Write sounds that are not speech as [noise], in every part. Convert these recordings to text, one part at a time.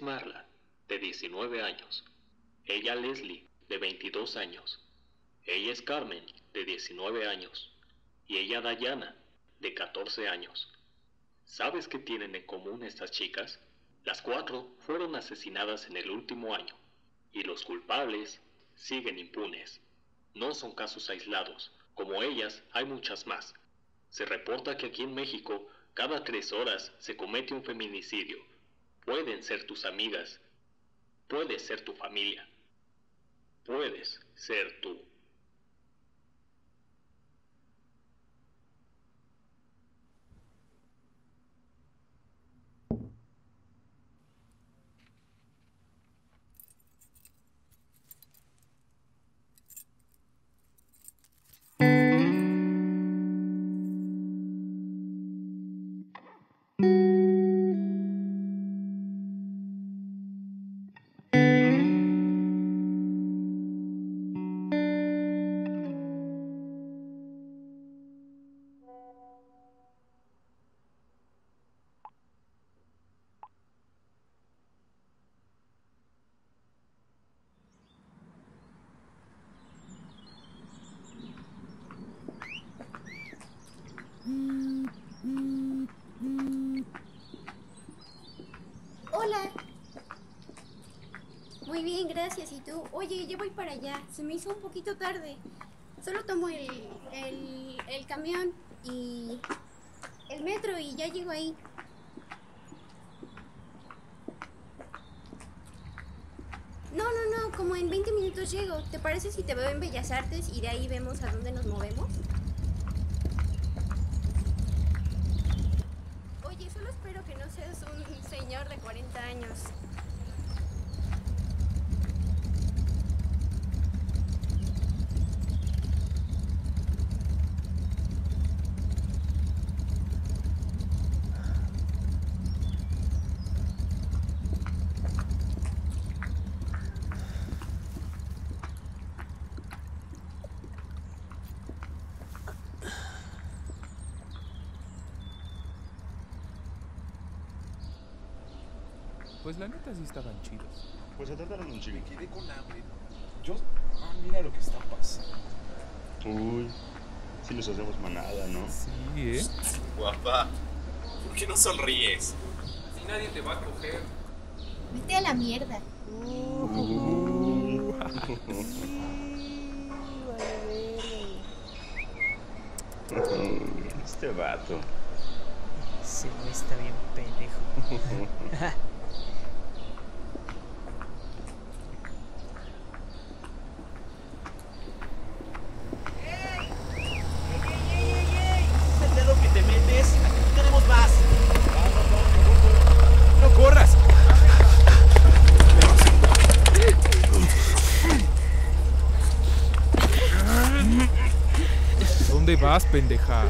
Marla, de 19 años. Ella Leslie, de 22 años. Ella es Carmen, de 19 años. Y ella Dayana, de 14 años. ¿Sabes qué tienen en común estas chicas? Las cuatro fueron asesinadas en el último año. Y los culpables siguen impunes. No son casos aislados. Como ellas, hay muchas más. Se reporta que aquí en México, cada tres horas se comete un feminicidio. Pueden ser tus amigas. Puedes ser tu familia. Puedes ser tú. Oye, ya voy para allá. Se me hizo un poquito tarde. Solo tomo el, el, el camión y el metro y ya llego ahí. No, no, no, como en 20 minutos llego. ¿Te parece si te veo en Bellas Artes y de ahí vemos a dónde nos movemos? Oye, solo espero que no seas un señor de 40 años. Pues la neta sí estaban chidos. Pues se trataron un chingo. quedé con hambre. Yo. Ah, mira lo que está pasando. Uy, sí nos hacemos manada, ¿no? Sí, ¿eh? Guapa, ¿por qué no sonríes? Así nadie te va a coger. Vete a la mierda. [laughs] Este vato. Ese güey está bien pendejo. [laughs] ¿Es el dedo que te metes? Aquí tenemos más. ¡No corras! ¿Dónde vas,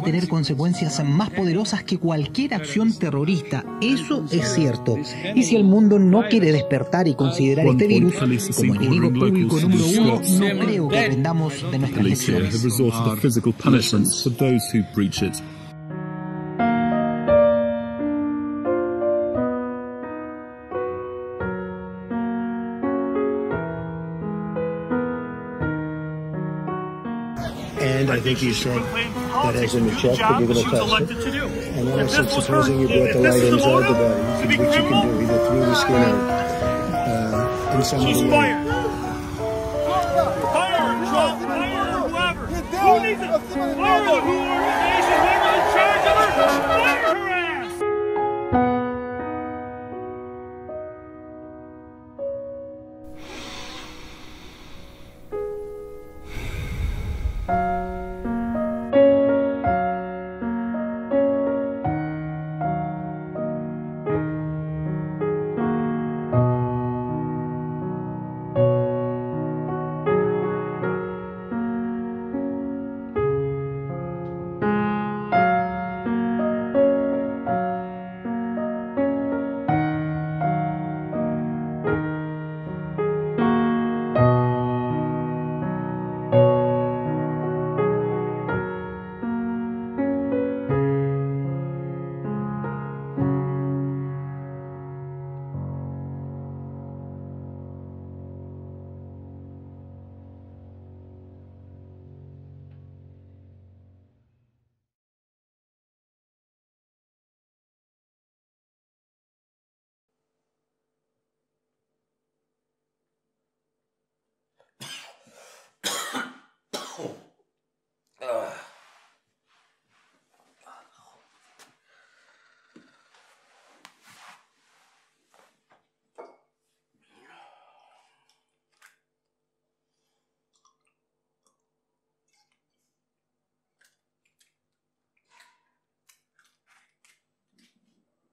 puede tener consecuencias más poderosas que cualquier acción terrorista. Eso es cierto. Y si el mundo no quiere despertar y considerar este virus como enemigo público número uno, no creo que aprendamos de nuestras lecciones. And I think said that has in the check that you're going to test it. And then I said, supposing you brought the light inside the body, which you can do either through the skin or uh, in some other way. Fire! Drop fire! Whoever! Who needs it? Fire! Who organization?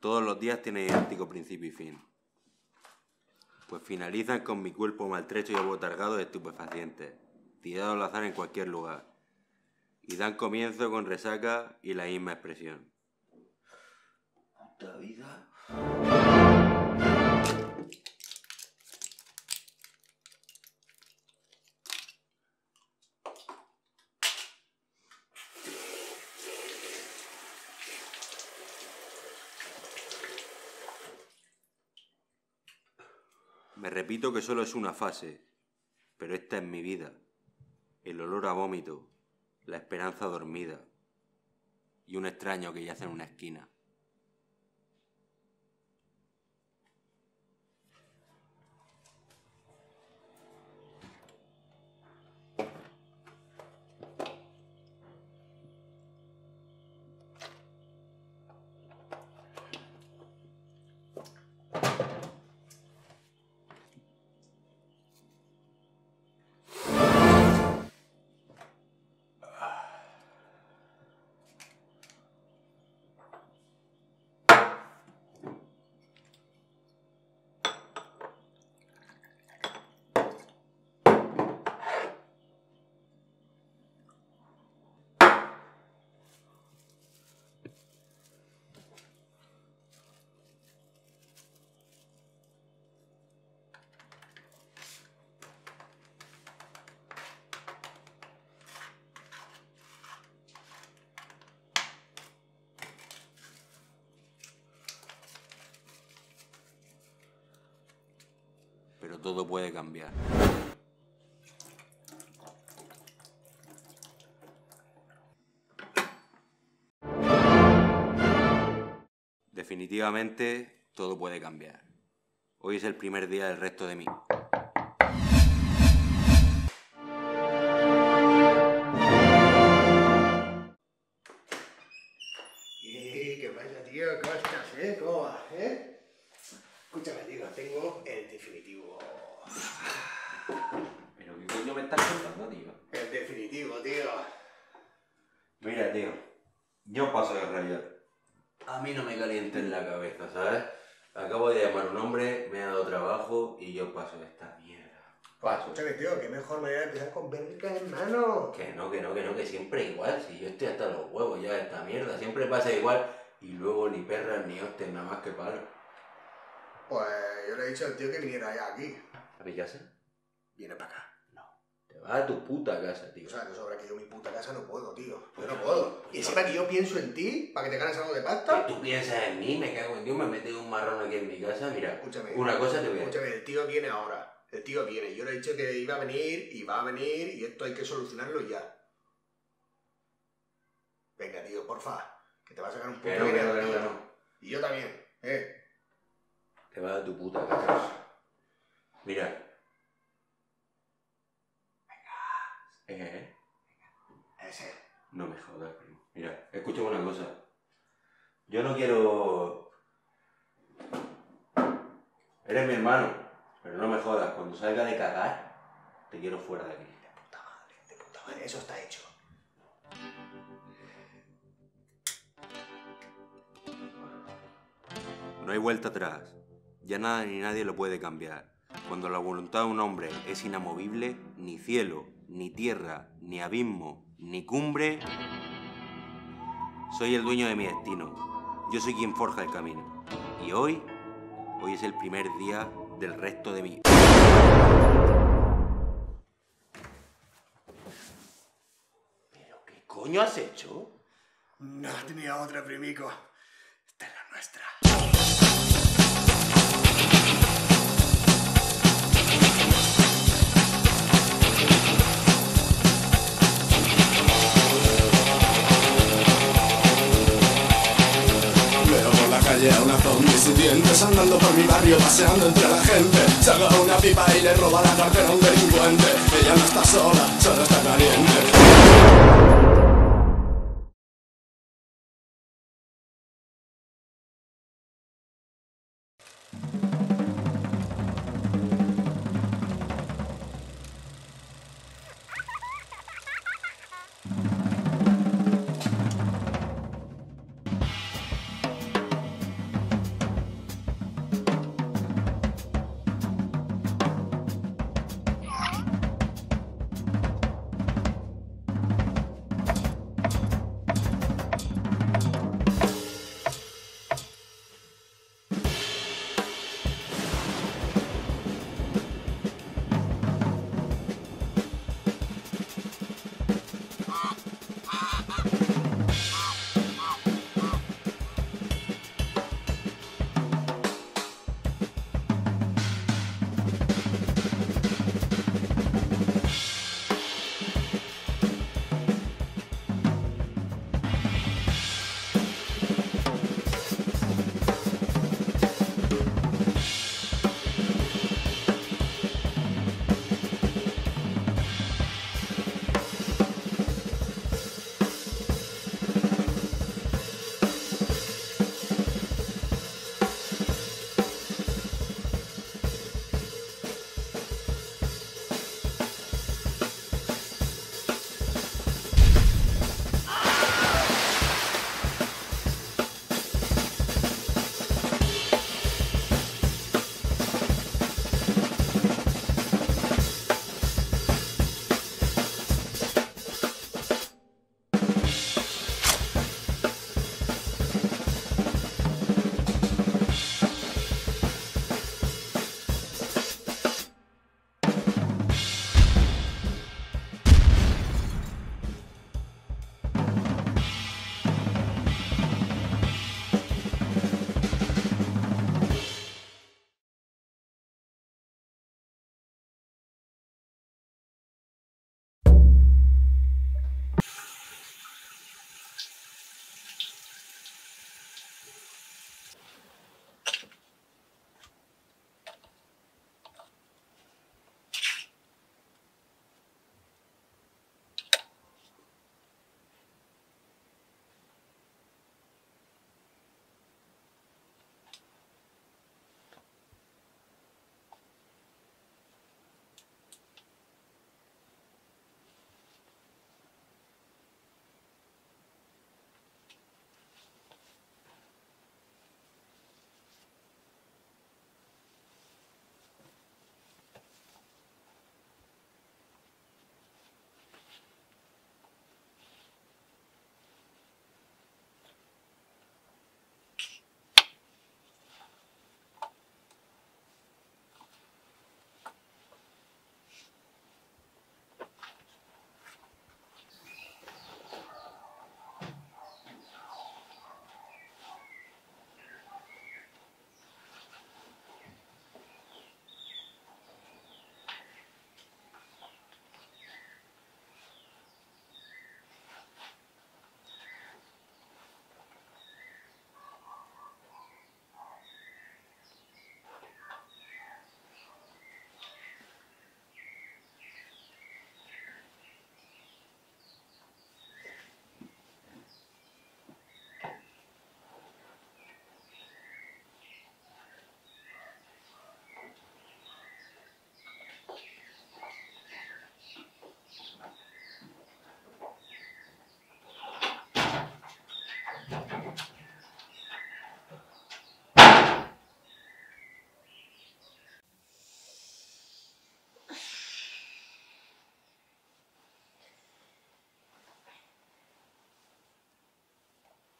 Todos los días tienen idéntico principio y fin. Pues finalizan con mi cuerpo maltrecho y abotargado de estupefacientes, tirado al azar en cualquier lugar. Y dan comienzo con resaca y la misma expresión. Puta vida. Me repito que solo es una fase, pero esta es mi vida. El olor a vómito, la esperanza dormida y un extraño que yace en una esquina. Pero todo puede cambiar. Definitivamente todo puede cambiar. Hoy es el primer día del resto de mí. Esta mierda. Siempre pasa igual. Y luego ni perras ni hostias, nada más que palo. Pues yo le he dicho al tío que viniera ya aquí. ¿A mi casa? Viene para acá. Te vas a tu puta casa, tío. O sea, que sobra que yo mi puta casa no puedo, tío. Yo no puedo. Y encima que yo pienso en ti para que te ganes algo de pasta. Que tú piensas en mí, me cago en Dios, me metes un marrón aquí en mi casa. Mira, Escúchame. una cosa te voy a. Escúchame, el tío viene ahora. El tío viene. Yo le he dicho que iba a venir y va a venir y esto hay que solucionarlo ya. Venga, tío, porfa. Que te vas a sacar un poco Que no, de que no, que no, que no. Y yo también, eh. Te vas a tu puta casa. Mira. Eh, Ese. no me jodas, primo. Mira, escúchame una cosa. Yo no quiero... Eres mi hermano, pero no me jodas. Cuando salga de cagar, te quiero fuera de aquí. Vale, eso está hecho. No hay vuelta atrás. Ya nada ni nadie lo puede cambiar. Cuando la voluntad de un hombre es inamovible, ni cielo, ni tierra, ni abismo, ni cumbre. Soy el dueño de mi destino. Yo soy quien forja el camino. Y hoy, hoy es el primer día del resto de mi... ¿Pero qué coño has hecho? No tenía otra, primico. Esta es la nuestra. A una zombie dientes andando por mi barrio paseando entre la gente Saca una pipa y le roba la cartera a un delincuente Ella no está sola, solo está caliente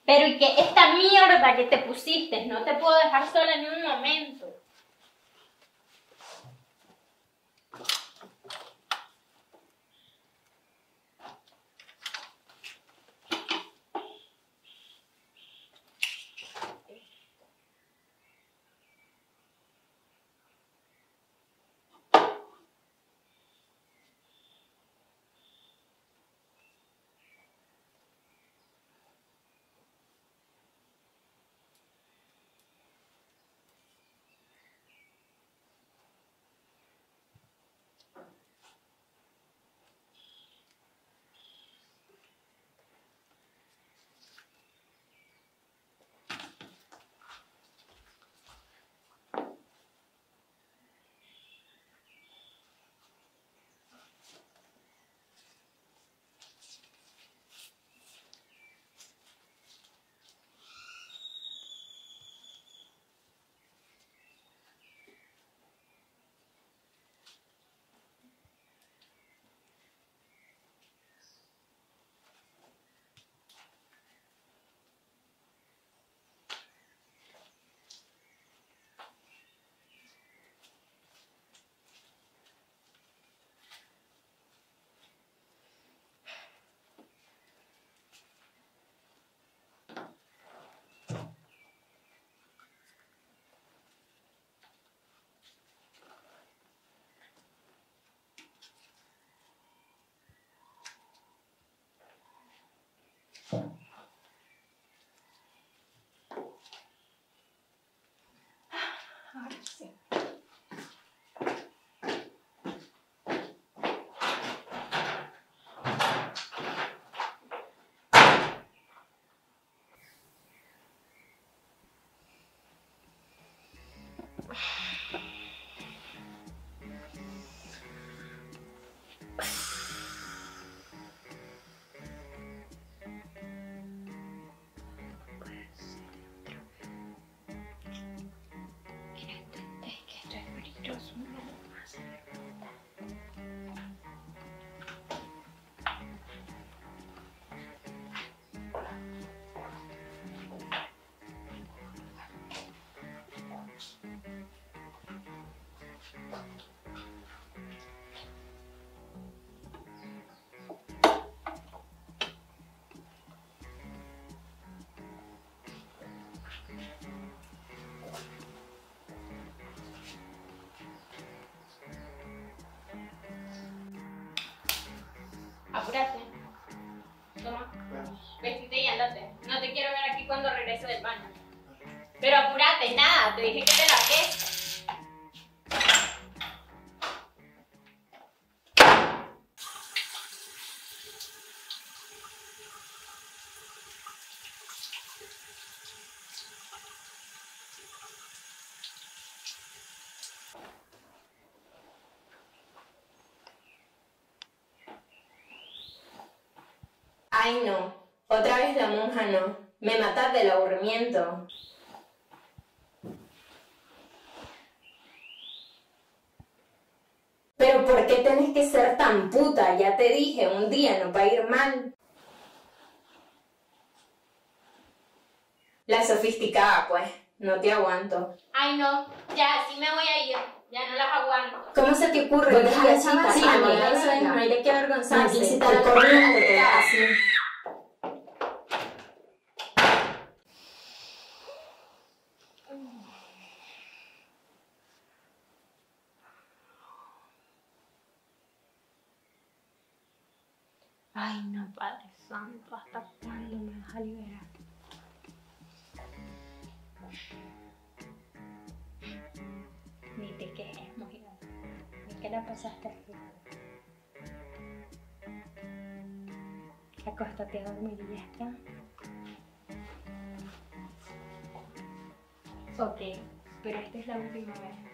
Pero y que esta mierda que te pusiste, no te puedo dejar sola ni un momento. Ahora sí. Es Apúrate. Toma. Vestite y andate. No te quiero ver aquí cuando regrese del baño. Pero apúrate, nada. Te dije que te largues. Ay, no. Otra vez la monja no. Me matas del aburrimiento. Pero ¿por qué tenés que ser tan puta? Ya te dije, un día no va a ir mal. La sofisticada, pues. No te aguanto. Ay, no. Ya, sí me voy a ir. Ya no las aguanto. ¿Cómo se te ocurre? Pues Deja deja de esa citar. Sí, no hay de qué avergonzarse. Aquí te la así. Ay, no, Padre Santo, ¿hasta cuándo me vas a liberar? Ni te quejes, mujer. Ni que la pasaste rico. Acóstate a dormir y ya está. Ok, pero esta es la última vez.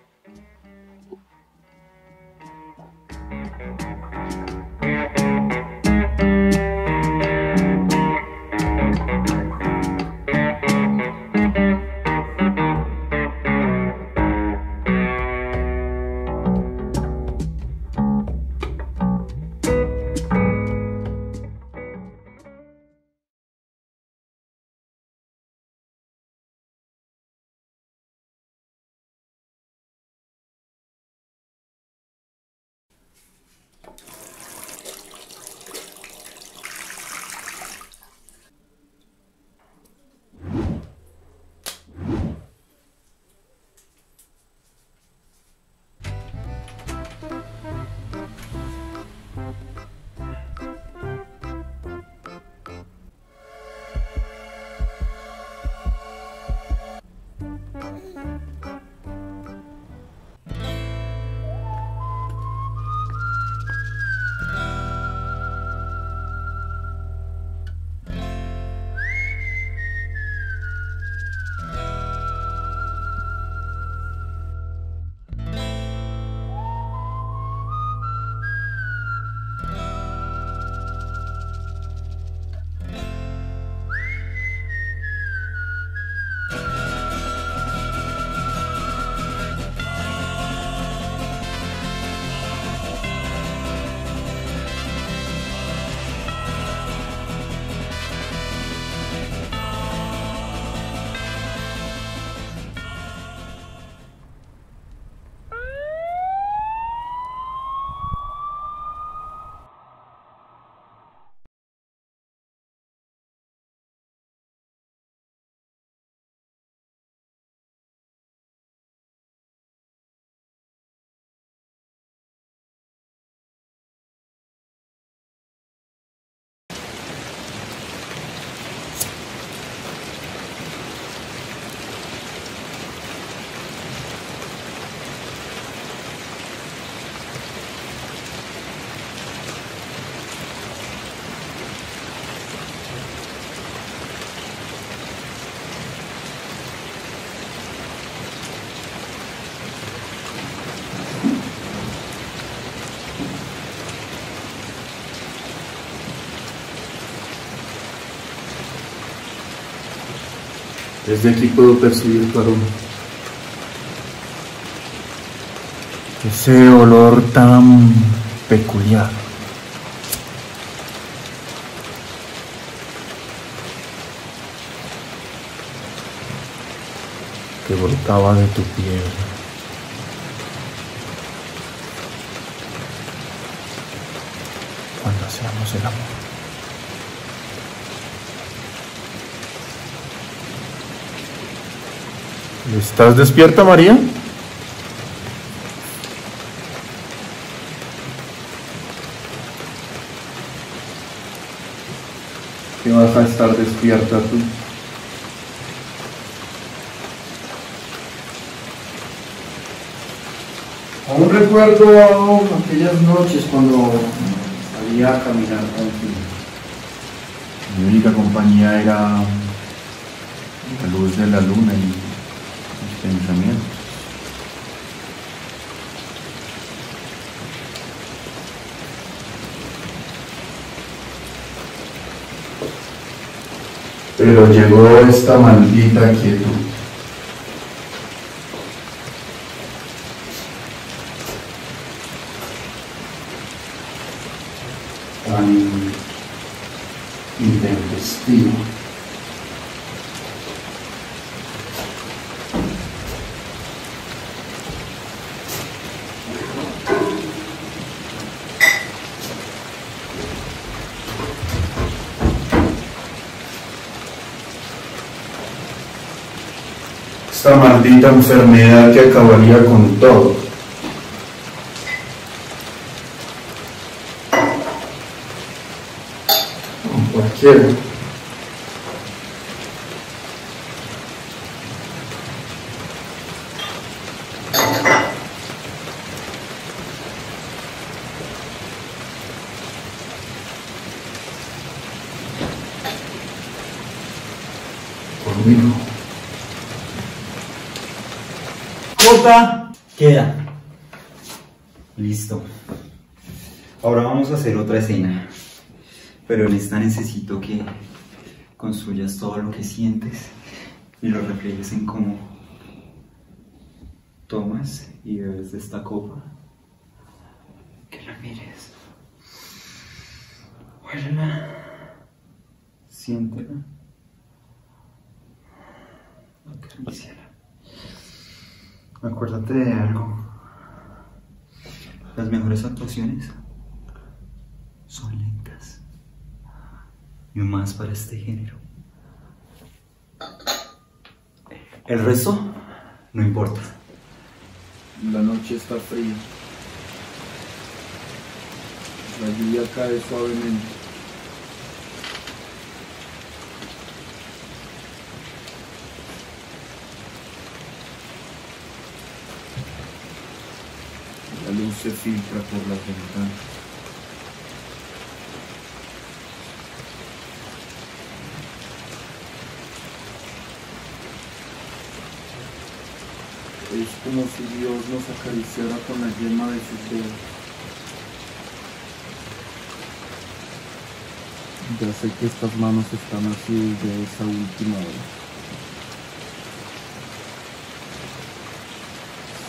Desde aquí puedo percibir tu aroma. Ese olor tan peculiar. que brotaba de tu piel. Cuando hacíamos el amor. ¿Estás despierta, María? ¿Qué vas a estar despierta tú? Aún recuerdo aquellas noches cuando salía a caminar contigo. Mi única compañía era la luz de la luna y pensamientos. Pero llegó esta maldita quietud. tan intempestivo. Enfermedad que acabaría con todo. Cualquiera. Conmigo. Queda. Listo. Ahora vamos a hacer otra escena. Pero en esta necesito que construyas todo lo que sientes y lo reflejes en cómo tomas y bebes de esta copa. Que la mires. Huélala. Siéntela. Acuérdate de algo. Las mejores actuaciones son lentas. Y más para este género. El resto no importa. La noche está fría. La lluvia cae suavemente. Luz se filtra por las ventanas. Es como si Dios nos acariciara con la yema de sus dedos. Ya sé que estas manos están así de esa última hora.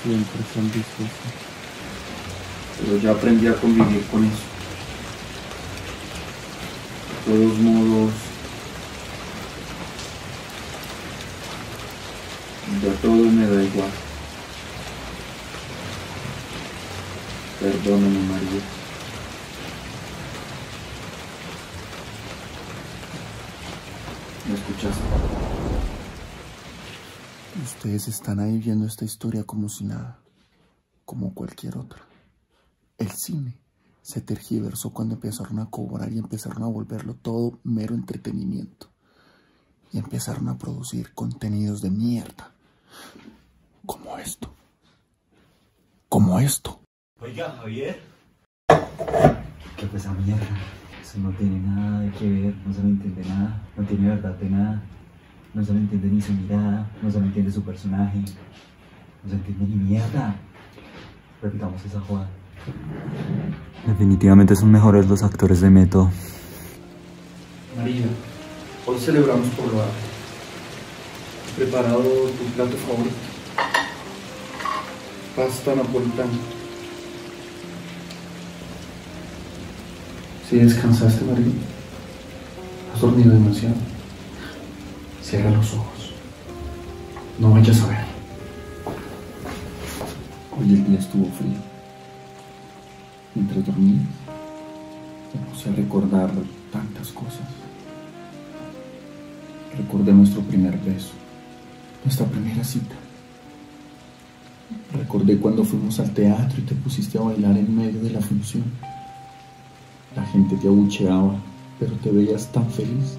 Siempre se han. Pero ya aprendí a convivir con eso. De todos modos, ya todo me da igual. Perdóname, María. ¿Me escuchaste? Ustedes están ahí viendo esta historia como si nada, como cualquier otra. El cine se tergiversó cuando empezaron a cobrar y empezaron a volverlo todo mero entretenimiento. Y empezaron a producir contenidos de mierda. Como esto. Como esto. Oiga, Javier. ¿Qué fue esa mierda? Eso no tiene nada que ver, no se le entiende nada, no tiene verdad de nada, no se le entiende ni su mirada, no se le entiende su personaje, no se entiende ni mierda. Repitamos esa jugada. Definitivamente son mejores los actores de método. María, hoy celebramos por lo alto. preparado tu plato favorito. Pasta napolitana. Si descansaste, María, has dormido demasiado. Cierra los ojos. No vayas a ver. Hoy el día estuvo frío. Mientras dormías, me puse a recordar tantas cosas. Recordé nuestro primer beso, nuestra primera cita. Recordé cuando fuimos al teatro y te pusiste a bailar en medio de la función. La gente te abucheaba, pero te veías tan feliz.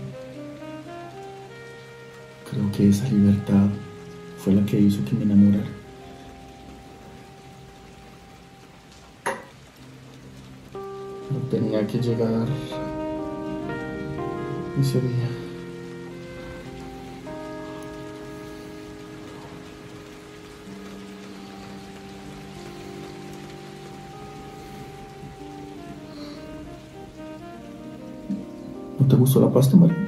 Creo que esa libertad fue la que hizo que me enamorara. No tenía que llegar ese día. ¿No te gustó la pasta, María?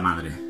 Madre.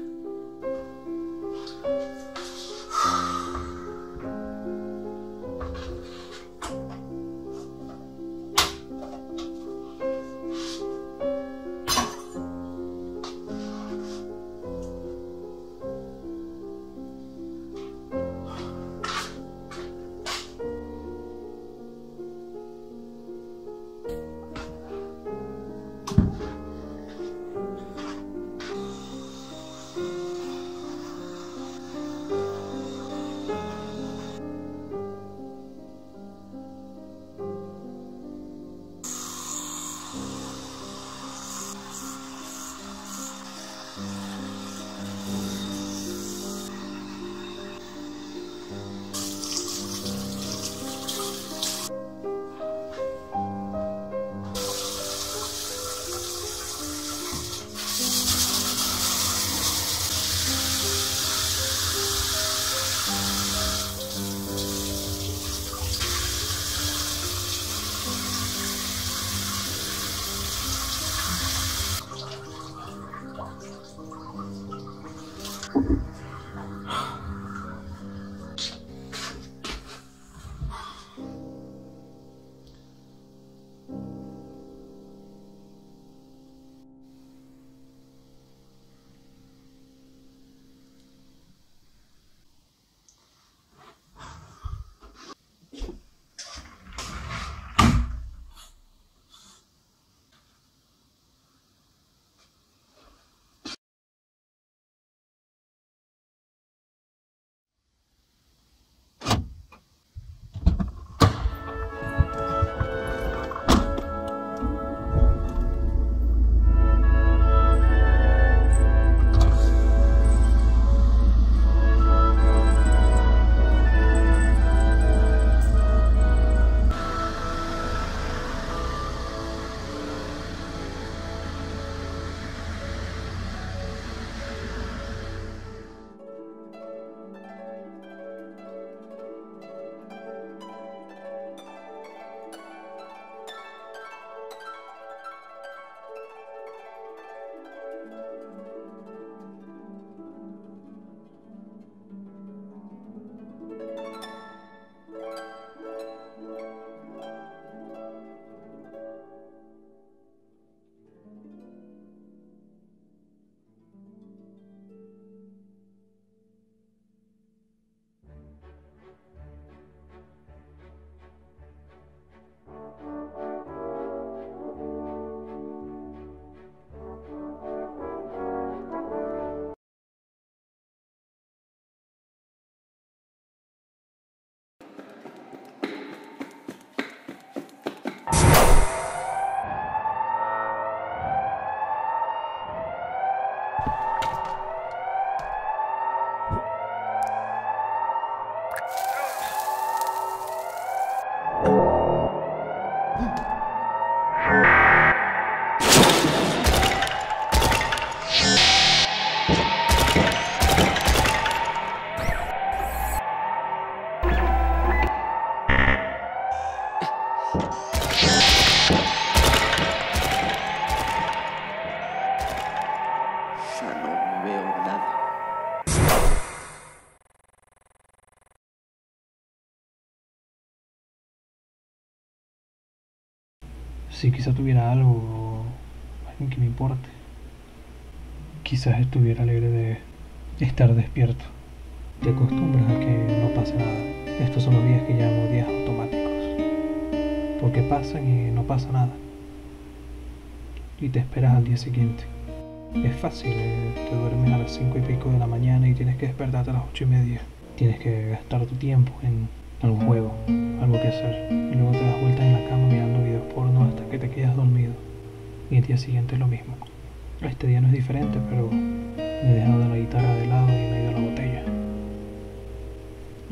Si quizá tuviera algo, alguien que me importe. Quizás estuviera alegre de estar despierto. Te acostumbras a que no pase nada. Estos son los días que llamo días automáticos. Porque pasan y no pasa nada. Y te esperas al día siguiente. Es fácil, eh, te duermes a las cinco y pico de la mañana y tienes que despertarte a las ocho y media. Tienes que gastar tu tiempo en algún juego, algo que hacer. Y luego te das vueltas en la cama mirando videos porno hasta que te quedas dormido. Y el día siguiente es lo mismo. Este día no es diferente, pero me he dejado la guitarra de lado y me he ido la botella.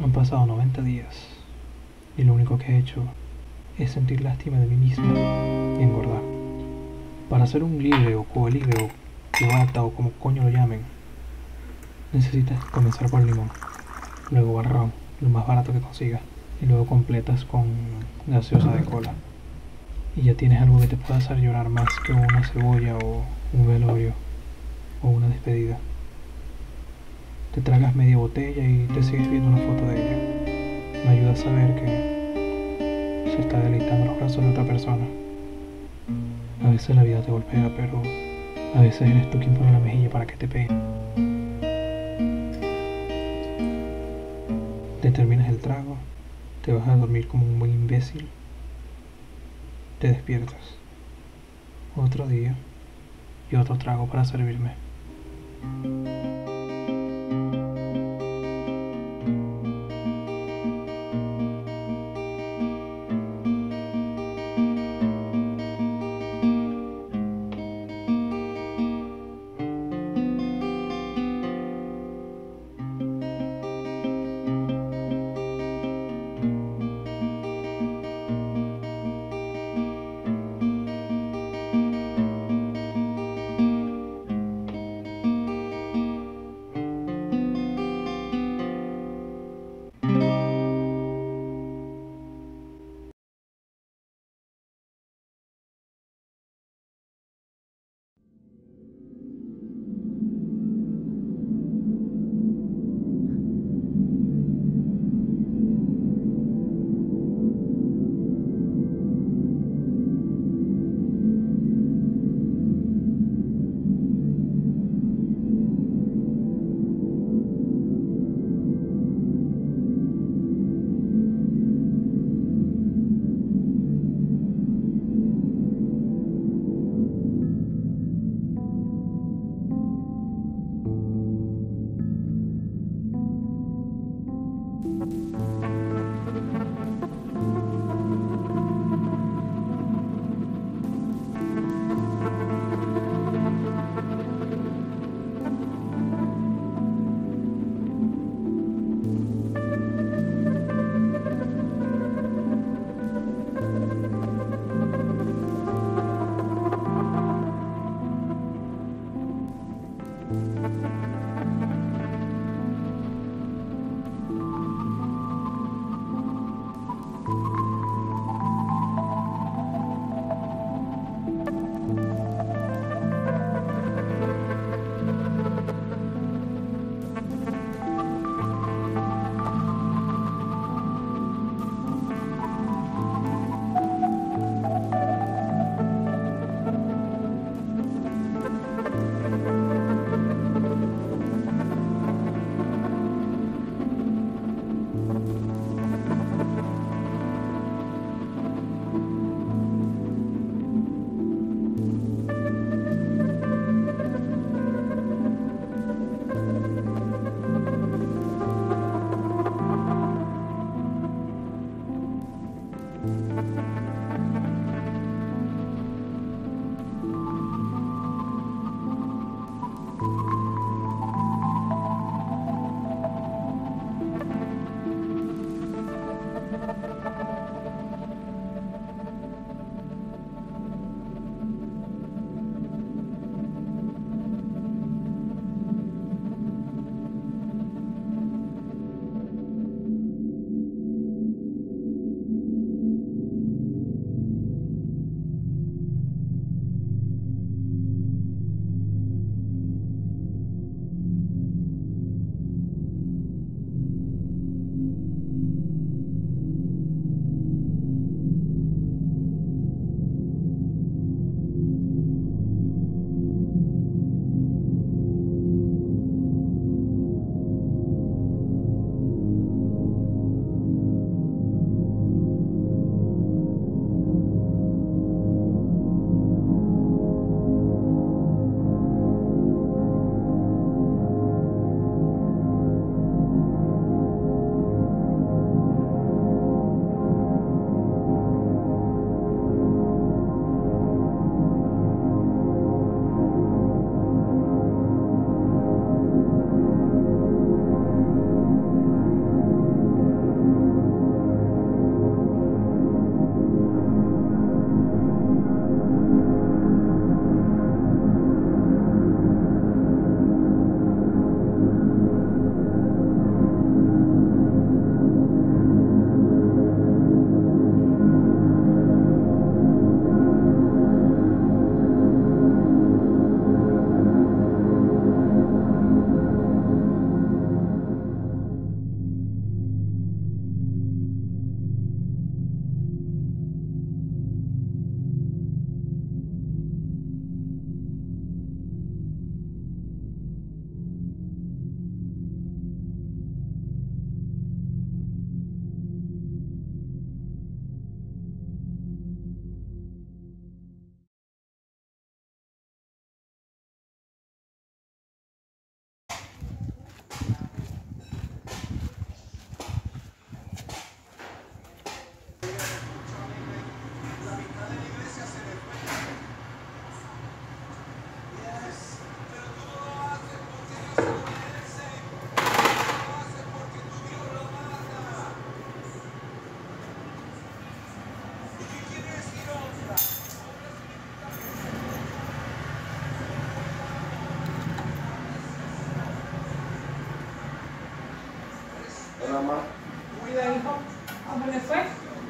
Han pasado 90 días y lo único que he hecho es sentir lástima de mí mismo y engordar. Para hacer un libre o cubo libre o cubata o como coño lo llamen, necesitas comenzar por el limón, luego ron, lo más barato que consigas, y luego completas con gaseosa de cola. Y ya tienes algo que te pueda hacer llorar más que una cebolla o un velorio o una despedida. Te tragas media botella y te sigues viendo una foto de ella. Me ayuda a saber que se está deleitando los brazos de otra persona. A veces la vida te golpea, pero a veces eres tú quien pone la mejilla para que te peguen. Terminas el trago, te vas a dormir como un buen imbécil, te despiertas. Otro día y otro trago para servirme.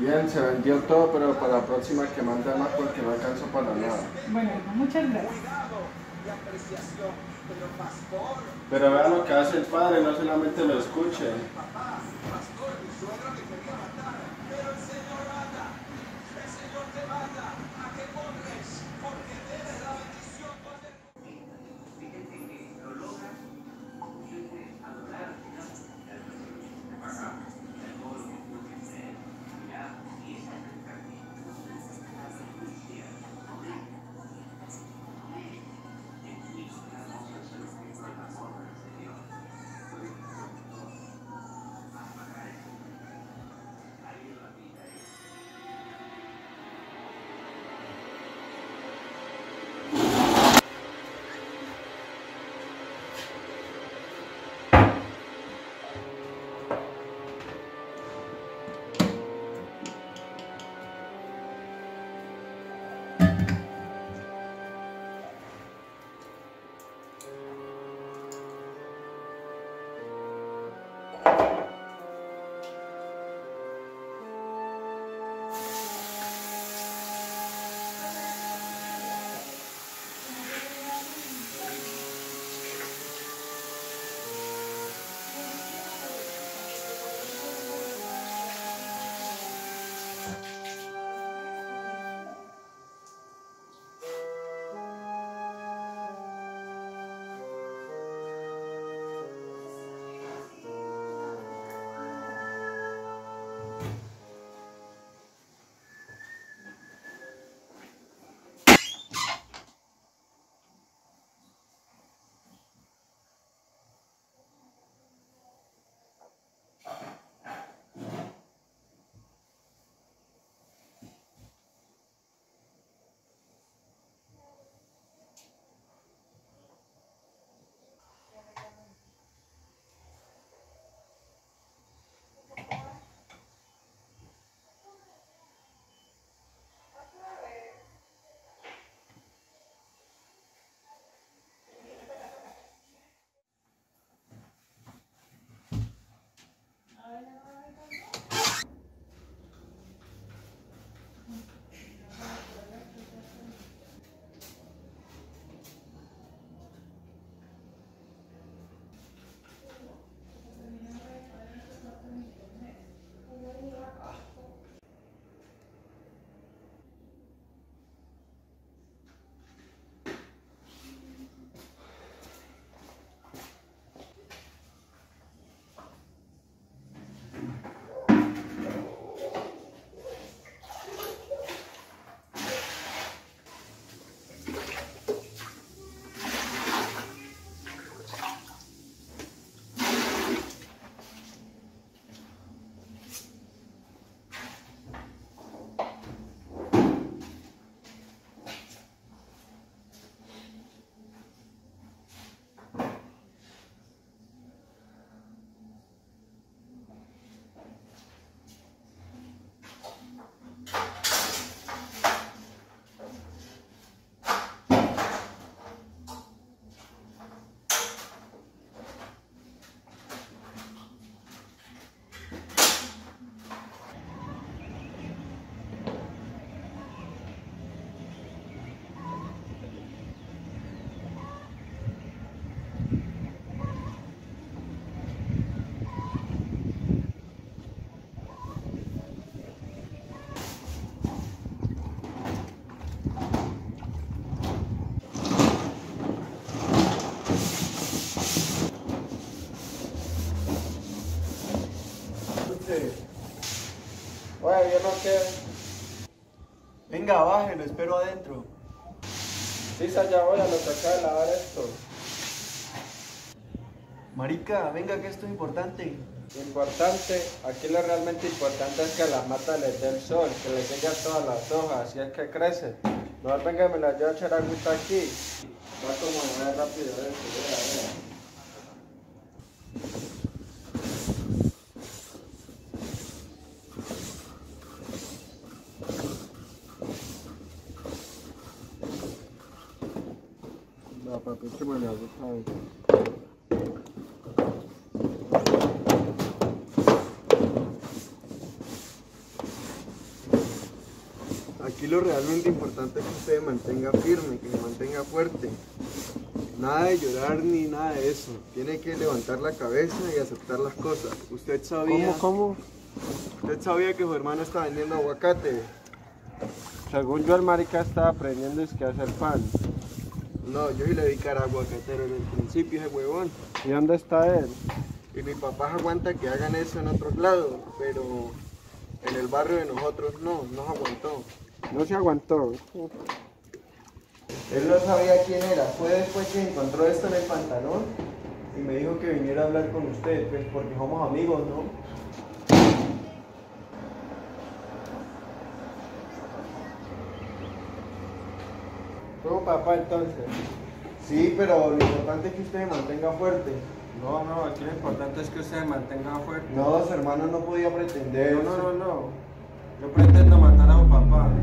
Bien, se vendió todo, pero para la próxima que mande más porque no alcanzo para nada. Bueno, muchas gracias. Pero vean lo que hace el padre, no solamente lo escuche. Venga, baje, lo espero adentro. Sí, ya voy a lo que acaba de lavar esto. Marica, venga que esto es importante. Importante, aquí lo realmente importante es que a las matas les dé el sol, que les llegue a todas las hojas, así es que crece. No, venga, me la llevo a echar agüita aquí. Va como a ver rápido vea, vea. No, papi, échame la agüita ahí. Aquí lo realmente importante es que usted se mantenga firme, que se mantenga fuerte. Nada de llorar ni nada de eso. Tiene que levantar la cabeza y aceptar las cosas. Usted sabía. ¿Cómo, cómo? Usted sabía que su hermano está vendiendo aguacate. Según yo, el marica estaba aprendiendo es que hacer pan. No, yo sí le vi cara a aguacatero en el principio, ese huevón. ¿Y dónde está él? Y mi papá aguanta que hagan eso en otros lados, pero en el barrio de nosotros no, no se aguantó. No se aguantó. Él no sabía quién era. Fue después que encontró esto en el pantalón y me dijo que viniera a hablar con usted, pues porque somos amigos, ¿no? ¿Cómo papá entonces? Sí, pero lo importante es que usted se mantenga fuerte. No, no, aquí lo importante es que usted se mantenga fuerte. No, su hermano no podía pretender. No, no, no, no. Yo pretendo matar papá.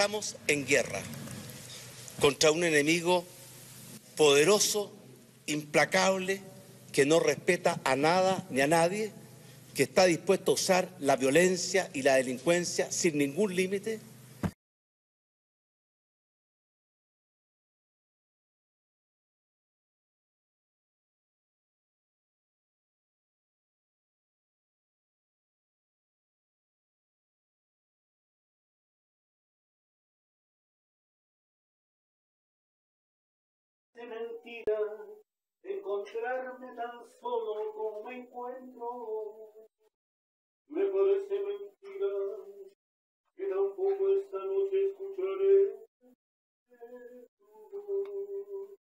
Estamos en guerra contra un enemigo poderoso, implacable, que no respeta a nada ni a nadie, que está dispuesto a usar la violencia y la delincuencia sin ningún límite. Encontrarme tan solo como me encuentro. Me parece mentira que tampoco esta noche escucharé tu voz.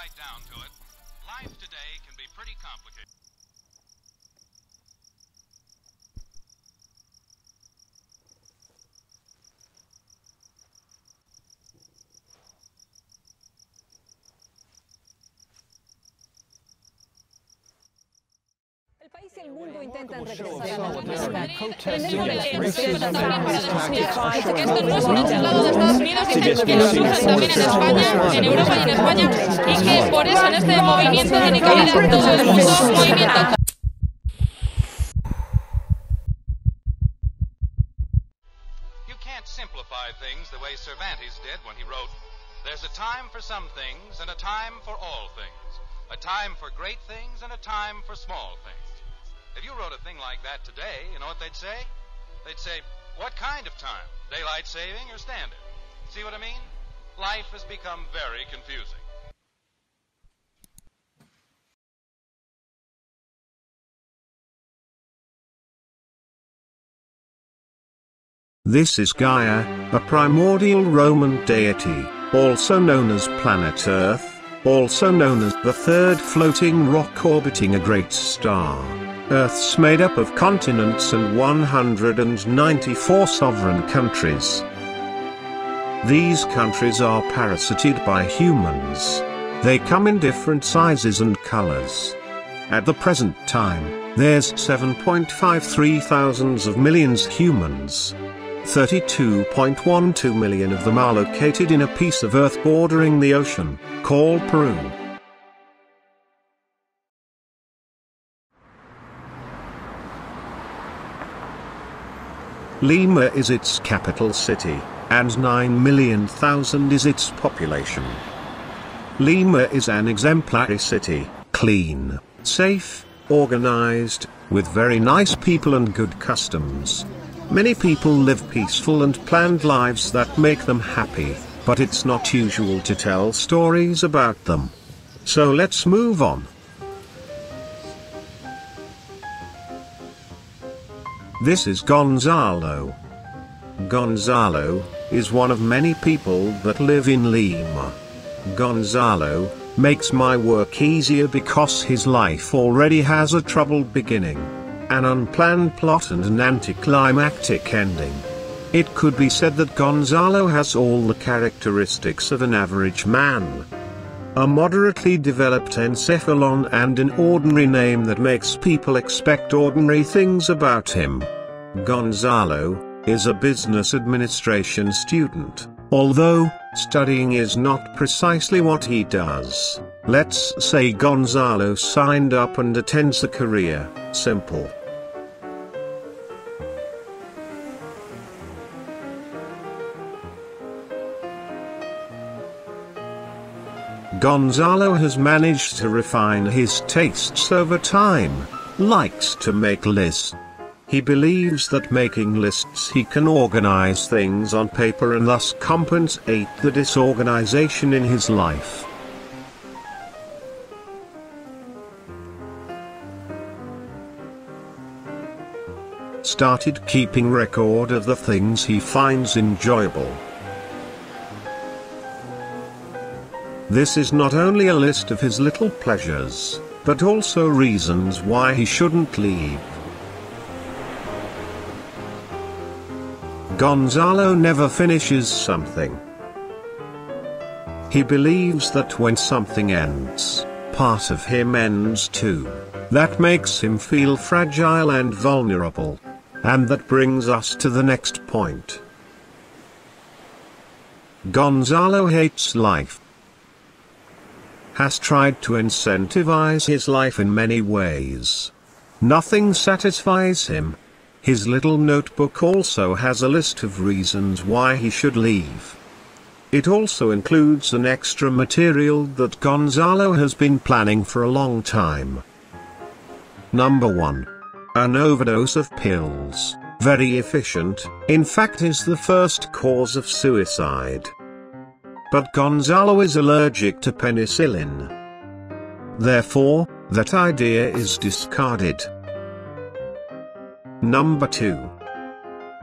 Right down to it, life today can be pretty complicated. Mundo, un movimiento You can't simplify things the way Cervantes did when he wrote, There's a time for some things and a time for all things, a time for great things and a time for small things. If you wrote a thing like that today, you know what they'd say? They'd say, What kind of time? Daylight saving or standard? See what I mean? Life has become very confusing. This is Gaia, a primordial Roman deity, also known as planet Earth, also known as the third floating rock orbiting a great star. Earth's made up of continents and 194 sovereign countries. These countries are parasited by humans. They come in different sizes and colors. At the present time, there's 7.53 thousands of millions humans. 32.12 million of them are located in a piece of earth bordering the ocean, called Peru. Lima is its capital city, and 9 million thousand is its population. Lima is an exemplary city, clean, safe, organized, with very nice people and good customs. Many people live peaceful and planned lives that make them happy, but it's not usual to tell stories about them. So let's move on. This is Gonzalo. Gonzalo is one of many people that live in Lima. Gonzalo makes my work easier because his life already has a troubled beginning, an unplanned plot and an anticlimactic ending. It could be said that Gonzalo has all the characteristics of an average man. A moderately developed encephalon and an ordinary name that makes people expect ordinary things about him. Gonzalo is a business administration student, although studying is not precisely what he does. Let's say Gonzalo signed up and attends a career, simple. Gonzalo has managed to refine his tastes over time, likes to make lists. He believes that making lists he can organize things on paper and thus compensate the disorganization in his life. Started keeping record of the things he finds enjoyable. This is not only a list of his little pleasures, but also reasons why he shouldn't leave. Gonzalo never finishes something. He believes that when something ends, part of him ends too. That makes him feel fragile and vulnerable. And that brings us to the next point. Gonzalo hates life. Has tried to incentivize his life in many ways. Nothing satisfies him. His little notebook also has a list of reasons why he should leave. It also includes an extra material that Gonzalo has been planning for a long time. Number 1. An overdose of pills, very efficient, in fact is the first cause of suicide. But Gonzalo is allergic to penicillin. Therefore, that idea is discarded. Number 2.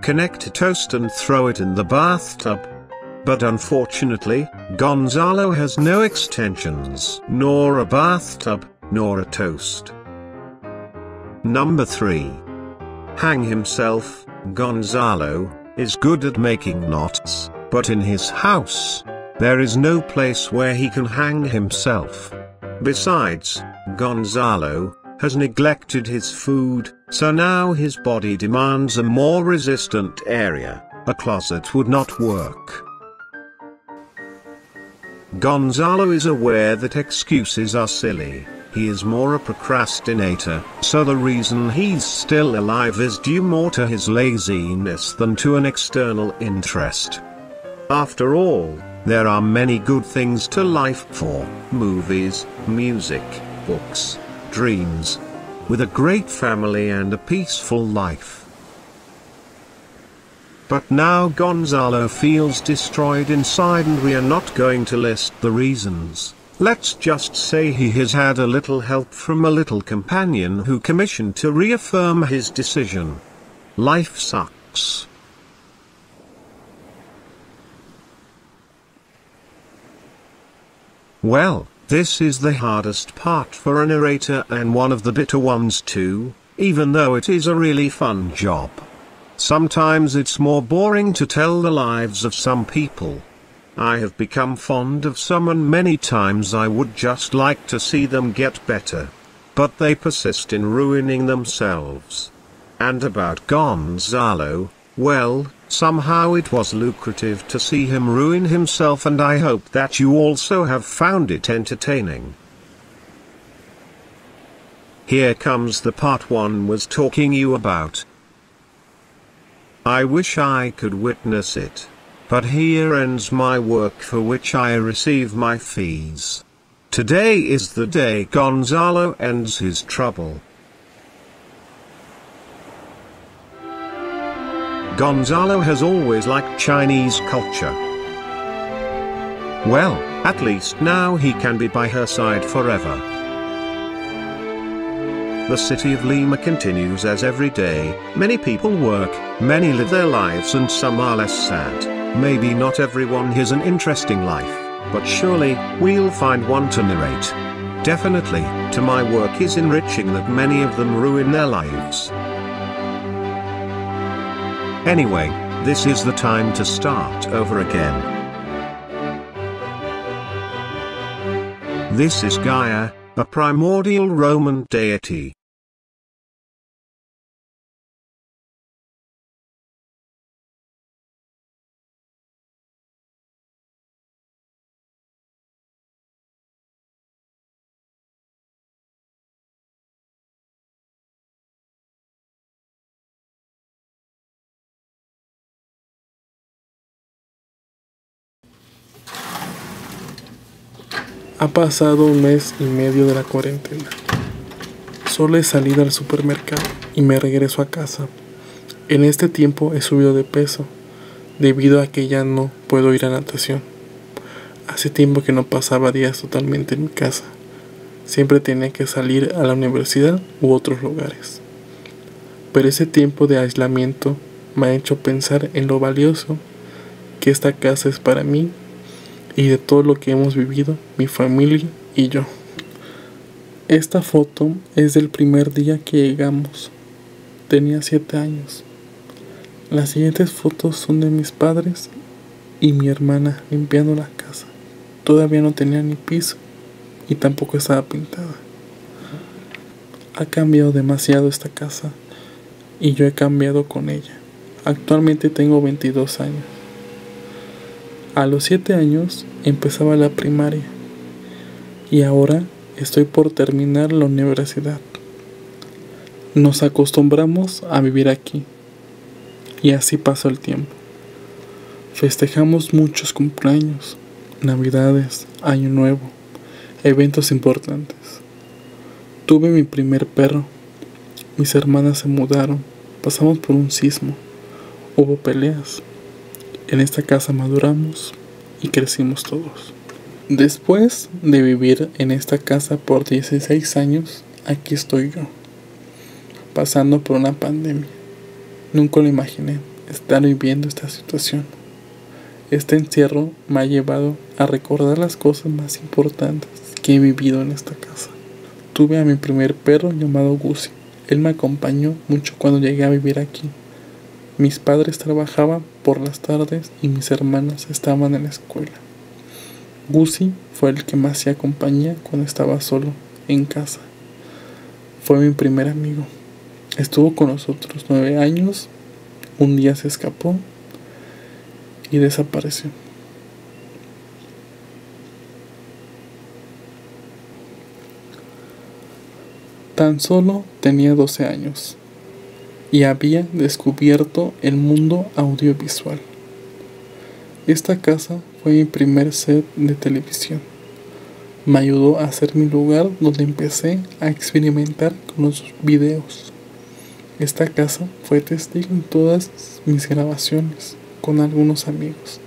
Connect a toast and throw it in the bathtub. But unfortunately, Gonzalo has no extensions, nor a bathtub, nor a toast. Number 3. Hang himself, Gonzalo, is good at making knots, but in his house, there is no place where he can hang himself. Besides, Gonzalo has neglected his food, so now his body demands a more resistant area. A closet would not work. Gonzalo is aware that excuses are silly. He is more a procrastinator, so the reason he's still alive is due more to his laziness than to an external interest. After all, there are many good things to life for movies, music, books, dreams, with a great family and a peaceful life. But now Gonzalo feels destroyed inside and we are not going to list the reasons. Let's just say he has had a little help from a little companion who commissioned to reaffirm his decision. Life sucks. Well, this is the hardest part for a narrator and one of the bitter ones too, even though it is a really fun job. Sometimes it's more boring to tell the lives of some people. I have become fond of some and many times I would just like to see them get better. But they persist in ruining themselves. And about Gonzalo, well, somehow it was lucrative to see him ruin himself and I hope that you also have found it entertaining. Here comes the part one was talking you about. I wish I could witness it. But here ends my work for which I receive my fees. Today is the day Gonzalo ends his trouble. Gonzalo has always liked Chinese culture. Well, at least now he can be by her side forever. The city of Lima continues as every day, many people work, many live their lives and some are less sad. Maybe not everyone has an interesting life, but surely, we'll find one to narrate. Definitely, to my work is enriching that many of them ruin their lives. Anyway, this is the time to start over again. This is Gaia, a primordial Roman deity. Ha pasado un mes y medio de la cuarentena. Solo he salido al supermercado y me regreso a casa. En este tiempo he subido de peso debido a que ya no puedo ir a natación. Hace tiempo que no pasaba días totalmente en mi casa. Siempre tenía que salir a la universidad u otros lugares. Pero ese tiempo de aislamiento me ha hecho pensar en lo valioso que esta casa es para mí y de todo lo que hemos vivido, mi familia y yo. Esta foto es del primer día que llegamos. Tenía siete años. Las siguientes fotos son de mis padres y mi hermana limpiando la casa. Todavía no tenía ni piso y tampoco estaba pintada. Ha cambiado demasiado esta casa y yo he cambiado con ella. Actualmente tengo 22 años. A los 7 años empezaba la primaria y ahora estoy por terminar la universidad. Nos acostumbramos a vivir aquí y así pasó el tiempo. Festejamos muchos cumpleaños, navidades, año nuevo, eventos importantes. Tuve mi primer perro, mis hermanas se mudaron, pasamos por un sismo, hubo peleas, en esta casa maduramos y crecimos todos. Después de vivir en esta casa por 16 años, aquí estoy yo, pasando por una pandemia. Nunca lo imaginé estar viviendo esta situación. Este encierro me ha llevado a recordar las cosas más importantes que he vivido en esta casa. Tuve a mi primer perro llamado Gussie. Él me acompañó mucho cuando llegué a vivir aquí. Mis padres trabajaban por las tardes y mis hermanas estaban en la escuela. Gussie fue el que me hacía compañía cuando estaba solo en casa. Fue mi primer amigo. Estuvo con nosotros nueve años. Un día se escapó y desapareció. Tan solo tenía 12 años y había descubierto el mundo audiovisual. Esta casa fue mi primer set de televisión. Me ayudó a ser mi lugar donde empecé a experimentar con los videos. Esta casa fue testigo en todas mis grabaciones con algunos amigos.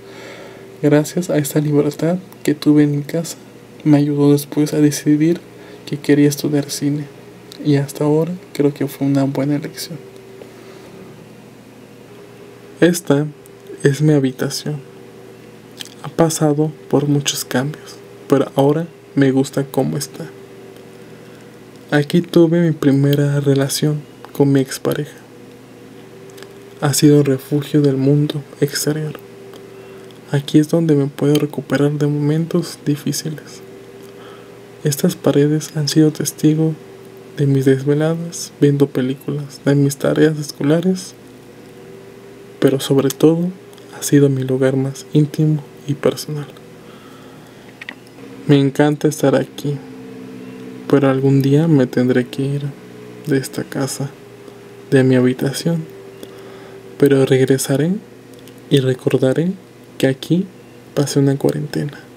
Gracias a esta libertad que tuve en mi casa, me ayudó después a decidir que quería estudiar cine y hasta ahora creo que fue una buena elección. Esta es mi habitación. Ha pasado por muchos cambios, pero ahora me gusta cómo está. Aquí tuve mi primera relación con mi expareja. Ha sido refugio del mundo exterior. Aquí es donde me puedo recuperar de momentos difíciles. Estas paredes han sido testigo de mis desveladas viendo películas, de mis tareas escolares, pero sobre todo ha sido mi lugar más íntimo y personal. Me encanta estar aquí, pero algún día me tendré que ir de esta casa, de mi habitación, pero regresaré y recordaré que aquí pasé una cuarentena.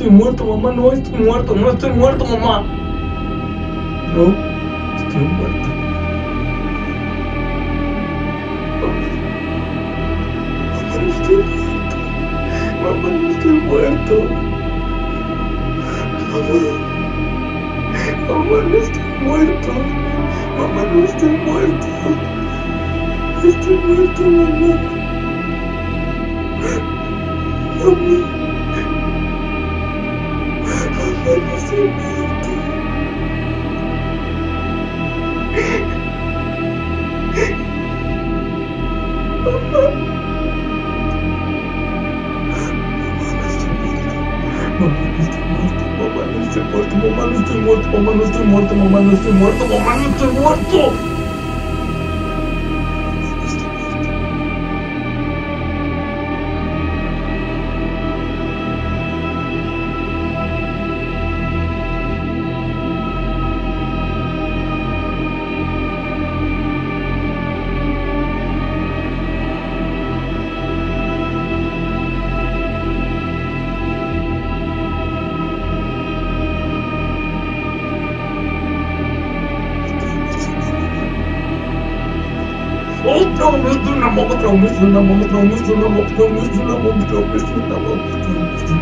Estoy muerto. Mamá, no estoy muerto. No estoy muerto, mamá. Muerto, mamá, otra vez una mamá, otra vez una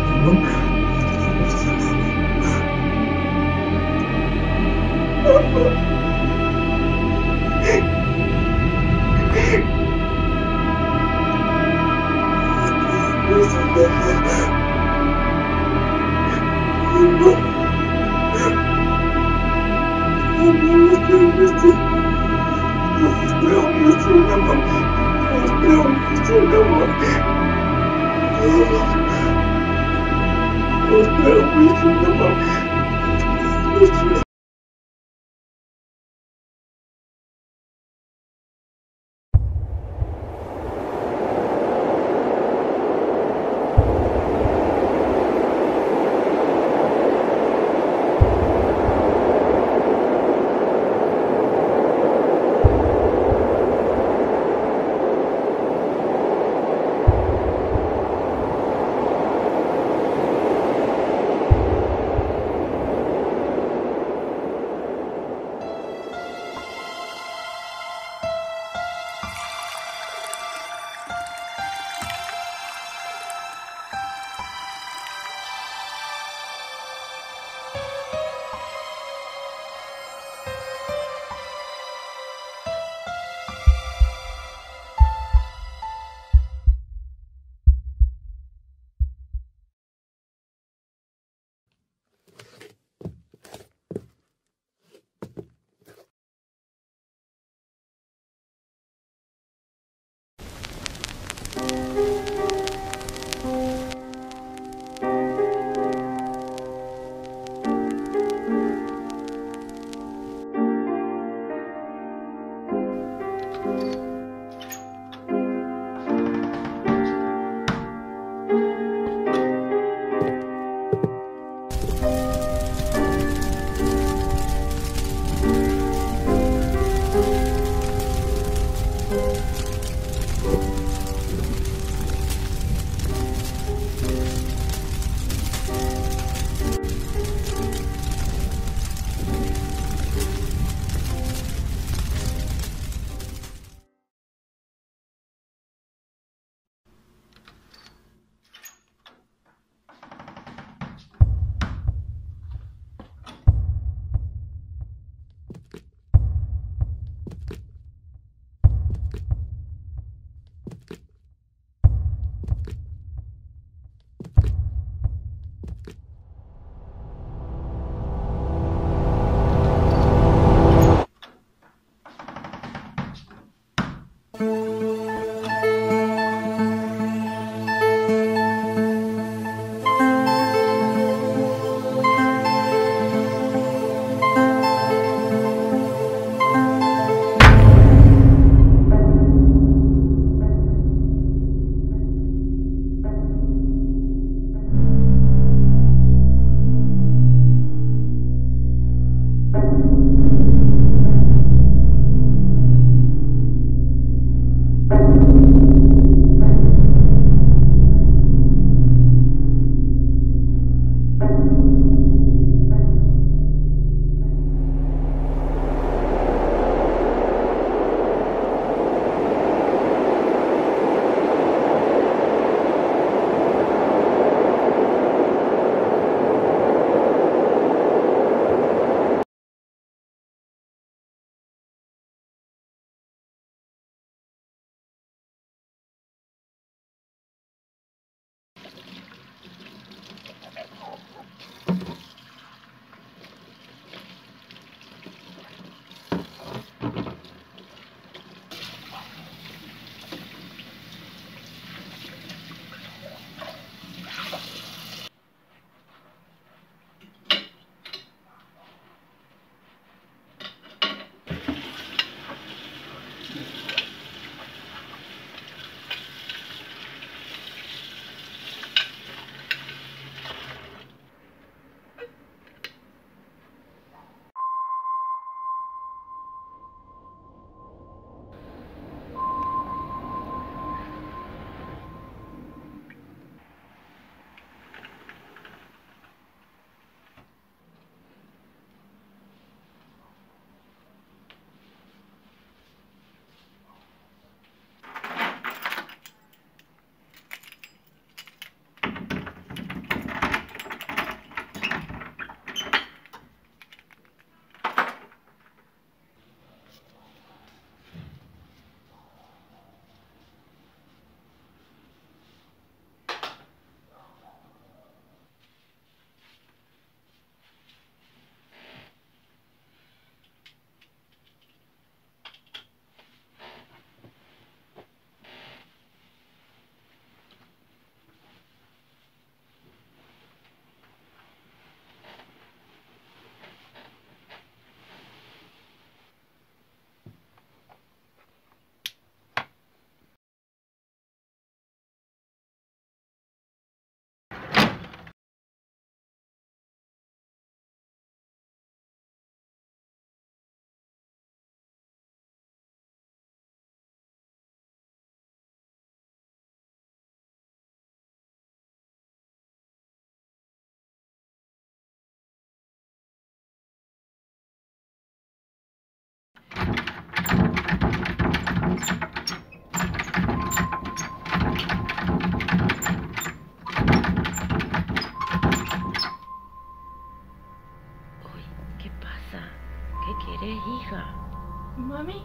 Mami,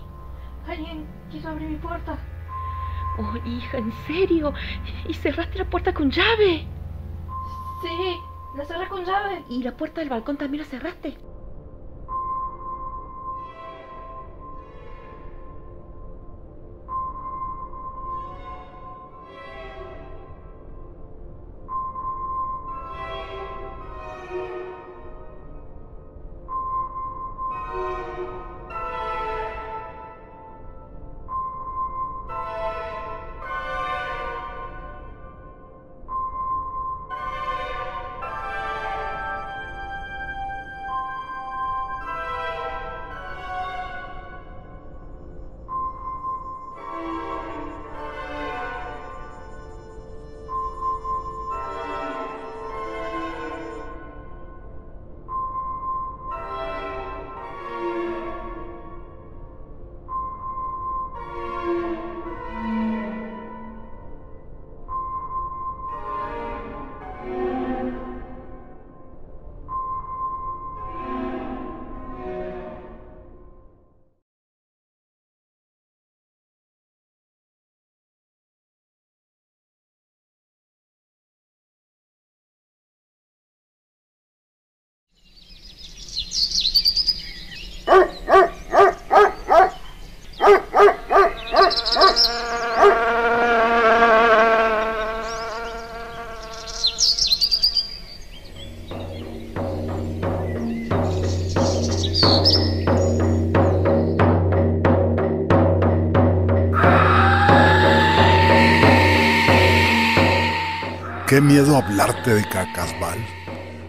alguien quiso abrir mi puerta. Oh, hija, ¿en serio? ¿Y cerraste la puerta con llave? Sí, la cerré con llave. ¿Y la puerta del balcón también la cerraste?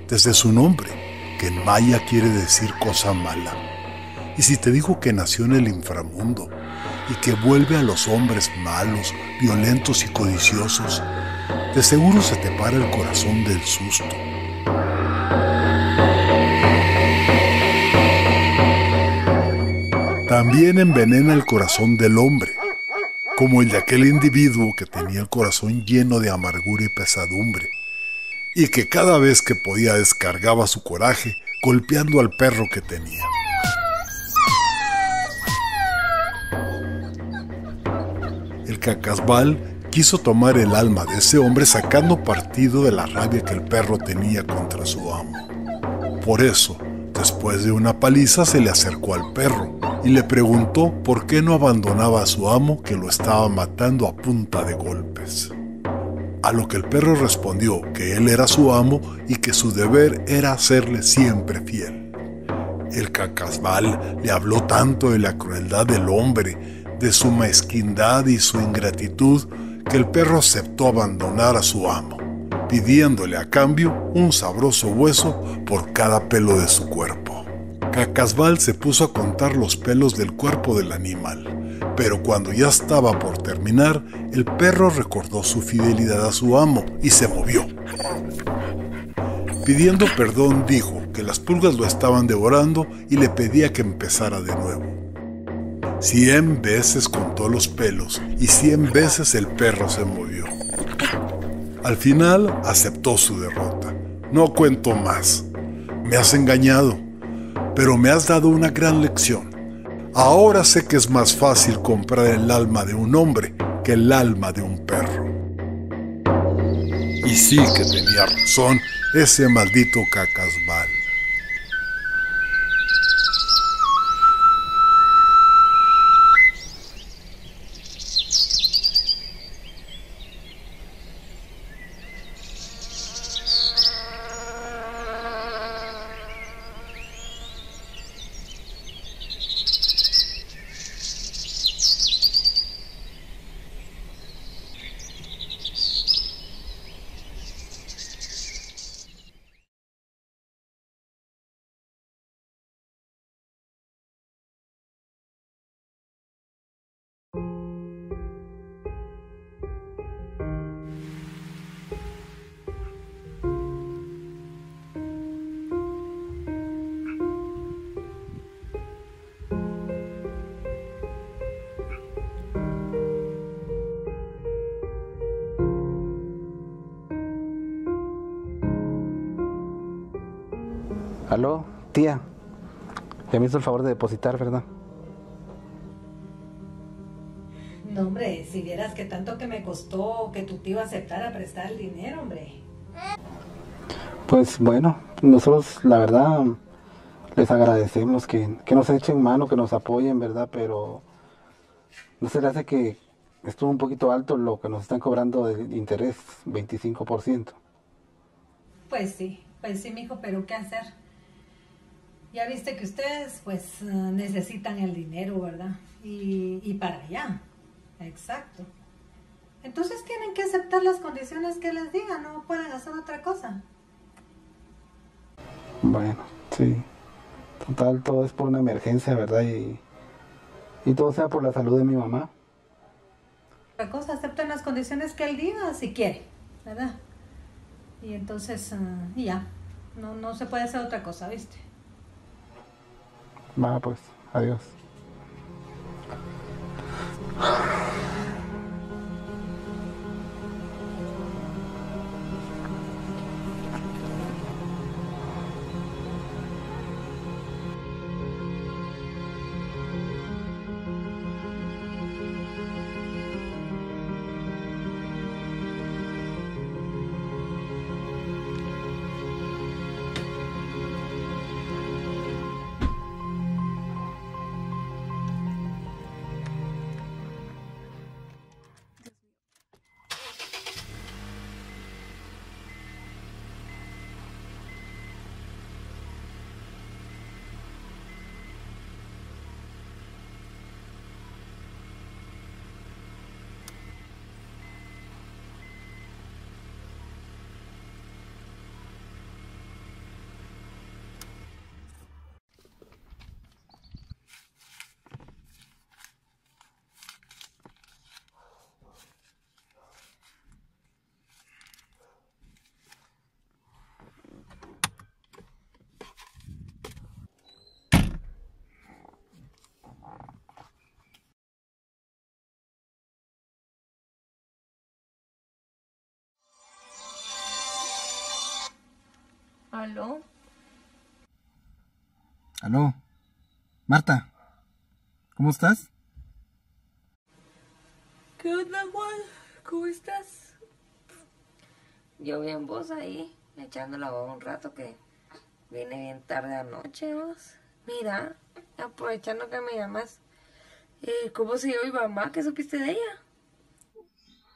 Desde su nombre, que en maya quiere decir cosa mala. Y si te digo que nació en el inframundo y que vuelve a los hombres malos, violentos y codiciosos, de seguro se te para el corazón del susto. También envenena el corazón del hombre, como el de aquel individuo que tenía el corazón lleno de amargura y pesadumbre, y que cada vez que podía descargaba su coraje golpeando al perro que tenía. El cacasbal quiso tomar el alma de ese hombre sacando partido de la rabia que el perro tenía contra su amo. Por eso, después de una paliza se le acercó al perro y le preguntó por qué no abandonaba a su amo que lo estaba matando a punta de golpes. A lo que el perro respondió que él era su amo y que su deber era serle siempre fiel. El cacasbal le habló tanto de la crueldad del hombre, de su mezquindad y su ingratitud, que el perro aceptó abandonar a su amo, pidiéndole a cambio un sabroso hueso por cada pelo de su cuerpo. Cacasbal se puso a contar los pelos del cuerpo del animal, pero cuando ya estaba por terminar, el perro recordó su fidelidad a su amo y se movió. Pidiendo perdón dijo que las pulgas lo estaban devorando y le pedía que empezara de nuevo. Cien veces contó los pelos y cien veces el perro se movió. Al final aceptó su derrota. No cuento más. Me has engañado, pero me has dado una gran lección. Ahora sé que es más fácil comprar el alma de un hombre que el alma de un perro. Y sí que tenía razón ese maldito cacasbal. Tía. Ya me hizo el favor de depositar, ¿verdad? No, hombre, si vieras que tanto que me costó que tu tío aceptara prestar el dinero, hombre. Pues bueno, nosotros la verdad les agradecemos que, que nos echen mano, que nos apoyen, ¿verdad? Pero no se le hace que estuvo un poquito alto lo que nos están cobrando de interés, 25%. Pues sí, pues sí, mijo, pero ¿qué hacer? Ya viste que ustedes, pues, eh, necesitan el dinero, ¿verdad? Y, y para allá. Exacto. Entonces tienen que aceptar las condiciones que les digan, no pueden hacer otra cosa. Bueno, sí. Total, todo es por una emergencia, ¿verdad? Y, y todo sea por la salud de mi mamá. Otra cosa, aceptan las condiciones que él diga si quiere, ¿verdad? Y entonces, eh, y ya, no, no se puede hacer otra cosa, ¿viste? Va, pues, adiós. ¿Aló? Aló, Marta, ¿cómo estás? ¿Qué onda, Juan? ¿Cómo estás? Yo bien vos ahí, echando la voz un rato que vine bien tarde anoche, vos. Mira, aprovechando que me llamas. Eh, ¿Cómo se mi mamá? ¿Qué supiste de ella?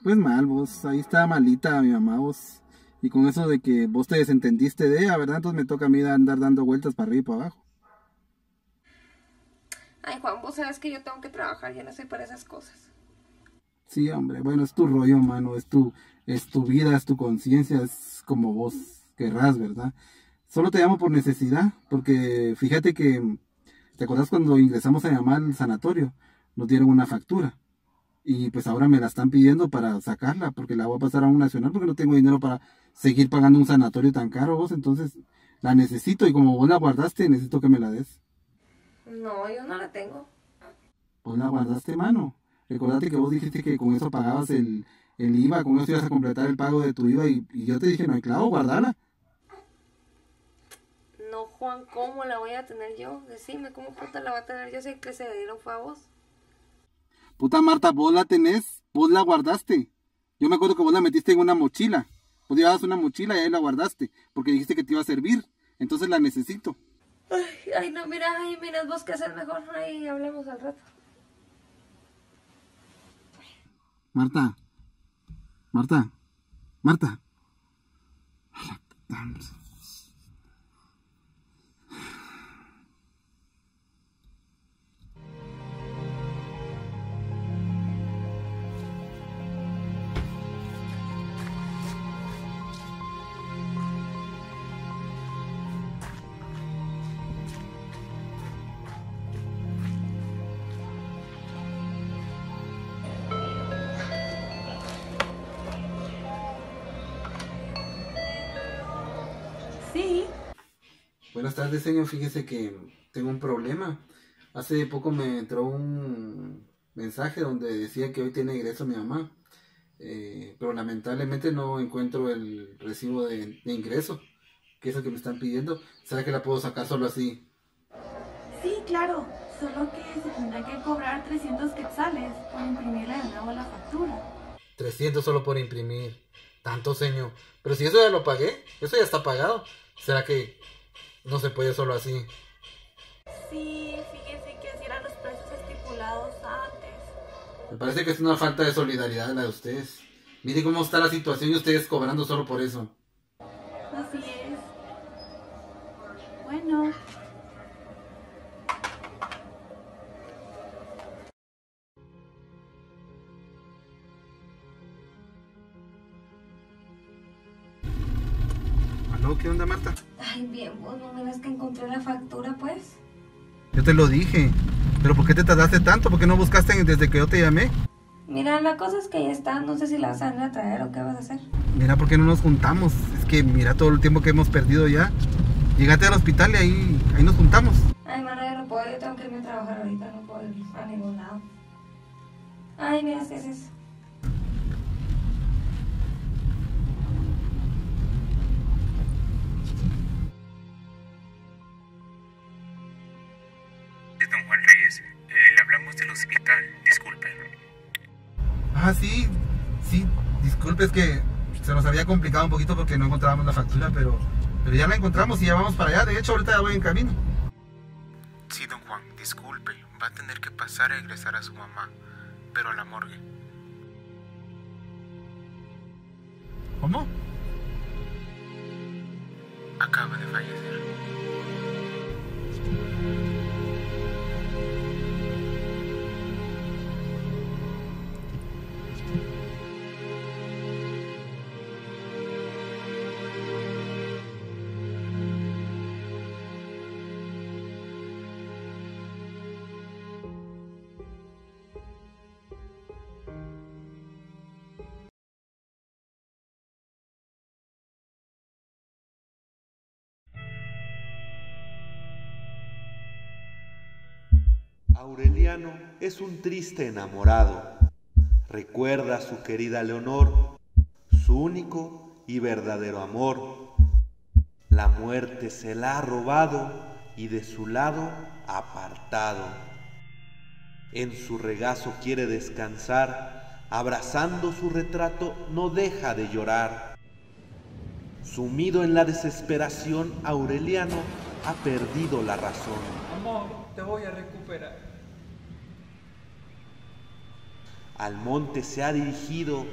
Pues mal, vos, ahí está malita mi mamá, vos. Y con eso de que vos te desentendiste de ella, ¿verdad? Entonces me toca a mí andar dando vueltas para arriba y para abajo. Ay, Juan, vos sabes que yo tengo que trabajar, yo no soy para esas cosas. Sí, hombre, bueno, es tu rollo, mano, es tu, es tu vida, es tu conciencia, es como vos querrás, ¿verdad? Solo te llamo por necesidad, porque fíjate que, ¿te acuerdas cuando ingresamos a llamar al sanatorio? Nos dieron una factura. Y pues ahora me la están pidiendo para sacarla, porque la voy a pasar a un nacional, porque no tengo dinero para seguir pagando un sanatorio tan caro vos, entonces la necesito y como vos la guardaste, necesito que me la des. No, yo no la tengo. Vos la guardaste, mano. Recordate que vos dijiste que con eso pagabas el, el IVA, con eso ibas a completar el pago de tu IVA y, y yo te dije, no hay clavo, guardala. No, Juan, ¿cómo la voy a tener yo? Decime, ¿cómo puta la va a tener yo si el que se dieron fue a vos? Puta Marta, vos la tenés, vos la guardaste. Yo me acuerdo que vos la metiste en una mochila. Vos llevabas una mochila y ahí la guardaste, porque dijiste que te iba a servir. Entonces la necesito. Ay, ay, no, mira, ay, mira, vos qué haces mejor. Ahí hablamos al rato. Marta. Marta. Marta. Buenas tardes, señor. Fíjese que tengo un problema. Hace poco me entró un mensaje donde decía que hoy tiene ingreso mi mamá. Eh, pero lamentablemente no encuentro el recibo de, de ingreso, que es el que me están pidiendo. ¿Será que la puedo sacar solo así? Sí, claro. Solo que se tendrá que cobrar 300 quetzales por imprimirle de nuevo la factura. 300 solo por imprimir. Tanto, señor. Pero si eso ya lo pagué, eso ya está pagado. ¿Será que no se puede solo así? Sí, fíjese que así eran los precios estipulados antes. Me parece que es una falta de solidaridad la de ustedes. Mire cómo está la situación y ustedes cobrando solo por eso. Así es. Bueno. ¿Qué onda, Marta? Ay, bien, vos no miras que encontré la factura, pues. Yo te lo dije. ¿Pero por qué te tardaste tanto? ¿Por qué no buscaste desde que yo te llamé? Mira, la cosa es que ya está. No sé si la vas a venir a traer o qué vas a hacer. Mira, ¿por qué no nos juntamos? Es que mira todo el tiempo que hemos perdido ya. Llegate al hospital y ahí, ahí nos juntamos. Ay, mana, yo no puedo. Yo tengo que irme a trabajar ahorita. No puedo ir a ningún lado. Ay, mira, ¿qué es eso? Del hospital, disculpe. Ah, sí, sí. Disculpe, es que se nos había complicado un poquito porque no encontrábamos la factura, pero, pero ya la encontramos y ya vamos para allá. De hecho, ahorita ya voy en camino. Sí, don Juan, disculpe, va a tener que pasar a regresar a su mamá, pero a la morgue. ¿Cómo? Acaba de fallecer. Aureliano es un triste enamorado. Recuerda a su querida Leonor, su único y verdadero amor. La muerte se la ha robado y de su lado apartado. En su regazo quiere descansar, abrazando su retrato no deja de llorar. Sumido en la desesperación, Aureliano ha perdido la razón. Amor, te voy a recuperar. Al monte se ha dirigido.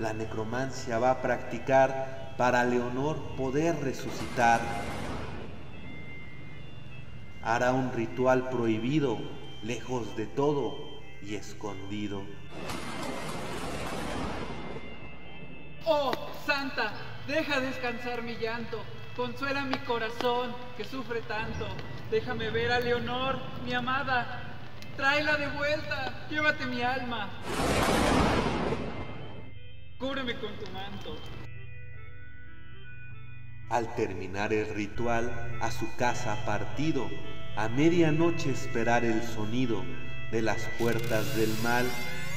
La necromancia va a practicar para Leonor poder resucitar. Hará un ritual prohibido, lejos de todo y escondido. Oh, Santa, deja descansar mi llanto. Consuela mi corazón que sufre tanto. Déjame ver a Leonor, mi amada. Tráela de vuelta. Llévate mi alma. Cúbreme con tu manto. Al terminar el ritual, a su casa partido, a medianoche esperar el sonido de las puertas del mal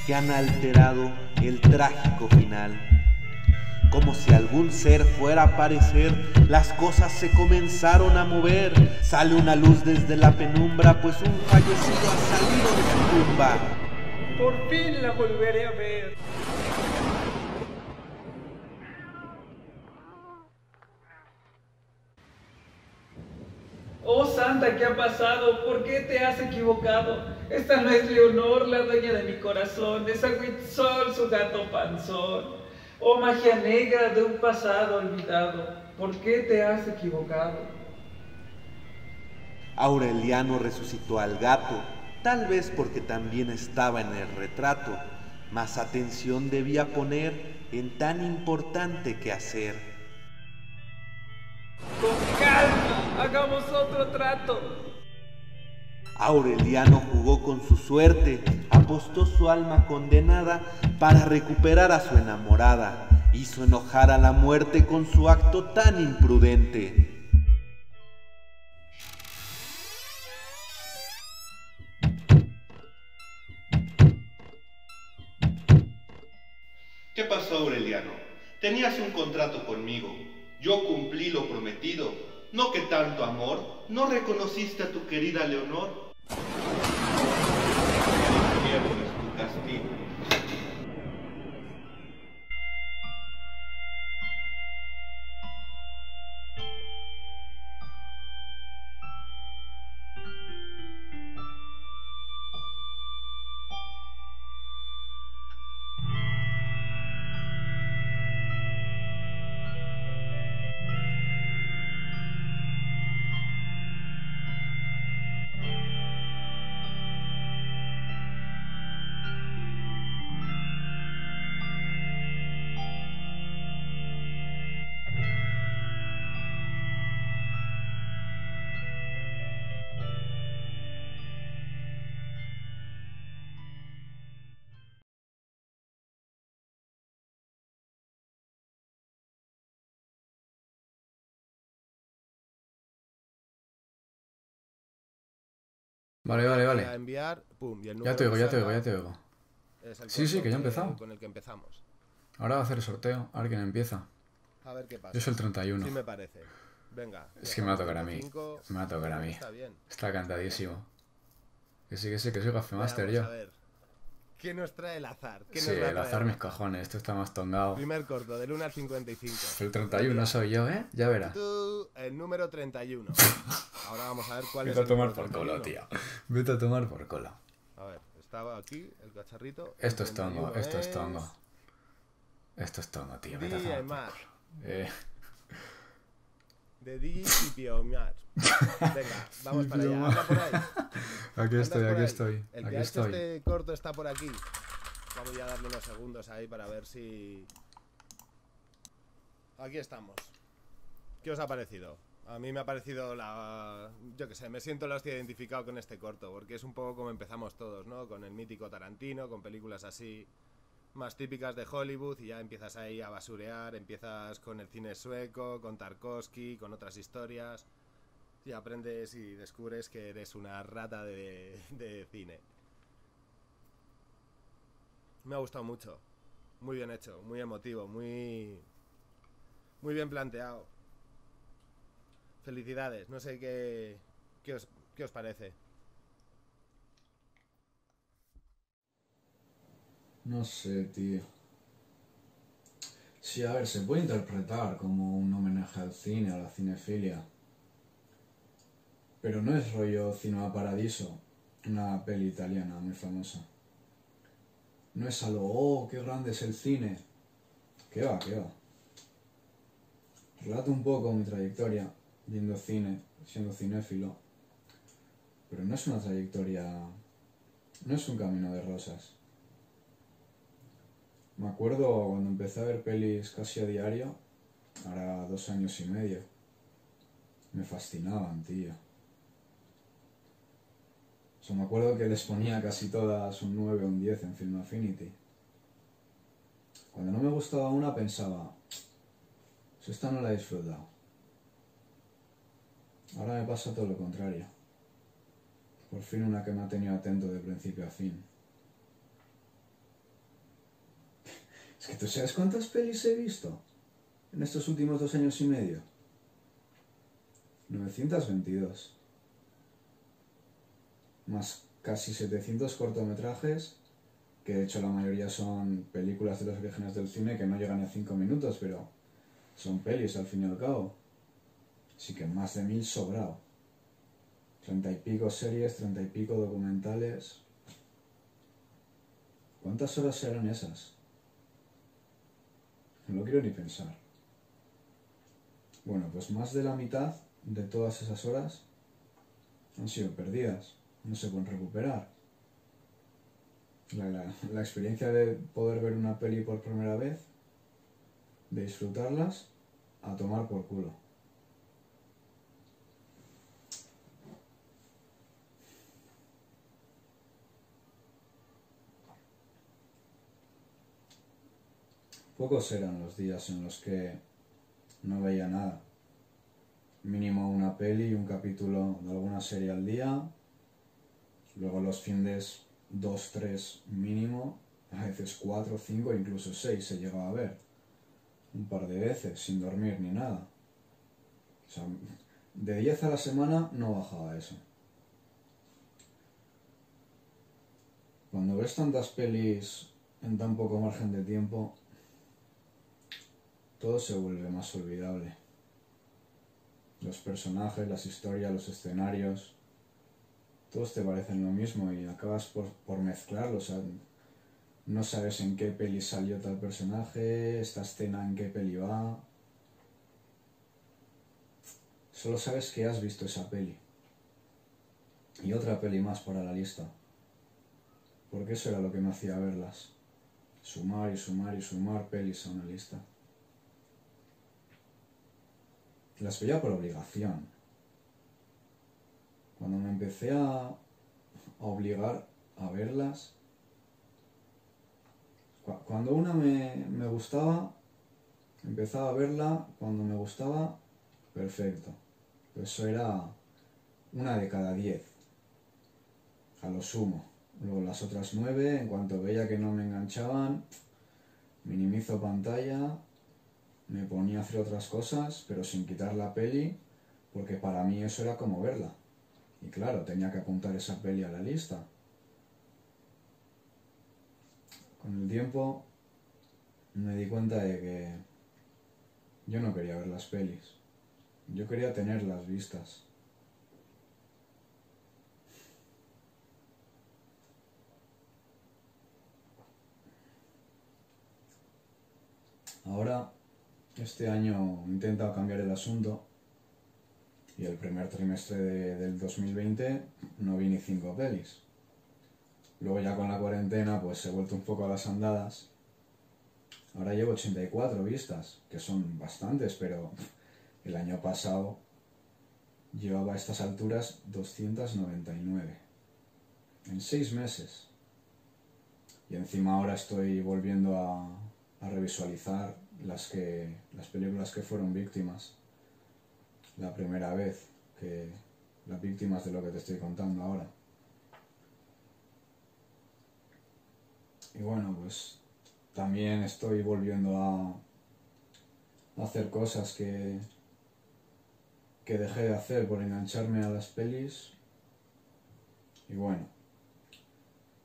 que han alterado el trágico final. Como si algún ser fuera a aparecer, las cosas se comenzaron a mover. Sale una luz desde la penumbra, pues un fallecido ha salido de su tumba. Por fin la volveré a ver. Oh Santa, ¿qué ha pasado? ¿Por qué te has equivocado? Esta no es Leonor, la dueña de mi corazón, es Agüitzol, su gato panzón. Oh magia negra de un pasado olvidado, ¿por qué te has equivocado? Aureliano resucitó al gato, tal vez porque también estaba en el retrato. Más atención debía poner en tan importante que hacer. Con calma, hagamos otro trato. Aureliano jugó con su suerte, apostó su alma condenada para recuperar a su enamorada. Hizo enojar a la muerte con su acto tan imprudente. ¿Qué pasó, Aureliano? Tenías un contrato conmigo. Yo cumplí lo prometido. ¿No que tanto amor? ¿No reconociste a tu querida Leonor? El infierno es Vale, vale, Voy a vale. enviar, pum, y el Ya te oigo, ya te oigo, ya te oigo. Sí, sí, que ya he empezado. Con el que empezamos. Ahora va a hacer el sorteo, a ver quién empieza. A ver qué pasa. Yo soy el 31. Sí me parece. Venga. Es que me va a tocar a mí. 5. Me va a tocar a mí. Está bien. Está cantadísimo. Que sí, que sí, que soy Café Master yo. A ver. ¿Qué nos trae el azar? ¿Qué Sí, nos a el azar mis cojones, esto está más tongado. Primer corto, del 1 al 55. El 31 soy yo, ¿eh? Ya verás. Tú, el número 31. [laughs] Ahora vamos a ver cuál Vete es a el tomar por cola, 31. tío. Vete a tomar por cola. A ver, estaba aquí el cacharrito. Esto El es tongo, 31 esto es tongo. Esto es tongo, tío. Vete a tomar por. Eh, De Digi y Piomar. Venga, [laughs] vamos para allá. Piomar. Anda por ahí. [laughs] Aquí estoy, aquí ahí. estoy, El que ha hecho este corto está por aquí. Vamos ya a darle unos segundos ahí para ver si. Aquí estamos. ¿Qué os ha parecido? A mí me ha parecido la. Yo qué sé, me siento la hostia identificado con este corto, porque es un poco como empezamos todos, ¿no? Con el mítico Tarantino, con películas así más típicas de Hollywood y ya empiezas ahí a basurear, empiezas con el cine sueco, con Tarkovsky, con otras historias y aprendes y descubres que eres una rata de, de cine. Me ha gustado mucho, muy bien hecho, muy emotivo, muy muy bien planteado. Felicidades, no sé qué, qué, os, qué os parece. No sé, tío. Sí, a ver, se puede interpretar como un homenaje al cine, a la cinefilia. Pero no es rollo Cinema Paradiso, una peli italiana muy famosa. No es algo, oh, qué grande es el cine. ¿Qué va, qué va? Relato un poco mi trayectoria viendo cine, siendo cinéfilo. Pero no es una trayectoria... No es un camino de rosas. Me acuerdo cuando empecé a ver pelis casi a diario, ahora dos años y medio. Me fascinaban, tío. O sea, me acuerdo que les ponía casi todas un 9 o un 10 en Film Affinity. Cuando no me gustaba una pensaba, si esta no la he disfrutado. Ahora me pasa todo lo contrario. Por fin una que me ha tenido atento de principio a fin. Es que tú sabes cuántas pelis he visto en estos últimos dos años y medio. 922. Más casi 700 cortometrajes, que de hecho la mayoría son películas de los orígenes del cine que no llegan a 5 minutos, pero son pelis al fin y al cabo. Así que más de mil sobrado. Treinta y pico series, treinta y pico documentales. ¿Cuántas horas serán esas? No lo quiero ni pensar. Bueno, pues más de la mitad de todas esas horas han sido perdidas. No se pueden recuperar. La, la- la experiencia de poder ver una peli por primera vez, de disfrutarlas, a tomar por culo. Pocos eran los días en los que no veía nada. Mínimo una peli y un capítulo de alguna serie al día. Luego los fines dos, tres mínimo. A veces cuatro, cinco, incluso seis se llegaba a ver. Un par de veces, sin dormir ni nada. O sea, de 10 a la semana no bajaba eso. Cuando ves tantas pelis en tan poco margen de tiempo, todo se vuelve más olvidable. Los personajes, las historias, los escenarios, todos te parecen lo mismo y acabas por, por mezclarlos. No sabes en qué peli salió tal personaje, esta escena en qué peli va. Solo sabes que has visto esa peli. Y otra peli más para la lista. Porque eso era lo que me hacía verlas. Sumar y sumar y sumar pelis a una lista. Las veía por obligación. Cuando me empecé a, obligar a verlas, cu- cuando una me, me gustaba, empezaba a verla, cuando me gustaba, perfecto. Eso era una de cada diez, a lo sumo. Luego las otras nueve, en cuanto veía que no me enganchaban, minimizo pantalla, me ponía a hacer otras cosas, pero sin quitar la peli, porque para mí eso era como verla. Y claro, tenía que apuntar esa peli a la lista. Con el tiempo me di cuenta de que yo no quería ver las pelis, yo quería tenerlas vistas. Ahora, este año he intentado cambiar el asunto y el primer trimestre de- del 2020 no vi ni cinco pelis. Luego ya con la cuarentena pues he vuelto un poco a las andadas. Ahora llevo 84 vistas, que son bastantes, pero el año pasado llevaba a estas alturas 299. En seis meses. Y encima ahora estoy volviendo a, a revisualizar las, que, las películas que fueron víctimas la primera vez, que las víctimas de lo que te estoy contando ahora. Y bueno, pues también estoy volviendo a, hacer cosas que, que dejé de hacer por engancharme a las pelis. Y bueno,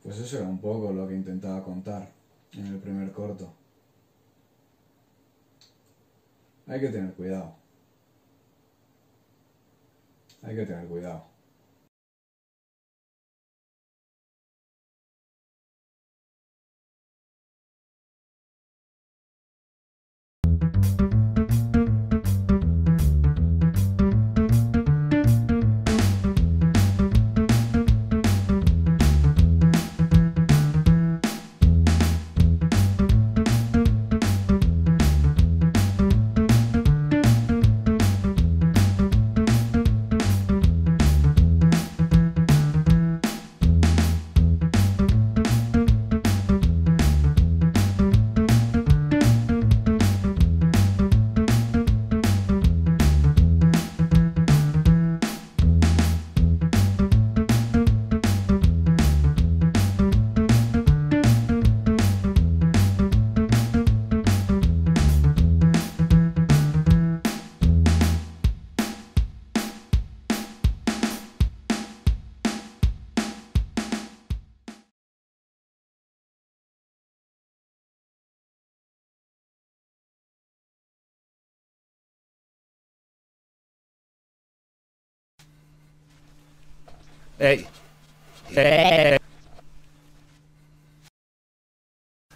pues eso era un poco lo que intentaba contar en el primer corto. Hay que tener cuidado. Hay que tener cuidado. ¡Ey!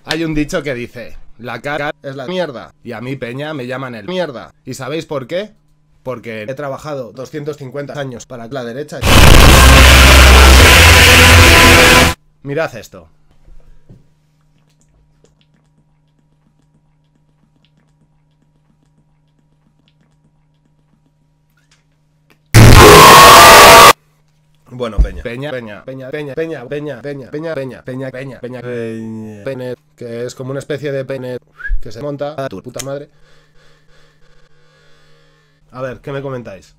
Hay un dicho que dice, la cara es la mierda, y a mí Peña me llaman el mierda. ¿Y sabéis por qué? Porque he trabajado 250 años para la derecha. Mirad esto. Bueno, Peña. Peña, Peña, Peña, Peña, Peña, Peña, Peña, Peña, Peña, Peña, Peña, Peña, Peña, Pene, que es como una especie de pene que se monta a tu puta madre. A ver, ¿qué me comentáis?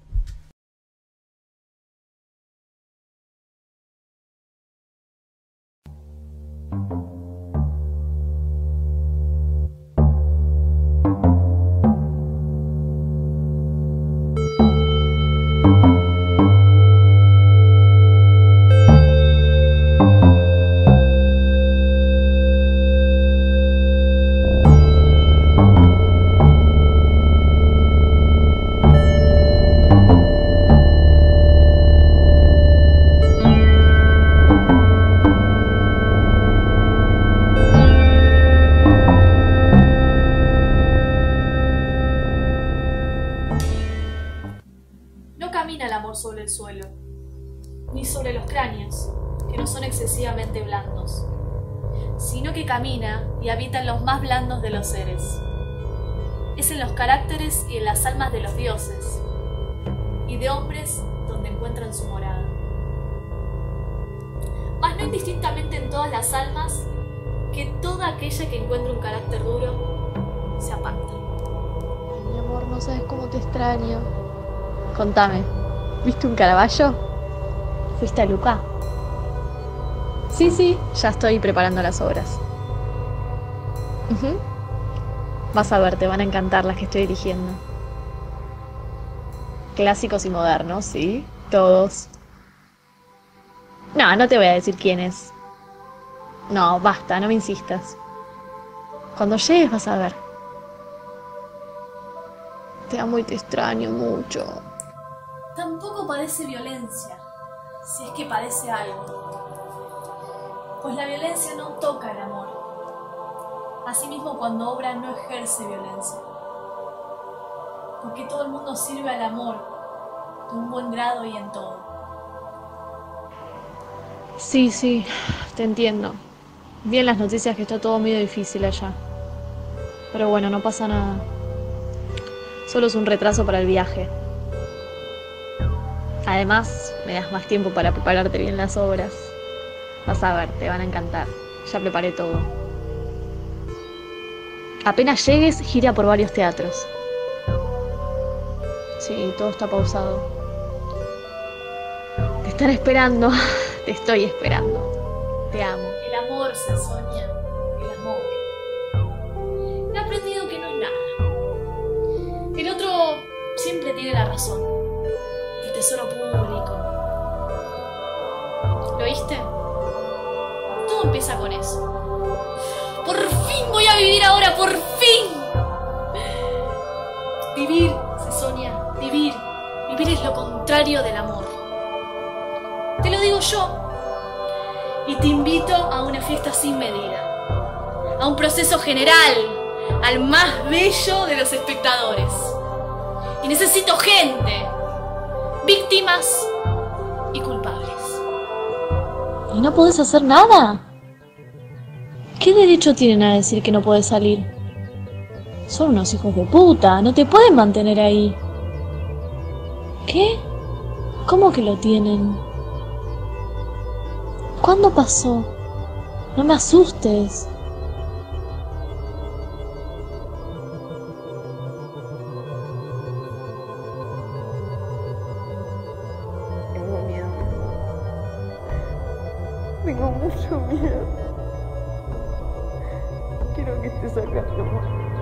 Aquella que encuentra un carácter duro se aparta. Mi amor, no sabes cómo te extraño. Contame, ¿viste un caraballo? ¿Fuiste a Luca? Sí, sí, ya estoy preparando las obras. Ujú. Vas a ver, te van a encantar las que estoy dirigiendo. Clásicos y modernos, sí, todos. No, no te voy a decir quiénes. No, basta, no me insistas. Cuando llegues vas a ver. Te amo y te extraño mucho. Tampoco padece violencia, si es que padece algo. Pues la violencia no toca el amor. Asimismo, cuando obra no ejerce violencia. Porque todo el mundo sirve al amor, de un buen grado y en todo. Sí, sí, te entiendo. Vi en las noticias que está todo medio difícil allá. Pero bueno, no pasa nada. Solo es un retraso para el viaje. Además, me das más tiempo para prepararte bien las obras. Vas a ver, te van a encantar. Ya preparé todo. Apenas llegues, gira por varios teatros. Sí, todo está pausado. Te están esperando. [laughs] Te estoy esperando. Te amo. El amor se el amor. Que no es nada. El otro siempre tiene la razón. El tesoro público. ¿Lo oíste? Todo empieza con eso. Por fin voy a vivir ahora, por fin. Vivir se soña, vivir. Vivir es lo contrario del amor. Te lo digo yo. Y te invito a una fiesta sin medida. A un proceso general. Al más bello de los espectadores. Y necesito gente. Víctimas y culpables. ¿Y no podés hacer nada? ¿Qué derecho tienen a decir que no podés salir? Son unos hijos de puta, no te pueden mantener ahí. ¿Qué? ¿Cómo que lo tienen? ¿Cuándo pasó? No me asustes. Mucho miedo. Quiero que estés acá, amor.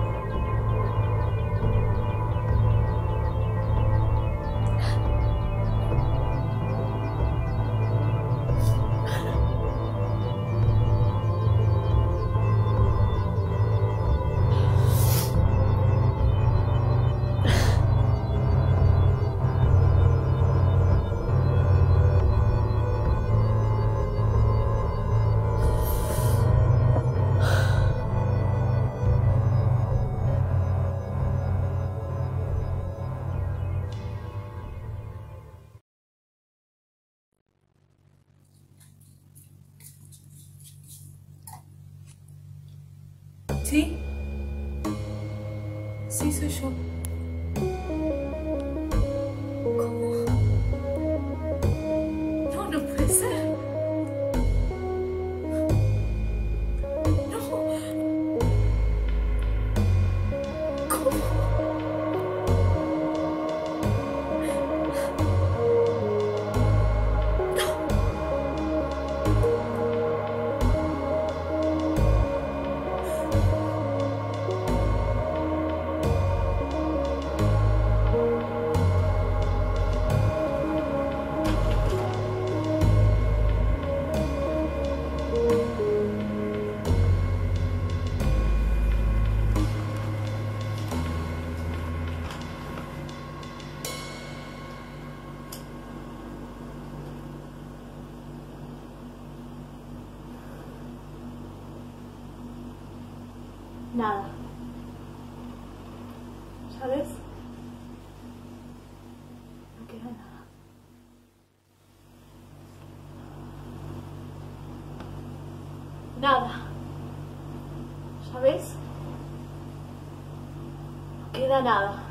Nada.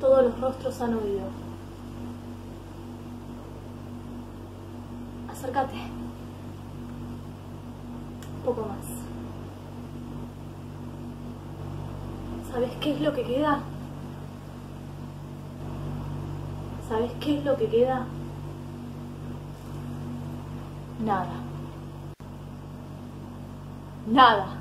Todos los rostros han huido. Acércate. Un poco más. ¿Sabes qué es lo que queda? ¿Sabes qué es lo que queda? Nada. Nada.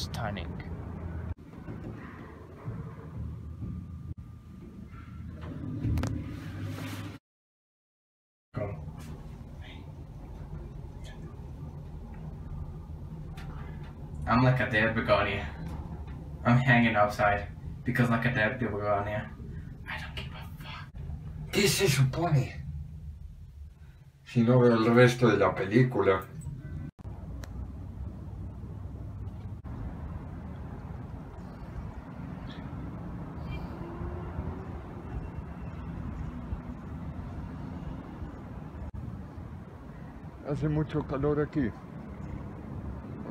Stunning. I'm like a dead begonia. I'm hanging outside because like a dead begonia. ¿Qué se supone? Si no veo el resto de la película. Hace mucho calor aquí.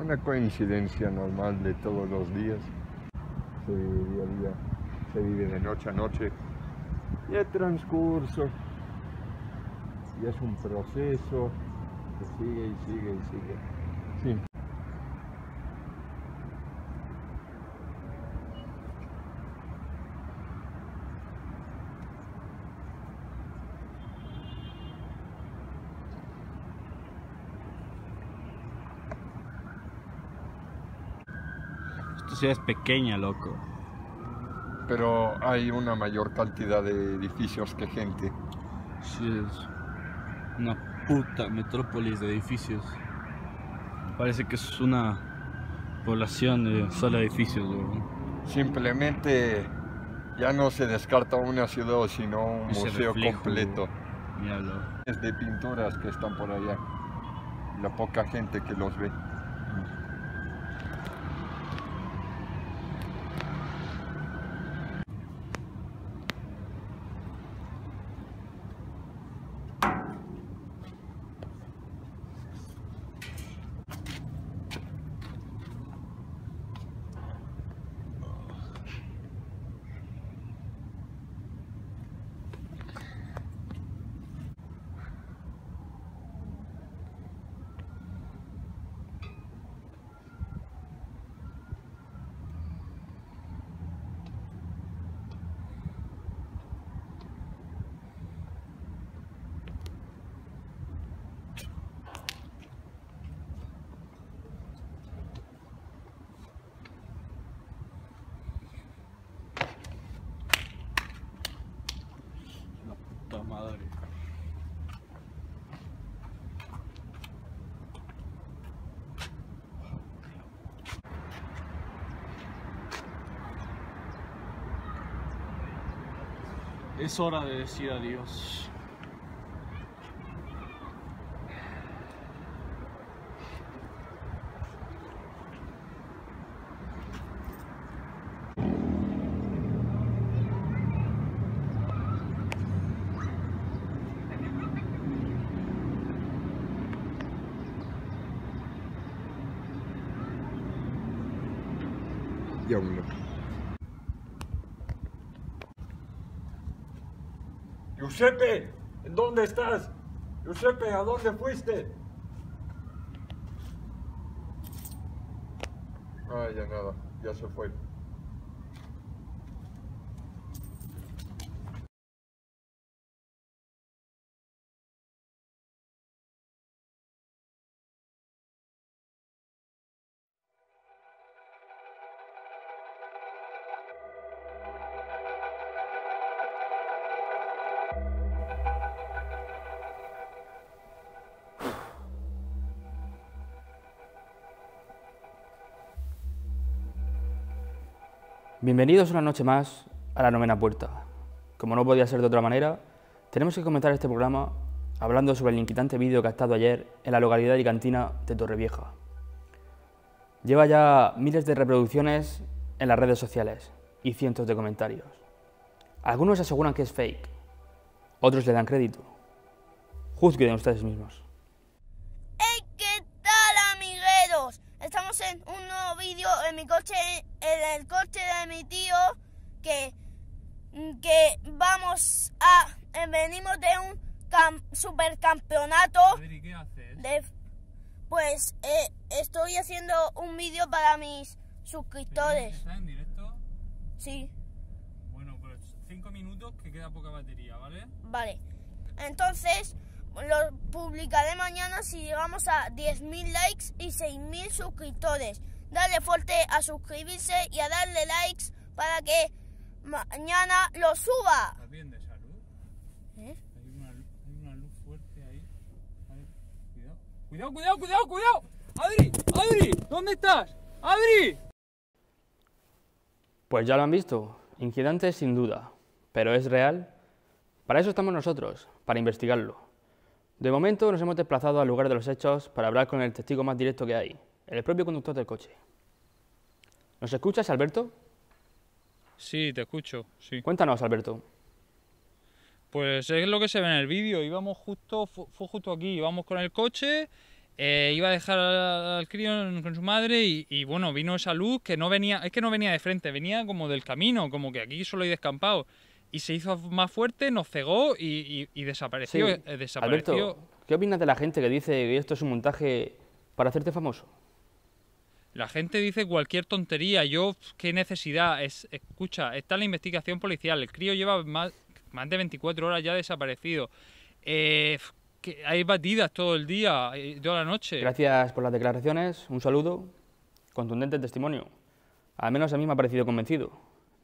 Una coincidencia normal de todos los días. Se vive día a día, se vive de noche a noche. Y el transcurso. Y es un proceso que sigue y sigue y sigue. Sí. Ciudad es pequeña, loco. Pero hay una mayor cantidad de edificios que gente. Sí, es una puta metrópolis de edificios. Parece que es una población de solo edificios. Simplemente ya no se descarta una ciudad, sino un Ese museo reflejo, completo. Míralo. Es de pinturas que están por allá. La poca gente que los ve. Es hora de decir adiós. Y aún no. Giuseppe, ¿dónde estás? Giuseppe, ¿a dónde fuiste? Ah, ya nada, ya se fue. Bienvenidos una noche más a la novena puerta. Como no podía ser de otra manera, tenemos que comenzar este programa hablando sobre el inquietante vídeo captado ayer en la localidad alicantina de Torrevieja. Lleva ya miles de reproducciones en las redes sociales y cientos de comentarios. Algunos aseguran que es fake, otros le dan crédito. Juzguen ustedes mismos. ¿Qué tal, amigueros? Estamos en un nuevo vídeo en mi coche, en el coche de mi tío, que, que vamos a, eh, venimos de un cam- supercampeonato. ¿qué haces? De, pues eh, estoy haciendo un vídeo para mis suscriptores. ¿Estás en directo? Sí, Bueno, pues cinco minutos que queda poca batería, ¿vale? vale. Entonces lo publicaré mañana si llegamos a 10.000 likes y 6.000 suscriptores. Dale fuerte a suscribirse y a darle likes para que mañana lo suba. ¿Estás bien de salud? ¿Eh? Hay una, luz- hay una luz fuerte ahí. A ver, cuidado. Cuidado, cuidado, cuidado, cuidado. Adri, Adri, ¿dónde estás? Adri. Pues ya lo han visto, inquietante sin duda, pero es real. Para eso estamos nosotros, para investigarlo. De momento nos hemos desplazado al lugar de los hechos para hablar con el testigo más directo que hay, el propio conductor del coche. ¿Nos escuchas, Alberto? Sí, te escucho, sí. Cuéntanos, Alberto. Pues es lo que se ve en el vídeo. Íbamos justo, fu- fue justo aquí, íbamos con el coche, eh, iba a dejar al, al crío con su madre y, y, bueno, vino esa luz que no venía, es que no venía de frente, venía como del camino, como que aquí solo hay descampado. Y se hizo más fuerte, nos cegó y, y- y desapareció. Sí. eh, desapareció. Alberto, ¿qué opinas de la gente que dice que esto es un montaje para hacerte famoso? La gente dice cualquier tontería. Yo, qué necesidad. Es, escucha, está la investigación policial. El crío lleva más, más de 24 horas ya desaparecido. Eh, hay batidas todo el día, eh, toda la noche. Gracias por las declaraciones, un saludo, contundente testimonio. Al menos a mí me ha parecido convencido.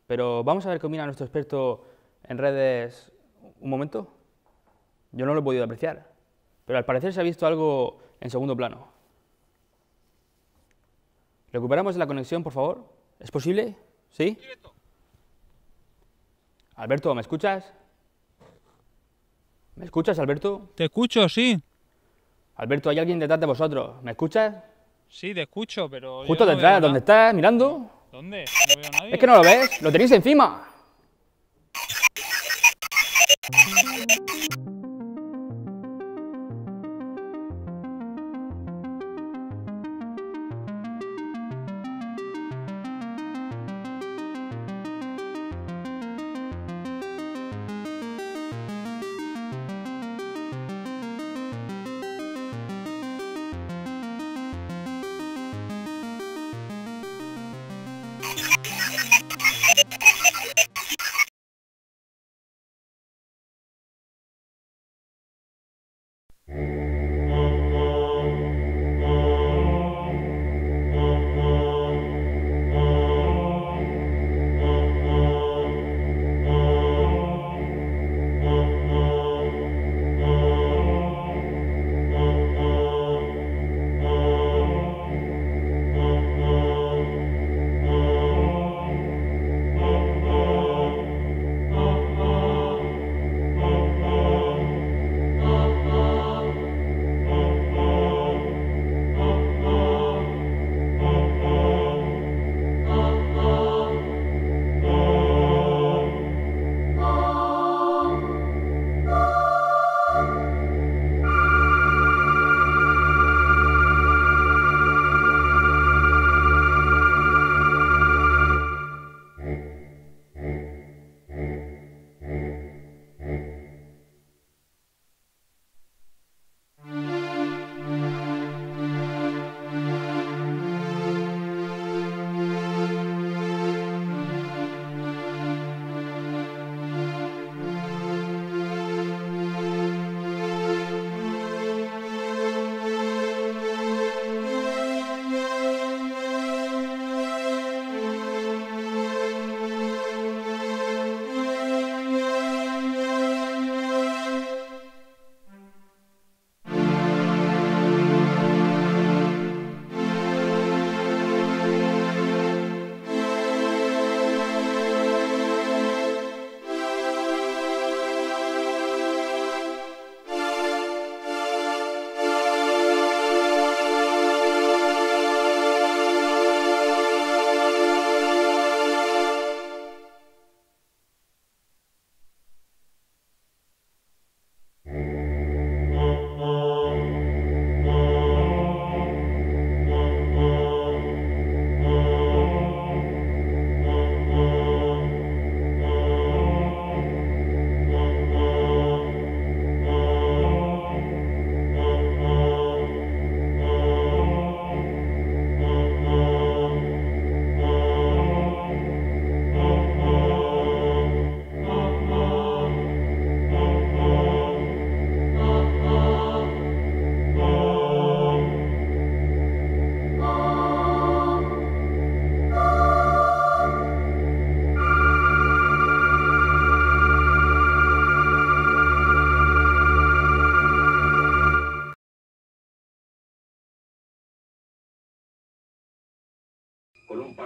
Pero vamos a ver qué opina nuestro experto en redes. Un momento. Yo no lo he podido apreciar, pero al parecer se ha visto algo en segundo plano. ¿Recuperamos la conexión, por favor? ¿Es posible? ¿Sí? Alberto, ¿me escuchas? ¿Me escuchas, Alberto? Te escucho, sí. Alberto, hay alguien detrás de vosotros. ¿Me escuchas? Sí, te escucho, pero. Justo no detrás, ¿dónde estás? ¿Mirando? ¿Dónde? No veo a nadie. Es que no lo ves, lo tenéis encima.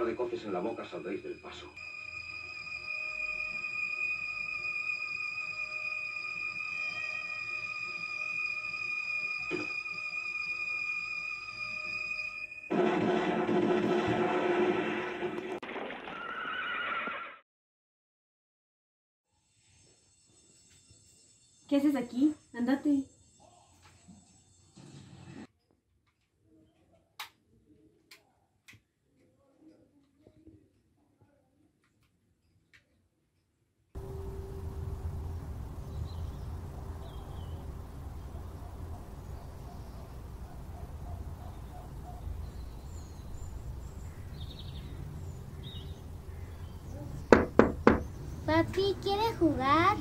Par de coces en la boca saldréis del paso. ¿Qué haces aquí? lugar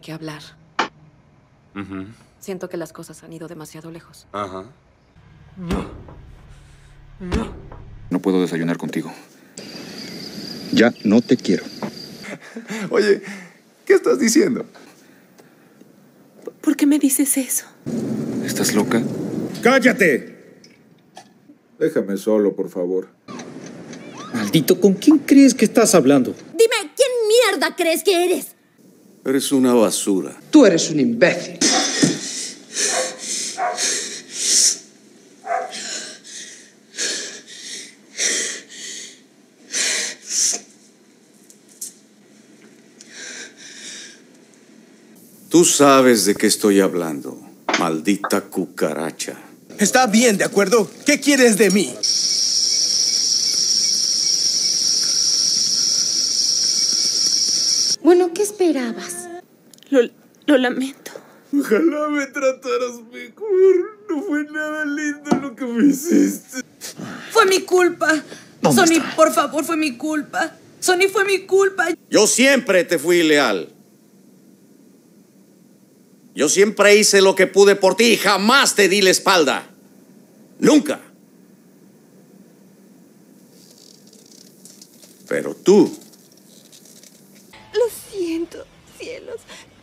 Hay que hablar. Siento que las cosas han ido demasiado lejos. Ajá. No puedo desayunar contigo. Ya no te quiero. [laughs] Oye, ¿qué estás diciendo? ¿Por qué me dices eso? ¿Estás loca? ¡Cállate! Déjame solo, por favor. Maldito, ¿con quién crees que estás hablando? Dime, ¿quién mierda crees que eres? Eres una basura. Tú eres un imbécil. Tú sabes de qué estoy hablando, maldita cucaracha. Está bien, ¿de acuerdo? ¿Qué quieres de mí? Bueno, ¿qué esperabas? Lo, lo lamento. Ojalá me trataras mejor. No fue nada lindo lo que me hiciste. Fue mi culpa. ¿Dónde Sony, está? por favor, fue mi culpa. Sony, fue mi culpa. Yo siempre te fui leal. Yo siempre hice lo que pude por ti y jamás te di la espalda. Nunca. Pero tú, siento, cielos.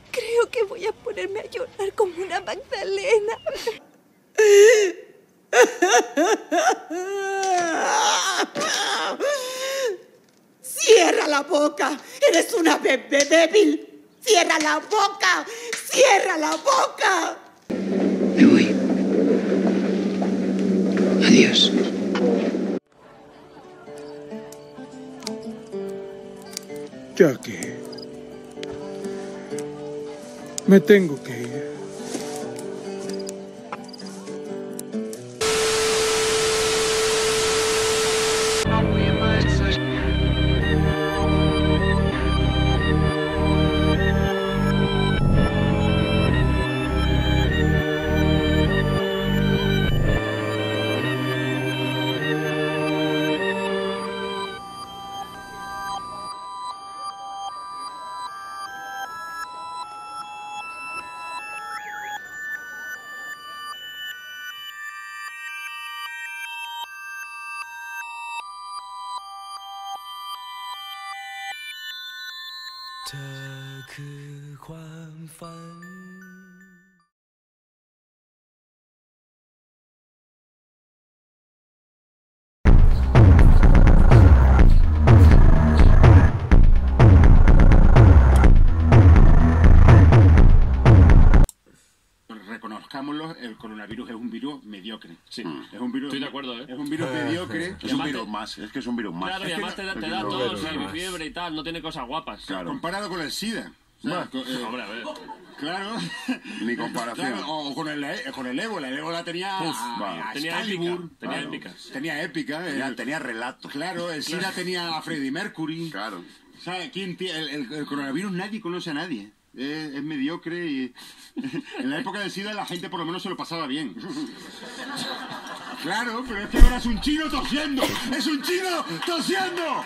Creo que voy a ponerme a llorar como una Magdalena. ¡Cierra la boca! ¡Eres una bebé débil! ¡Cierra la boca! ¡Cierra la boca! Adiós. Ya que... Me tengo que ir. Sí, es un virus. Estoy de acuerdo, ¿eh? Es un virus [laughs] mediocre. Es un virus más, es que es un virus más. Claro, y además te da, te da no. fiebre y tal, no tiene cosas guapas. Claro. Comparado con el SIDA. eh, Hombre, a ver. Claro. Ni comparación. Claro, o con el, e- con el ébola. El ébola tenía. Uf, a- va. a Tenía Excalibur. épica, tenía Claro. épica. Tenía épica. Tenía- el- tenía relato. Claro, el SIDA Claro. tenía a Freddie Mercury. Claro. ¿Sabe? ¿Quién tie- el, el- el coronavirus nadie conoce a nadie. Es, mediocre y. [laughs] en la época del SIDA la gente por lo menos se lo pasaba bien. [laughs] Claro, pero es que ahora es un chino tosiendo. ¡Es un chino tosiendo!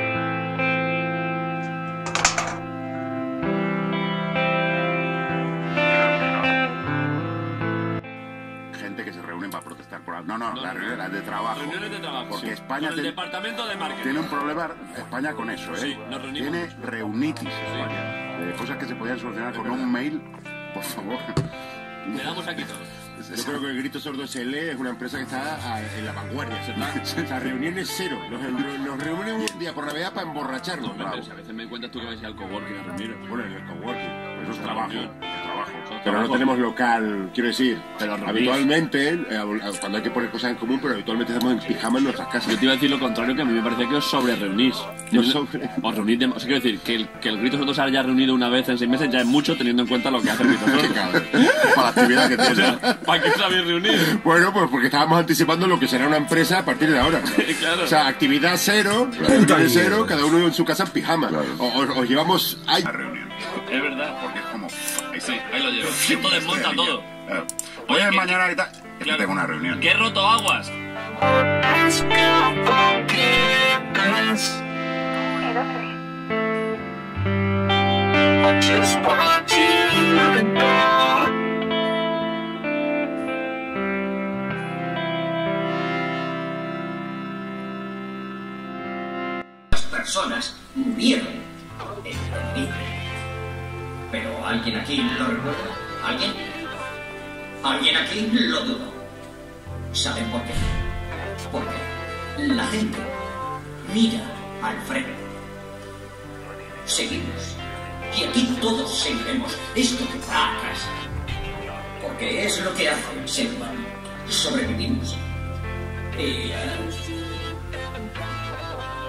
algo. No, no, las reuniones de trabajo. Reuniones de trabajo. Porque sí. España Con el tiene- departamento de marketing. tiene un problema, España con eso, ¿eh? Sí, nos reunimos. Tiene reunitis España. De cosas que se podían solucionar con un mail, por favor. Le damos aquí todo. [laughs] Yo creo que el Grito Sordo SL es una empresa que está a- en la vanguardia. [laughs] O sea, las reuniones cero. Los, los reúnen un día por Navidad para emborracharnos. Bravo. a veces me cuentas tú que vais al coworking a reunir. Bueno, en el coworking. Trabajo. Trabajo. Pero no tenemos local, quiero decir. Pero habitualmente, eh, cuando hay que poner cosas en común, pero habitualmente estamos en pijama en nuestras casas. Yo te iba a decir lo contrario, que a mí me parecía que os sobre reunís. No Os reunís de- O sea, quiero decir, que el, que el Grito se haya reunido una vez en seis meses ya es mucho teniendo en cuenta lo que hace el Grito. Para la actividad que [laughs] O tiene. sea, ¿para qué os habéis reunido? Bueno, pues porque estábamos anticipando lo que será una empresa a partir de ahora. [laughs] Claro. O sea, actividad cero, reuniones cero, cada uno en su casa en pijama. O, o- o llevamos... Ay, Es verdad, porque es como. Sí, ahí lo llevo. Esto desmonta todo. Oye, que- mañana que Claro. tengo una reunión. ¡Que he roto aguas! Las personas murieron en Tenerife. Pero ¿alguien aquí lo recuerda? ¿Alguien? ¿Alguien aquí lo dudó? ¿Saben por qué? Porque la gente mira al frente. Seguimos. Y aquí todos seguiremos. Esto va a casa. Porque es lo que hace el ser humano. Sobrevivimos. Eh,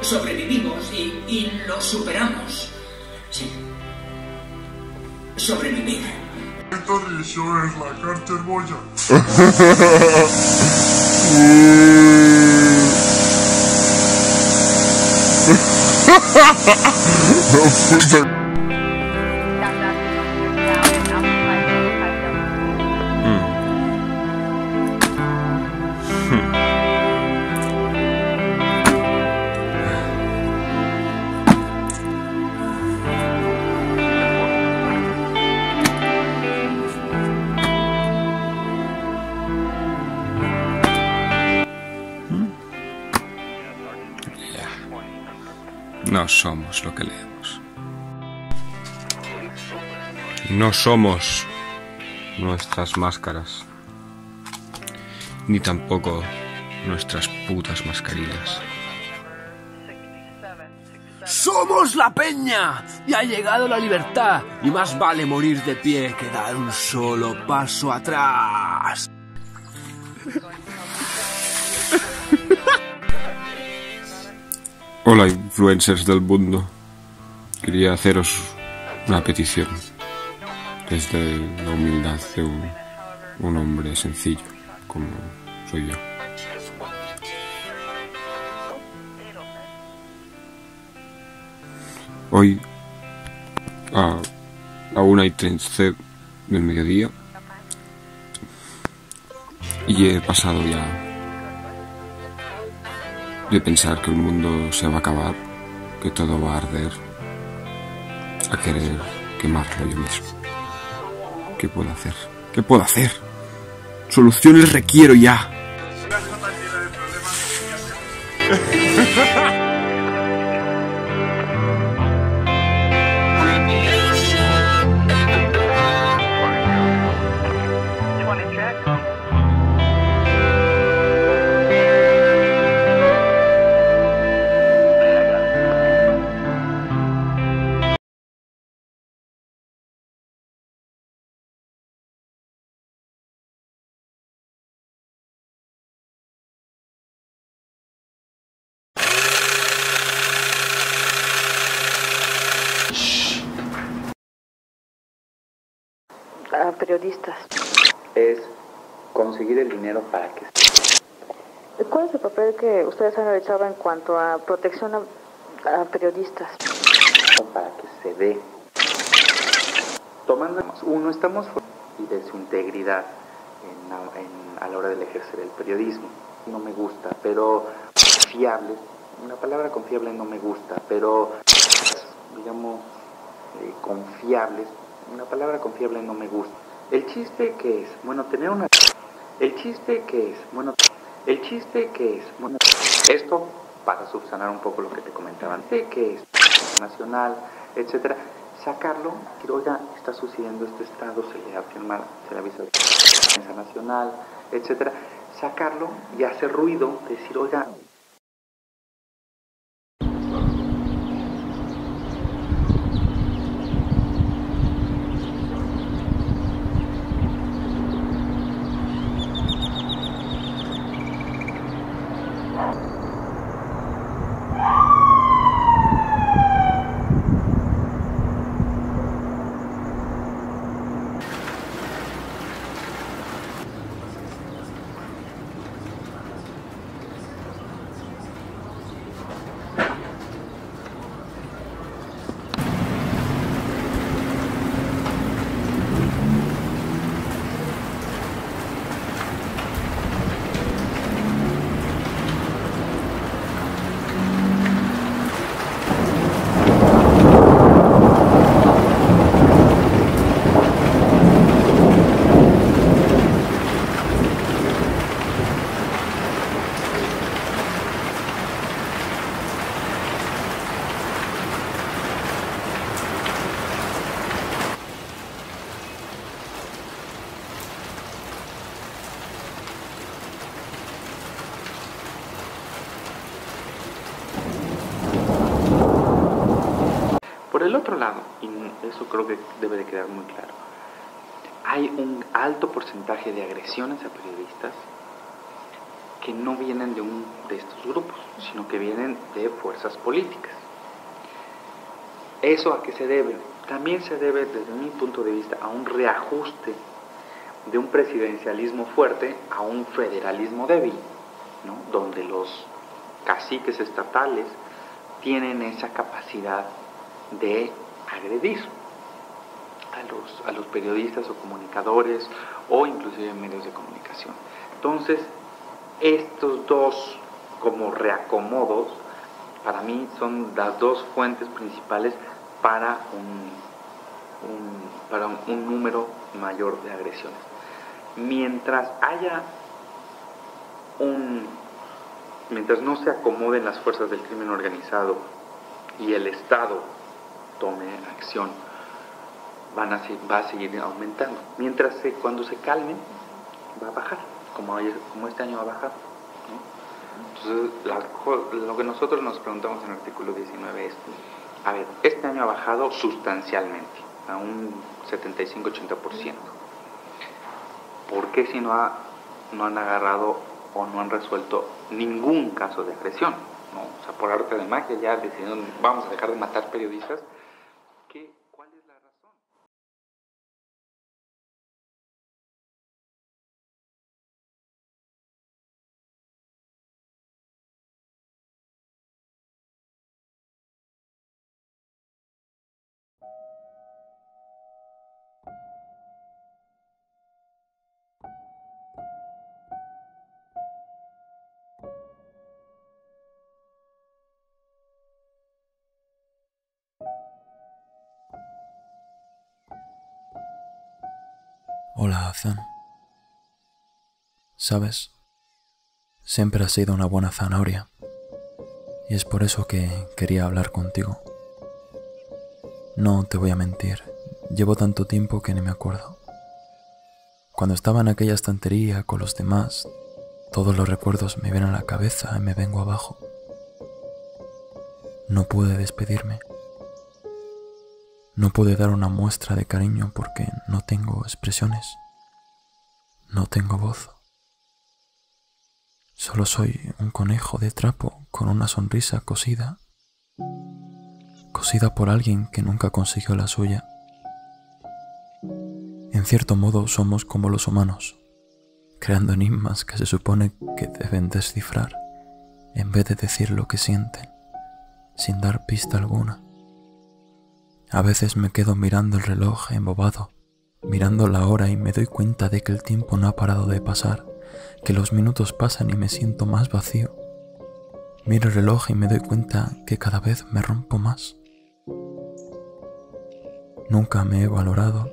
sobrevivimos y, y lo superamos. Sí. Sobrevivir. Això és la càrter boja. No lo que leemos. No somos nuestras máscaras. Ni tampoco nuestras putas mascarillas. ¡Somos la peña! Y ha llegado la libertad. Y más vale morir de pie que dar un solo paso atrás. Hola, influencers del mundo. Quería haceros una petición. Desde la humildad de un, un hombre sencillo, como soy yo. Hoy, a, a una y 13 del mediodía, y he pasado ya de pensar que el mundo se va a acabar, que todo va a arder, a querer quemarlo yo mismo. ¿Qué puedo hacer? ¿Qué puedo hacer? Soluciones requiero ya. [laughs] periodistas. es conseguir el dinero para que ¿Cuál es el papel que ustedes han realizado en cuanto a protección a, a periodistas? para que se dé. Tomando uno estamos y de su integridad en en- a la hora del ejercer el periodismo. No me gusta, pero fiable. Una palabra confiable no me gusta, pero digamos eh, confiables. Una palabra confiable no me gusta. El chiste que es, bueno, tener una el chiste que es, bueno, el chiste que es, bueno, esto para subsanar un poco lo que te comentaba. Antes, que es nacional, etcétera, sacarlo, decir, oiga, está sucediendo este estado, se le ha firmado, se le avisa a la nacional, etcétera, sacarlo y hacer ruido, decir, oiga, otro lado, y eso creo que debe de quedar muy claro, hay un alto porcentaje de agresiones a periodistas que no vienen de un de estos grupos, sino que vienen de fuerzas políticas. ¿Eso a qué se debe? También se debe, desde mi punto de vista, a un reajuste de un presidencialismo fuerte a un federalismo débil, ¿no? donde los caciques estatales tienen esa capacidad de agredir a los, a los periodistas o comunicadores o inclusive medios de comunicación. Entonces, estos dos como reacomodos para mí son las dos fuentes principales para un, para un número mayor de agresiones. Mientras haya un, mientras no se acomoden las fuerzas del crimen organizado y el Estado tome acción, van a, va a seguir aumentando. Mientras cuando se calmen, va a bajar, como, como este año ha bajado. Entonces, lo que nosotros nos preguntamos en el artículo 19 es, a ver, este año ha bajado sustancialmente, a un 75-80%. ¿Por qué si no, ha, no han agarrado o no han resuelto ningún caso de agresión? ¿no? O sea, por arte de magia ya decidieron, vamos a dejar de matar periodistas. Hola, Azan. ¿Sabes? Siempre has sido una buena zanahoria. Y es por eso que quería hablar contigo. No te voy a mentir, llevo tanto tiempo que ni me acuerdo. Cuando estaba en aquella estantería con los demás, todos los recuerdos me vienen a la cabeza y me vengo abajo. No pude despedirme. No pude dar una muestra de cariño porque no tengo expresiones. No tengo voz. Solo soy un conejo de trapo con una sonrisa cosida. Cosida por alguien que nunca consiguió la suya. En cierto modo somos como los humanos, creando enigmas que se supone que deben descifrar en vez de decir lo que sienten, sin dar pista alguna. A veces me quedo mirando el reloj embobado, mirando la hora y me doy cuenta de que el tiempo no ha parado de pasar, que los minutos pasan y me siento más vacío. Miro el reloj y me doy cuenta que cada vez me rompo más. Nunca me he valorado.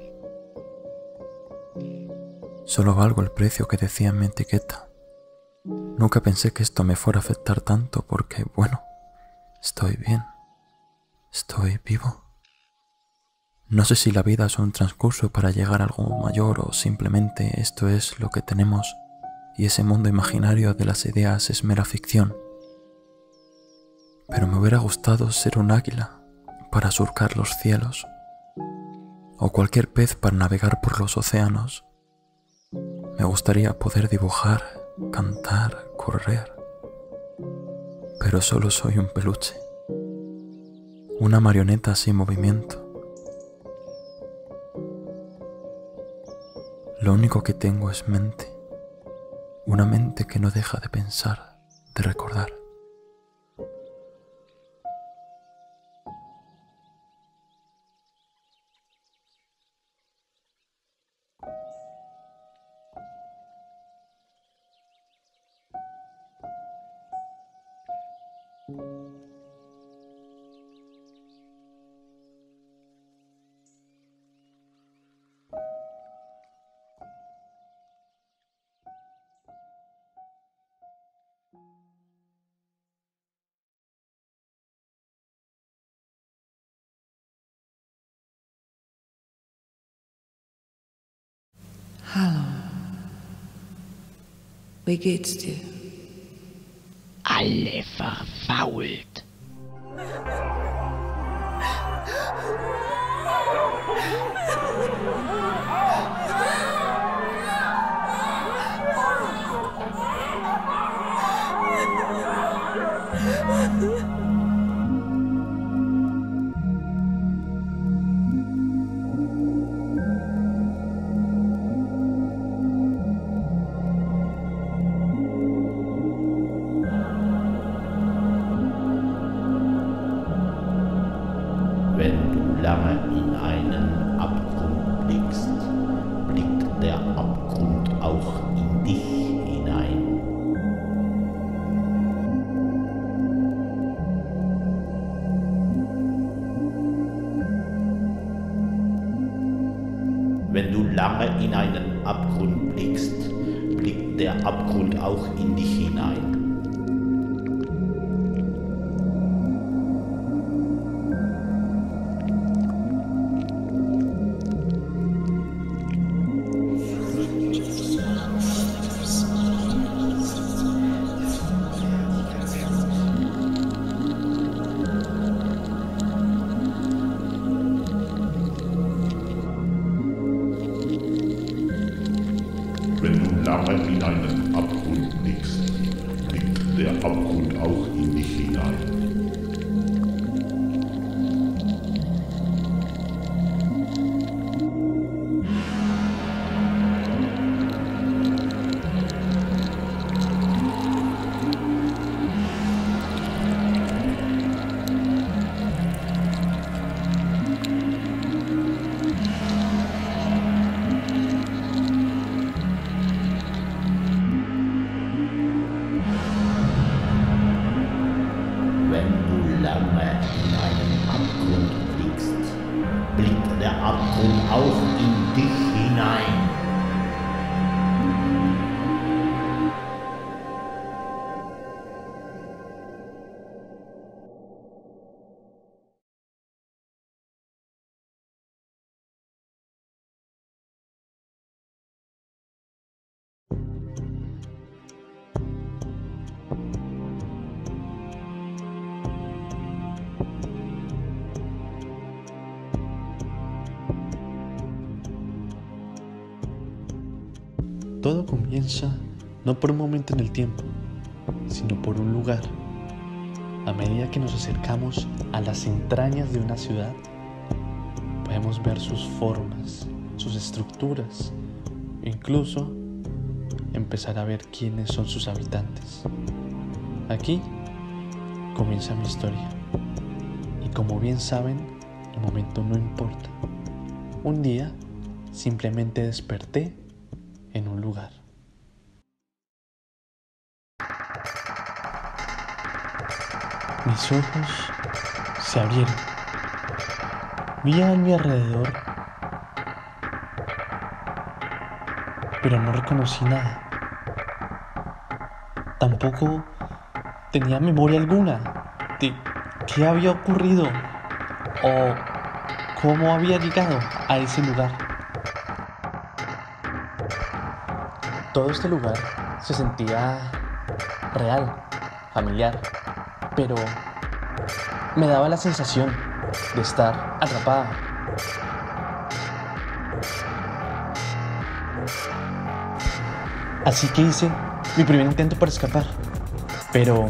Solo valgo el precio que decía en mi etiqueta. Nunca pensé que esto me fuera a afectar tanto porque, bueno, estoy bien. Estoy vivo. No sé si la vida es un transcurso para llegar a algo mayor o simplemente esto es lo que tenemos y ese mundo imaginario de las ideas es mera ficción. Pero me hubiera gustado ser un águila para surcar los cielos o cualquier pez para navegar por los océanos. Me gustaría poder dibujar, cantar, correr. Pero solo soy un peluche, una marioneta sin movimiento Lo único que tengo es mente, una mente que no deja de pensar, de recordar. Hallo. Wie geht's dir? Alle verfault. Todo comienza no por un momento en el tiempo, sino por un lugar. A medida que nos acercamos a las entrañas de una ciudad, podemos ver sus formas, sus estructuras, e incluso empezar a ver quiénes son sus habitantes. Aquí comienza mi historia. Y como bien saben, el momento no importa. Un día simplemente desperté Mis ojos se abrieron. Vi a mi alrededor, pero no reconocí nada. Tampoco tenía memoria alguna de qué había ocurrido o cómo había llegado a ese lugar. Todo este lugar se sentía real, familiar, pero me daba la sensación de estar atrapada. Así que hice mi primer intento para escapar, pero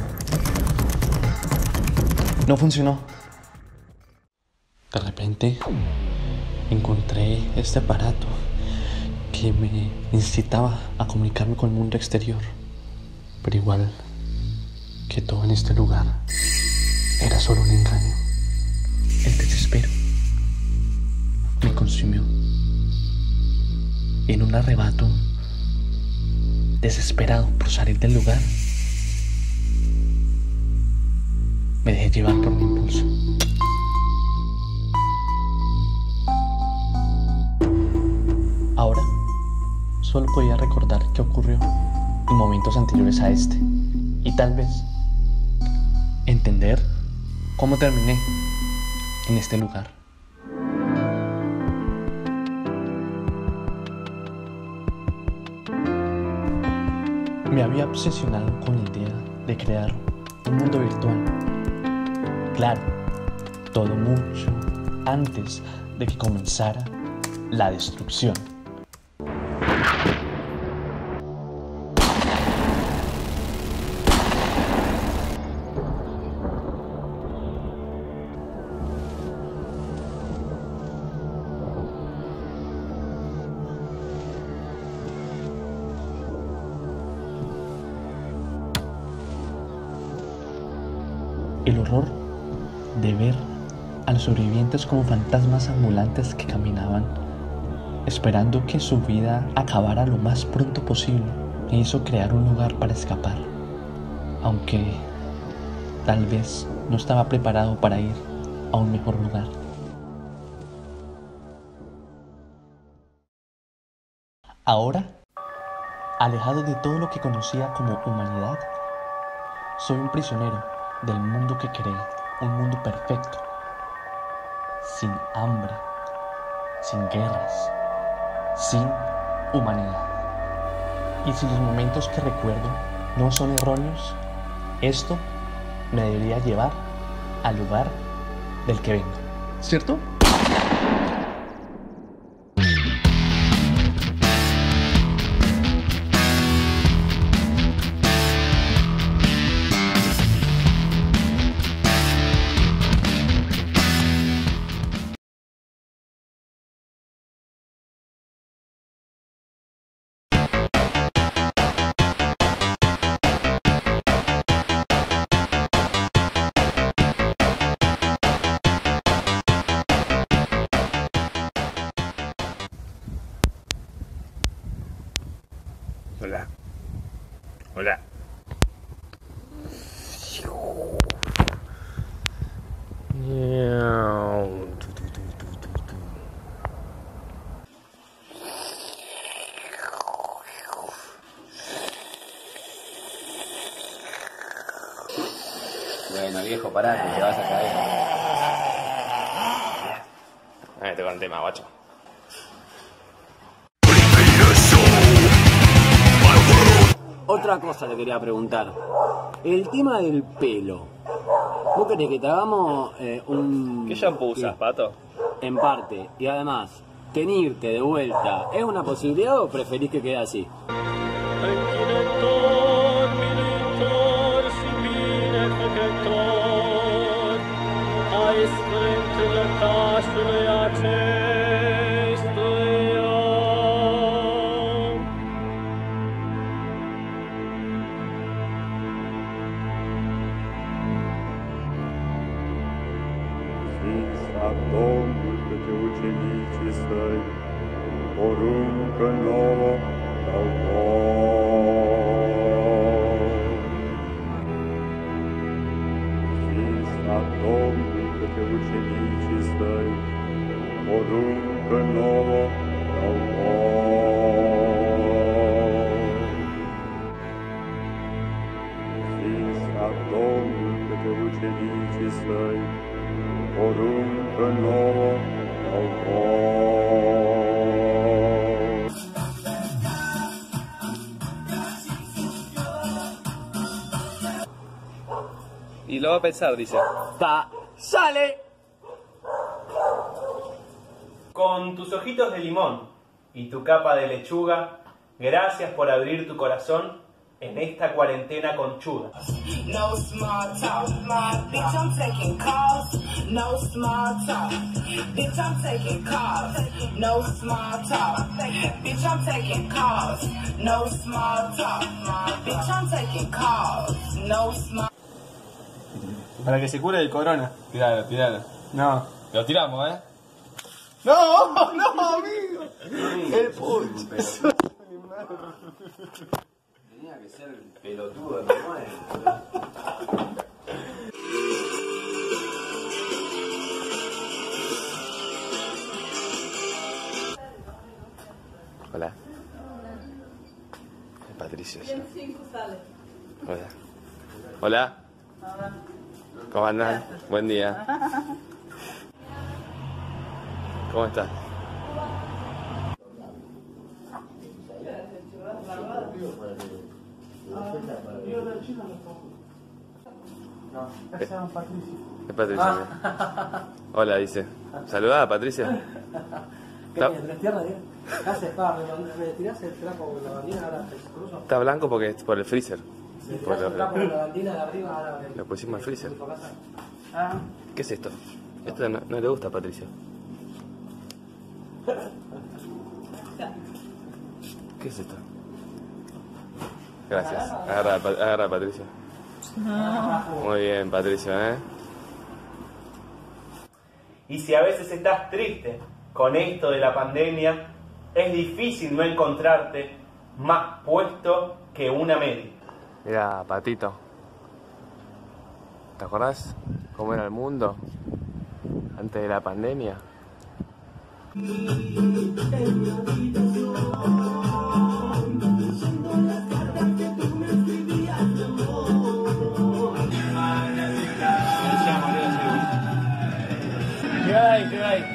no funcionó. De repente encontré este aparato que me incitaba a comunicarme con el mundo exterior. Pero igual que todo en este lugar era solo un engaño. El desespero me consumió. En un arrebato, desesperado por salir del lugar, me dejé llevar por mi impulso. Ahora solo podía recordar qué ocurrió en momentos anteriores a este y tal vez cómo terminé en este lugar. Me había obsesionado con la idea de crear un mundo virtual. Claro, todo mucho antes de que comenzara la destrucción. Como fantasmas ambulantes que caminaban, esperando que su vida acabara lo más pronto posible, me hizo crear un lugar para escapar, aunque tal vez no estaba preparado para ir a un mejor lugar. Ahora, alejado de todo lo que conocía como humanidad, soy un prisionero del mundo que creé, un mundo perfecto, sin hambre, sin guerras, sin humanidad. Y si los momentos que recuerdo no son erróneos, esto me debería llevar al lugar del que vengo, ¿cierto? Quería preguntar. El tema del pelo. ¿Vos querés que te hagamos eh, un... ¿Qué shampoo usas, pato? En parte. Y además, tenirte de vuelta, ¿es una posibilidad o preferís que quede así? A pensar, dice. ¡Ta! ¡Sale! Con tus ojitos de limón y tu capa de lechuga, gracias por abrir tu corazón en esta cuarentena conchuda. No talk, my taking. No talk, taking. No talk, taking. No small. No. Para que se cure el corona. Tiralo, tiralo. No. Lo tiramos, ¿eh? No, no, amigo. El puch. Tenía que ser el pelotudo de Manuel. Hola. Patricia. Hola. Hola. ¿Cómo andan? Buen día. ¿Cómo estás? Es Patricia. sí. Hola, dice. Saludada, Patricia. [laughs] ¿Qué está blanco porque es por el freezer. ¿Me Por tirás el lo, trapo con la pusimos al freezer. Ah, ¿Qué es esto? Esto no, no le gusta a Patricia. ¿Qué es esto? Gracias. Agarra, agarra Patricia. Muy bien, Patricia, ¿eh? Y si a veces estás triste con esto de la pandemia, es difícil no encontrarte más puesto que una media. Mira, Patito. ¿Te acordás cómo era el mundo antes de la pandemia? ¿Qué.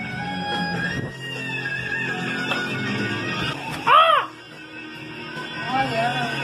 El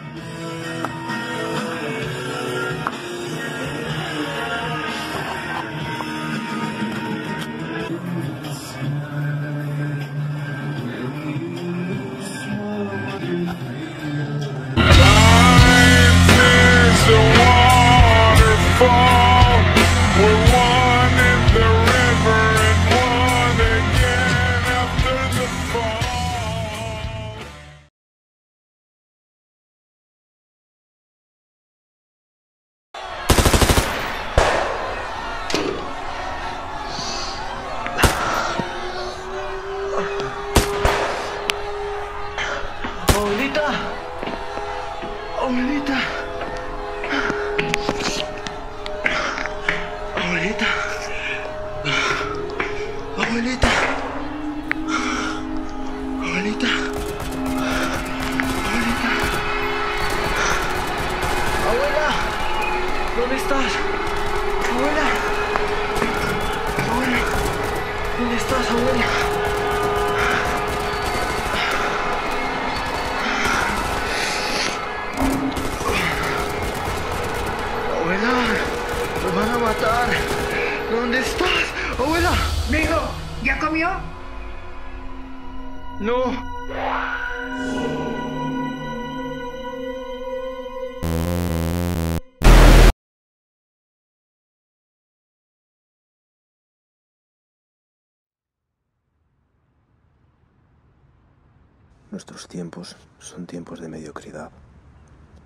tiempos son tiempos de mediocridad,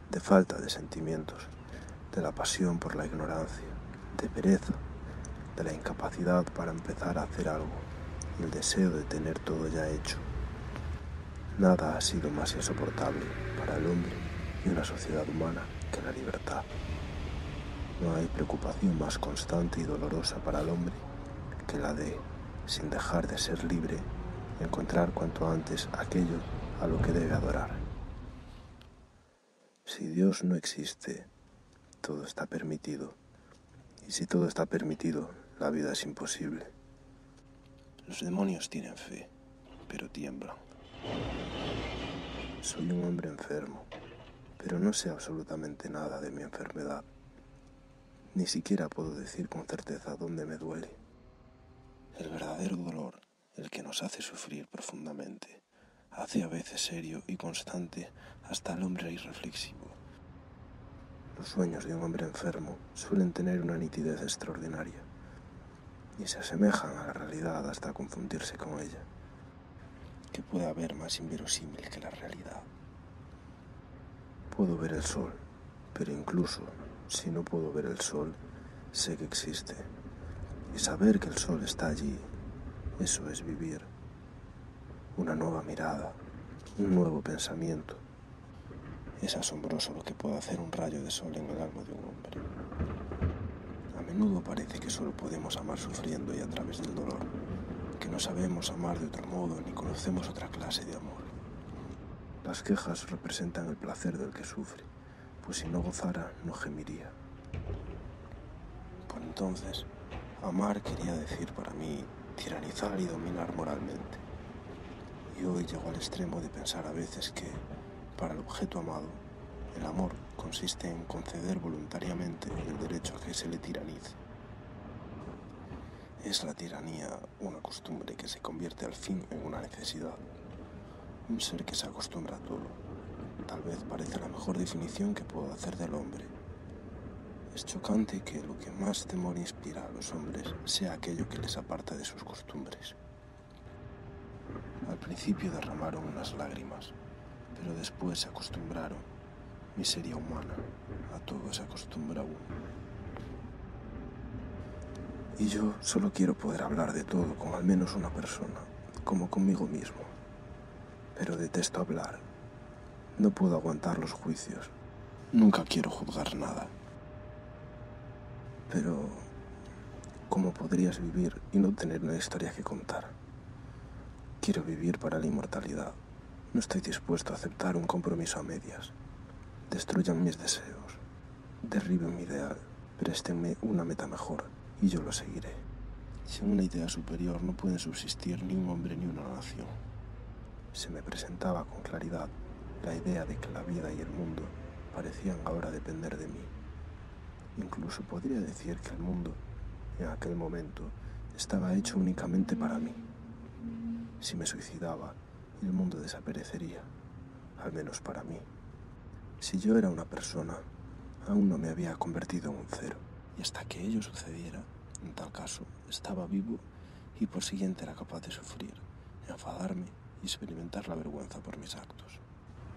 de falta de sentimientos, de la pasión por la ignorancia, de pereza, de la incapacidad para empezar a hacer algo y el deseo de tener todo ya hecho. Nada ha sido más insoportable para el hombre y una sociedad humana que la libertad. No hay preocupación más constante y dolorosa para el hombre que la de, sin dejar de ser libre, encontrar cuanto antes aquello a lo que debe adorar. Si Dios no existe, todo está permitido. Y si todo está permitido, la vida es imposible. Los demonios tienen fe, pero tiemblan. Soy un hombre enfermo, pero no sé absolutamente nada de mi enfermedad. Ni siquiera puedo decir con certeza dónde me duele. El verdadero dolor, el que nos hace sufrir profundamente, hace a veces serio y constante hasta al hombre irreflexivo. Los sueños de un hombre enfermo suelen tener una nitidez extraordinaria y se asemejan a la realidad hasta confundirse con ella. ¿Qué puede haber más inverosímil que la realidad? Puedo ver el sol, pero incluso si no puedo ver el sol, sé que existe. Y saber que el sol está allí, eso es vivir. Una nueva mirada, un nuevo pensamiento. Es asombroso lo que puede hacer un rayo de sol en el alma de un hombre. A menudo parece que solo podemos amar sufriendo y a través del dolor, que no sabemos amar de otro modo ni conocemos otra clase de amor. Las quejas representan el placer del que sufre, pues si no gozara, no gemiría. Por entonces, amar quería decir para mí tiranizar y dominar moralmente. Y hoy llego al extremo de pensar a veces que, para el objeto amado, el amor consiste en conceder voluntariamente el derecho a que se le tiranice. Es la tiranía una costumbre que se convierte al fin en una necesidad. Un ser que se acostumbra a todo. Tal vez parece la mejor definición que puedo hacer del hombre. Es chocante que lo que más temor inspira a los hombres sea aquello que les aparta de sus costumbres. Al principio derramaron unas lágrimas, pero después se acostumbraron. Miseria humana, a todo se acostumbra uno. Y yo solo quiero poder hablar de todo con al menos una persona, como conmigo mismo. Pero detesto hablar. No puedo aguantar los juicios. Nunca quiero juzgar nada. Pero, ¿cómo podrías vivir y no tener una historia que contar? Quiero vivir para la inmortalidad. No estoy dispuesto a aceptar un compromiso a medias. Destruyan mis deseos. Derriben mi ideal. Préstenme una meta mejor y yo lo seguiré. Sin una idea superior no pueden subsistir ni un hombre ni una nación. Se me presentaba con claridad la idea de que la vida y el mundo parecían ahora depender de mí. Incluso podría decir que el mundo, en aquel momento, estaba hecho únicamente para mí. Si me suicidaba, el mundo desaparecería, al menos para mí. Si yo era una persona, aún no me había convertido en un cero. Y hasta que ello sucediera, en tal caso, estaba vivo y por siguiente era capaz de sufrir, enfadarme y experimentar la vergüenza por mis actos.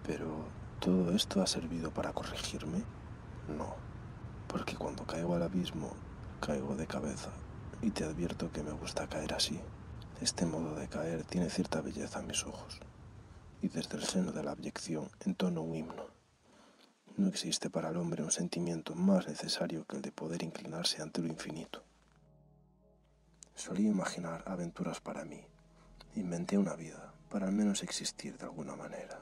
Pero, ¿todo esto ha servido para corregirme? No, porque cuando caigo al abismo, caigo de cabeza y te advierto que me gusta caer así. Este modo de caer tiene cierta belleza a mis ojos y desde el seno de la abyección entono un himno. No existe para el hombre un sentimiento más necesario que el de poder inclinarse ante lo infinito. Solía imaginar aventuras para mí. Inventé una vida para al menos existir de alguna manera.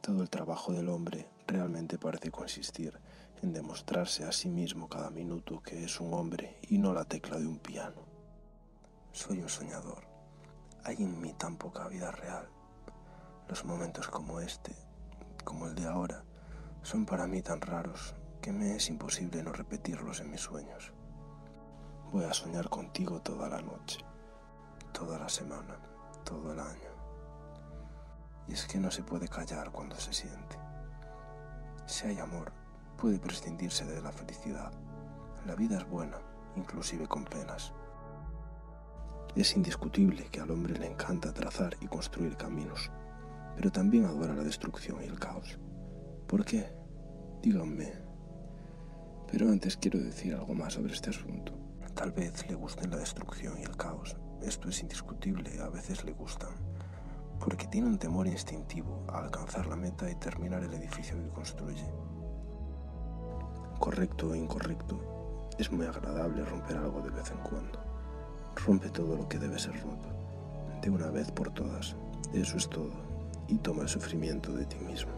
Todo el trabajo del hombre realmente parece consistir en demostrarse a sí mismo cada minuto que es un hombre y no la tecla de un piano. Soy un soñador. Hay en mí tan poca vida real. Los momentos como este, como el de ahora, son para mí tan raros que me es imposible no repetirlos en mis sueños. Voy a soñar contigo toda la noche, toda la semana, todo el año. Y es que no se puede callar cuando se siente. Si hay amor, puede prescindirse de la felicidad. La vida es buena, inclusive con penas. Es indiscutible que al hombre le encanta trazar y construir caminos, pero también adora la destrucción y el caos. ¿Por qué? Díganme. Pero antes quiero decir algo más sobre este asunto. Tal vez le gusten la destrucción y el caos. Esto es indiscutible, a veces le gustan. Porque tiene un temor instintivo a alcanzar la meta y terminar el edificio que construye. Correcto o incorrecto, es muy agradable romper algo de vez en cuando. Rompe todo lo que debe ser roto, de una vez por todas. Eso es todo. Y toma el sufrimiento de ti mismo.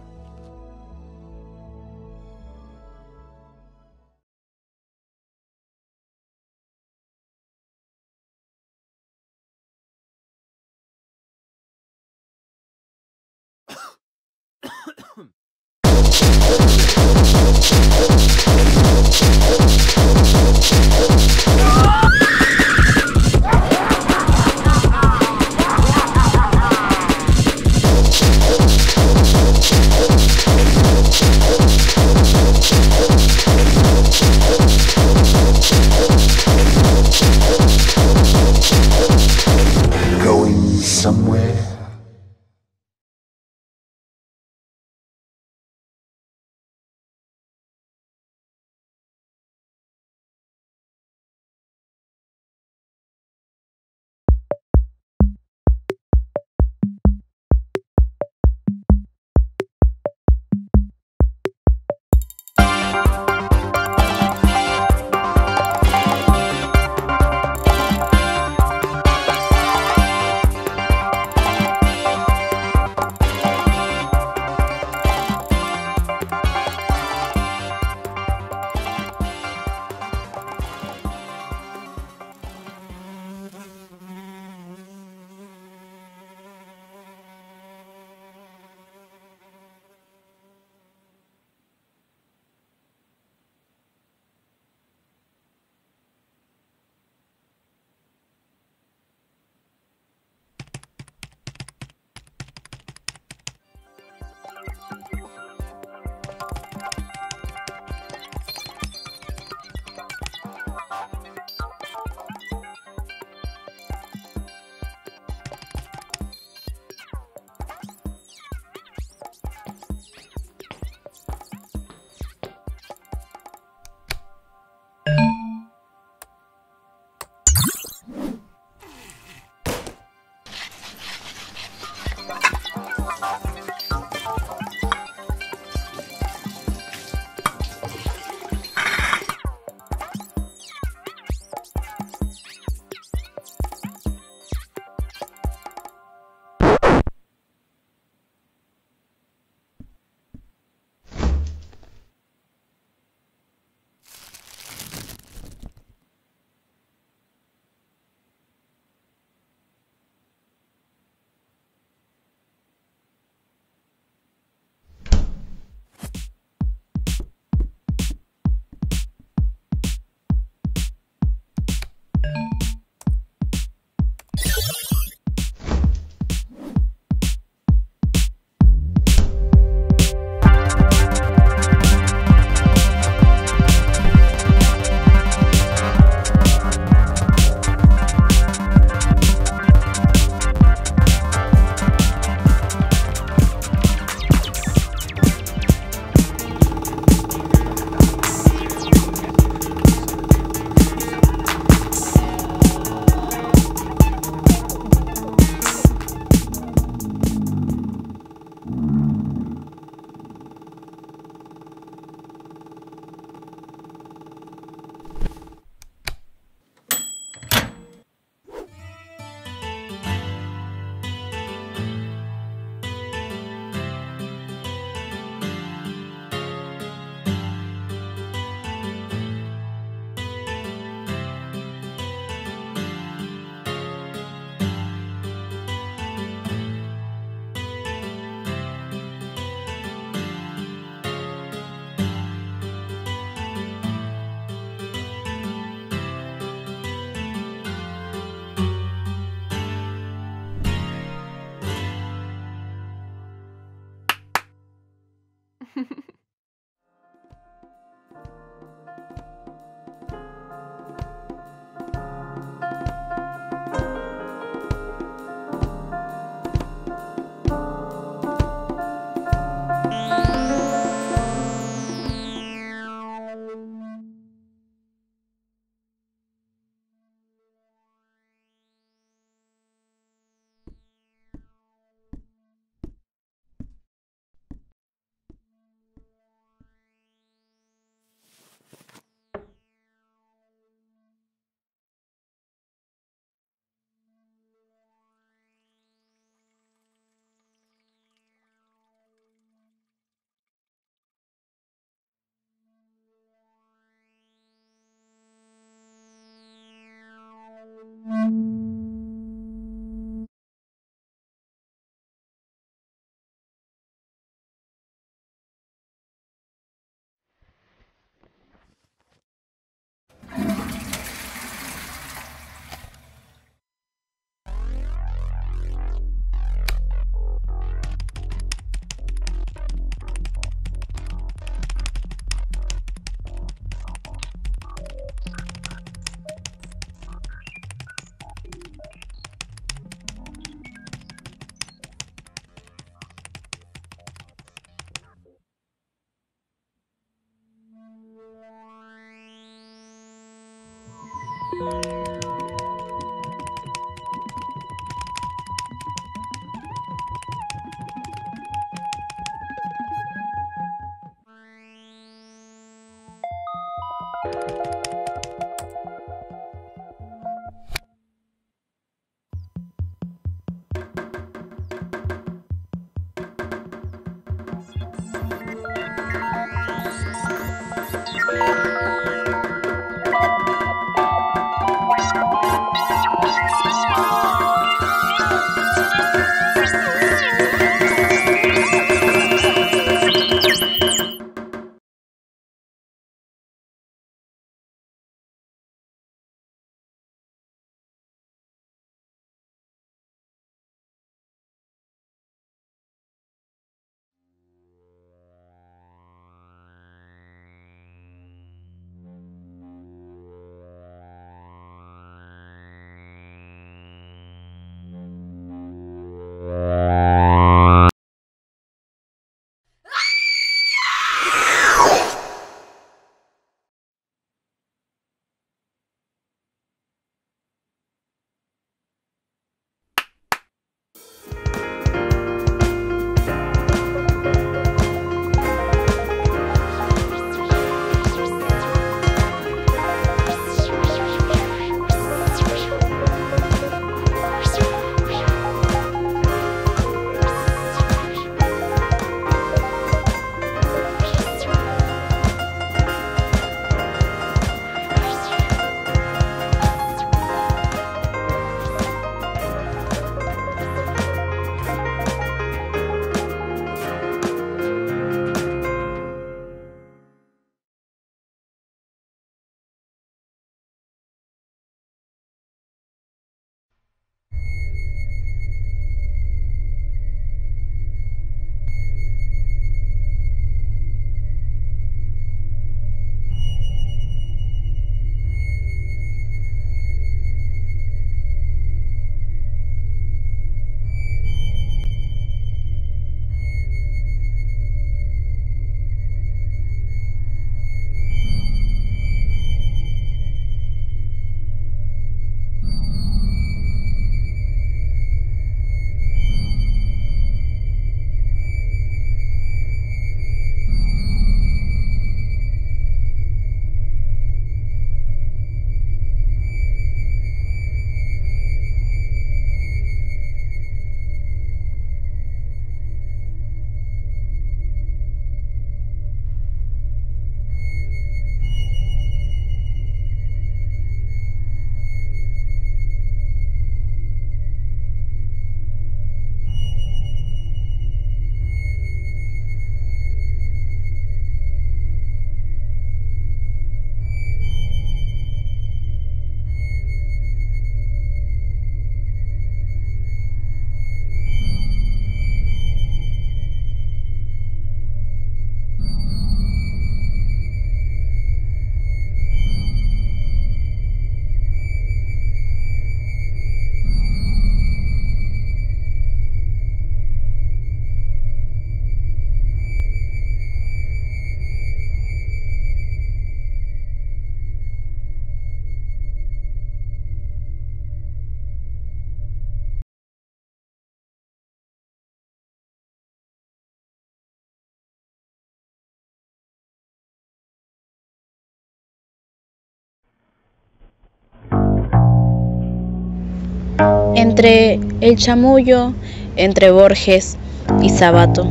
Entre el chamullo, entre Borges y Sabato,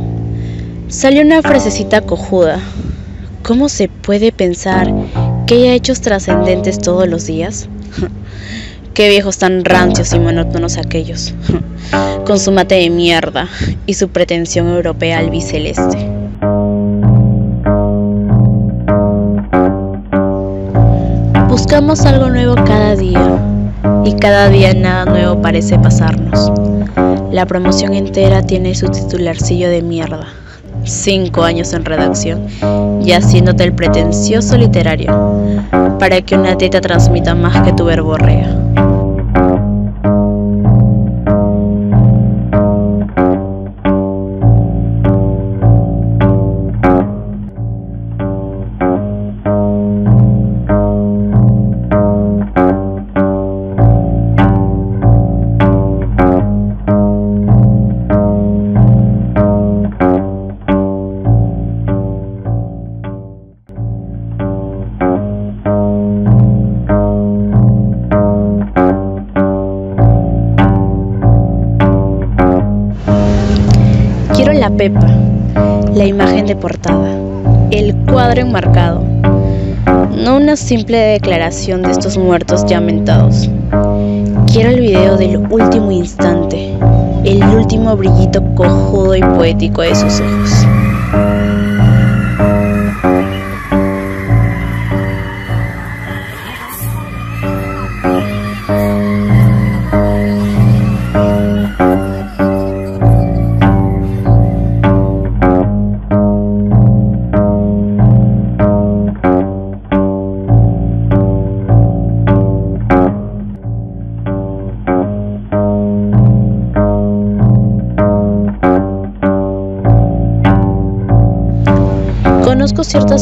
salió una frasecita cojuda. ¿Cómo se puede pensar que haya hechos trascendentes todos los días? [laughs] Qué viejos tan rancios y monótonos aquellos, [laughs] con su mate de mierda y su pretensión europea albiceleste. Buscamos algo nuevo cada día y cada día nada nuevo parece pasarnos. La promoción entera tiene su titularcillo de mierda. Cinco años en redacción y haciéndote el pretencioso literario para que una teta transmita más que tu verborrea. Simple declaración de estos muertos ya mentados. Quiero el video del último instante, el último brillito cojudo y poético de sus ojos.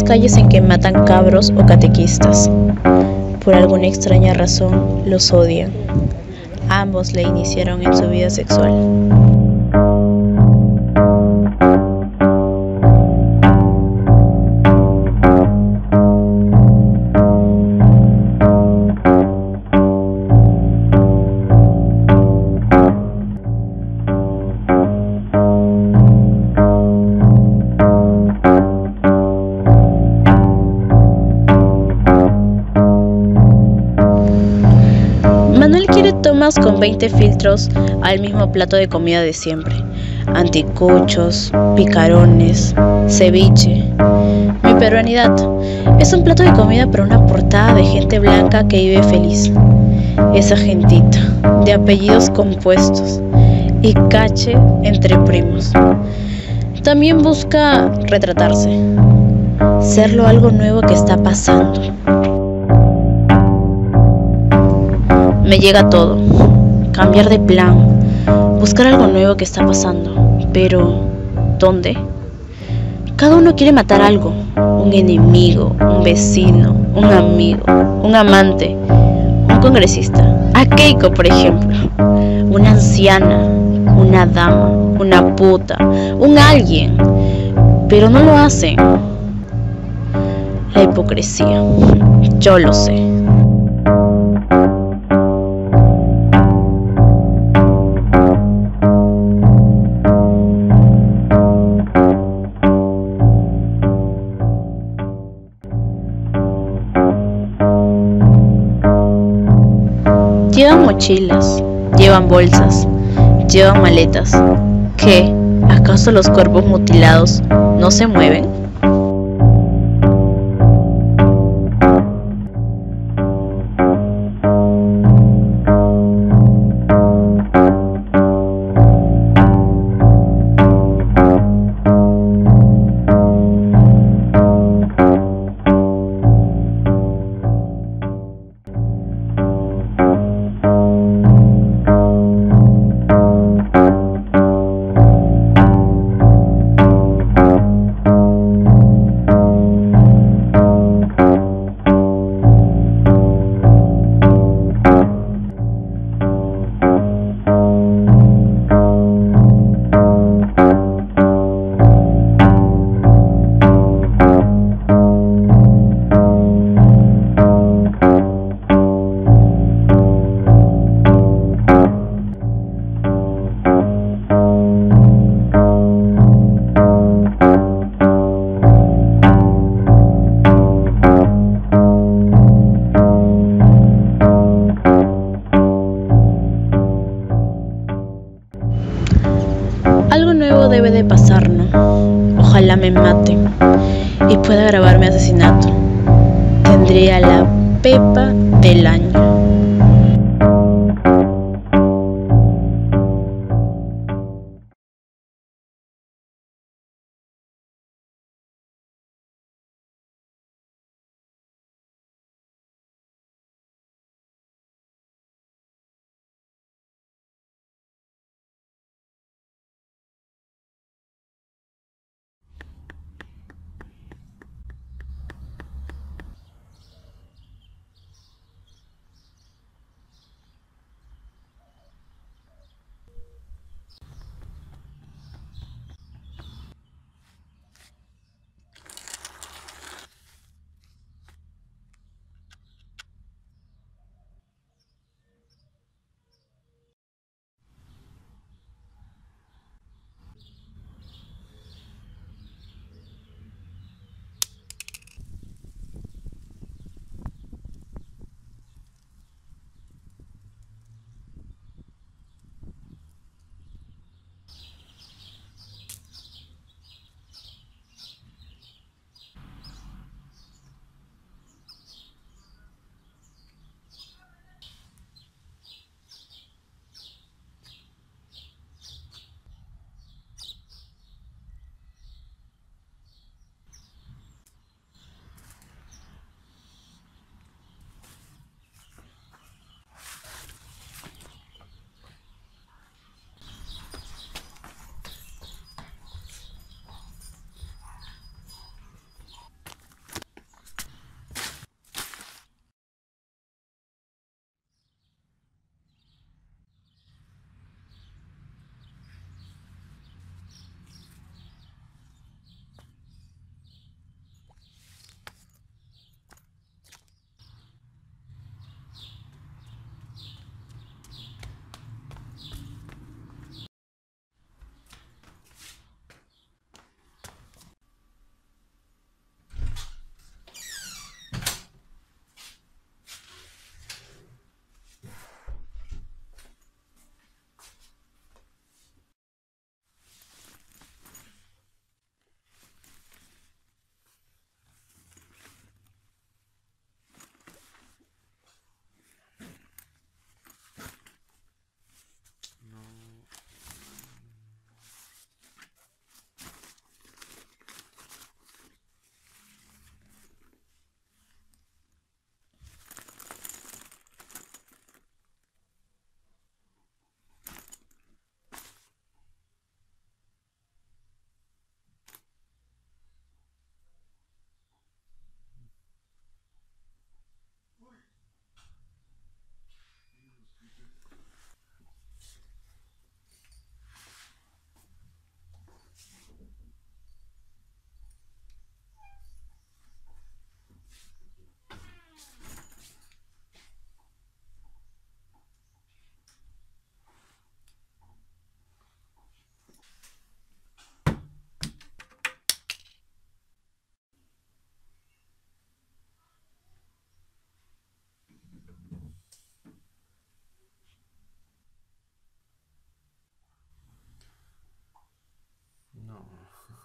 Calles en que matan cabros o catequistas. Por alguna extraña razón los odian. Ambos le iniciaron en su vida sexual. 20 filtros al mismo plato de comida de siempre. Anticuchos, picarones, ceviche. Mi peruanidad es un plato de comida para una portada de gente blanca que vive feliz. Esa gentita, de apellidos compuestos y cache entre primos. También busca retratarse, serlo algo nuevo que está pasando. Me llega todo. Cambiar de plan. Buscar algo nuevo que está pasando. Pero, ¿dónde? Cada uno quiere matar algo. Un enemigo, un vecino, un amigo, un amante, un congresista. A Keiko, por ejemplo. Una anciana, una dama, una puta, un alguien. Pero no lo hacen. La hipocresía. Yo lo sé. Mochilas, llevan bolsas, llevan maletas. ¿Qué? ¿Acaso los cuerpos mutilados no se mueven?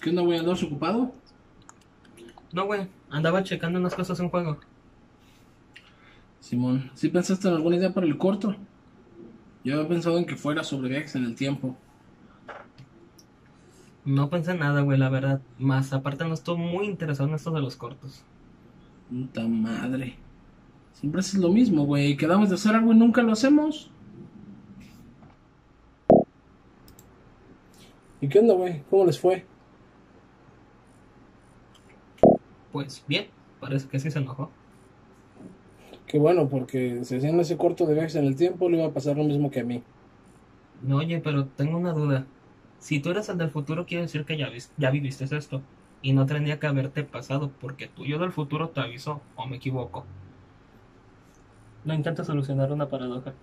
¿Qué onda, güey? ¿Andas ocupado? No, güey, andaba checando unas cosas en juego. Simón, ¿sí pensaste en alguna idea para el corto? Yo había pensado en que fuera sobre viajes en el tiempo. No pensé en nada, güey, la verdad. Más aparte no estoy muy interesado en esto de los cortos. Puta madre. Siempre haces lo mismo, güey. Quedamos de hacer algo y nunca lo hacemos. ¿Y qué onda, güey? ¿Cómo les fue? Pues bien, parece que sí se enojó. Qué bueno, porque si hacían ese corto de viajes en el tiempo, le iba a pasar lo mismo que a mí. No, oye, pero tengo una duda. Si tú eres el del futuro, quiere decir que ya, vis- ya viviste esto. Y no tendría que haberte pasado, porque tu yo del futuro te avisó, o me equivoco. No intenta solucionar una paradoja.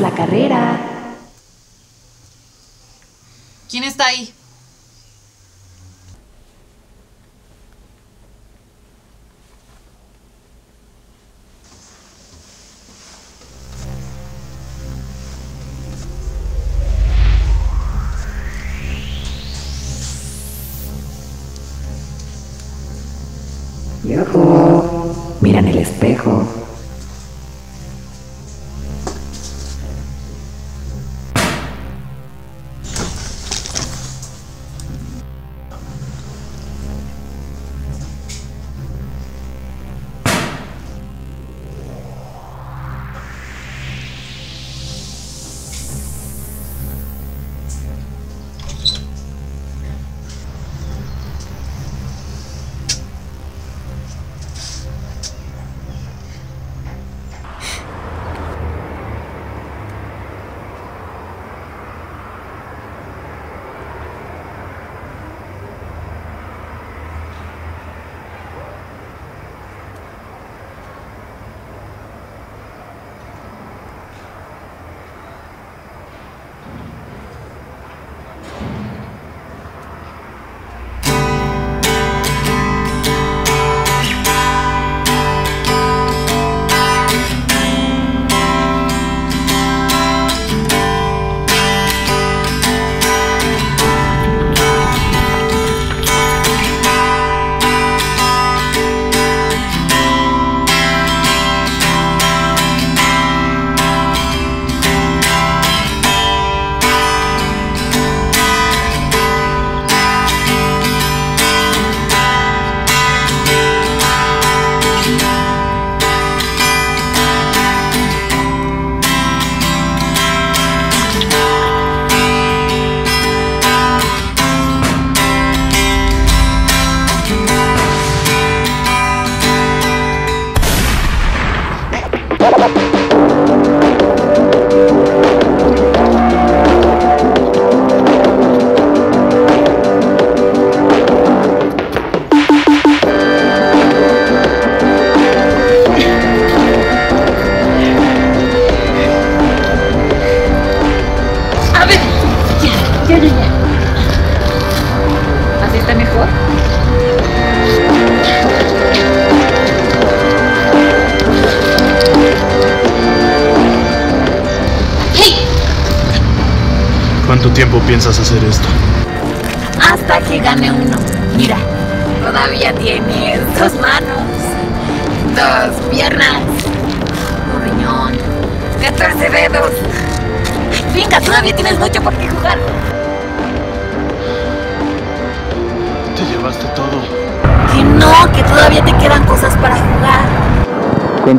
la carrera. ¿Quién está ahí?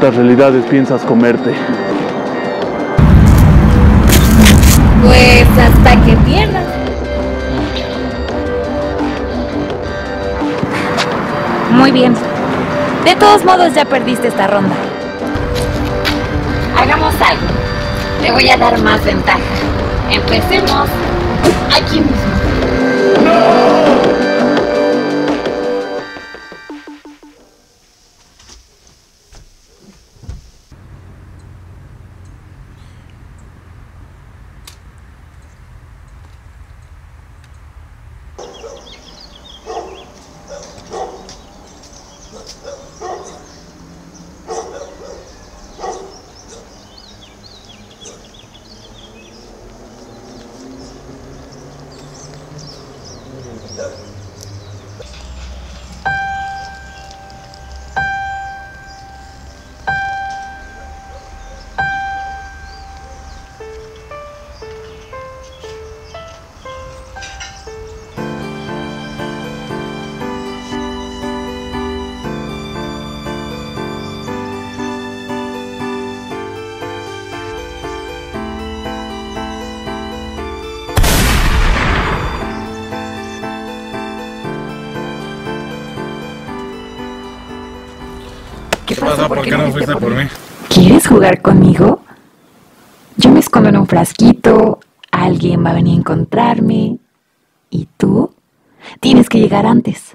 cuántas realidades piensas comerte? Pues hasta que pierdas. Muy bien. De todos modos ya perdiste esta ronda. Hagamos algo. Te voy a dar más ventaja. Empecemos aquí mismo. ¿Qué ¿Qué pasa? ¿Por qué no fuiste por mí? ¿Quieres jugar conmigo? Yo me escondo en un frasquito, alguien va a venir a encontrarme y tú tienes que llegar antes.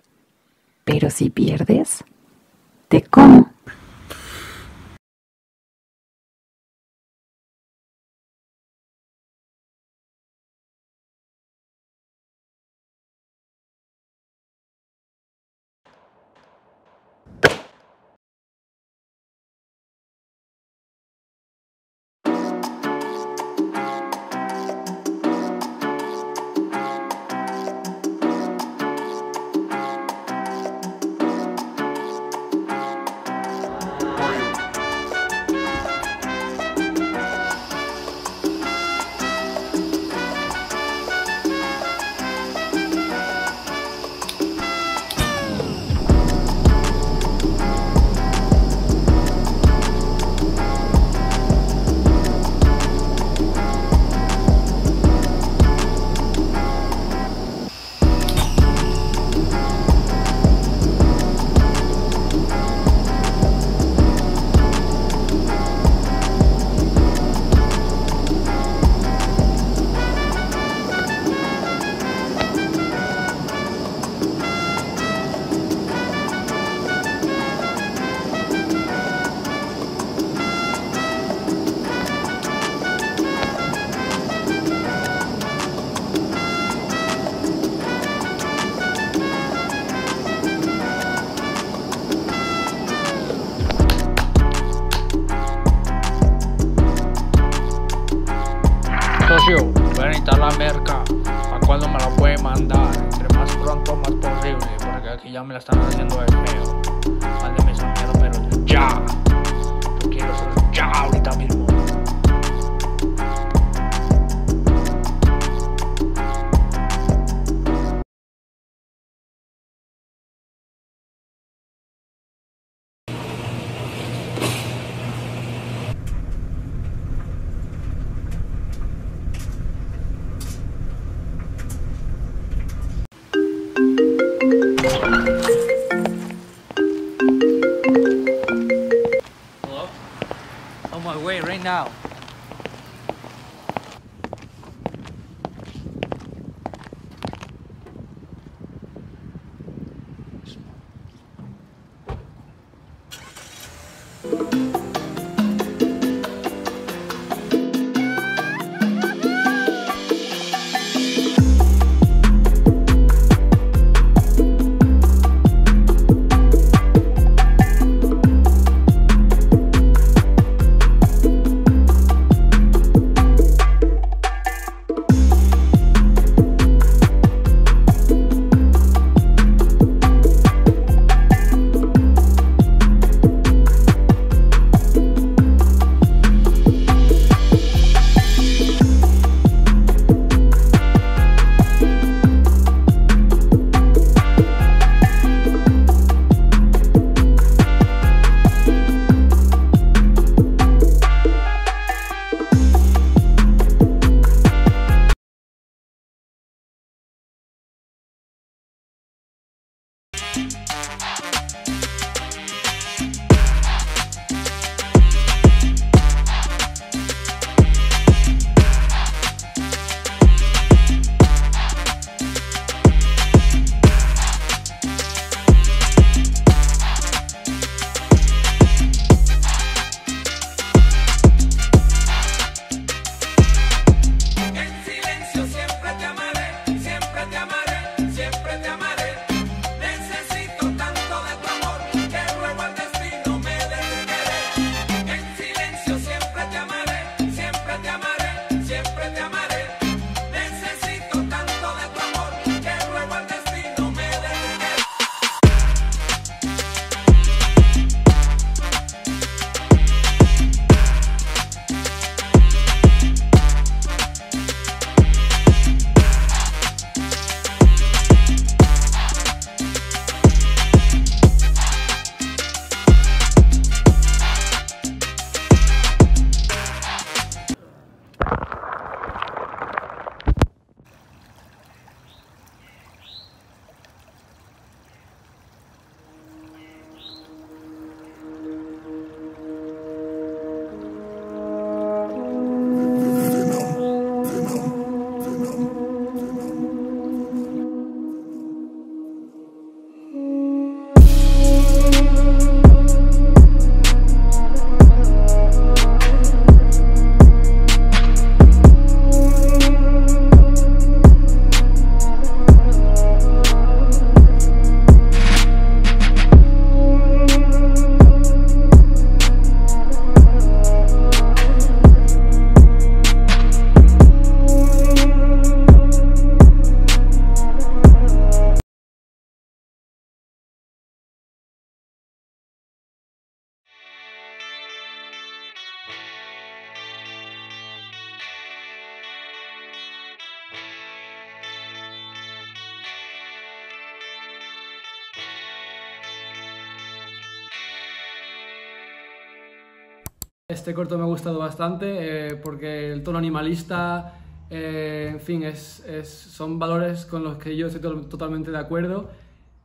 Este corto me ha gustado bastante eh, porque el tono animalista, eh, en fin, es, son valores con los que yo estoy to- totalmente de acuerdo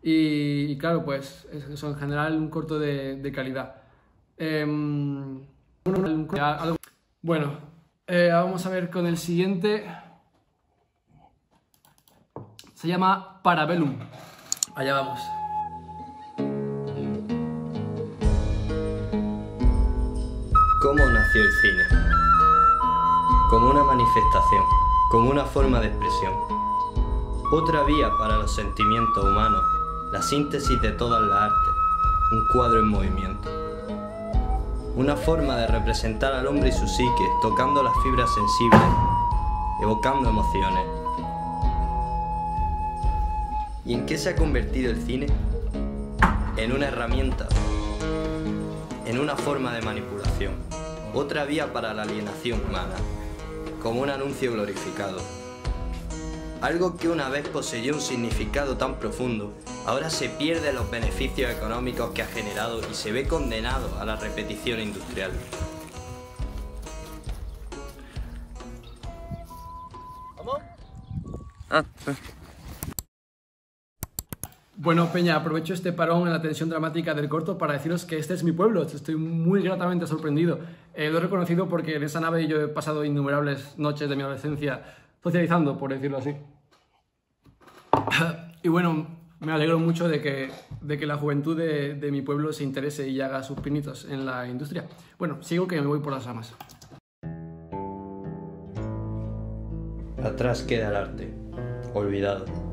y, claro, pues es eso, en general un corto de, de calidad. Em, bueno, eh, vamos a ver con el siguiente. Se llama Parabellum. Allá vamos. El cine? Como una manifestación, como una forma de expresión. Otra vía para los sentimientos humanos, la síntesis de todas las artes, un cuadro en movimiento. Una forma de representar al hombre y su psique, tocando las fibras sensibles, evocando emociones. ¿Y en qué se ha convertido el cine? En una herramienta en una forma de manipulación, otra vía para la alienación humana, como un anuncio glorificado. Algo que una vez poseyó un significado tan profundo, ahora se pierde los beneficios económicos que ha generado y se ve condenado a la repetición industrial. Ah, Bueno, Peña, aprovecho este parón en la tensión dramática del corto para deciros que este es mi pueblo. Estoy muy gratamente sorprendido. Eh, lo he reconocido porque en esa nave yo he pasado innumerables noches de mi adolescencia socializando, por decirlo así. [coughs] Y bueno, me alegro mucho de que, de que la juventud de, de mi pueblo se interese y haga sus pinitos en la industria. Bueno, sigo que me voy por las ramas. Atrás queda el arte, olvidado.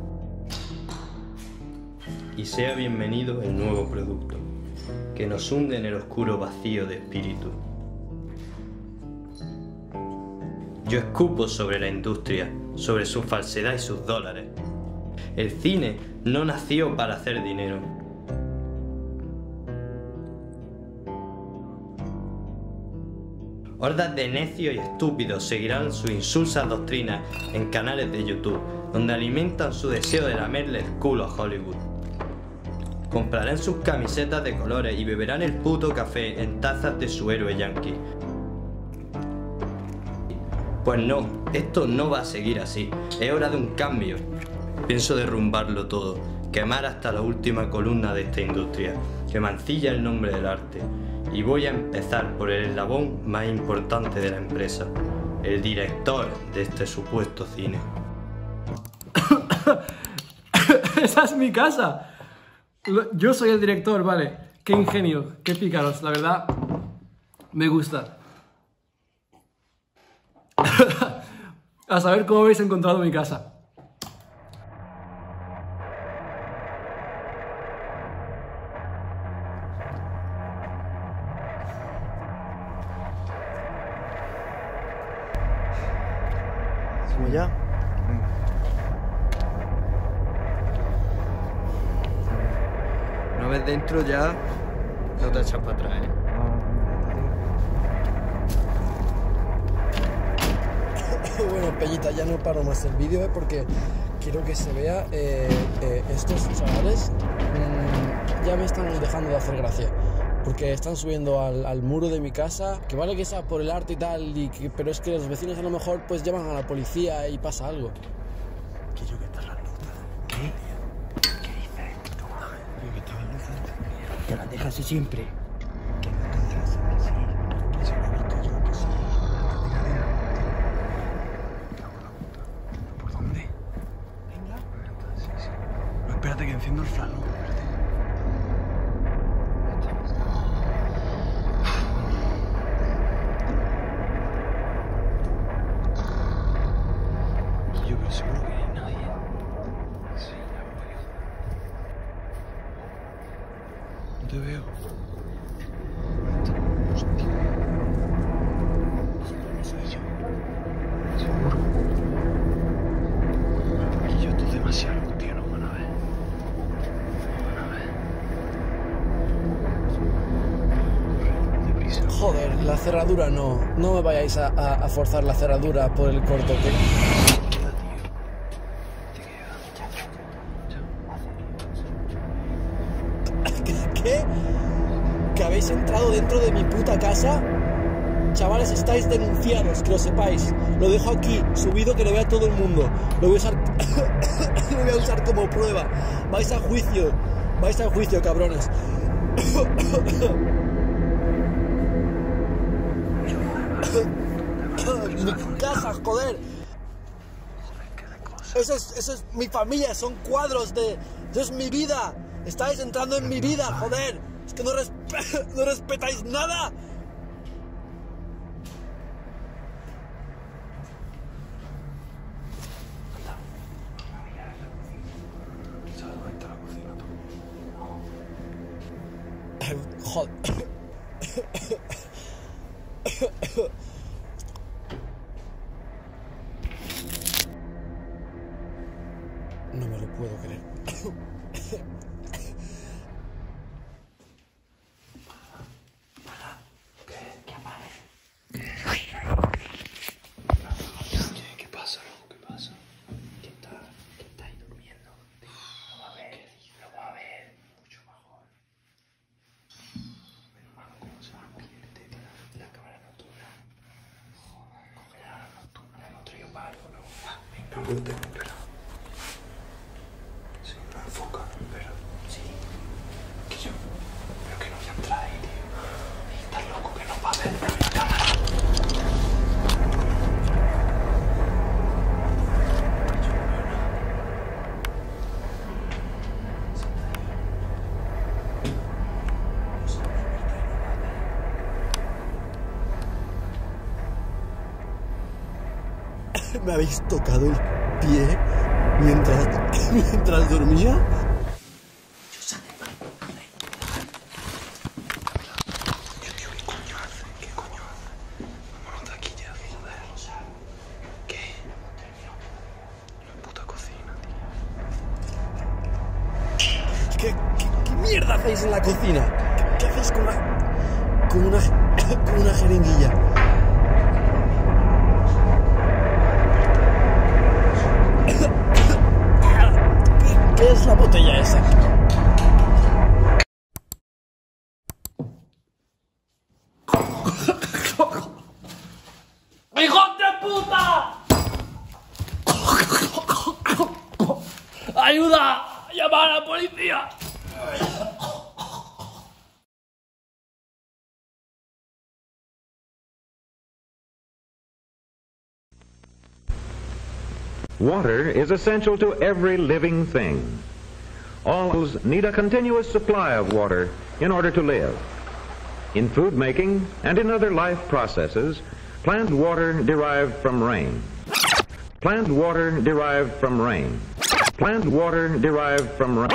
Y sea bienvenido el nuevo producto, que nos hunde en el oscuro vacío de espíritu. Yo escupo sobre la industria, sobre su falsedad y sus dólares. El cine no nació para hacer dinero. Hordas de necios y estúpidos seguirán sus insulsas doctrinas en canales de YouTube, donde alimentan su deseo de lamerle el culo a Hollywood. Comprarán sus camisetas de colores y beberán el puto café en tazas de su héroe yankee. Pues no, esto no va a seguir así. Es hora de un cambio. Pienso derrumbarlo todo, quemar hasta la última columna de esta industria, que mancilla el nombre del arte. Y voy a empezar por el eslabón más importante de la empresa, el director de este supuesto cine. [coughs] ¡Esa es mi casa! Yo soy el director, vale. Qué ingenio, qué pícaros, la verdad. Me gusta. [laughs] A saber cómo habéis encontrado mi casa. Una vez dentro ya no te echas para atrás, ¿eh? [coughs] bueno, Peñita, ya no paro más el vídeo ¿eh? porque quiero que se vea eh, eh, estos chavales mm, ya me están dejando de hacer gracia. Porque están subiendo al, al muro de mi casa, que vale que sea por el arte y tal, y que- pero es que los vecinos a lo mejor pues llaman a la policía y pasa algo. Quiero que estás la nota. ¿Qué? ¿Qué dices? Quiero que estás la nota. Te las dejas así siempre. No. No me vayáis a, forzar la cerradura por el corto. Que... [laughs] ¿Qué? ¿Que habéis entrado dentro de mi puta casa? Chavales, estáis denunciados, que lo sepáis. Lo dejo aquí, subido que lo vea todo el mundo. Lo voy a usar, [coughs] lo voy a usar como prueba. Vais a juicio, vais a juicio, cabrones. Eso es, mi familia, son cuadros de... Eso es mi vida. Estáis entrando en mi vida, joder. Es que no [laughs] respetáis nada. Joder. No me lo puedo creer. ¿Qué pasa, loco? ¿Qué pasa? ¿Qué está, qué está ahí durmiendo? Vamos a ver, vamos a ver. Mucho mejor. Menos mal cómo se va a mover la cámara nocturna. Joder, congelada nocturna. No traigo para algo, ¿no? Venga, ponte, espera. Sí, no enfoca, pero sí. Que yo, pero que no voy a entrar ahí, tío. Estás loco que no va a ver la cámara. ¿Me habéis tocado el pie mientras, [laughs] mientras dormía? Water is essential to every living thing. All need a continuous supply of water in order to live. In food making and in other life processes, plant water derived from rain. Plant water derived from rain. Plant water derived from rain.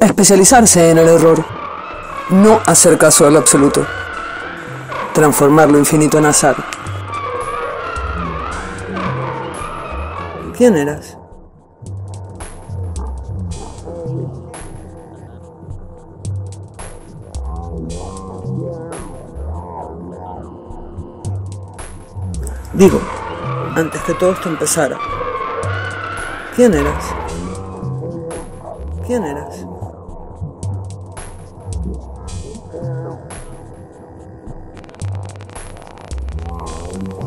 Especializarse en el error. No hacer caso al absoluto. Transformar lo infinito en azar. ¿Quién eras? Digo, antes que todo esto empezara, ¿quién eras? ¿Quién eras?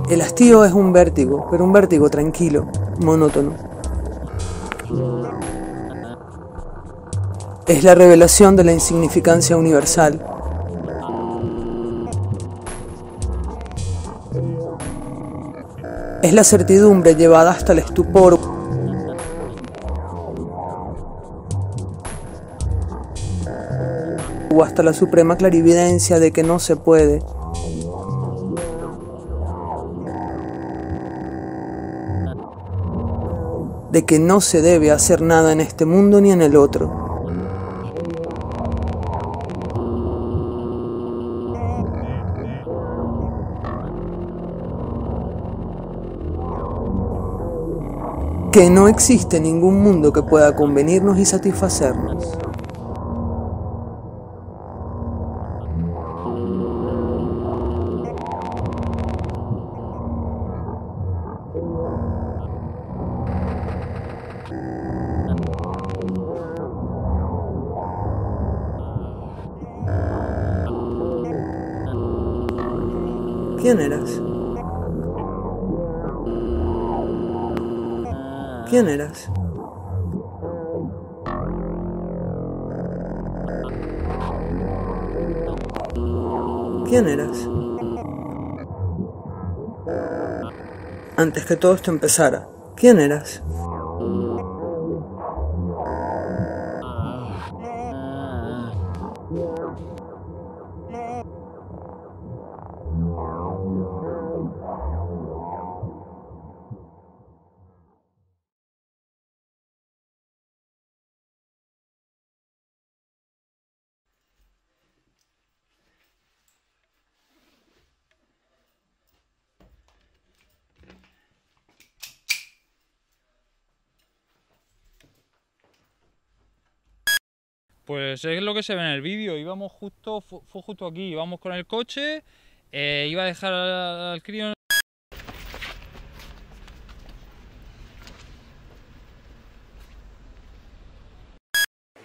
El hastío es un vértigo, pero un vértigo tranquilo, monótono. Es la revelación de la insignificancia universal. La certidumbre llevada hasta el estupor. O hasta la suprema clarividencia de que no se puede. de que no se debe hacer nada en este mundo ni en el otro. No existe ningún mundo que pueda convenirnos y satisfacernos. ¿Quién eras? ¿Quién eras? ¿Quién eras? Antes que todo esto empezara, ¿quién eras? Pues es lo que se ve en el vídeo, íbamos justo, fu- fue justo aquí, íbamos con el coche, eh, iba a dejar al, al crío...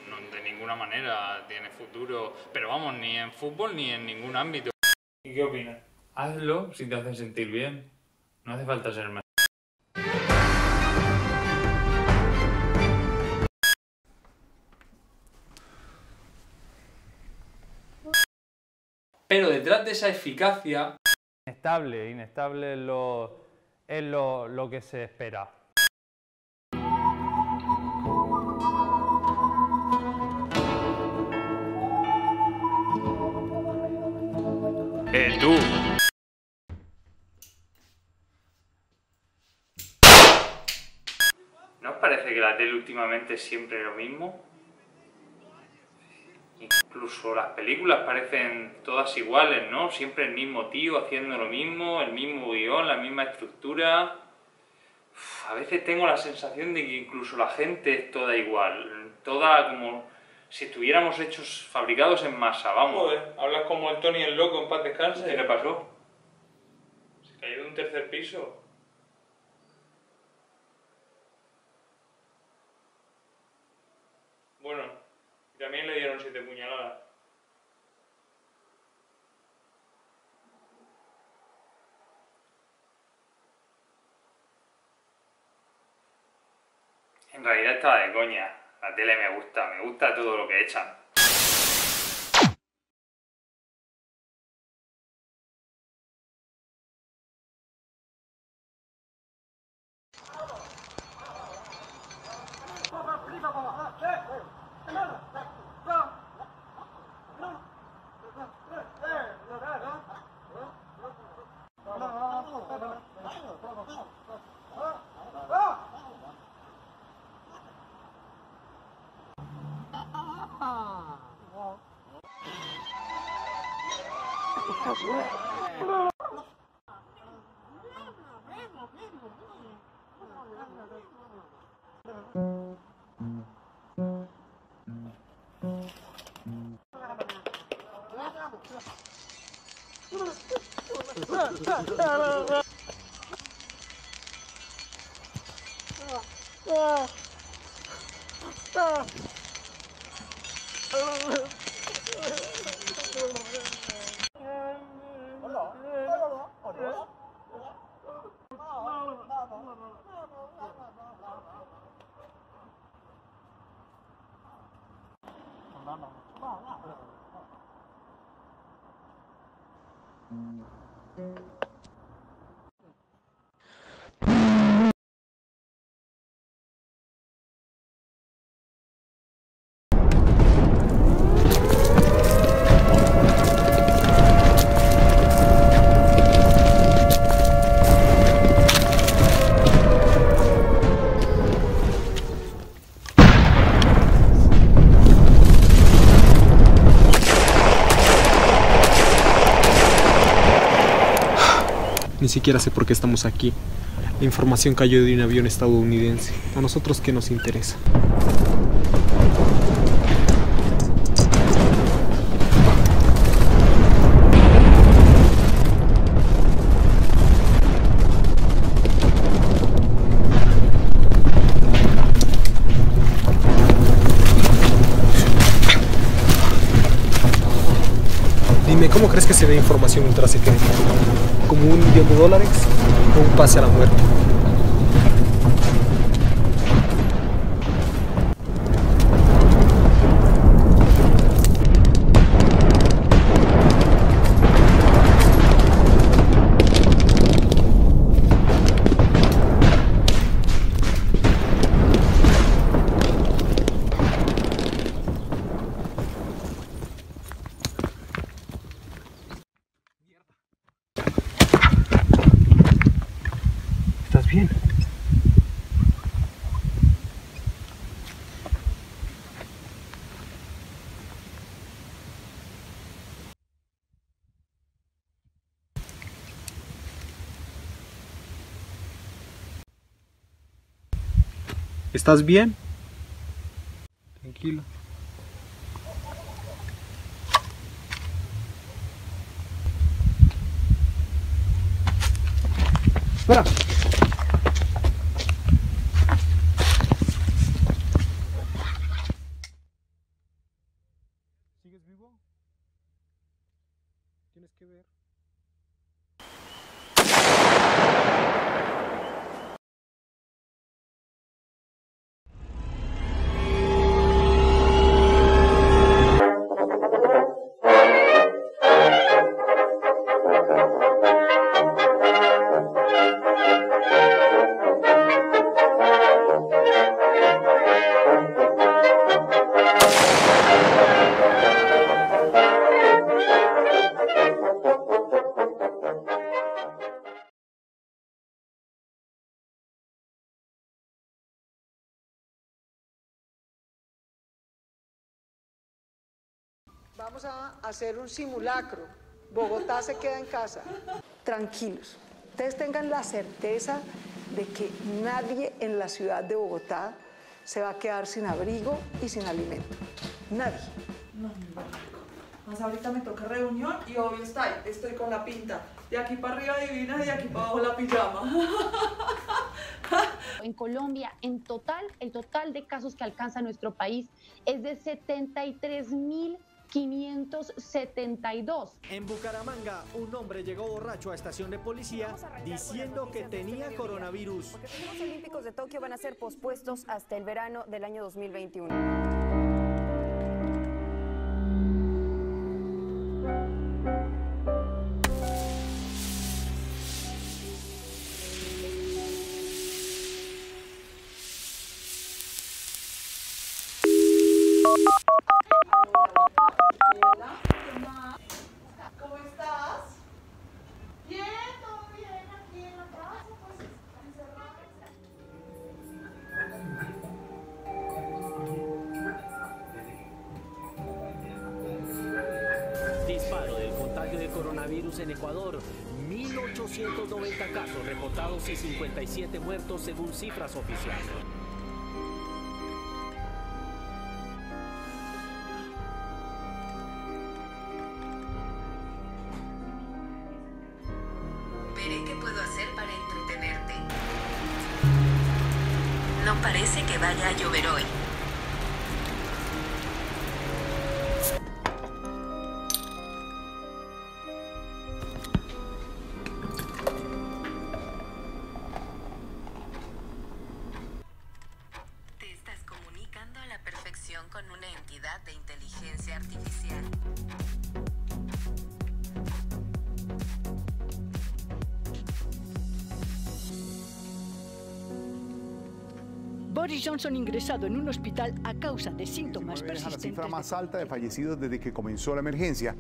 No, de ninguna manera tiene futuro, pero vamos, ni en fútbol ni en ningún ámbito. ¿Y qué opinas? Hazlo si te hace sentir bien, no hace falta ser mejor. Pero detrás de esa eficacia Inestable, inestable es lo, es lo, lo que se espera. Eh, tú. ¿No os parece que la tele últimamente es siempre lo mismo? Incluso las películas parecen todas iguales, ¿no? Siempre el mismo tío haciendo lo mismo, el mismo guion, la misma estructura. Uf, a veces tengo la sensación de que incluso la gente es toda igual, toda como si estuviéramos hechos, fabricados en masa, vamos. hablas como el Tony el loco en paz descanse. ¿Qué le pasó? Se cayó de un tercer piso. Bueno, también le dieron siete puñaladas. En realidad estaba de coña. La tele me gusta, me gusta todo lo que echan. Ni siquiera sé por qué estamos aquí. La información cayó de un avión estadounidense. ¿A nosotros qué nos interesa? Dime, ¿cómo crees que se ve información ultra secreta? ¿Como un millón de dólares o un pase a la muerte? ¿Estás bien? Hacer un simulacro. Bogotá se queda en casa. Tranquilos. Ustedes tengan la certeza de que nadie en la ciudad de Bogotá se va a quedar sin abrigo y sin alimento. Nadie. No. Más ahorita me toca reunión y obvio está, estoy con la pinta. De aquí para arriba divina y de aquí para abajo la pijama. [laughs] En Colombia, en total, el total de casos que alcanza nuestro país es de 73.572. En Bucaramanga, un hombre llegó borracho a estación de policía diciendo que tenía coronavirus. Los Juegos Olímpicos de Tokio van a ser pospuestos hasta el verano del año 2021. Disparo del contagio de coronavirus en Ecuador. 1.890 casos reportados y 57 muertos según cifras oficiales. Johnson ingresado en un hospital a causa de síntomas es la persistentes. cifra más alta de fallecidos desde que comenzó la emergencia.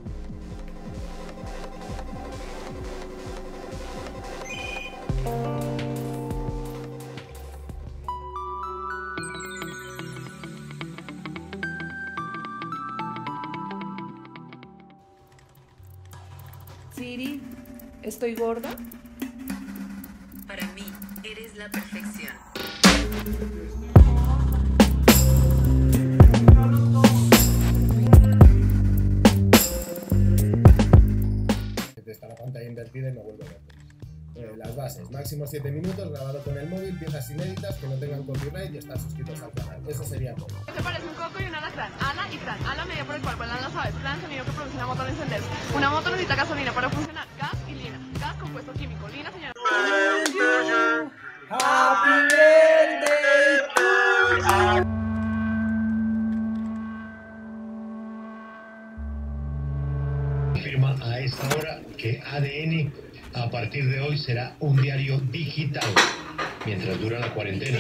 Siri, ¿estoy gorda? Bases, máximo 7 minutos, grabado con el móvil, piezas inéditas que no tengan copyright y estar suscritos al canal. Eso sería todo. ¿Qué te parece un coco y un alacrán? Ala y Fran. Ala medio por el cual vuelan las aves. Fran, sonido que produce una moto al encenderse. Una moto necesita gasolina para funcionar. Partir de hoy será un diario digital mientras dura la cuarentena.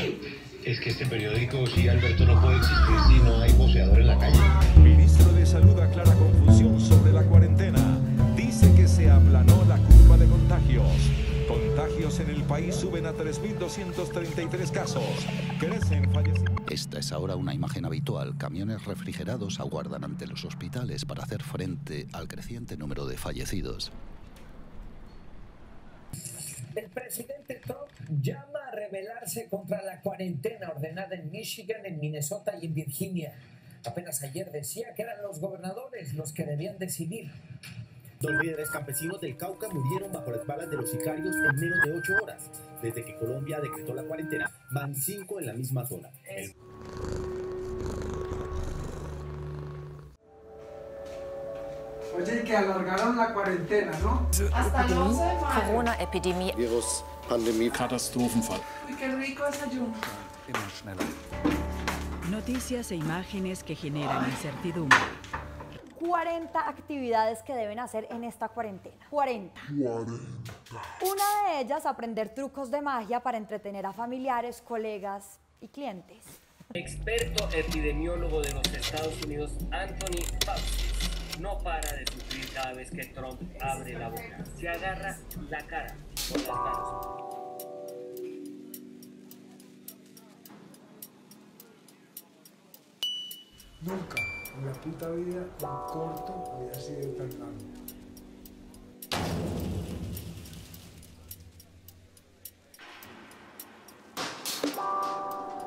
Es que este periódico, sí, Alberto, no puede existir si no hay voceador en la calle. Ministro de Salud aclara confusión sobre la cuarentena. Dice que se aplanó la curva de contagios. Contagios en el país suben a 3.233 casos. Crecen fallecimientos. Esta es ahora una imagen habitual. Camiones refrigerados aguardan ante los hospitales para hacer frente al creciente número de fallecidos. El presidente Trump llama a rebelarse contra la cuarentena ordenada en Michigan, en Minnesota y en Virginia. Apenas ayer decía que eran los gobernadores los que debían decidir. Dos líderes campesinos del Cauca murieron bajo las balas de los sicarios en menos de ocho horas. Desde que Colombia decretó la cuarentena, van cinco en la misma zona. El- Oye, que alargaron la cuarentena, ¿no? Hasta el 11 de mayo. Corona-Epidemie. Virus, Pandemie, Katastrophenfall. Uy, qué rico desayuno. Noticias e imágenes que generan incertidumbre. 40 actividades que deben hacer en esta cuarentena. 40. Una de ellas, aprender trucos de magia para entretener a familiares, colegas y clientes. Experto epidemiólogo de los Estados Unidos, Anthony Fauci, no para de sufrir cada vez que Trump abre la boca. Se agarra la cara con las manos. Nunca en la puta vida un corto había sido tan largo. La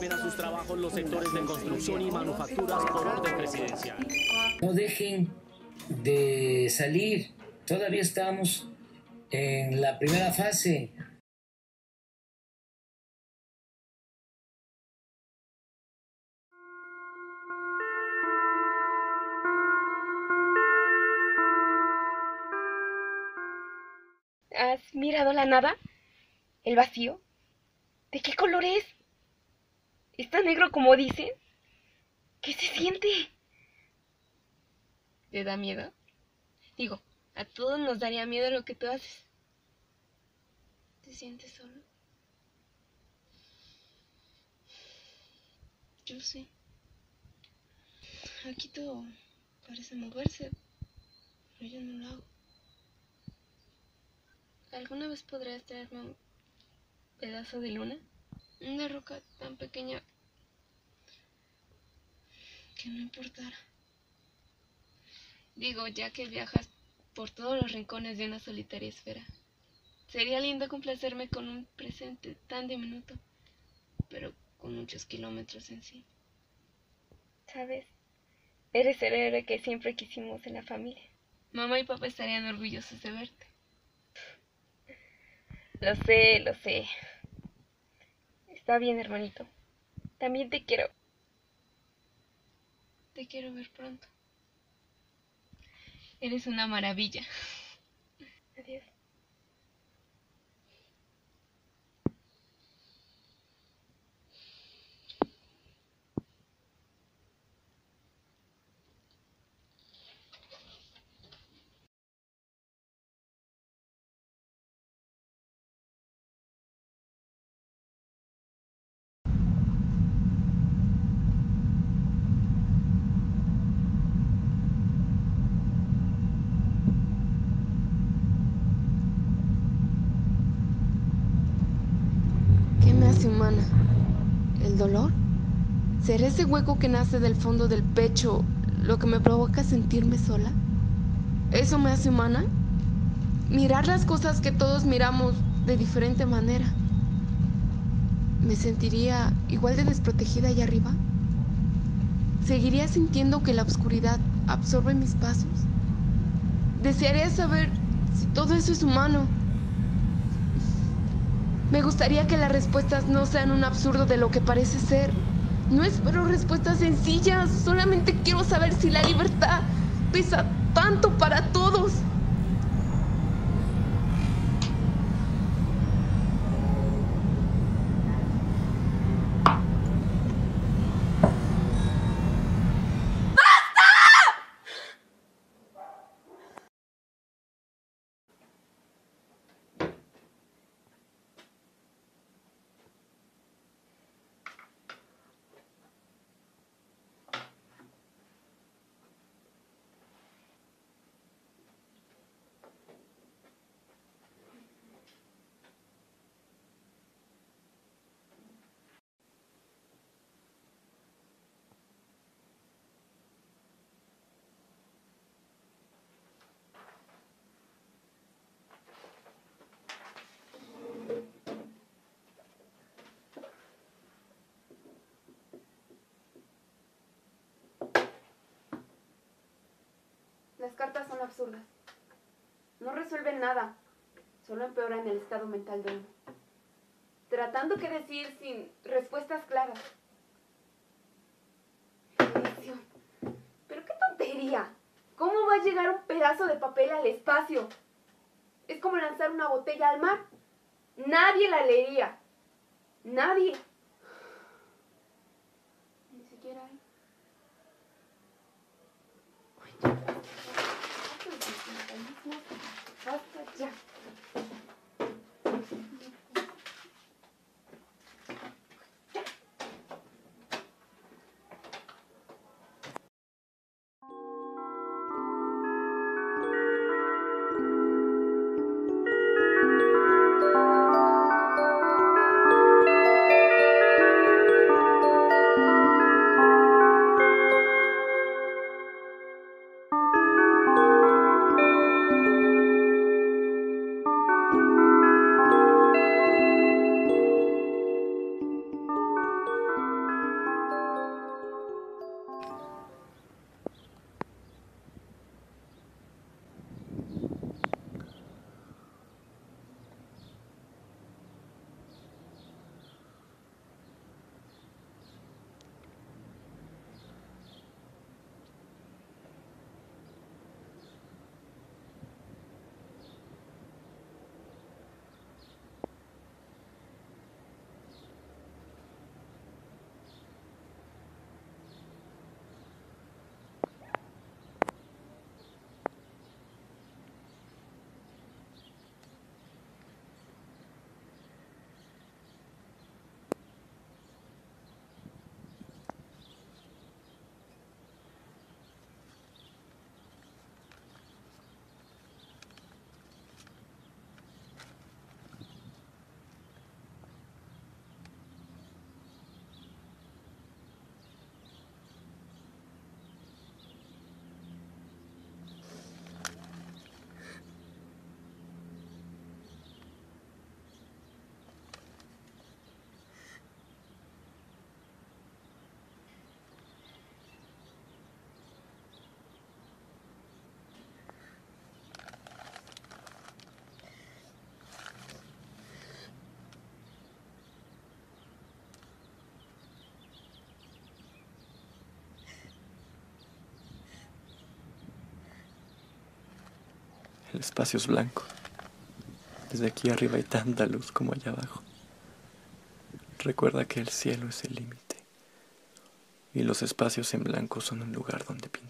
vuelven a sus trabajos los sectores de construcción y manufacturas por orden presidencial. No dejen de salir. Todavía estamos en la primera fase. ¿Has mirado la nada? ¿El vacío? ¿De qué color es? ¿Está negro como dicen? ¿Qué se siente? ¿Te da miedo? Digo, a todos nos daría miedo lo que tú haces. ¿Te sientes solo? Yo sí. Aquí todo parece moverse, pero yo no lo hago. ¿Alguna vez podrías traerme un pedazo de luna? Una roca tan pequeña que no importara. Digo, ya que viajas por todos los rincones de una solitaria esfera, sería lindo complacerme con un presente tan diminuto, pero con muchos kilómetros en sí. ¿Sabes? Eres el héroe que siempre quisimos en la familia. Mamá y papá estarían orgullosos de verte. Lo sé, lo sé. Está bien, hermanito. También te quiero. Te quiero ver pronto. Eres una maravilla. Adiós. ¿Qué me hace humana? ¿El dolor? ¿Será ese hueco que nace del fondo del pecho lo que me provoca sentirme sola? ¿Eso me hace humana? Mirar las cosas que todos miramos de diferente manera. ¿Me sentiría igual de desprotegida allá arriba? ¿Seguiría sintiendo que la oscuridad absorbe mis pasos? Desearía saber si todo eso es humano. Me gustaría que las respuestas no sean un absurdo de lo que parece ser. No espero respuestas sencillas, solamente quiero saber si la libertad pesa tanto para todos. Las cartas son absurdas. No resuelven nada. Solo empeoran el estado mental de uno. Tratando que decir sin respuestas claras. Pero qué tontería. ¿Cómo va a llegar un pedazo de papel al espacio? Es como lanzar una botella al mar. Nadie la leería. Nadie. Ni siquiera él. Basta El espacio es blanco. Desde aquí arriba hay tanta luz como allá abajo. Recuerda que el cielo es el límite. Y los espacios en blanco son un lugar donde pintar.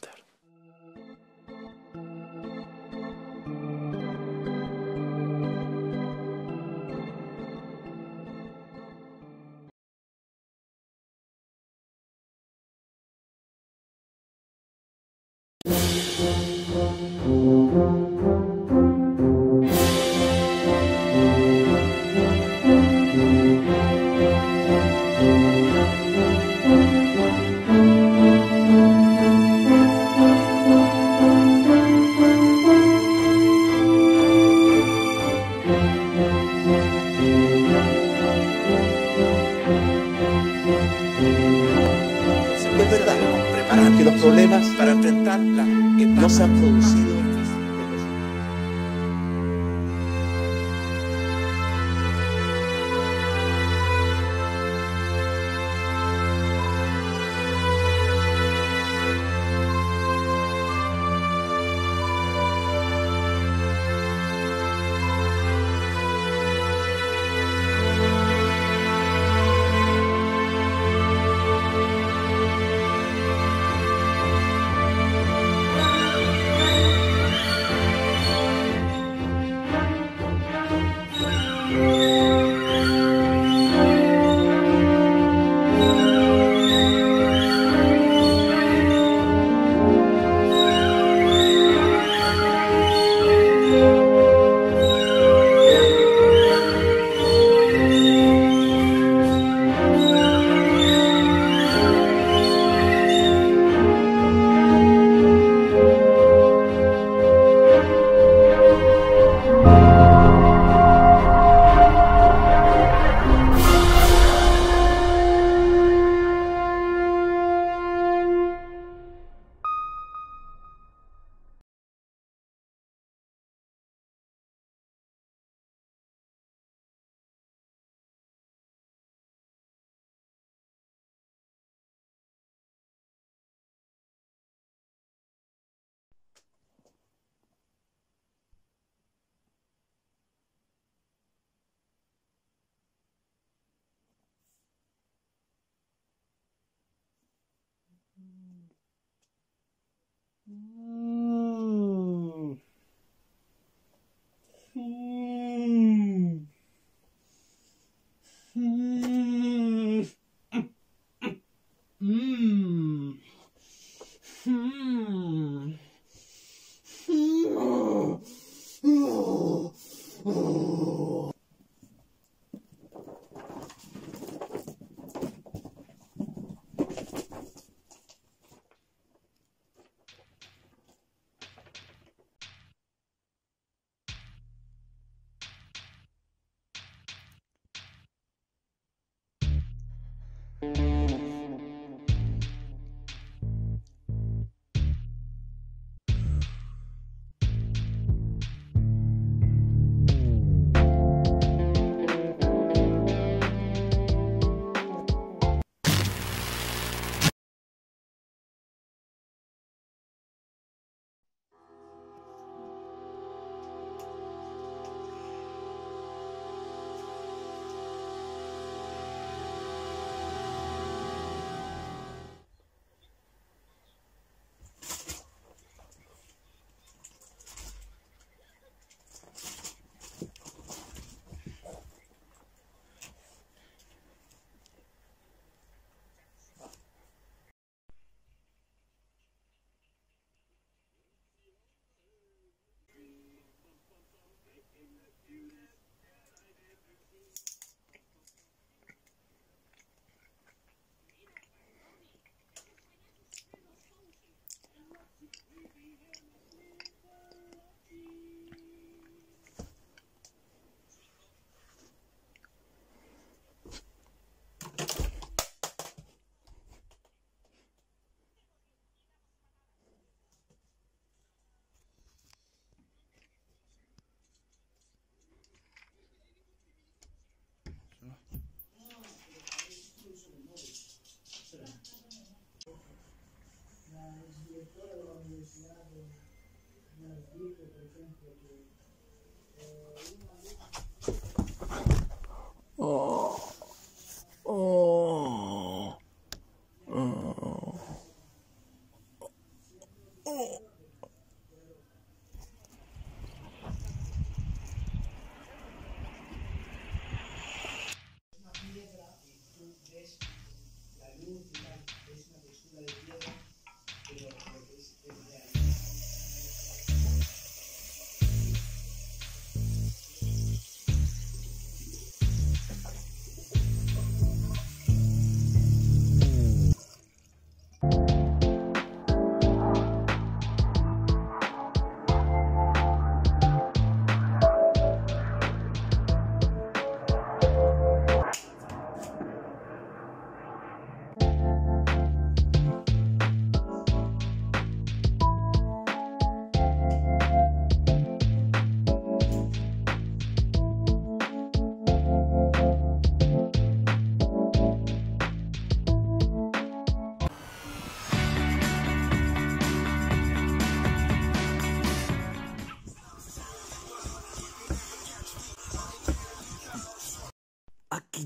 哦。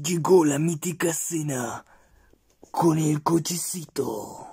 Aquí llegó la mítica cena con el cochecito.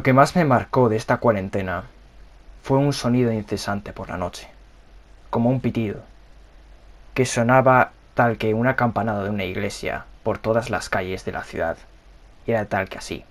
Lo que más me marcó de esta cuarentena fue un sonido incesante por la noche, como un pitido, que sonaba tal que una campanada de una iglesia por todas las calles de la ciudad, y era tal que así.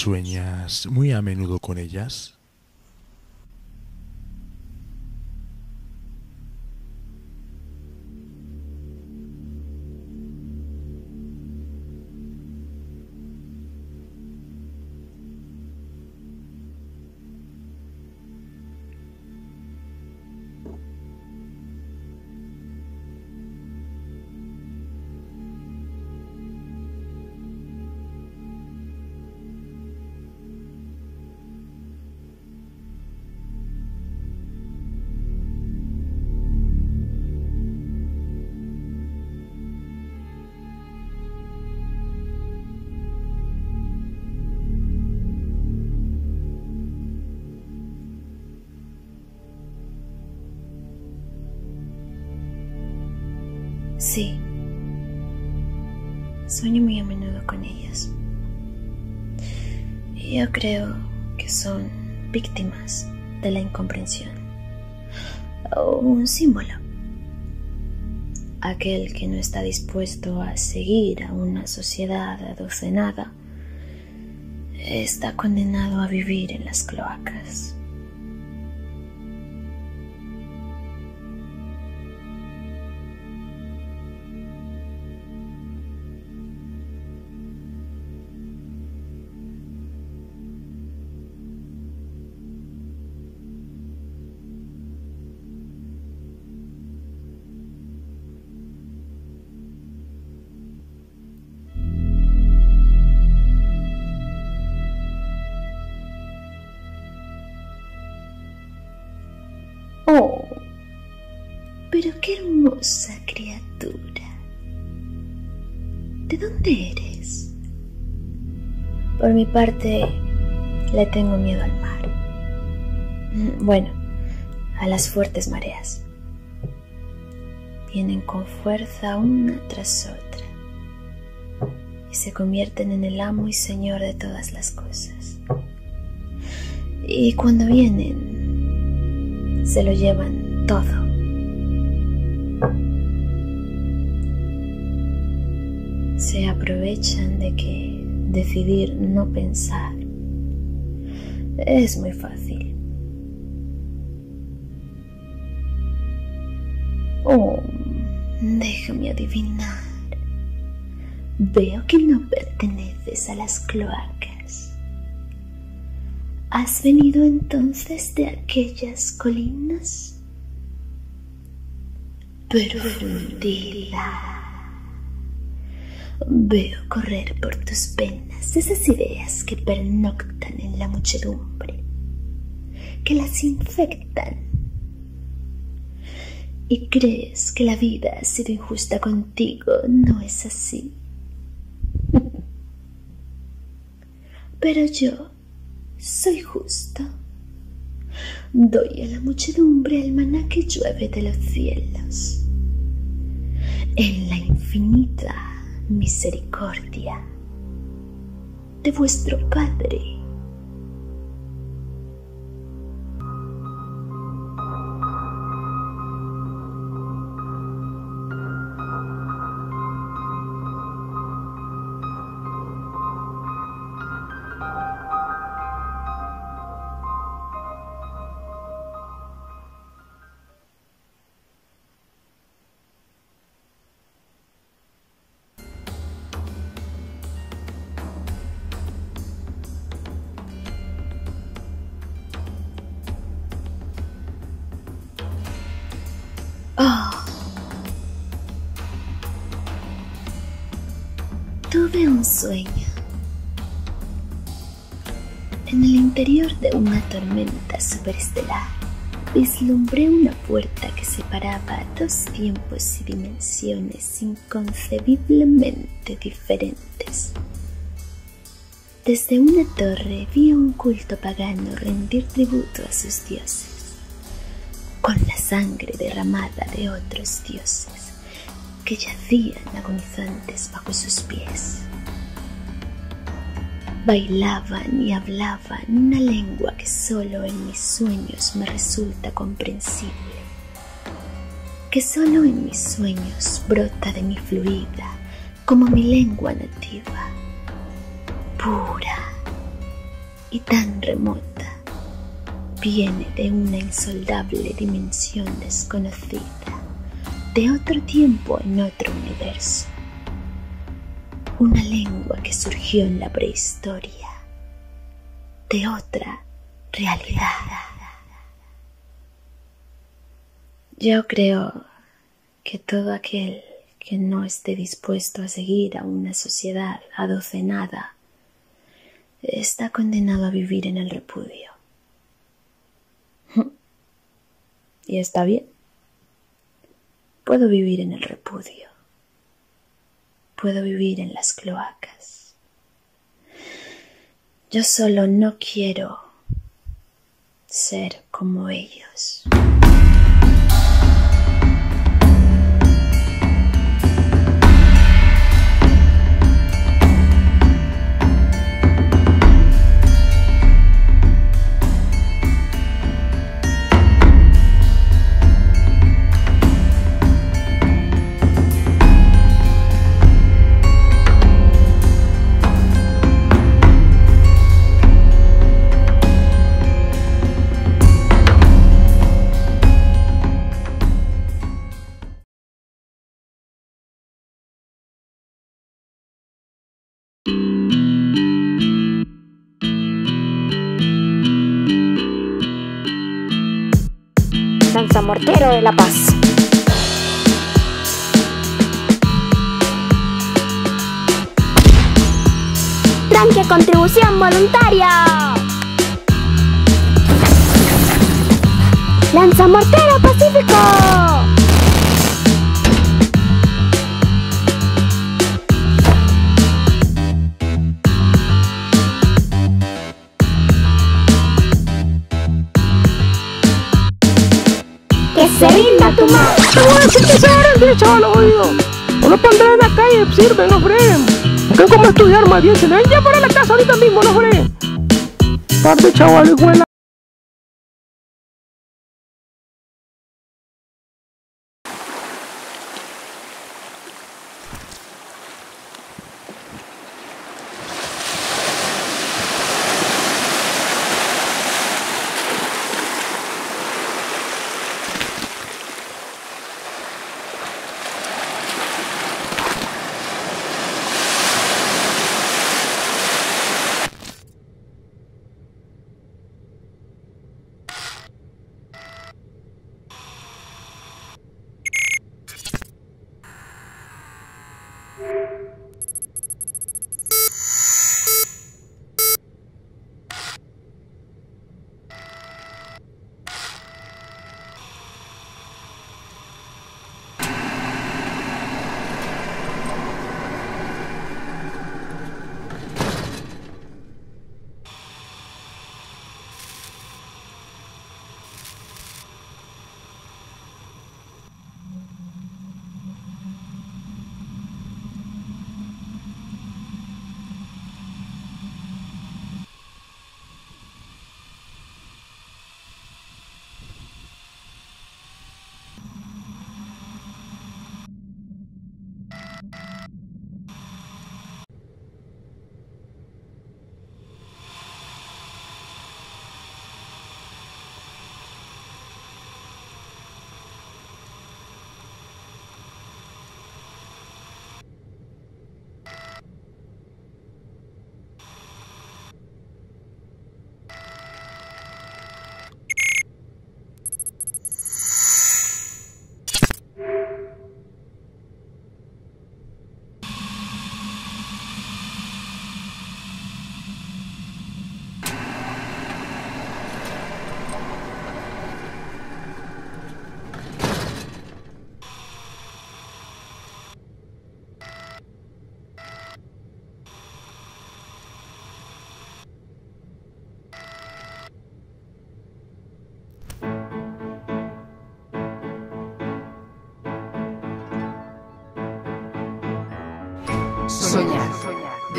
¿Sueñas muy a menudo con ellas? Está dispuesto a seguir a una sociedad adocenada está condenado a vivir en las cloacas. Pero qué hermosa criatura. ¿De dónde eres? Por mi parte, le tengo miedo al mar. Mm, Bueno, a las fuertes mareas. Vienen con fuerza una tras otra y se convierten en el amo y señor de todas las cosas. Y cuando vienen, se lo llevan todo. De que decidir no pensar es muy fácil. Oh, déjame adivinar. Veo que no perteneces a las cloacas. ¿Has venido entonces de aquellas colinas? Profundidad. Veo correr por tus venas esas ideas que pernoctan en la muchedumbre, que las infectan. Y crees que la vida ha sido injusta contigo, no es así. Pero yo soy justo. Doy a la muchedumbre el maná que llueve de los cielos. En la infinita misericordia de vuestro Padre. Tormenta superestelar, vislumbré una puerta que separaba dos tiempos y dimensiones inconcebiblemente diferentes. Desde una torre vi a un culto pagano rendir tributo a sus dioses, con la sangre derramada de otros dioses que yacían agonizantes bajo sus pies. Bailaban y hablaban una lengua que solo en mis sueños me resulta comprensible, que solo en mis sueños brota de mi fluida como mi lengua nativa, pura, y tan remota viene de una insoldable dimensión desconocida, de otro tiempo en otro universo. Una lengua que surgió en la prehistoria, de otra realidad. Yo creo que todo aquel que no esté dispuesto a seguir a una sociedad adocenada está condenado a vivir en el repudio. [laughs] Y está bien. Puedo vivir en el repudio. Puedo vivir en las cloacas. Yo solo no quiero ser como ellos. Lanzamortero de la Paz. Tranque contribución voluntaria. Lanzamortero pacífico. Se rinda tu madre. Te voy a decir que se chaval oído. Uno pondrá en la calle, sirve, no freguen. ¿Qué como estudiar más bien? Se me ya para la casa ahorita mismo, no freguen. Par de chavales,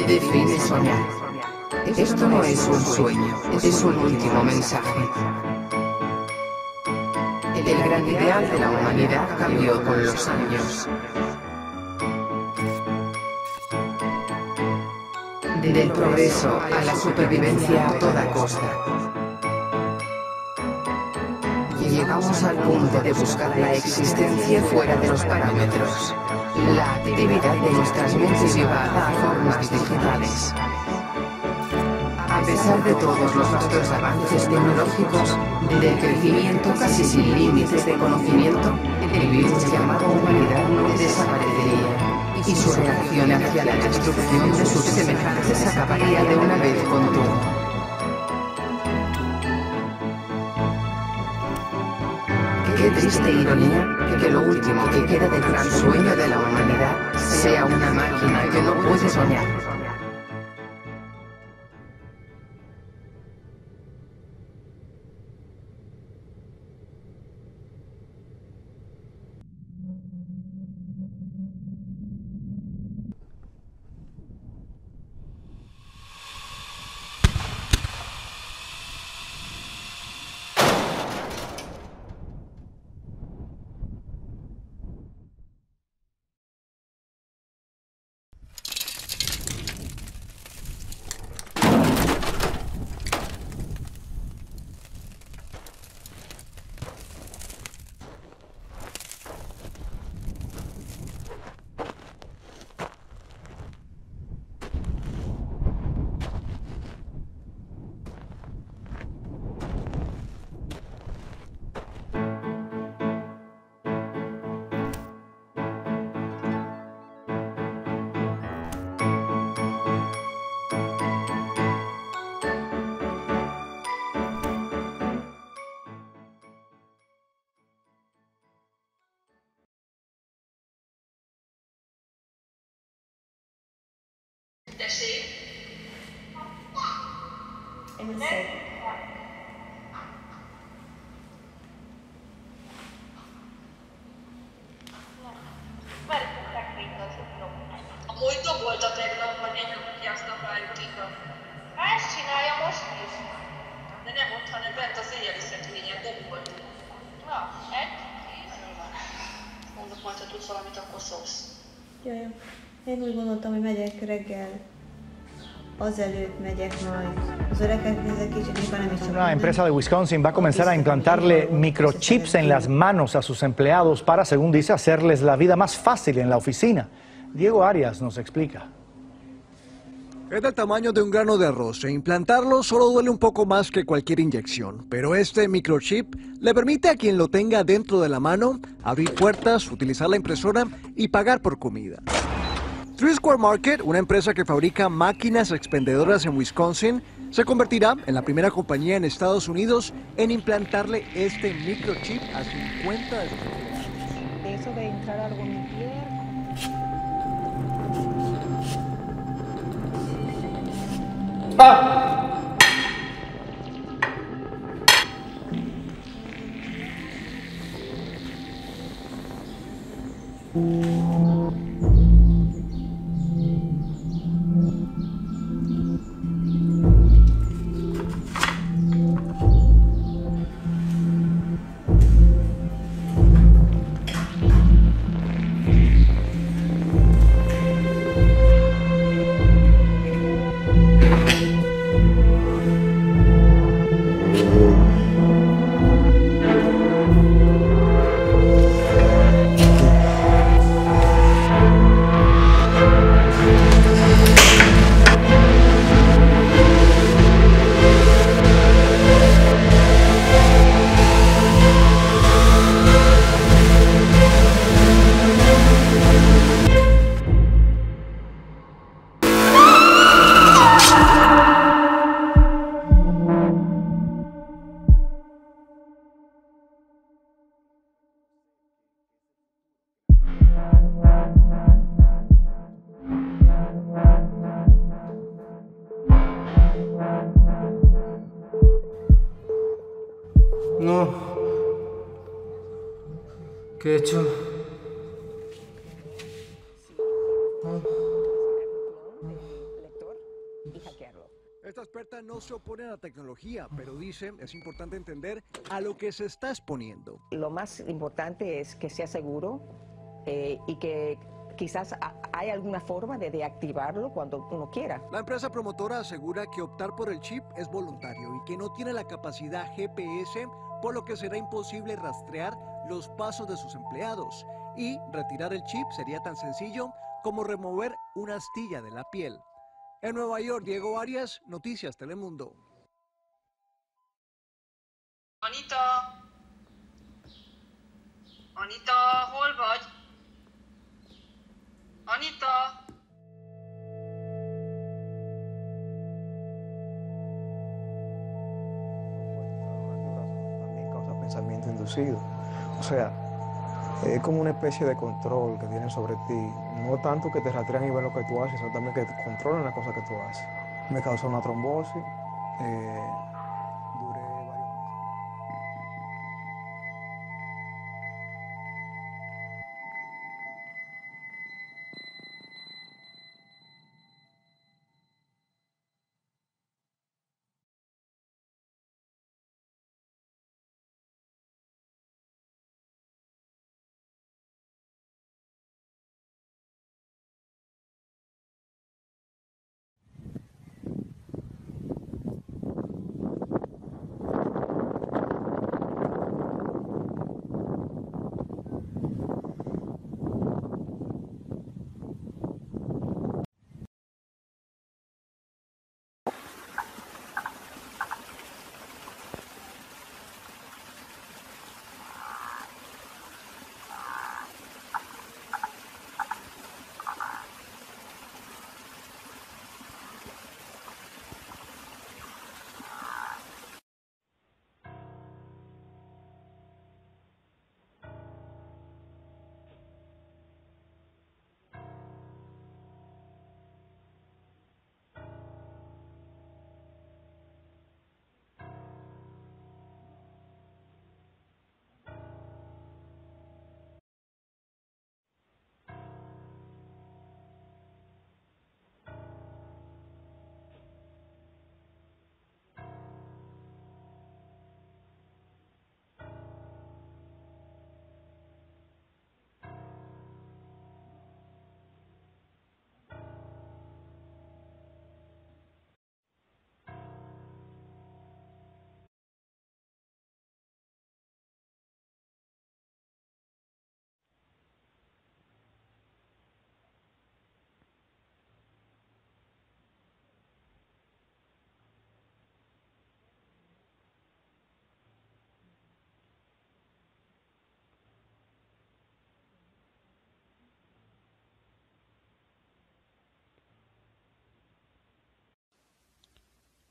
Define soñar. Esto no es un sueño, es un último mensaje. El gran ideal de la humanidad cambió con los años. Del progreso a la supervivencia a toda costa. Llegamos al punto de buscar la existencia fuera de los parámetros. La actividad de nuestras mentes llevada a formas digitales. A pesar de todos los vastos avances tecnológicos, de crecimiento casi sin límites de conocimiento, el virus llamado humanidad no desaparecería, y su reacción hacia la destrucción de sus semejantes acabaría de una vez con todo. Qué triste ironía que lo último que queda del gran sueño de la humanidad sea una máquina que no puede soñar. Tessék? En serio. Amúgy dobolta tegnap, vagy egy nap ki azt a fájlika. Ezt csinálja most is. De nem ott, hanem bent az éjjeli szekrényen dobolt. Na, egy, tíz. Mondok majd, ha tudsz valamit, akkor szólsz. Jó. Én úgy gondoltam, hogy megyek reggel. Azelőtt megyek majd. Csak Una empresa de Wisconsin va a comenzar a implantarle microchips en las manos a sus empleados para, según dice, hacerles la vida más fácil en la oficina. Diego Arias nos explica. Es del tamaño de un grano de arroz e implantarlo solo duele un poco más que cualquier inyección, pero este microchip le permite a quien lo tenga dentro de la mano abrir puertas, utilizar la impresora y pagar por comida. Three Square Market, una empresa que fabrica máquinas expendedoras en Wisconsin, se convertirá en la primera compañía en Estados Unidos en implantarle este microchip a 50 de sus empleados. De eso de entrar algo en mi piel. No. ¿Qué he hecho? Esta experta no se opone a la tecnología, pero dice es importante entender a lo que se está exponiendo. Lo más importante es que sea seguro eh, y que, quizás hay alguna forma de, de activarlo cuando uno quiera. La empresa promotora asegura que optar por el chip es voluntario y que no tiene la capacidad GPS, por lo que será imposible rastrear los pasos de sus empleados. Y retirar el chip sería tan sencillo como remover una astilla de la piel. En Nueva York, Diego Arias, Noticias Telemundo. Anita! Anita, hol vagy? Anita! también causa pensamiento inducido. O sea, es como una especie de control que tienen sobre ti. No tanto que te rastrean y ven lo que tú haces, sino también que controlan las cosas que tú haces. Me causó una trombosis. eh,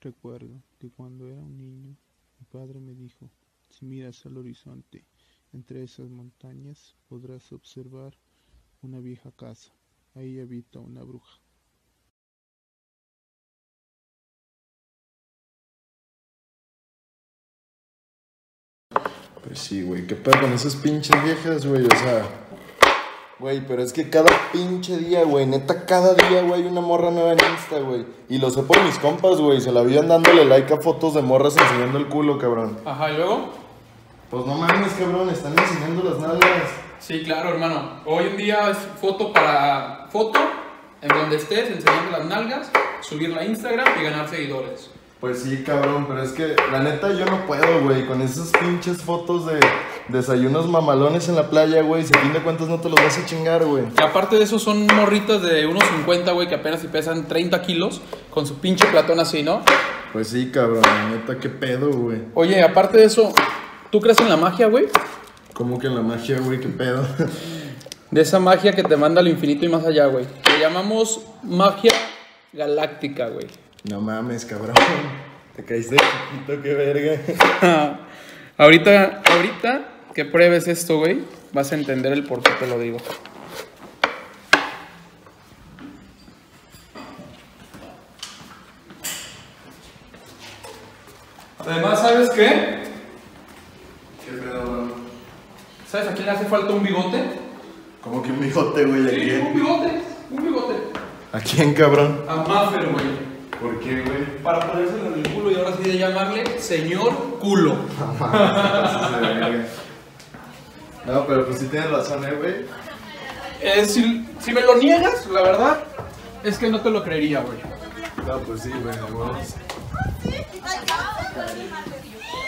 Recuerdo que cuando era un niño, mi padre me dijo, si miras al horizonte, entre esas montañas podrás observar una vieja casa. Ahí habita una bruja. Pues sí, güey, qué con esas pinches viejas, güey, o sea. Güey, pero es que cada pinche día, güey, neta, cada día, güey, hay una morra nueva en Insta, güey. Y lo sé por mis compas, güey, se la vivían dándole like a fotos de morras enseñando el culo, cabrón. Ajá, ¿y luego? Pues no mames, cabrón, están enseñando las nalgas. Sí, claro, hermano. Hoy en día es foto para foto, en donde estés, enseñando las nalgas, subirla a Instagram y ganar seguidores. Pues sí, cabrón, pero es que la neta yo no puedo, güey, con esas pinches fotos de desayunos mamalones en la playa, güey, si a fin de cuentas no te los vas a chingar, güey. Y aparte de eso son morritas de unos 50, güey, que apenas si pesan 30 kilos, con su pinche platón así, ¿no? Pues sí, cabrón, neta, qué pedo, güey. Oye, aparte de eso, ¿tú crees en la magia, güey? ¿Cómo que en la magia, güey? ¿Qué pedo? [laughs] De esa magia que te manda al infinito y más allá, güey. Le llamamos magia galáctica, güey. No mames, cabrón. Te caíste de chiquito, qué verga. [laughs] ahorita, ahorita que pruebes esto, güey, vas a entender el por qué te lo digo. Además, ¿sabes qué? ¿Qué pedo? ¿Sabes a quién le hace falta un bigote? ¿Cómo que un bigote, güey? ¿A Sí, un quién? bigote, un bigote. ¿A quién, cabrón? A Maffer, güey. ¿Por qué, güey? Para ponérselo en el culo y ahora sí de llamarle señor culo. [laughs] No, pero pues sí tienes razón, eh, güey. Eh, si, si me lo niegas, la verdad, es que no te lo creería, güey. No, pues sí, güey, huevos.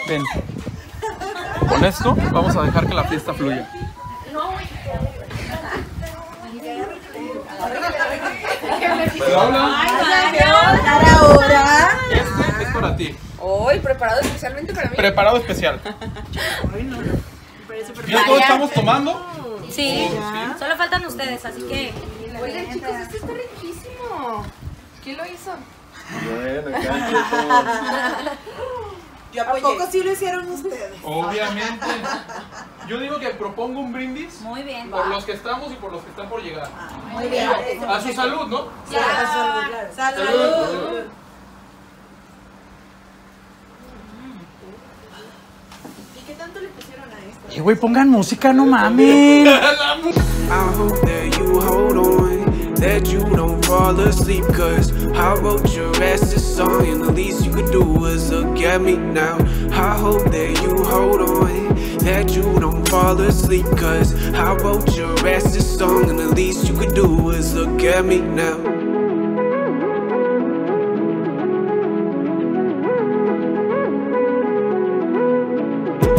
Ven. Con esto vamos a dejar que la fiesta fluya. ahora. Este es para ti. Hoy, preparado especialmente para mí. Preparado especial. ¿Ya todos estamos tomando? Sí, Oh, solo faltan ustedes, así que. Oigan, chicos, esto está riquísimo. ¿Quién lo hizo? Bueno, acá [laughs] ¿A poco sí lo hicieron ustedes? Obviamente. Yo digo que propongo un brindis. Muy bien. Por los que estamos y por los que están por llegar. Muy bien. A su salud, ¿no? Salud. Salud. ¿Y qué tanto le? Eh, güey, pongan música, no mames. [laughs] That you don't fall asleep. Cause I wrote your ass this song, and the least you could do was look at me now. I hope that you hold on, that you don't fall asleep. Cause I wrote your ass this song, and the least you could do was look at me now.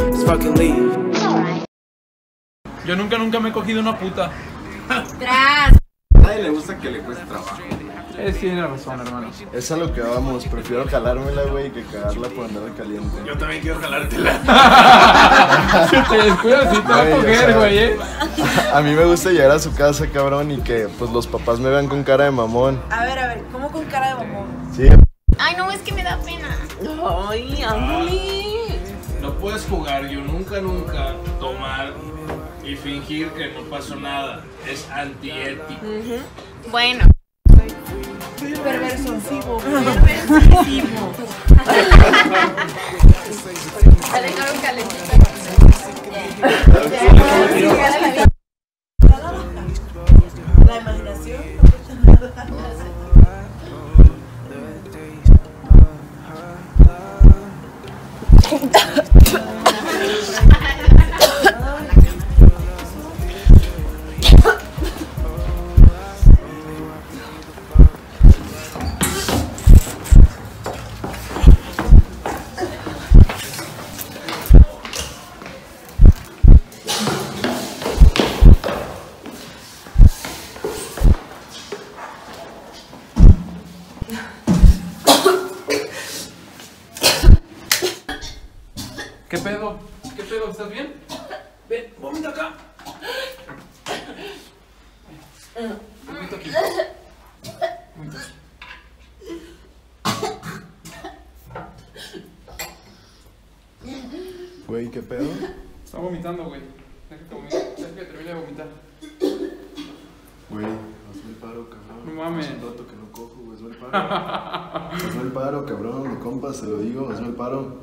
Let's fucking leave. Yo nunca, nunca me he cogido una puta. Tras. A nadie le gusta que le cueste trabajo. Es tiene razón, hermano. Es a lo que vamos, prefiero jalármela, güey, que cagarla por andar caliente. Yo también quiero jalártela. [laughs] Si te descuidas, sí te va a coger, güey, eh. A mí me gusta llegar a su casa, cabrón, y que pues los papás me vean con cara de mamón. A ver, a ver, ¿cómo con cara de mamón? Sí. Ay, no, es que me da pena. Ay, ándale. No puedes jugar, yo nunca, nunca tomar y fingir que no pasó nada. Es antiético. Bueno. Perversivo. Perversivo. La [laughs] dejaron calentita. La imaginación. Lo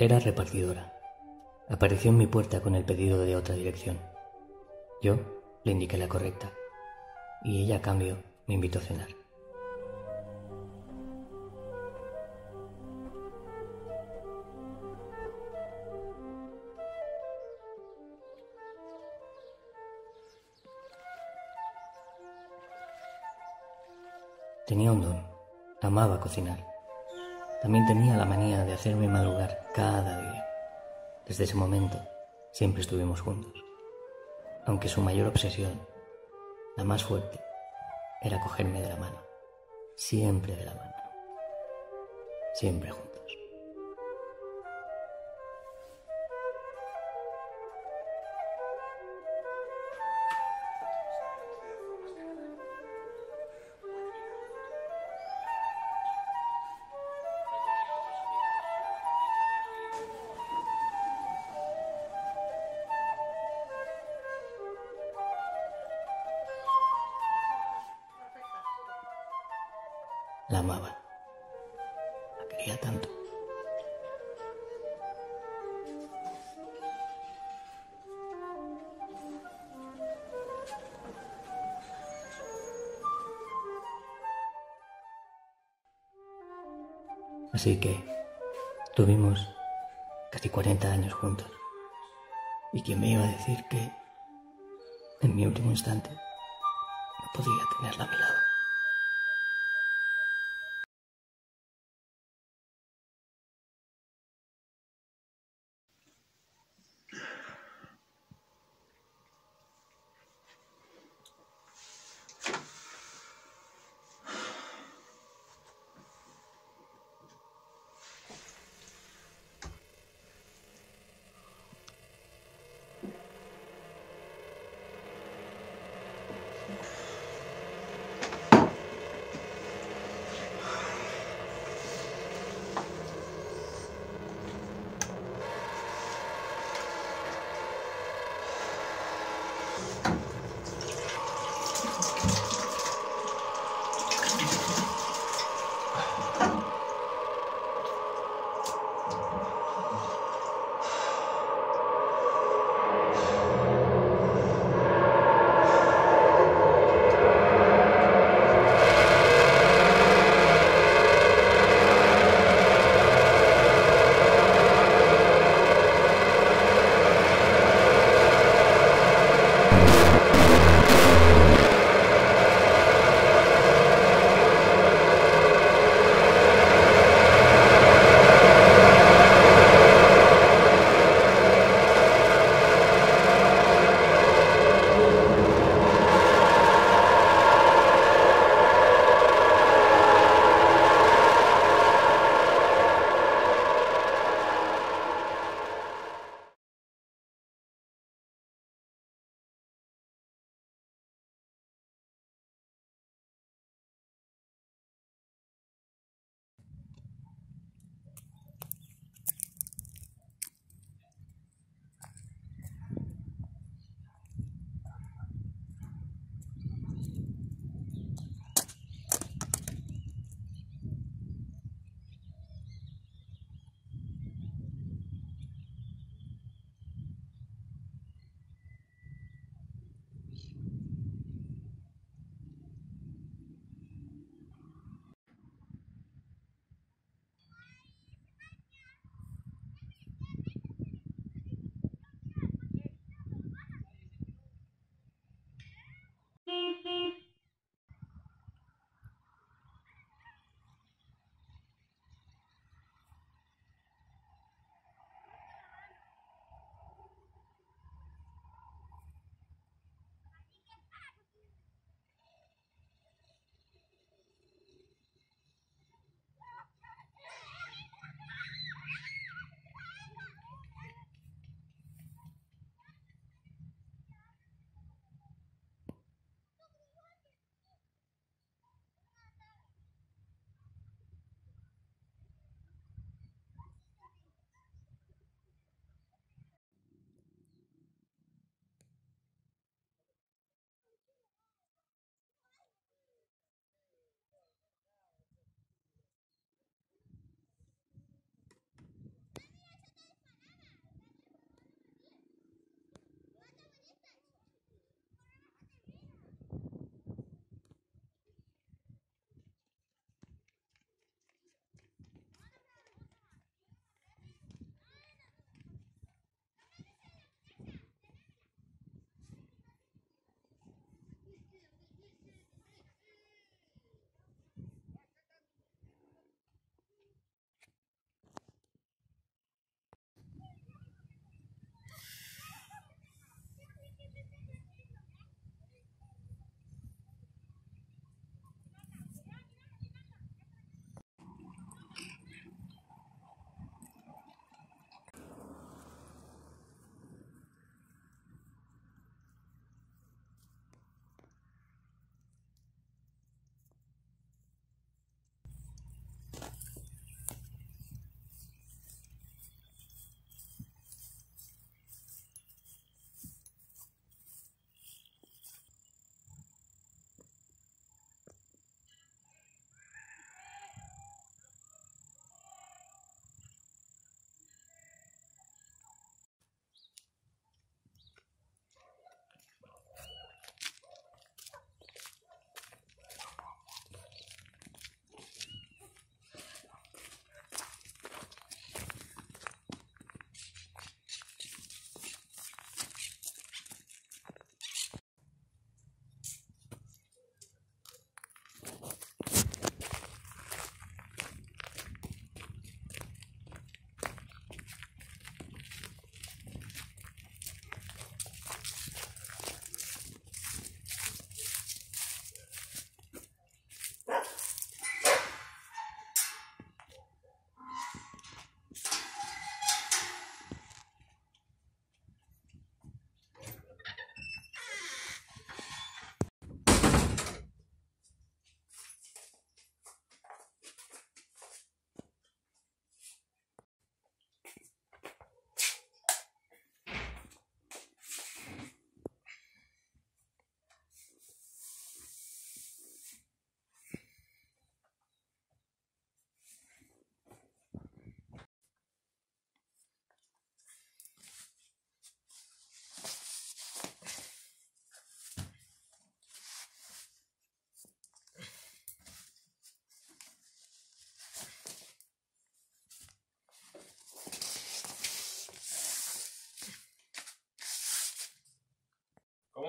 Era repartidora. Apareció en mi puerta con el pedido de otra dirección. Yo le indiqué la correcta y ella a cambio me invitó a cenar. Tenía un don, amaba cocinar. También tenía la manía de hacerme madrugar cada día. Desde ese momento siempre estuvimos juntos. Aunque su mayor obsesión, la más fuerte, era cogerme de la mano. Siempre de la mano. Siempre juntos. Así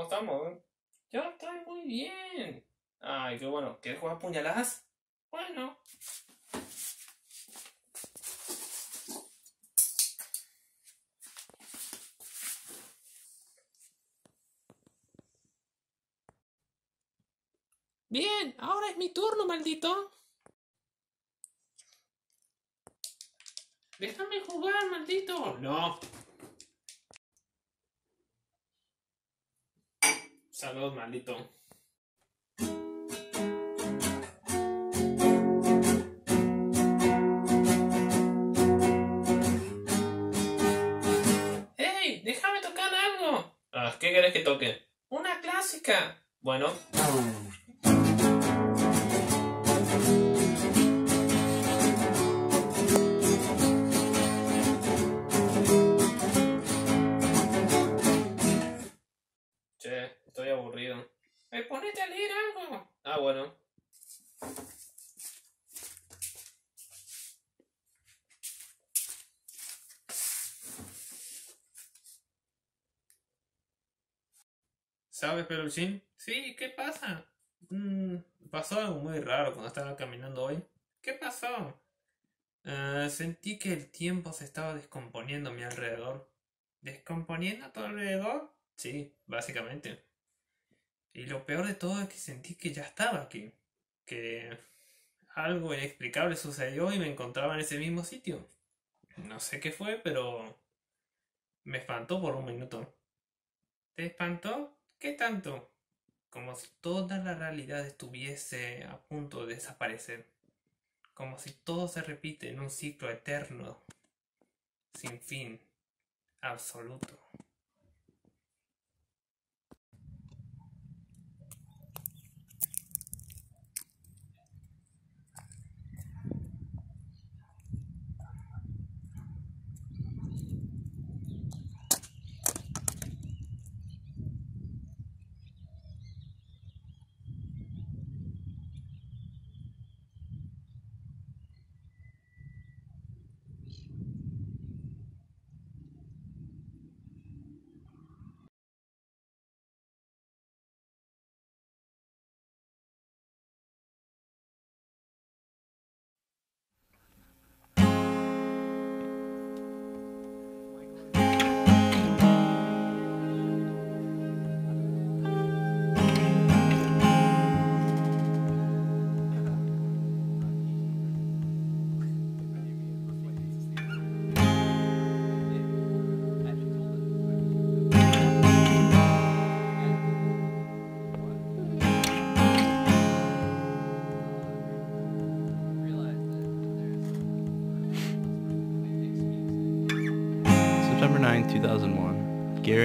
estamos? Yo estoy muy bien. Ay, qué bueno. ¿Quieres jugar puñaladas? Bueno. Bien, ahora es mi turno, maldito. Déjame jugar, maldito. No. Salud, maldito. ¡Ey! ¡Déjame tocar algo! Ah, ¿Qué querés que toque? Una clásica. Bueno. ¿Sabes, Peluchín? Sí, ¿qué pasa? Mm, pasó algo muy raro cuando estaba caminando hoy. ¿Qué pasó? Ah, sentí que el tiempo se estaba descomponiendo a mi alrededor. ¿Descomponiendo a tu alrededor? Sí, básicamente. Y lo peor de todo es que sentí que ya estaba aquí. Que algo inexplicable sucedió y me encontraba en ese mismo sitio. No sé qué fue, pero me espantó por un minuto. ¿Te espantó? ¿Qué tanto? Como si toda la realidad estuviese a punto de desaparecer. Como si todo se repite en un ciclo eterno, sin fin, absoluto.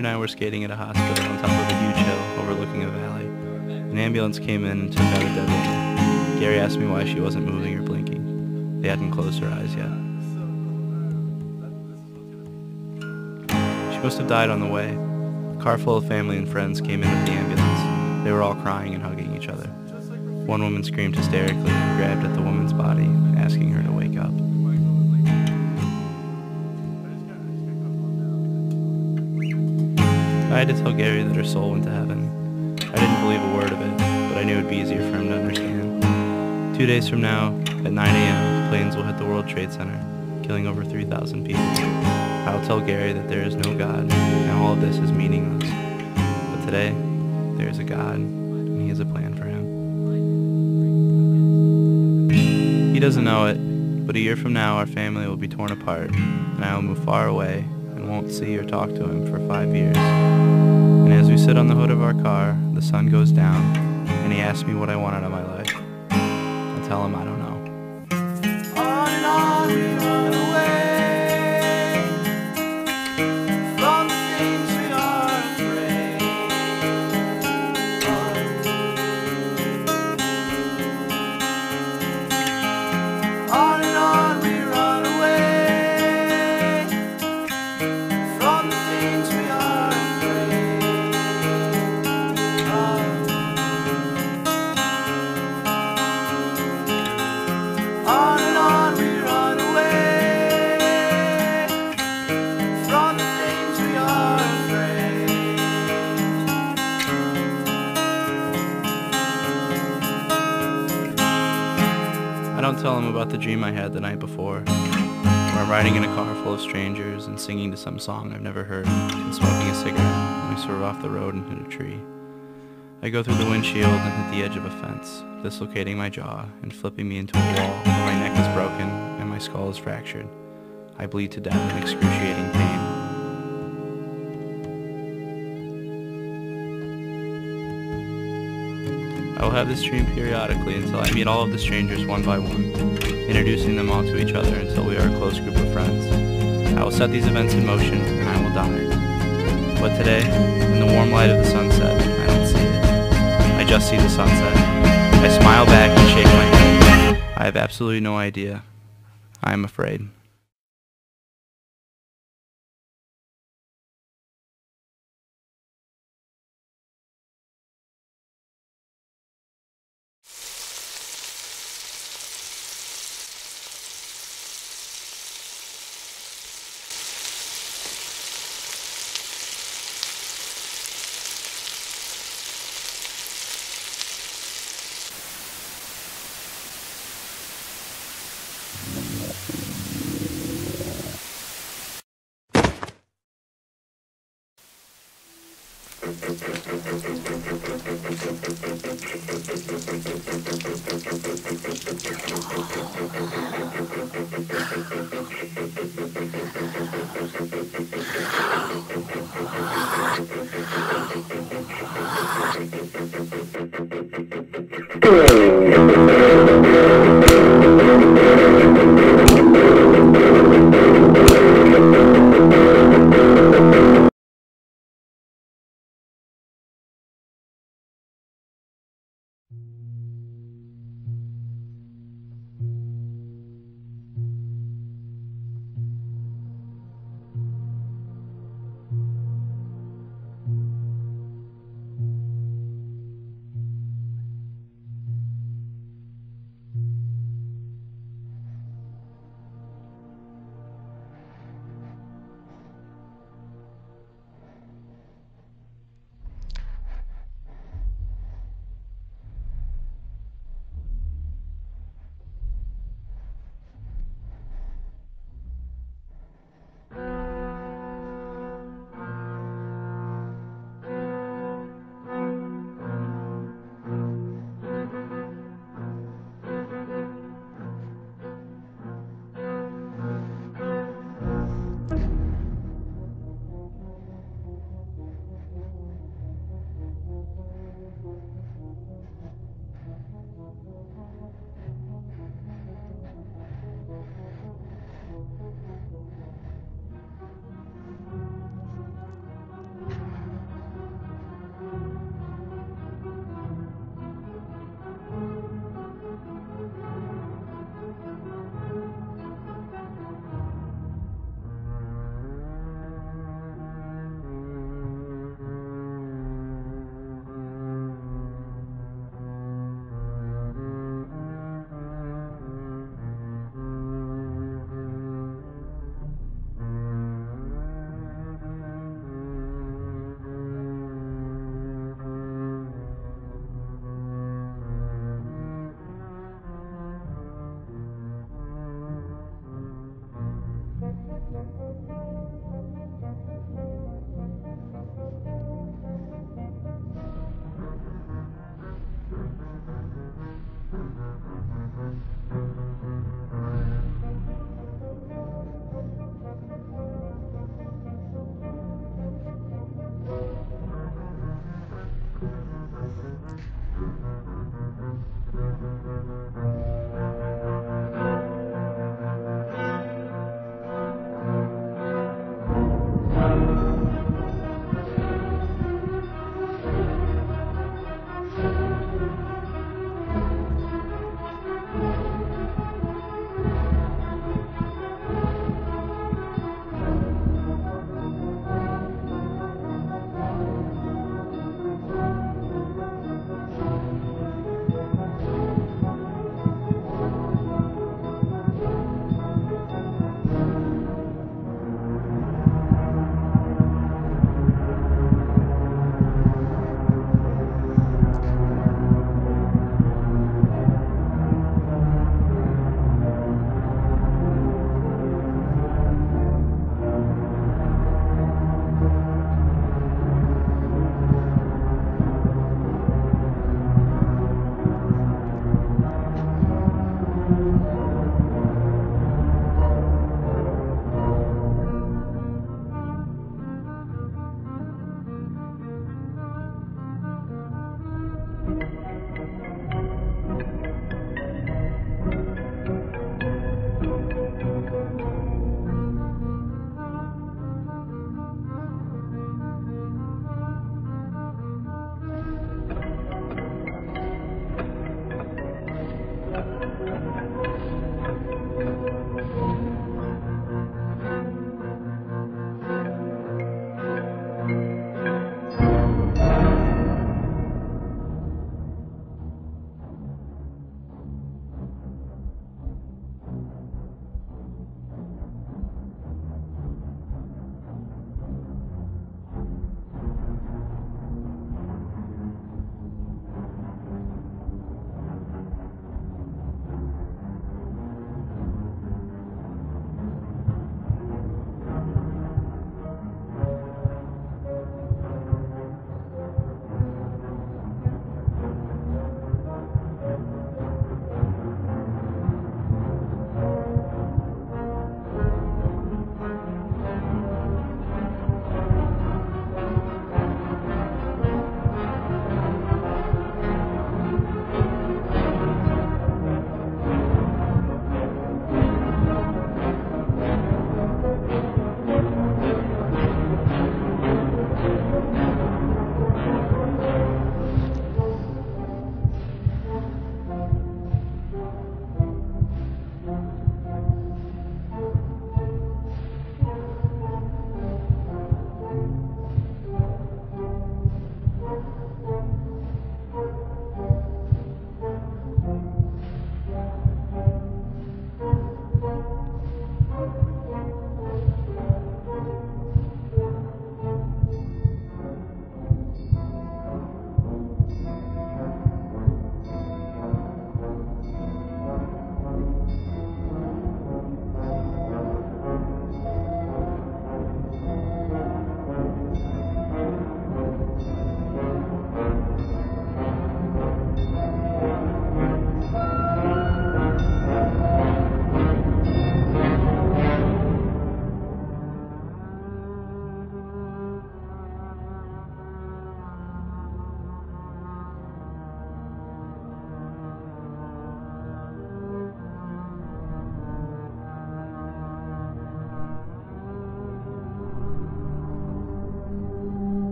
And I were skating at a hospital on top of a huge hill overlooking a valley. An ambulance came in and took out a dead woman. Gary asked me why she wasn't moving or blinking. They hadn't closed her eyes yet. She must have died on the way. A car full of family and friends came in with the ambulance. They were all crying and hugging each other. One woman screamed hysterically and grabbed at the woman's body, I had to tell Gary that her soul went to heaven. I didn't believe a word of it, but I knew it'd be easier for him to understand. Two days from now, at 9 a.m., planes will hit the World Trade Center, killing over 3,000 people. I'll tell Gary that there is no God, and all of this is meaningless. But today, there is a God, and He has a plan for him. He doesn't know it, but a year from now, our family will be torn apart, and I will move far away won't see or talk to him for five years. And as we sit on the hood of our car, the sun goes down, and he asks me what I want out of my life. I tell him I don't strangers and singing to some song I've never heard and smoking a cigarette when we swerve off the road and hit a tree. I go through the windshield and hit the edge of a fence, dislocating my jaw and flipping me into a wall where my neck is broken and my skull is fractured. I bleed to death in excruciating pain. I will have this dream periodically until I meet all of the strangers one by one, introducing them all to each other until we are a close group of friends. I will set these events in motion and I will die. But today, in the warm light of the sunset, I don't see it. I just see the sunset. I smile back and shake my head. I have absolutely no idea. I am afraid.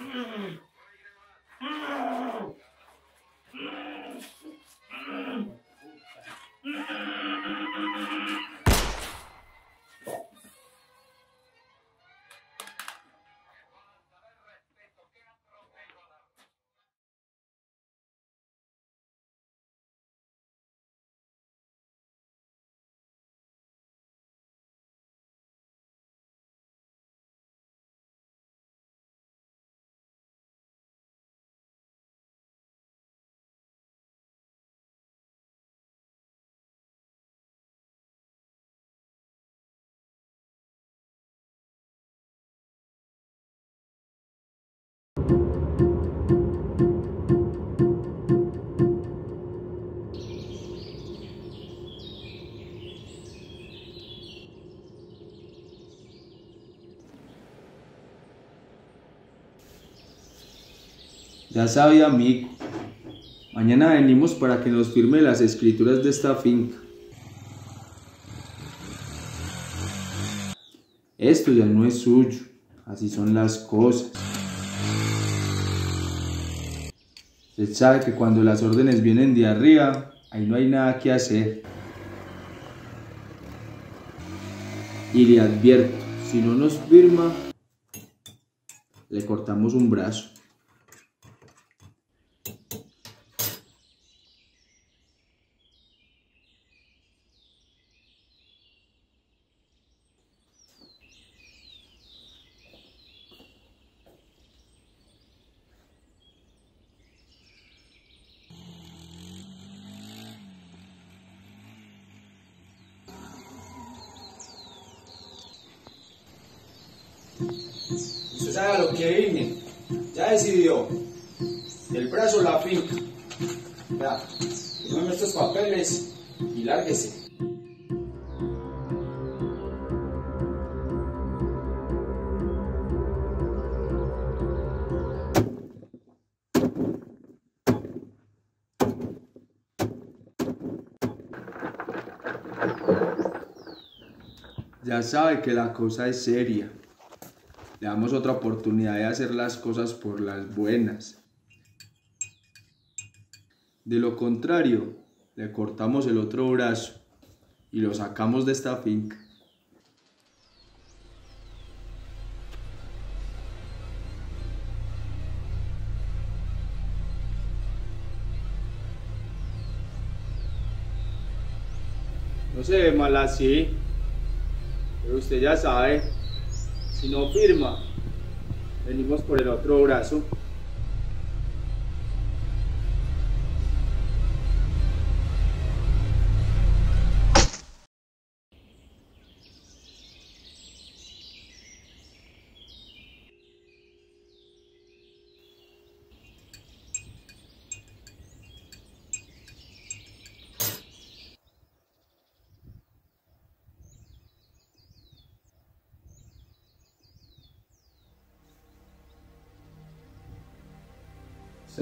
Mm-hmm. Ya sabía, amigo. Mañana venimos para que nos firme las escrituras de esta finca. Esto ya no es suyo. Así son las cosas. Usted sabe que cuando las órdenes vienen de arriba, ahí no hay nada que hacer. Y le advierto, si no nos firma, le cortamos un brazo. Sabe que la cosa es seria. Le damos otra oportunidad de hacer las cosas por las buenas. De lo contrario, le cortamos el otro brazo y lo sacamos de esta finca. No se ve mal así, pero usted ya sabe, si no firma, venimos por el otro brazo.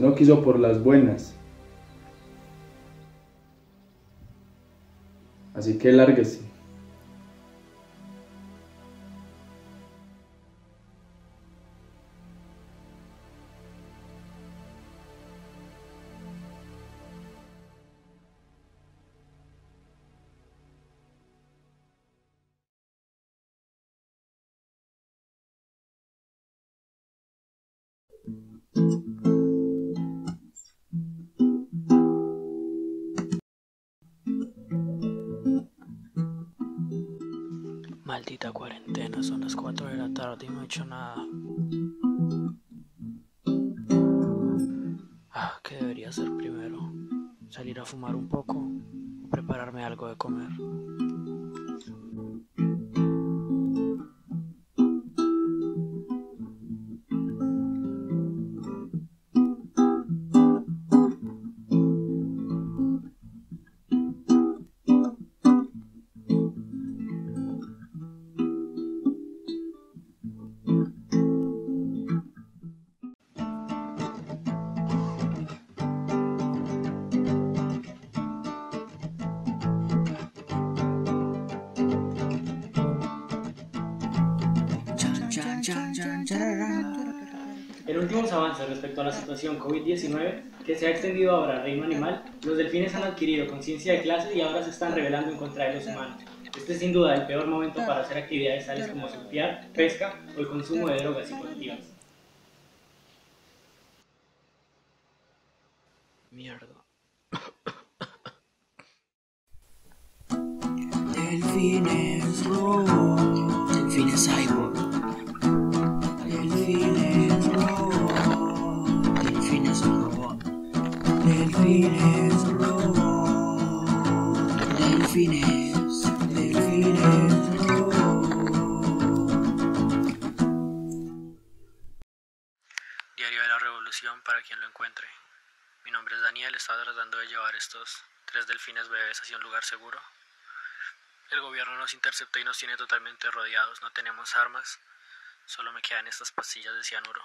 No quiso por las buenas. Así que lárguese. Situación COVID-19 que se ha extendido ahora al reino animal, los delfines han adquirido conciencia de clase y ahora se están rebelando en contra de los humanos. Este es sin duda el peor momento para hacer actividades tales como surfear, pesca o el consumo de drogas psicoactivas. Mierda. Delfines rojo, delfines cyborg. Delfines, oh, delfines, delfines. Diario de la Revolución para quien lo encuentre. Mi nombre es Daniel, estaba tratando de llevar estos tres delfines bebés hacia un lugar seguro. El gobierno nos interceptó y nos tiene totalmente rodeados, no tenemos armas, solo me quedan estas pastillas de cianuro.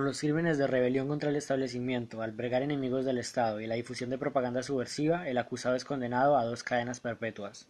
Por los crímenes de rebelión contra el establecimiento, albergar enemigos del Estado y la difusión de propaganda subversiva, el acusado es condenado a dos cadenas perpetuas.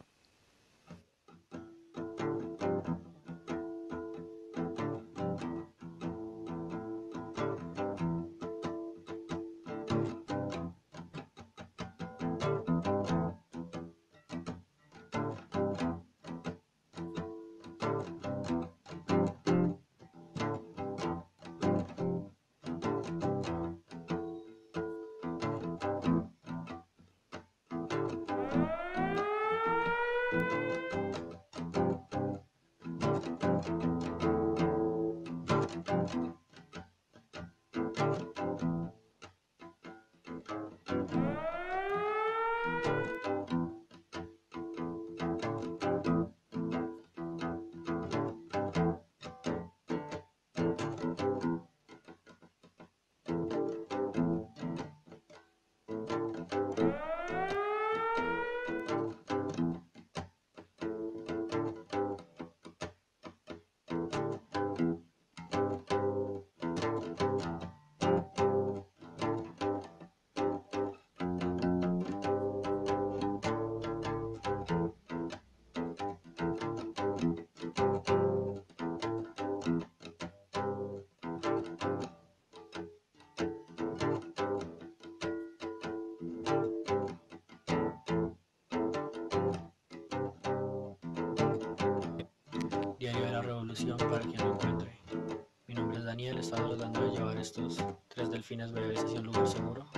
Tratando de llevar estos tres delfines bebés hacia un lugar seguro.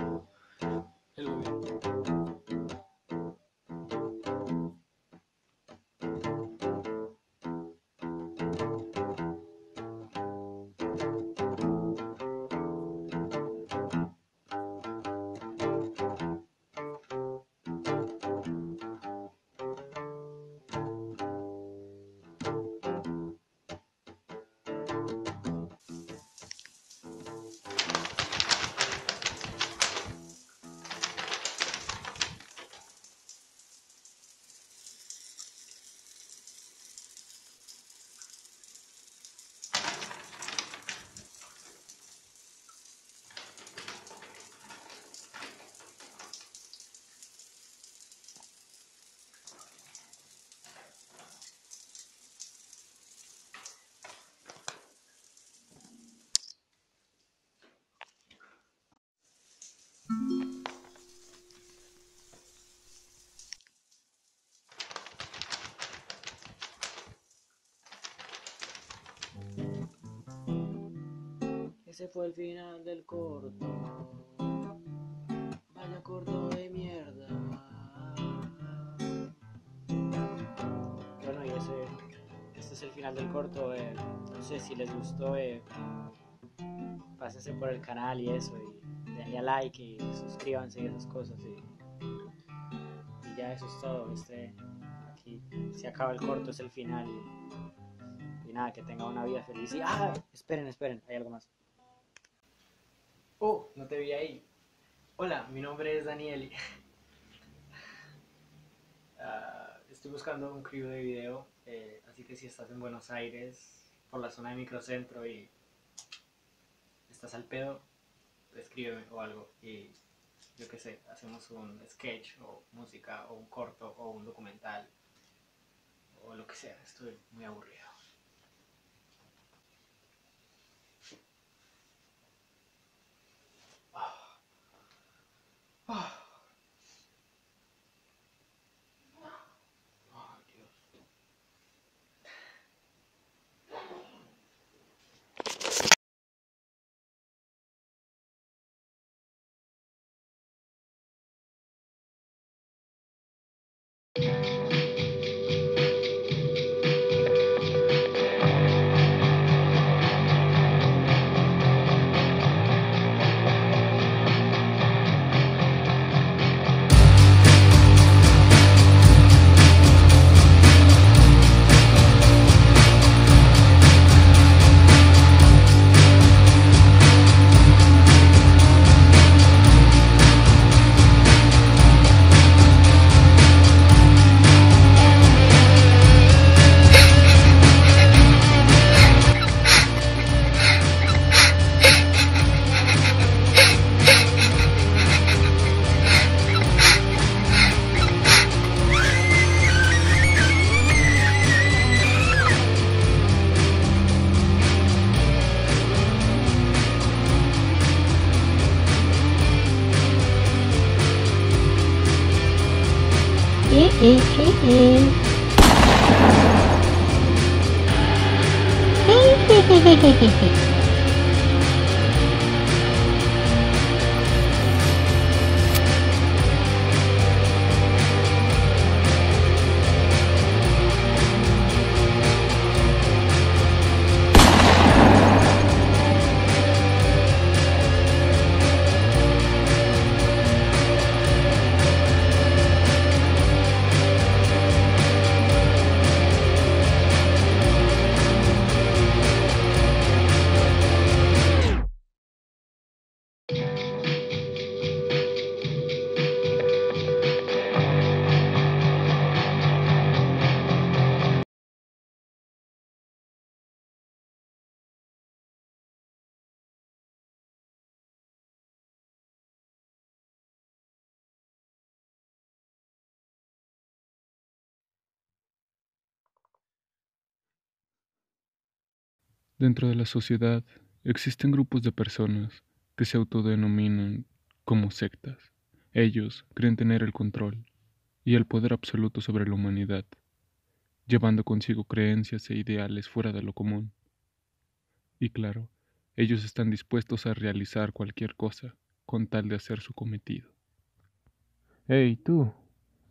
Ese fue el final del corto. Vaya corto de mierda. Bueno, y ese, este es el final del corto. eh, no sé si les gustó. Eh, pásense por el canal y eso. Y denle a like y suscríbanse y esas cosas. Y, y ya eso es todo. Este, aquí se acaba el corto, es el final. Y, nada, que tenga una vida feliz. Y, ah, esperen, esperen, hay algo más. No te vi ahí. Hola, mi nombre es Daniel. [laughs] Ah, estoy buscando un crew de video, eh, así que si estás en Buenos Aires, por la zona de microcentro y estás al pedo, escríbeme o algo y yo qué sé, hacemos un sketch o música o un corto o un documental o lo que sea. Estoy muy aburrido. Oh. [sighs] Dentro de la sociedad existen grupos de personas que se autodenominan como sectas. Ellos creen tener el control y el poder absoluto sobre la humanidad, llevando consigo creencias e ideales fuera de lo común. Y claro, ellos están dispuestos a realizar cualquier cosa con tal de hacer su cometido. Hey, tú.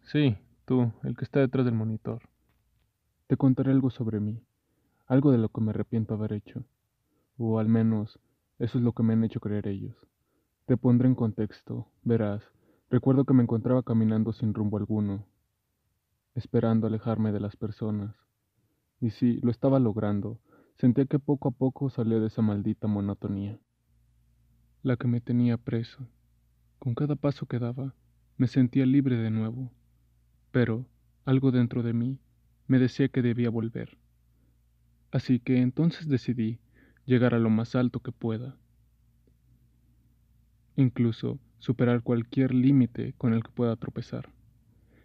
Sí, tú, el que está detrás del monitor. Te contaré algo sobre mí, algo de lo que me arrepiento haber hecho, o al menos eso es lo que me han hecho creer ellos. Te pondré en contexto, verás, recuerdo que me encontraba caminando sin rumbo alguno, esperando alejarme de las personas. Y sí, lo estaba logrando, sentía que poco a poco salía de esa maldita monotonía, la que me tenía preso. Con cada paso que daba, me sentía libre de nuevo, pero algo dentro de mí me decía que debía volver. Así que entonces decidí llegar a lo más alto que pueda, incluso superar cualquier límite con el que pueda tropezar.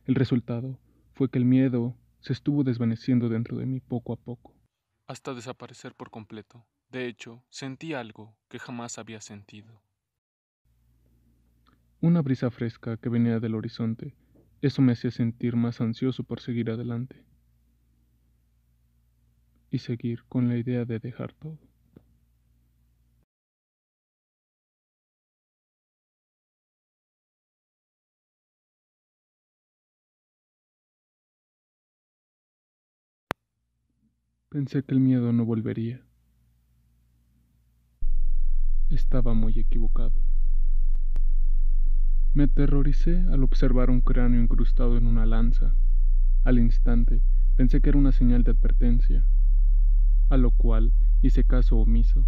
El resultado fue que el miedo se estuvo desvaneciendo dentro de mí poco a poco, hasta desaparecer por completo. De hecho, sentí algo que jamás había sentido. Una brisa fresca que venía del horizonte, eso me hacía sentir más ansioso por seguir adelante y seguir con la idea de dejar todo. Pensé que el miedo no volvería. Estaba muy equivocado. Me aterroricé al observar un cráneo incrustado en una lanza. Al instante pensé que era una señal de advertencia, a lo cual hice caso omiso,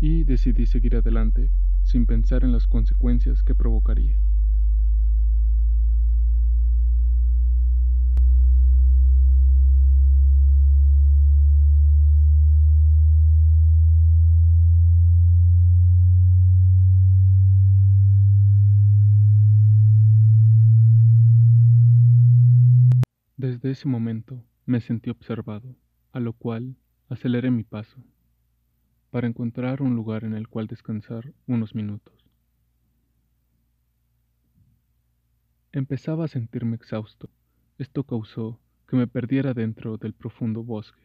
y decidí seguir adelante sin pensar en las consecuencias que provocaría. Desde ese momento me sentí observado, a lo cual aceleré mi paso, para encontrar un lugar en el cual descansar unos minutos. Empezaba a sentirme exhausto. Esto causó que me perdiera dentro del profundo bosque.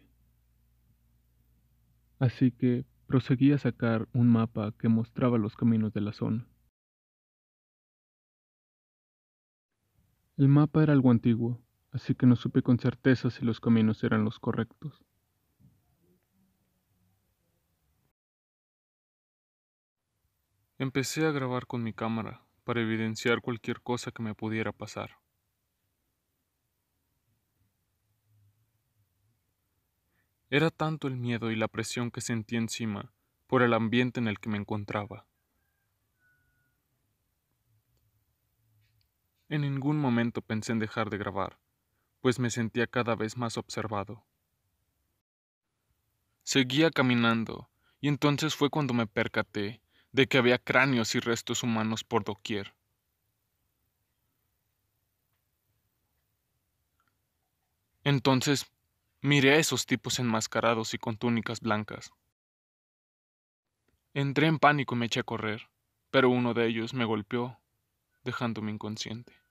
Así que proseguí a sacar un mapa que mostraba los caminos de la zona. El mapa era algo antiguo, así que no supe con certeza si los caminos eran los correctos. Empecé a grabar con mi cámara para evidenciar cualquier cosa que me pudiera pasar. Era tanto el miedo y la presión que sentí encima por el ambiente en el que me encontraba. En ningún momento pensé en dejar de grabar, pues me sentía cada vez más observado. Seguía caminando, y entonces fue cuando me percaté de que había cráneos y restos humanos por doquier. Entonces miré a esos tipos enmascarados y con túnicas blancas. Entré en pánico y me eché a correr, pero uno de ellos me golpeó, dejándome inconsciente.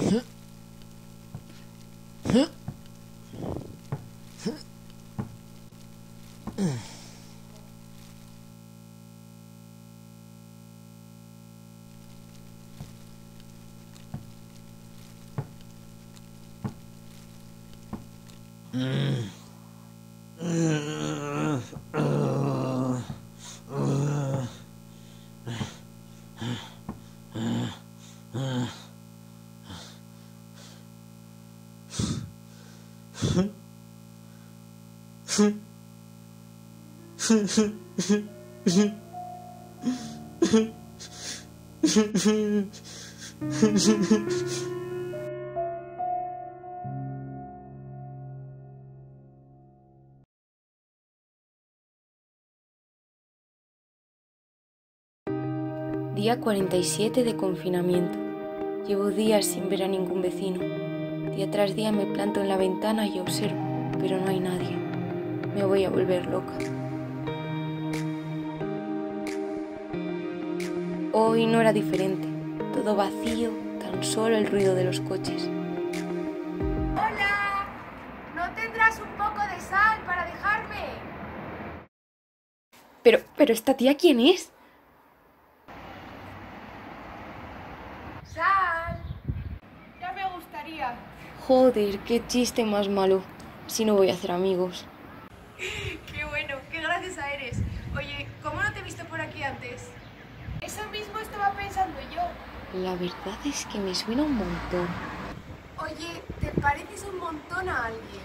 Huh? Día 47 de confinamiento. Llevo días sin ver a ningún vecino. Día tras día me planto en la ventana y observo, pero no hay nadie. Me voy a volver loca. Hoy no era diferente. Todo vacío, tan solo el ruido de los coches. ¡Hola! ¿No tendrás un poco de sal para dejarme? Pero, pero esta tía quién es? ¡Sal! Ya me gustaría. Joder, qué chiste más malo. Si no voy a hacer amigos. Qué bueno, qué graciosa eres. Oye, ¿cómo no te he visto por aquí antes? Eso mismo estaba pensando yo. La verdad es que me suena un montón. Oye, ¿te pareces un montón a alguien?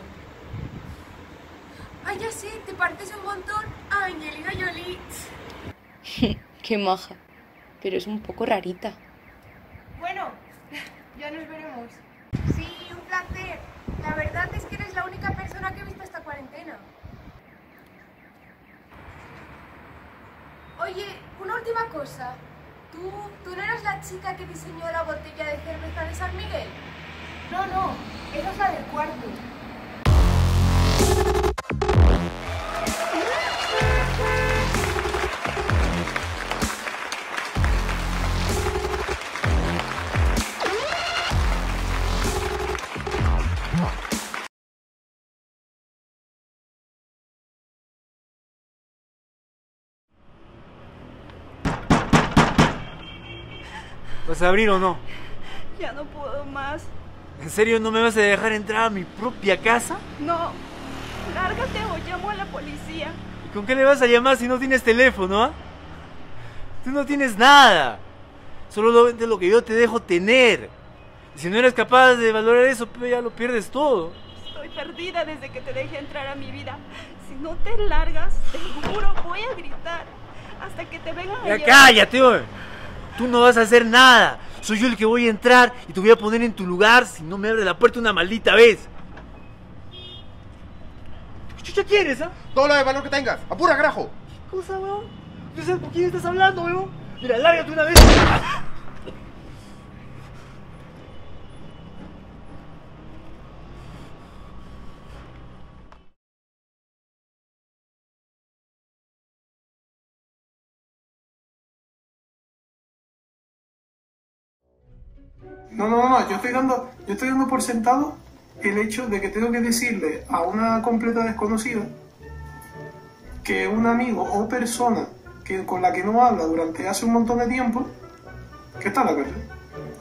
Ay, ya sé, te pareces un montón a Angelina Jolie. [laughs] qué maja. Pero es un poco rarita. Bueno, [laughs] nos veremos. Sí, un placer. La verdad es que eres la única persona que he visto esta cuarentena. Oye, una última cosa. ¿Tú, ¿Tú no eras la chica que diseñó la botella de cerveza de San Miguel? No, no, esa es la del cuarto. A abrir o no? Ya no puedo más. ¿En serio no me vas a dejar entrar a mi propia casa? No. Lárgate o llamo a la policía. ¿Y con qué le vas a llamar si no tienes teléfono, ah? Tú no tienes nada. Solamente lo que yo te dejo tener. Si no eres capaz de valorar eso, pues ya lo pierdes todo. Estoy perdida desde que te dejé entrar a mi vida. Si no te largas, te juro, voy a gritar. Hasta que te vengan a Ya cállate, oye. Tú no vas a hacer nada. Soy yo el que voy a entrar y te voy a poner en tu lugar si no me abres la puerta una maldita vez. ¿Qué chucha quieres, ah? Todo lo de valor que tengas. Apura, carajo. ¿Qué cosa, weón? No sé con quién estás hablando, weón. Mira, lárgate una vez. No, no, no, yo estoy dando, yo estoy dando por sentado el hecho de que tengo que decirle a una completa desconocida que un amigo o persona que, con la que no habla durante hace un montón de tiempo, que está en la cárcel.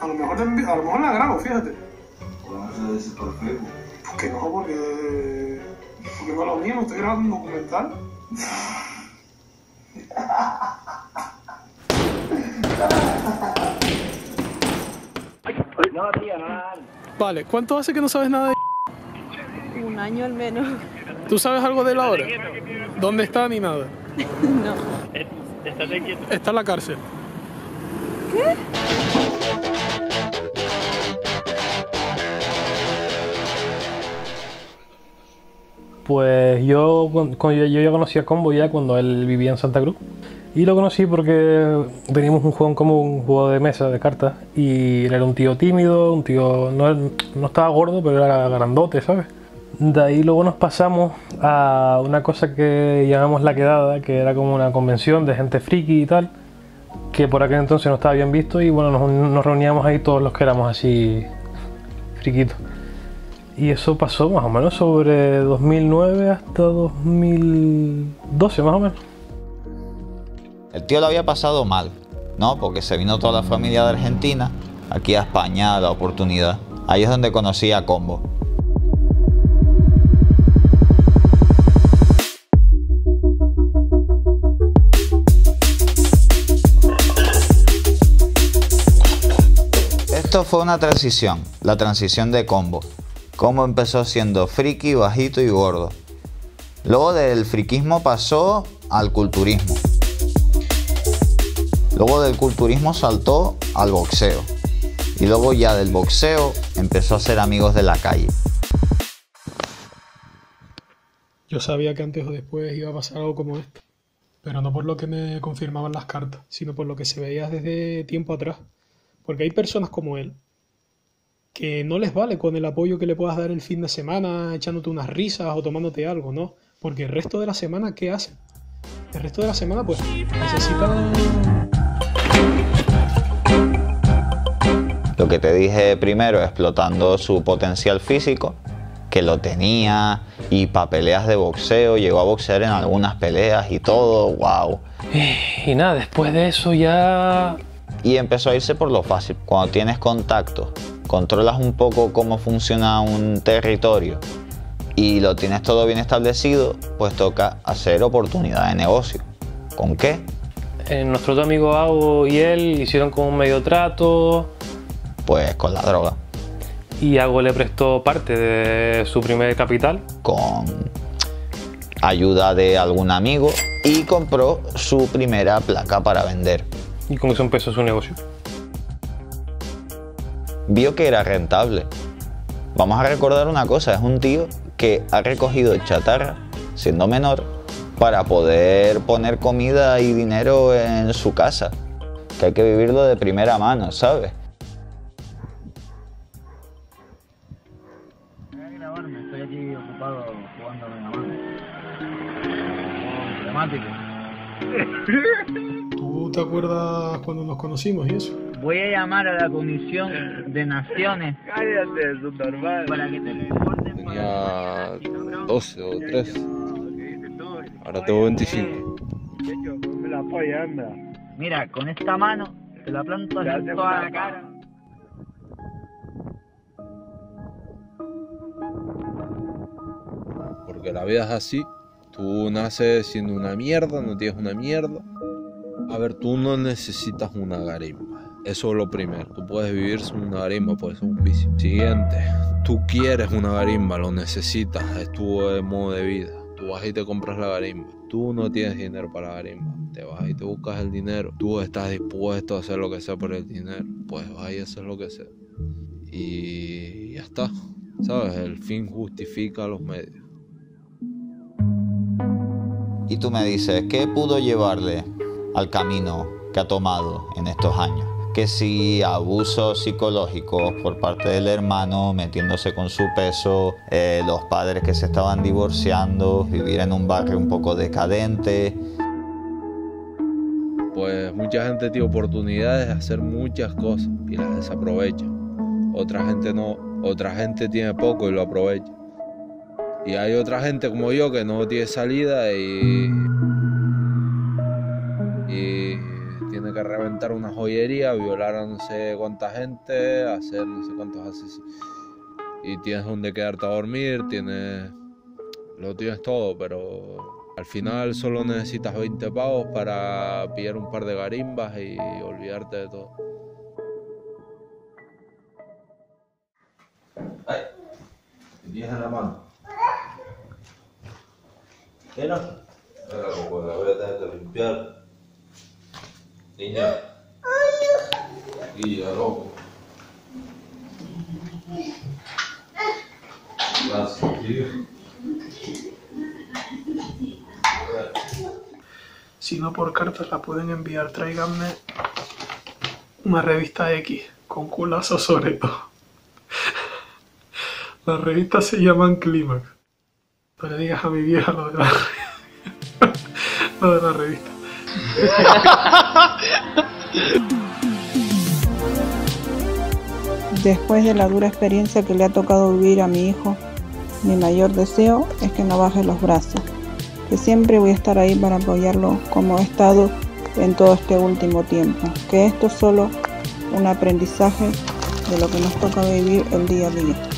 A lo mejor, a lo mejor la grabo, fíjate. por Facebook? Pues que no, porque, porque no es lo mismo, estoy grabando un documental. [laughs] No, tío, no Vale, ¿cuánto hace que no sabes nada de Un año al menos. ¿Tú sabes algo de él ahora? ¿Dónde está ni nada? [laughs] no. Está en la cárcel. ¿Qué? Pues yo, yo, yo ya conocí a Combo ya cuando él vivía en Santa Cruz. Y lo conocí porque teníamos un juego en común, un juego de mesa, de cartas. Y él era un tío tímido, un tío. No, no estaba gordo, pero era grandote, ¿sabes? De ahí luego nos pasamos a una cosa que llamamos la quedada, que era como una convención de gente friki y tal. Que por aquel entonces no estaba bien visto y bueno, nos, nos reuníamos ahí todos los que éramos así friquitos. Y eso pasó más o menos sobre 2009 hasta 2012 más o menos. El tío lo había pasado mal, ¿no? Porque se vino toda la familia de Argentina aquí a España a la oportunidad. Ahí es donde conocí a Combo. Esto fue una transición, la transición de Combo. Combo empezó siendo friki, bajito y gordo. Luego del friquismo pasó al culturismo. Luego del culturismo saltó al boxeo. Y luego ya del boxeo empezó a ser amigos de la calle. Yo sabía que antes o después iba a pasar algo como esto. Pero no por lo que me confirmaban las cartas, sino por lo que se veía desde tiempo atrás. Porque hay personas como él que no les vale con el apoyo que le puedas dar el fin de semana, echándote unas risas o tomándote algo, ¿no? Porque el resto de la semana, ¿qué hacen? El resto de la semana, pues, necesitan Lo que te dije primero, explotando su potencial físico, que lo tenía, y para peleas de boxeo, llegó a boxear en algunas peleas y todo, wow. Y nada, después de eso ya... Y empezó a irse por lo fácil. Cuando tienes contacto, controlas un poco cómo funciona un territorio y lo tienes todo bien establecido, pues toca hacer oportunidad de negocio. ¿Con qué? Eh, nuestro otro amigo Ago y él hicieron como un medio trato. Pues con la droga. Y Ago le prestó parte de su primer capital. Con ayuda de algún amigo y compró su primera placa para vender. Y con eso empezó su negocio. vio que era rentable. Vamos a recordar una cosa, es un tío que ha recogido chatarra, siendo menor, para poder poner comida y dinero en su casa. Que hay que vivirlo de primera mano, ¿sabes? [laughs] ¿Tú te acuerdas cuando nos conocimos y eso? Voy a llamar a la Comisión de Naciones. Cállate, subnormal. Para que te reporten. Tenía 12 o 13. Ahora tengo 25. Me la polla, anda. Mira, con esta mano te la planto así en toda la cara. Porque la vida es así. Tú naces siendo una mierda, no tienes una mierda. A ver, tú no necesitas una garimba. Eso es lo primero. Tú puedes vivir sin una garimba, puede ser un vicio. Siguiente, tú quieres una garimba, lo necesitas, es tu modo de vida. Tú vas y te compras la garimba. Tú no tienes dinero para la garimba. Te vas y te buscas el dinero. Tú estás dispuesto a hacer lo que sea por el dinero. Pues vas y haces lo que sea. Y ya está. ¿Sabes? El fin justifica los medios. Y tú me dices, ¿qué pudo llevarle al camino que ha tomado en estos años? Que si abusos psicológicos por parte del hermano, metiéndose con su peso, eh, los padres que se estaban divorciando, vivir en un barrio un poco decadente. Pues mucha gente tiene oportunidades de hacer muchas cosas y las desaprovecha. Otra gente no, otra gente tiene poco y lo aprovecha. Y hay otra gente como yo que no tiene salida y. y tiene que reventar una joyería, violar a no sé cuánta gente, hacer no sé cuántos asesinos. Y tienes donde quedarte a dormir, tienes. lo tienes todo, pero al final solo necesitas 20 pavos para pillar un par de garimbas y olvidarte de todo. ¿Qué tienes en la mano? ¿Qué no? Venga, pues la voy a tener que limpiar. Niña. Guilla, loco. Gracias, tío. Si no por cartas la pueden enviar, tráiganme una revista X con culazo sobre todo. Las revistas se llaman Clímax. No le digas a mi vieja lo de la, [laughs] lo la revista. [laughs] Después de la dura experiencia que le ha tocado vivir a mi hijo, mi mayor deseo es que no baje los brazos, que siempre voy a estar ahí para apoyarlo como he estado en todo este último tiempo, que esto es solo un aprendizaje de lo que nos toca vivir el día a día.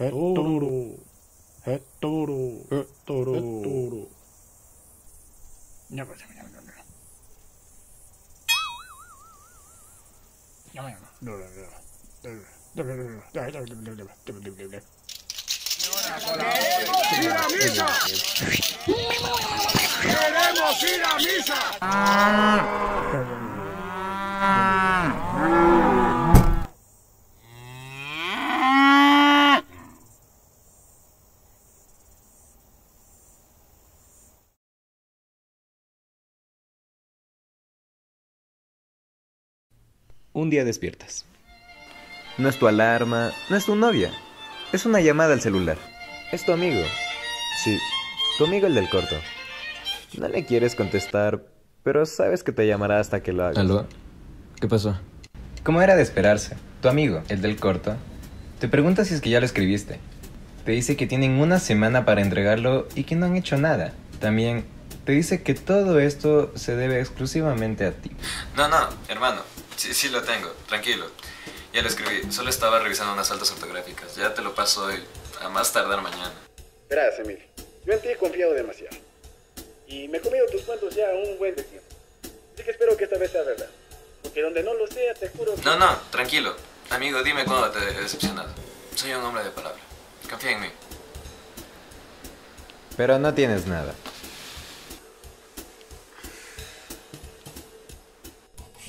えロロ、Un día despiertas. No es tu alarma, no es tu novia. Es una llamada al celular. Es tu amigo. Sí, tu amigo el del corto. No le quieres contestar, pero sabes que te llamará hasta que lo hagas. ¿Aló? ¿Qué pasó? Como era de esperarse, tu amigo, el del corto, te pregunta si es que ya lo escribiste. Te dice que tienen una semana para entregarlo y que no han hecho nada. También te dice que todo esto se debe exclusivamente a ti. No, no, hermano. Sí, sí lo tengo, tranquilo. Ya lo escribí, solo estaba revisando unas faltas ortográficas. Ya te lo paso hoy, a más tardar mañana. Verás, Emil, yo en ti he confiado demasiado. Y me he comido tus cuentos ya un buen de tiempo. Así que espero que esta vez sea verdad. Porque donde no lo sea, te juro que... No, no, tranquilo. Amigo, dime cuándo te he decepcionado. Soy un hombre de palabra. Confía en mí. Pero no tienes nada.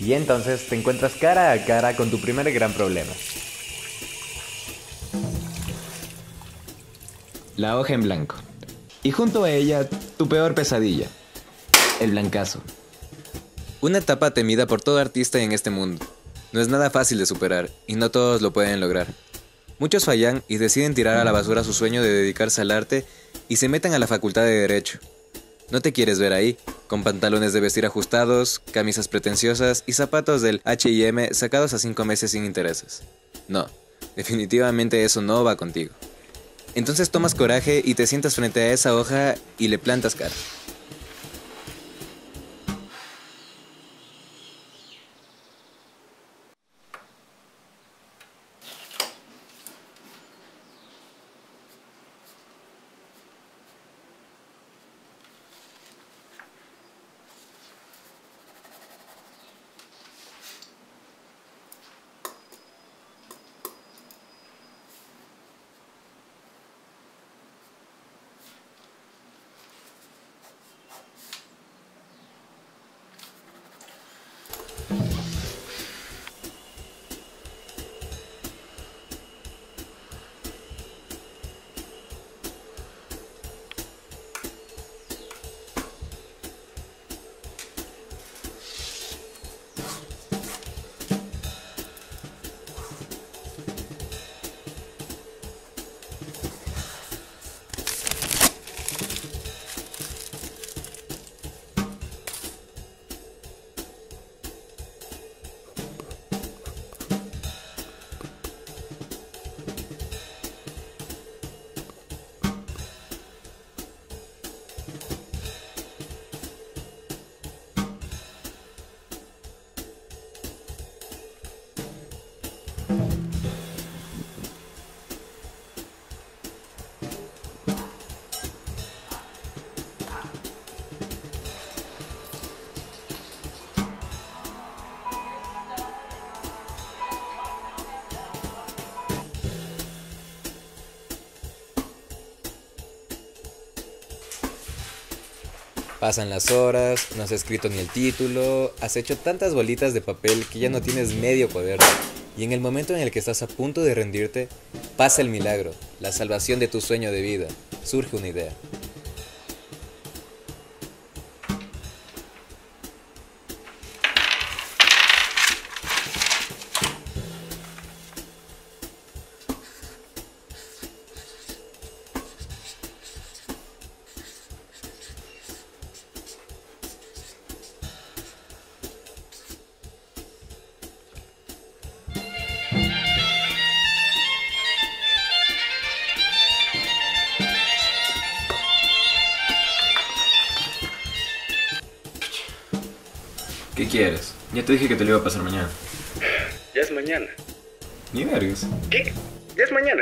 Y entonces te encuentras cara a cara con tu primer gran problema. La hoja en blanco. Y junto a ella, tu peor pesadilla. El blancazo. Una etapa temida por todo artista en este mundo. No es nada fácil de superar, y no todos lo pueden lograr. Muchos fallan y deciden tirar a la basura su sueño de dedicarse al arte y se meten a la facultad de Derecho. No te quieres ver ahí, con pantalones de vestir ajustados, camisas pretenciosas y zapatos del HM sacados a cinco meses sin intereses. No, definitivamente eso no va contigo. Entonces tomas coraje y te sientas frente a esa hoja y le plantas cara. Pasan las horas, no has escrito ni el título, has hecho tantas bolitas de papel que ya no tienes medio cuaderno. Y en el momento en el que estás a punto de rendirte, pasa el milagro, la salvación de tu sueño de vida. Surge una idea.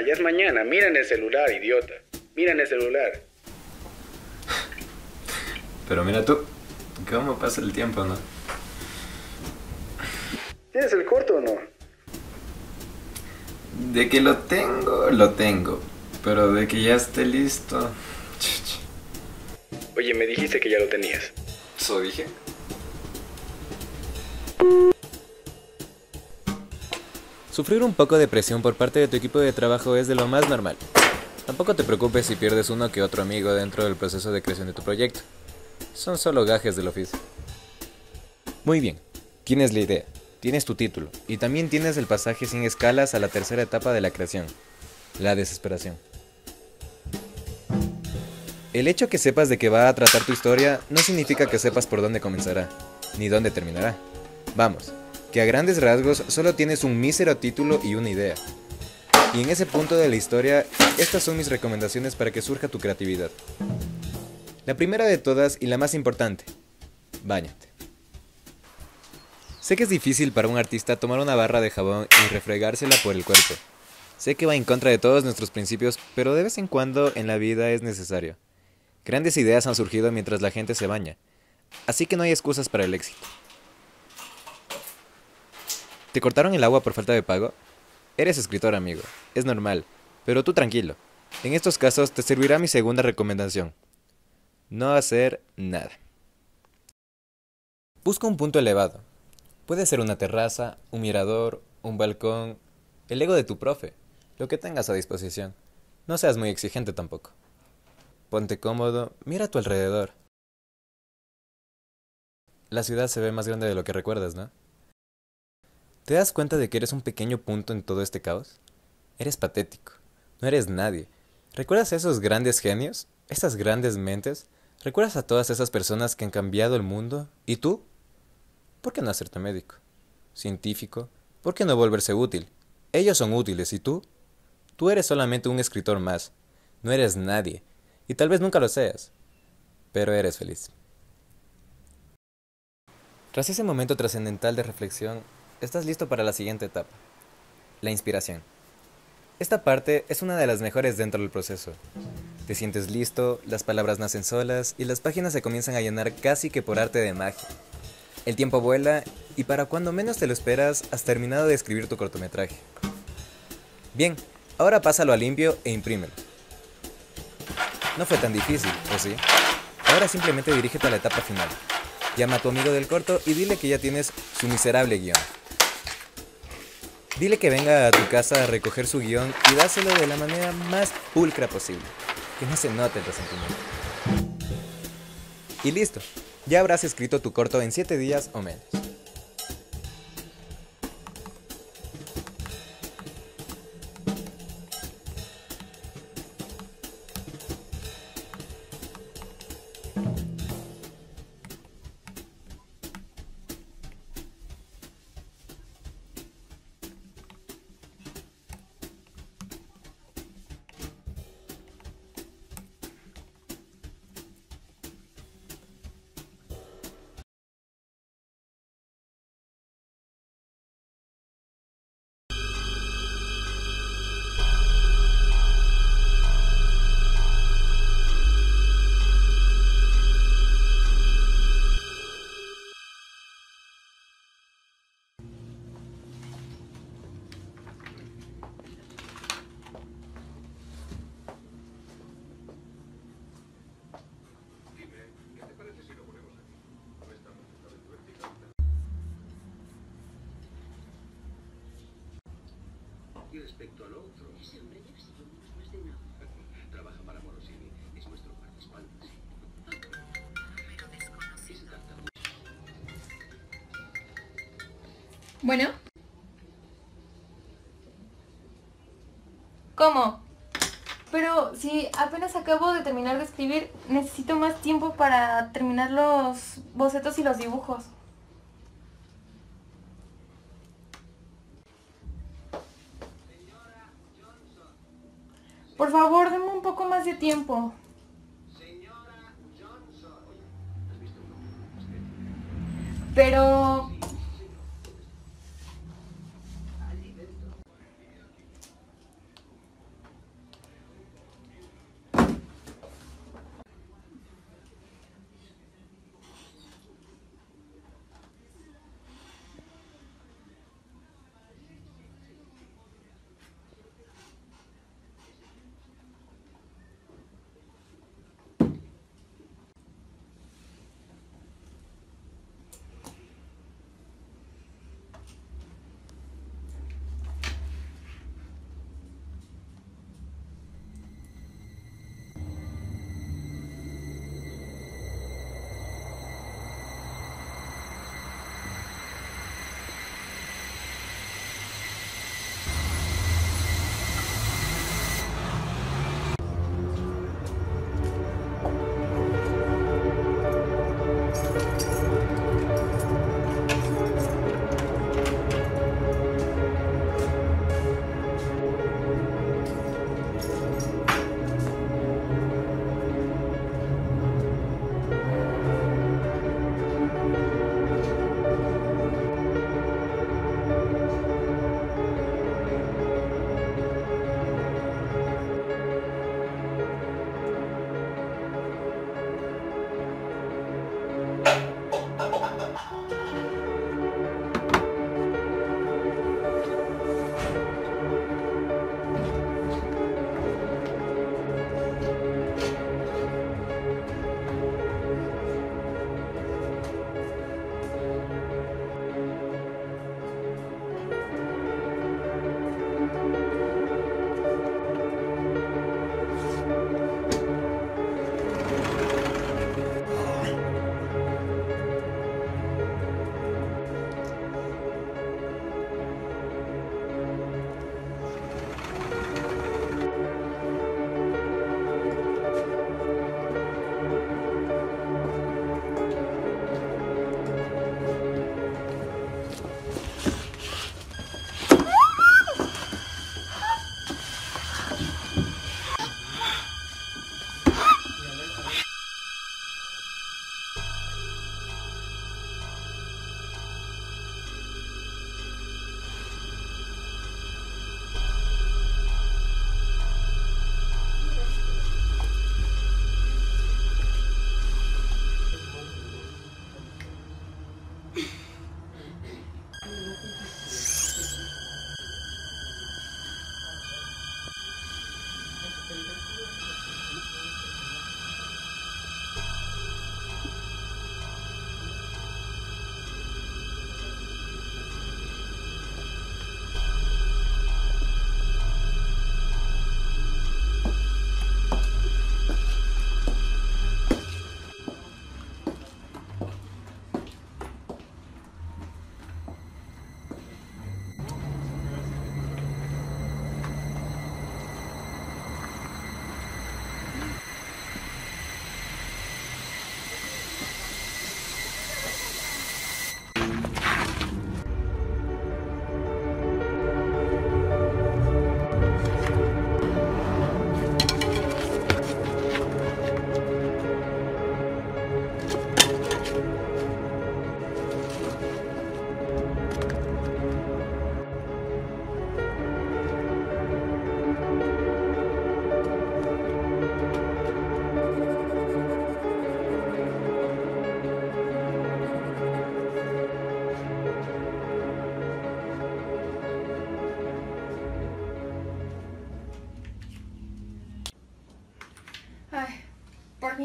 Ya es mañana. Mira en el celular, idiota. Mira en el celular. Pero mira tú, cómo pasa el tiempo, ¿no? ¿Tienes el corto o no? De que lo tengo, lo tengo. Pero de que ya esté listo. Oye, me dijiste que ya lo tenías. ¿Eso dije? Sufrir un poco de presión por parte de tu equipo de trabajo es de lo más normal. Tampoco te preocupes si pierdes uno que otro amigo dentro del proceso de creación de tu proyecto. Son solo gajes del oficio. Muy bien, tienes la idea, tienes tu título y también tienes el pasaje sin escalas a la tercera etapa de la creación, la desesperación. El hecho que sepas de qué va a tratar tu historia no significa que sepas por dónde comenzará, ni dónde terminará. Vamos, que a grandes rasgos solo tienes un mísero título y una idea. Y en ese punto de la historia, estas son mis recomendaciones para que surja tu creatividad. La primera de todas y la más importante, báñate. Sé que es difícil para un artista tomar una barra de jabón y refregársela por el cuerpo. Sé que va en contra de todos nuestros principios, pero de vez en cuando en la vida es necesario. Grandes ideas han surgido mientras la gente se baña, así que no hay excusas para el éxito. ¿Te cortaron el agua por falta de pago? Eres escritor, amigo. Es normal. Pero tú tranquilo. En estos casos te servirá mi segunda recomendación. No hacer nada. Busca un punto elevado. Puede ser una terraza, un mirador, un balcón, el ego de tu profe, lo que tengas a disposición. No seas muy exigente tampoco. Ponte cómodo, mira a tu alrededor. La ciudad se ve más grande de lo que recuerdas, ¿no? ¿Te das cuenta de que eres un pequeño punto en todo este caos? Eres patético. No eres nadie. ¿Recuerdas a esos grandes genios? ¿Esas grandes mentes? ¿Recuerdas a todas esas personas que han cambiado el mundo? ¿Y tú? ¿Por qué no hacerte médico? ¿Científico? ¿Por qué no volverse útil? Ellos son útiles, ¿y tú? Tú eres solamente un escritor más. No eres nadie. Y tal vez nunca lo seas. Pero eres feliz. Tras ese momento trascendental de reflexión, estás listo para la siguiente etapa, la inspiración. Esta parte es una de las mejores dentro del proceso. Te sientes listo, las palabras nacen solas y las páginas se comienzan a llenar casi que por arte de magia. El tiempo vuela y para cuando menos te lo esperas has terminado de escribir tu cortometraje. Bien, ahora pásalo a limpio e imprímelo. No fue tan difícil, ¿o sí? Ahora simplemente dirígete a la etapa final. Llama a tu amigo del corto y dile que ya tienes su miserable guion. Dile que venga a tu casa a recoger su guion y dáselo de la manera más pulcra posible. Que no se note el resentimiento. Y listo. Ya habrás escrito tu corto en 7 días o menos. Terminar de escribir, necesito más tiempo para terminar los bocetos y los dibujos.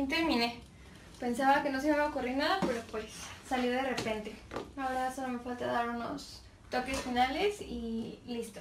Terminé. Pensaba que no se iba a ocurrir nada, pero pues salió de repente. Ahora solo me falta dar unos toques finales y listo.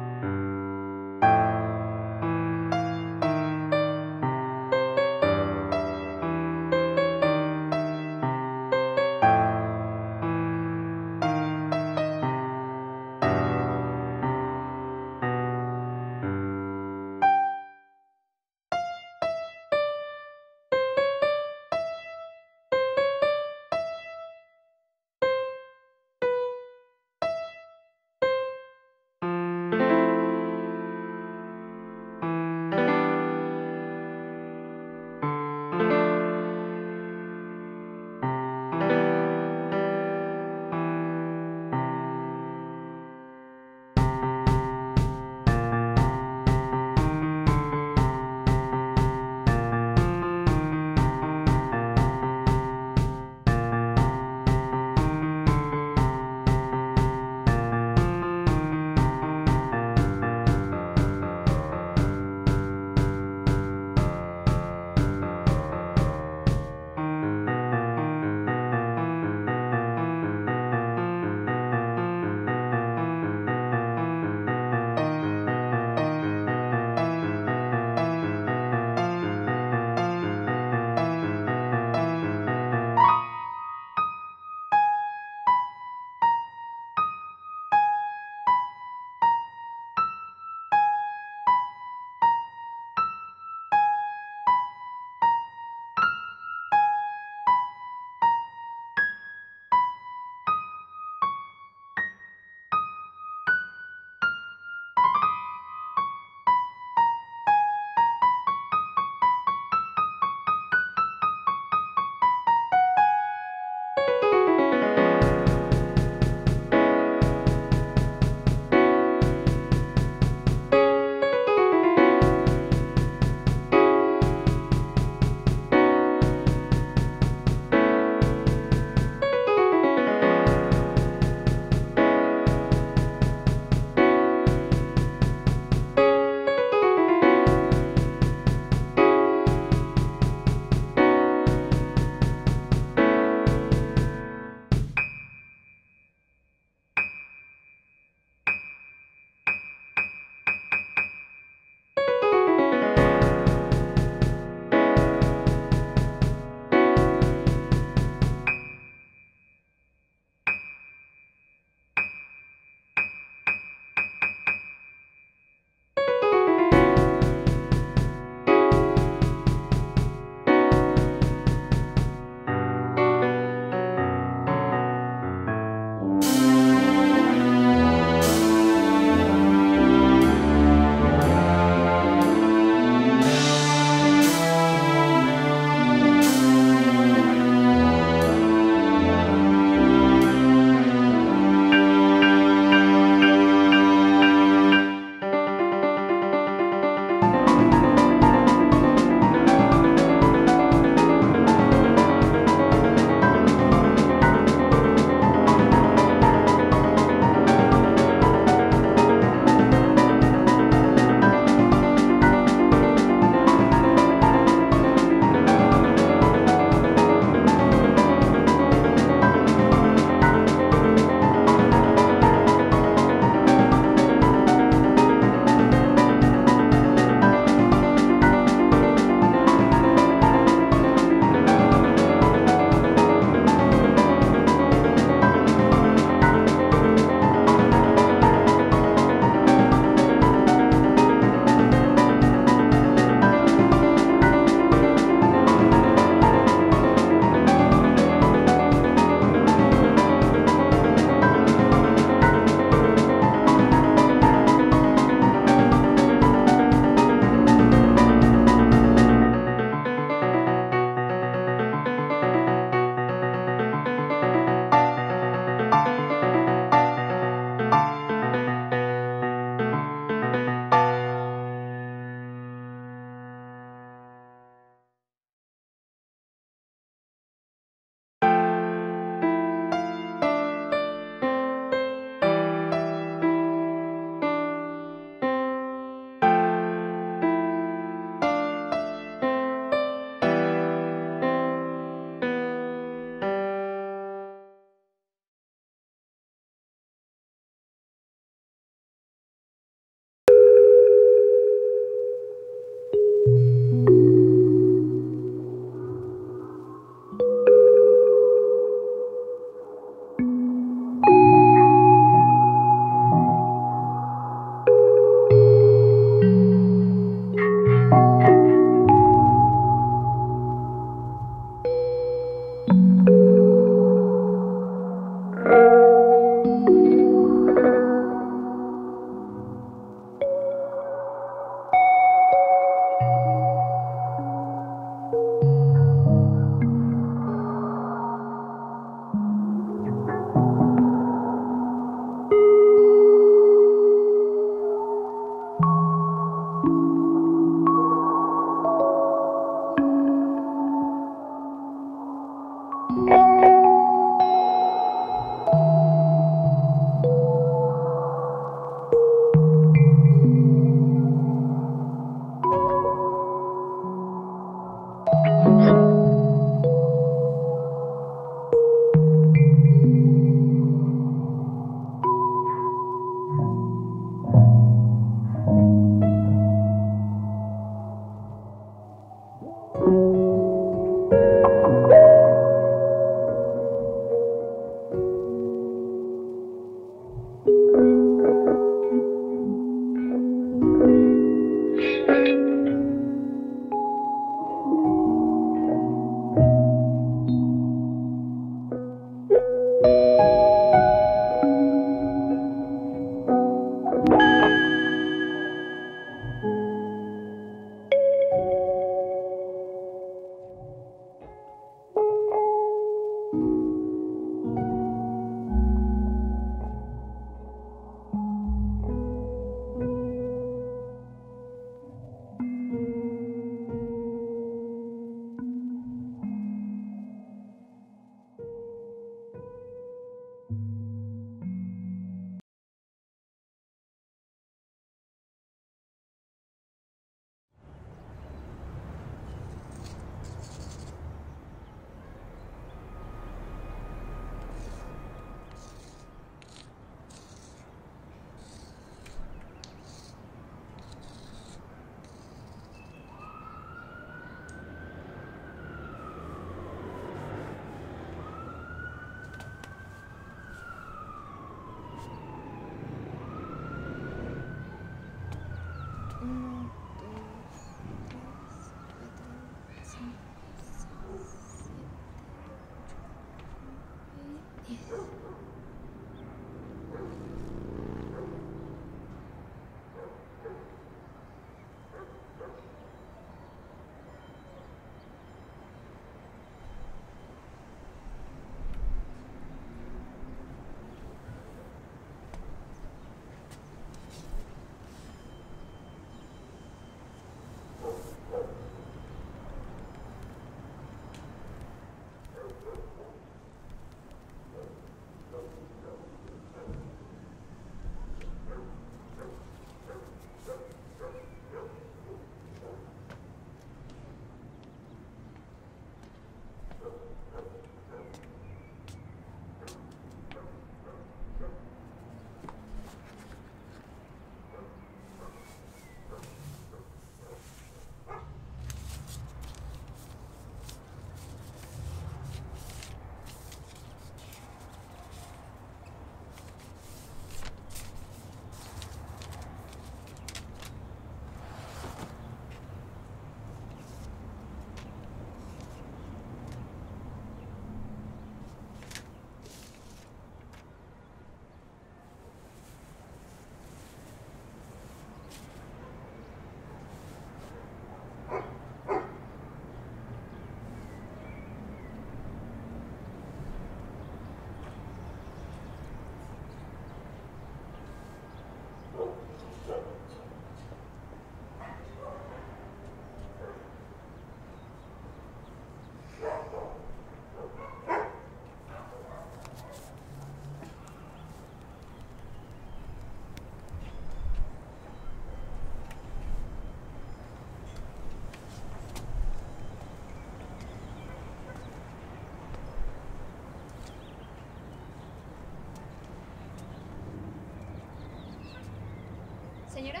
Señora.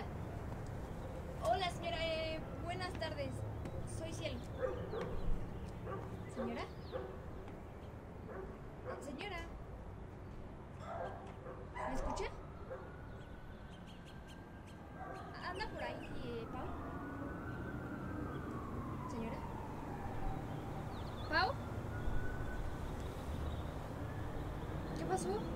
Hola, señora. Eh, buenas tardes. Soy Cielo. Señora. Señora. ¿Me escucha? Anda por ahí, eh, Pau. Señora. Pau. ¿Qué pasó?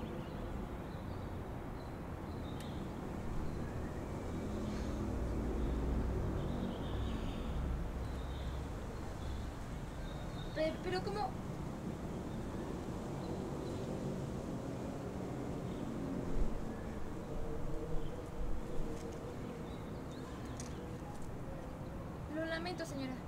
Pero cómo... Lo lamento, señora.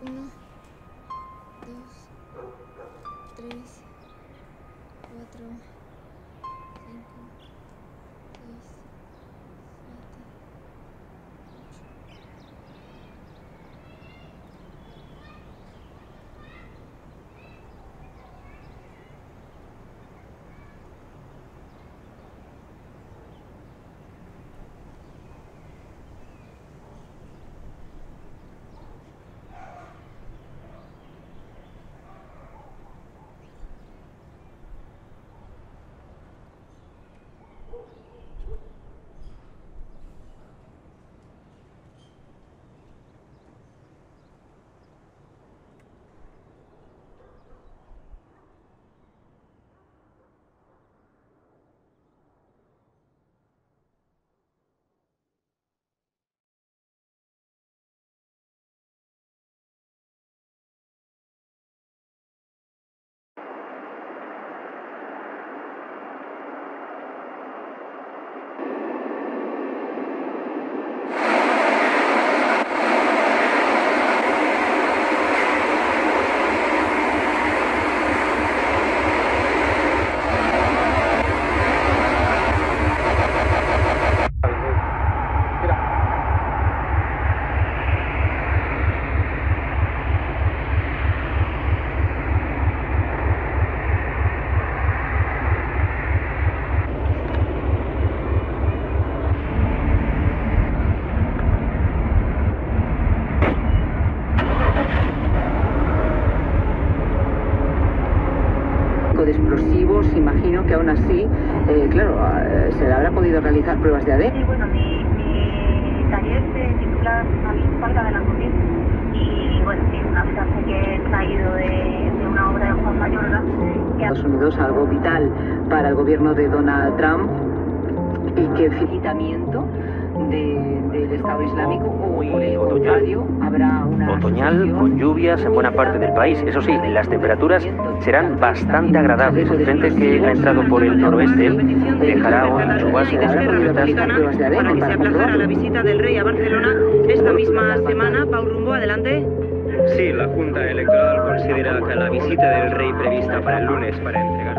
Uno, dos, tres, cuatro, cinco, seis, siete, de explosivos, imagino que aún así, eh, claro, eh, se le habrá podido realizar pruebas de ADN. Sí, bueno, mi, mi taller se titula David Falca de la Covid y bueno, sí, una frase que he traído de, de una obra de Juan Mayorga. ha- Estados Unidos, algo vital para el gobierno de Donald Trump y que felicitamiento de- del Estado Islámico o el contrario habrá una Otoñal con lluvias en buena parte del país. Eso sí, las temperaturas serán bastante agradables. El frente que ha entrado por el noroeste dejará hoy chubascos y Bueno, que se para aplazará la visita del rey a Barcelona esta misma semana. Pau Rumbo, adelante. Sí, la Junta Electoral considera que la visita del rey prevista para el lunes para entregar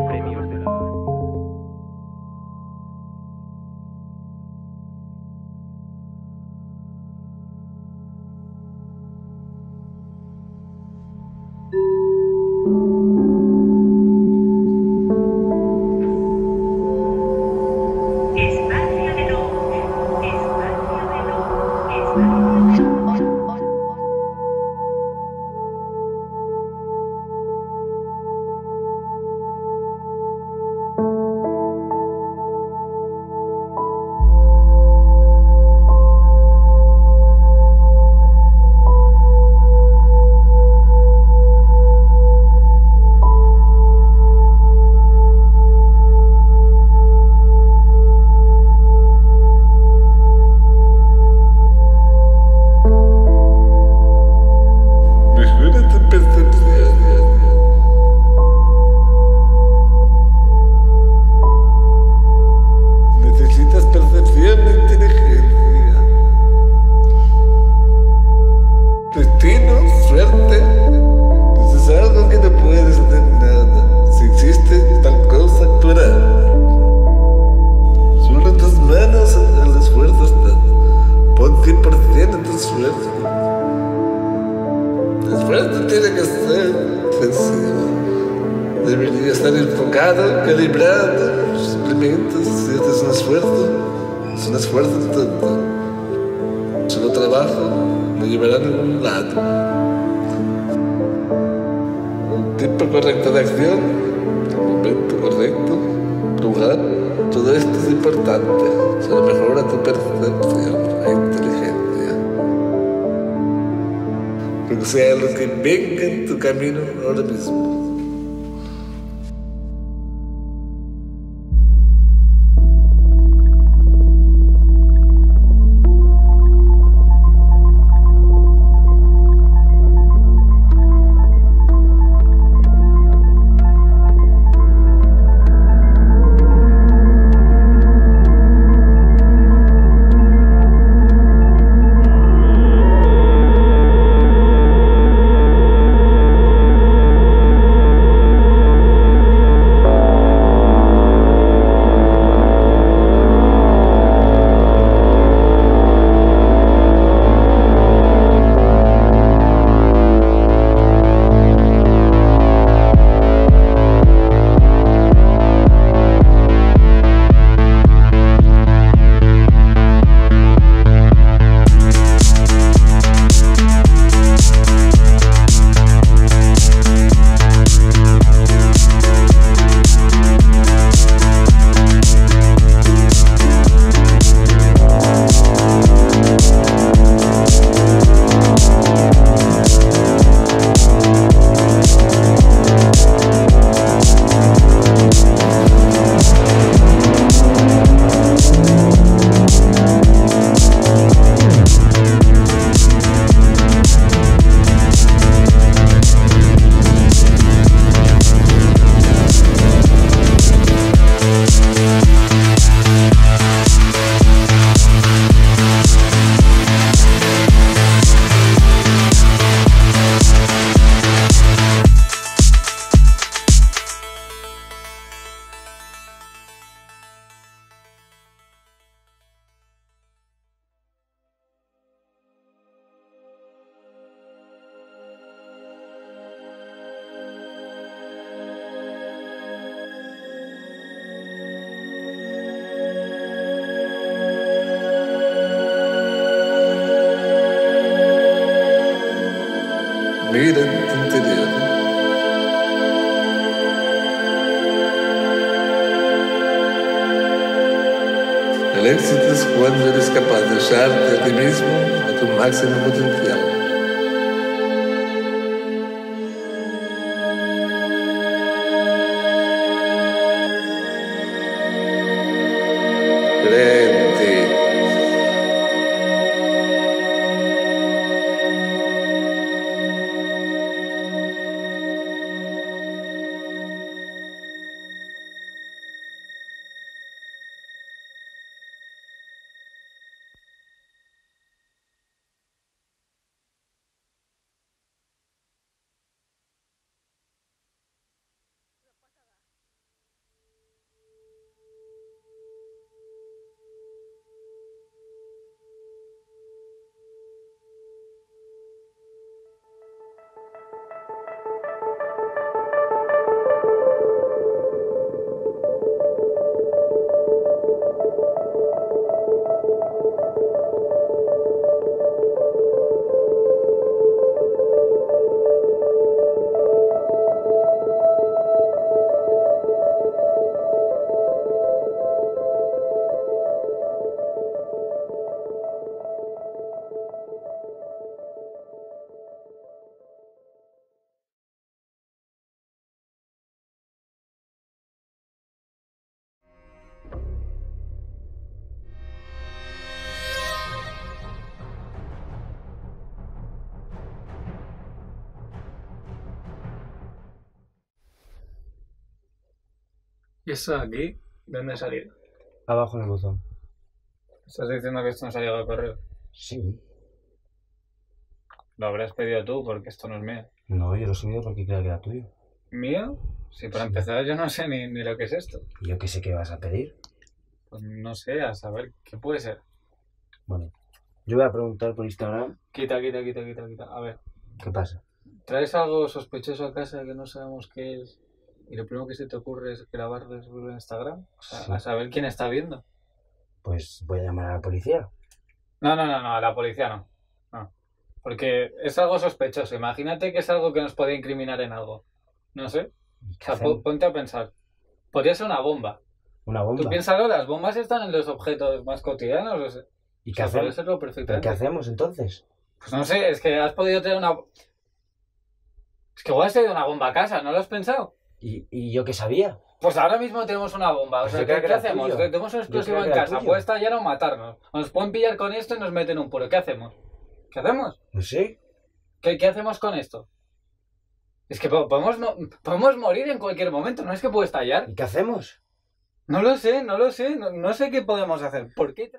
¿Y esto de aquí? ¿De dónde ha salido? Abajo en el buzón. ¿Estás diciendo que esto no ha llegado al correo? Sí. Lo habrás pedido tú porque esto no es mío. No, yo lo he subido porque creía que era tuyo. ¿Mío? Sí, para empezar yo no sé ni, ni lo que es esto. ¿Y yo qué sé qué vas a pedir? Pues no sé, a saber qué puede ser. Bueno, yo voy a preguntar por Instagram. Quita, quita, quita, quita, quita. A ver, ¿Qué pasa? ¿traes algo sospechoso a casa que no sabemos qué es? Y lo primero que se te ocurre es subirlo en Instagram. O sea, Sí. a saber quién está viendo. Pues voy a llamar a la policía. No, no, no, no, a la policía no. No. Porque es algo sospechoso. Imagínate que es algo que nos puede incriminar en algo. No sé. O sea, po- ponte a pensar. Podría ser una bomba. Una Tú bomba. piénsalo, las bombas están en los objetos más cotidianos. o sea, ¿Y o qué sea, puede hacemos? serlo ¿Pero perfectamente. qué hacemos entonces? Pues no sé, es que has podido tener una... Es que igual has tenido una bomba a casa, ¿no lo has pensado? ¿Y, y yo qué sabía? Pues ahora mismo tenemos una bomba. O Pues sea, ¿qué, qué hacemos? tuyo. Tenemos un explosivo en casa. Puede estallar o matarnos. Nos pueden pillar con esto y nos meten un puro. ¿Qué hacemos? ¿Qué hacemos? No sé. ¿Qué, qué hacemos con esto? Es que po- podemos, mo- podemos morir en cualquier momento. ¿No es que puede estallar? ¿Y qué hacemos? No lo sé, no lo sé. No, no sé qué podemos hacer. ¿Por qué?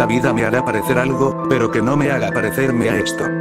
La vida me hará parecer algo, pero que no me haga parecerme a esto.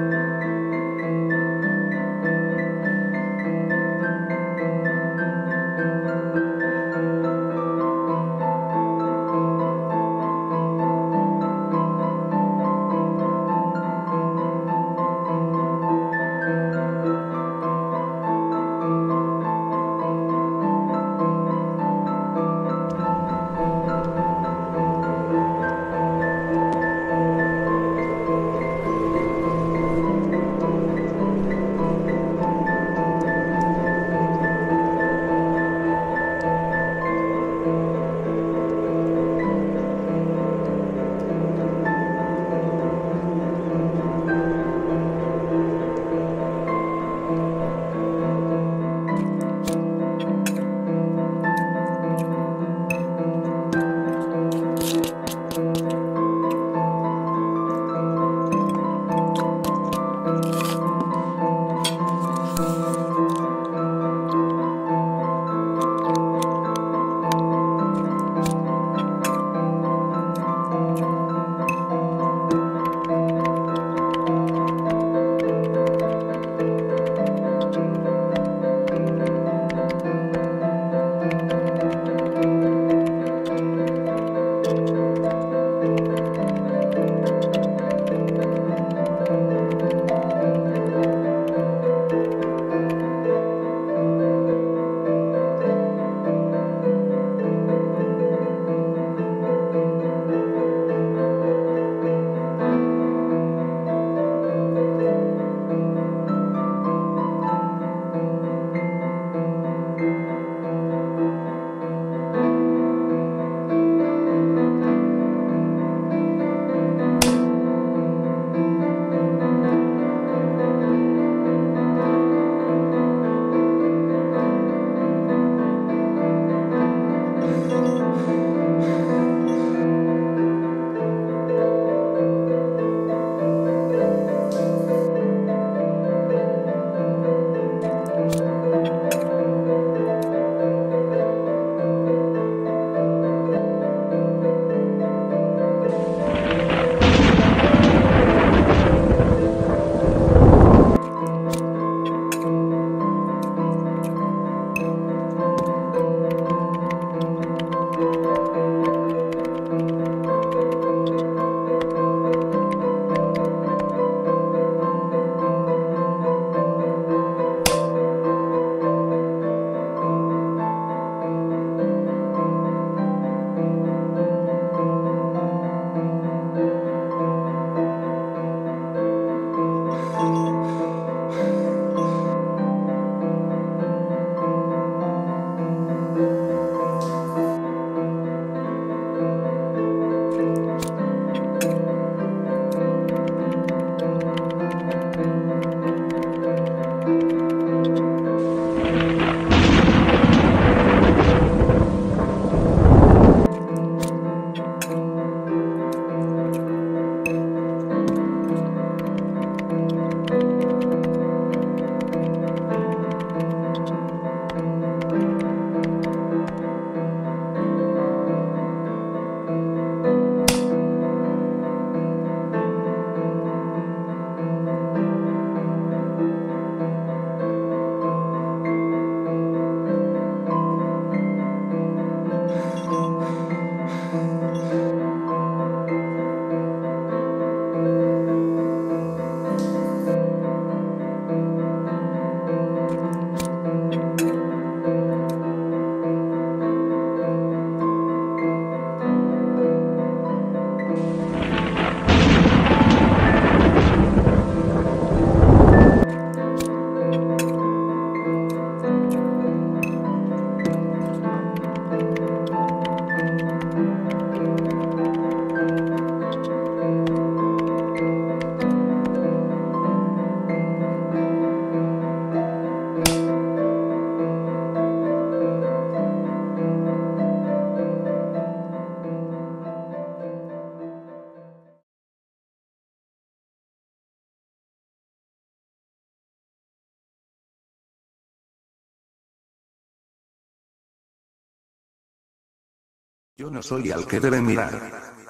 Yo no soy al que deben mirar.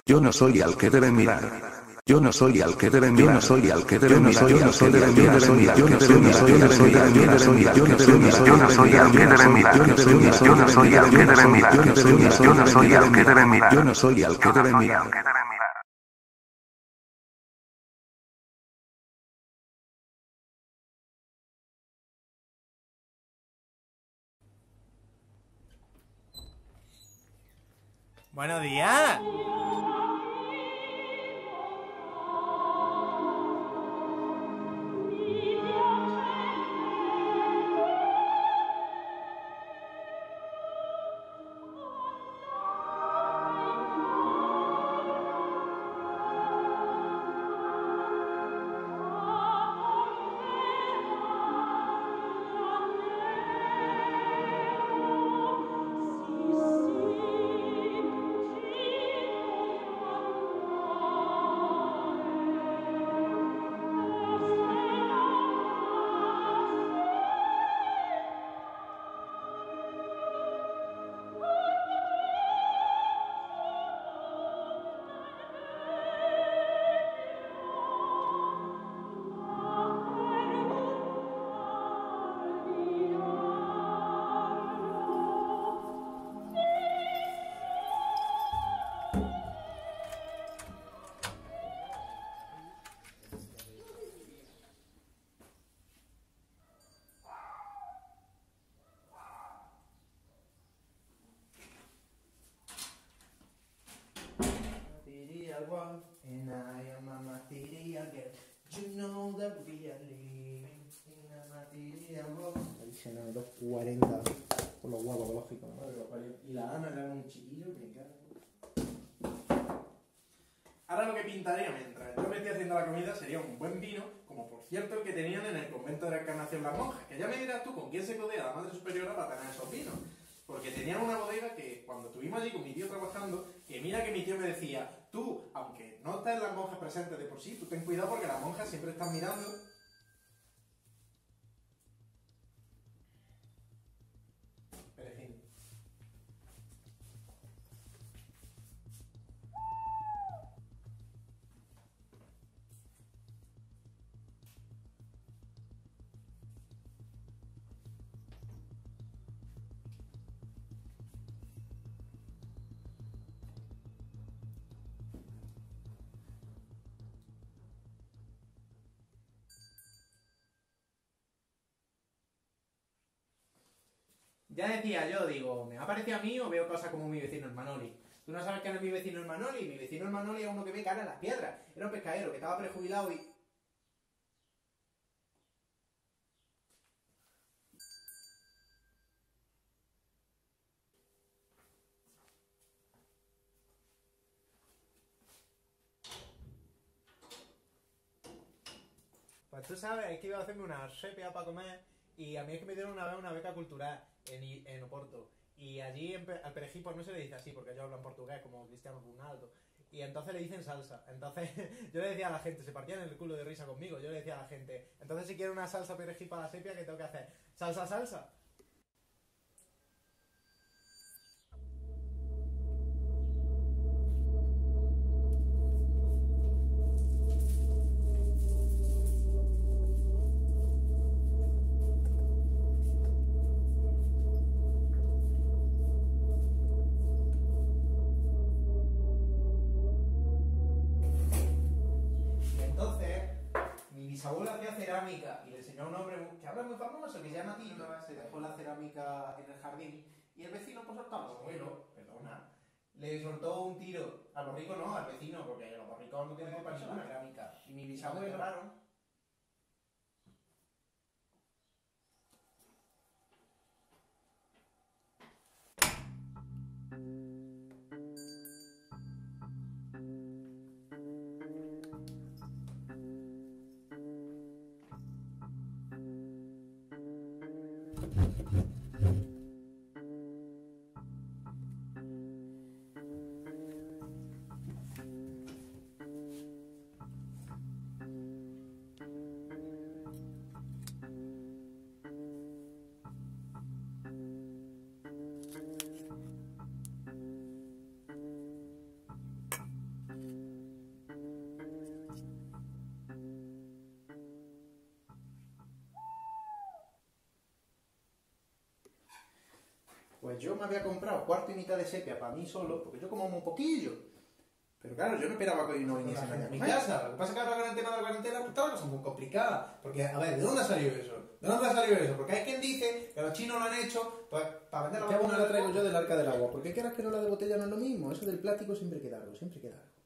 Yo no soy al que deben mirar. Yo no soy al que deben mirar. Yo no soy al que deben mirar. Yo no soy al que deben mirar. Yo no soy al que deben mirar. Yo no soy al que deben mirar. Yo no soy al que deben mirar. Yo no soy al que deben mirar. Yo no soy al que deben mirar. Buenos días. Cierto que tenían en el convento de la Encarnación las monjas. Que ya me dirás tú con quién se codea la madre superiora para tener esos vinos. Porque tenían una bodega que cuando estuvimos allí con mi tío trabajando, que mira que mi tío me decía, tú, aunque no estén las monjas presentes de por sí, tú ten cuidado porque las monjas siempre están mirando. Ya decía yo, digo, ¿me ha parecido a mí o veo cosas como mi vecino el Manoli? Tú no sabes quién es mi vecino el Manoli. Mi vecino el Manoli es uno que ve cara en las piedras. Era un pescadero que estaba prejubilado y. Pues tú sabes, es que iba a hacerme una sepia para comer y a mí es que me dieron una vez una beca cultural en, Oporto. Y allí al perejil pues no se le dice así porque yo hablo en portugués como Cristiano Ronaldo. Y entonces le dicen salsa. Entonces [laughs] yo le decía a la gente, se partían el culo de risa conmigo. Yo le decía a la gente, entonces si quiero una salsa perejil para la sepia, ¿qué tengo que hacer? Salsa, salsa. Cerámica en el jardín y el vecino, pues soltó a los abuelos, perdona, le soltó un tiro. A los ricos no, al vecino, porque los ricos no tienen culpa ninguna. Y mi bisabuelo, Pues yo me había comprado cuarto y mitad de sepia para mí solo, porque yo como un poquillo. Pero claro, yo no esperaba que hoy no viniese a mi casa. Lo que pasa es que ahora con el tema de la cuarentena pues, las cosas muy complicadas. Porque, a ver, ¿de dónde ha salido eso? ¿De dónde ha salido eso? Porque hay quien dice que los chinos lo han hecho pues, para vender la vacuna. la traigo yo del arca del agua. Porque quieras que no la de botella no es lo mismo. Eso del plástico siempre queda algo, siempre queda algo.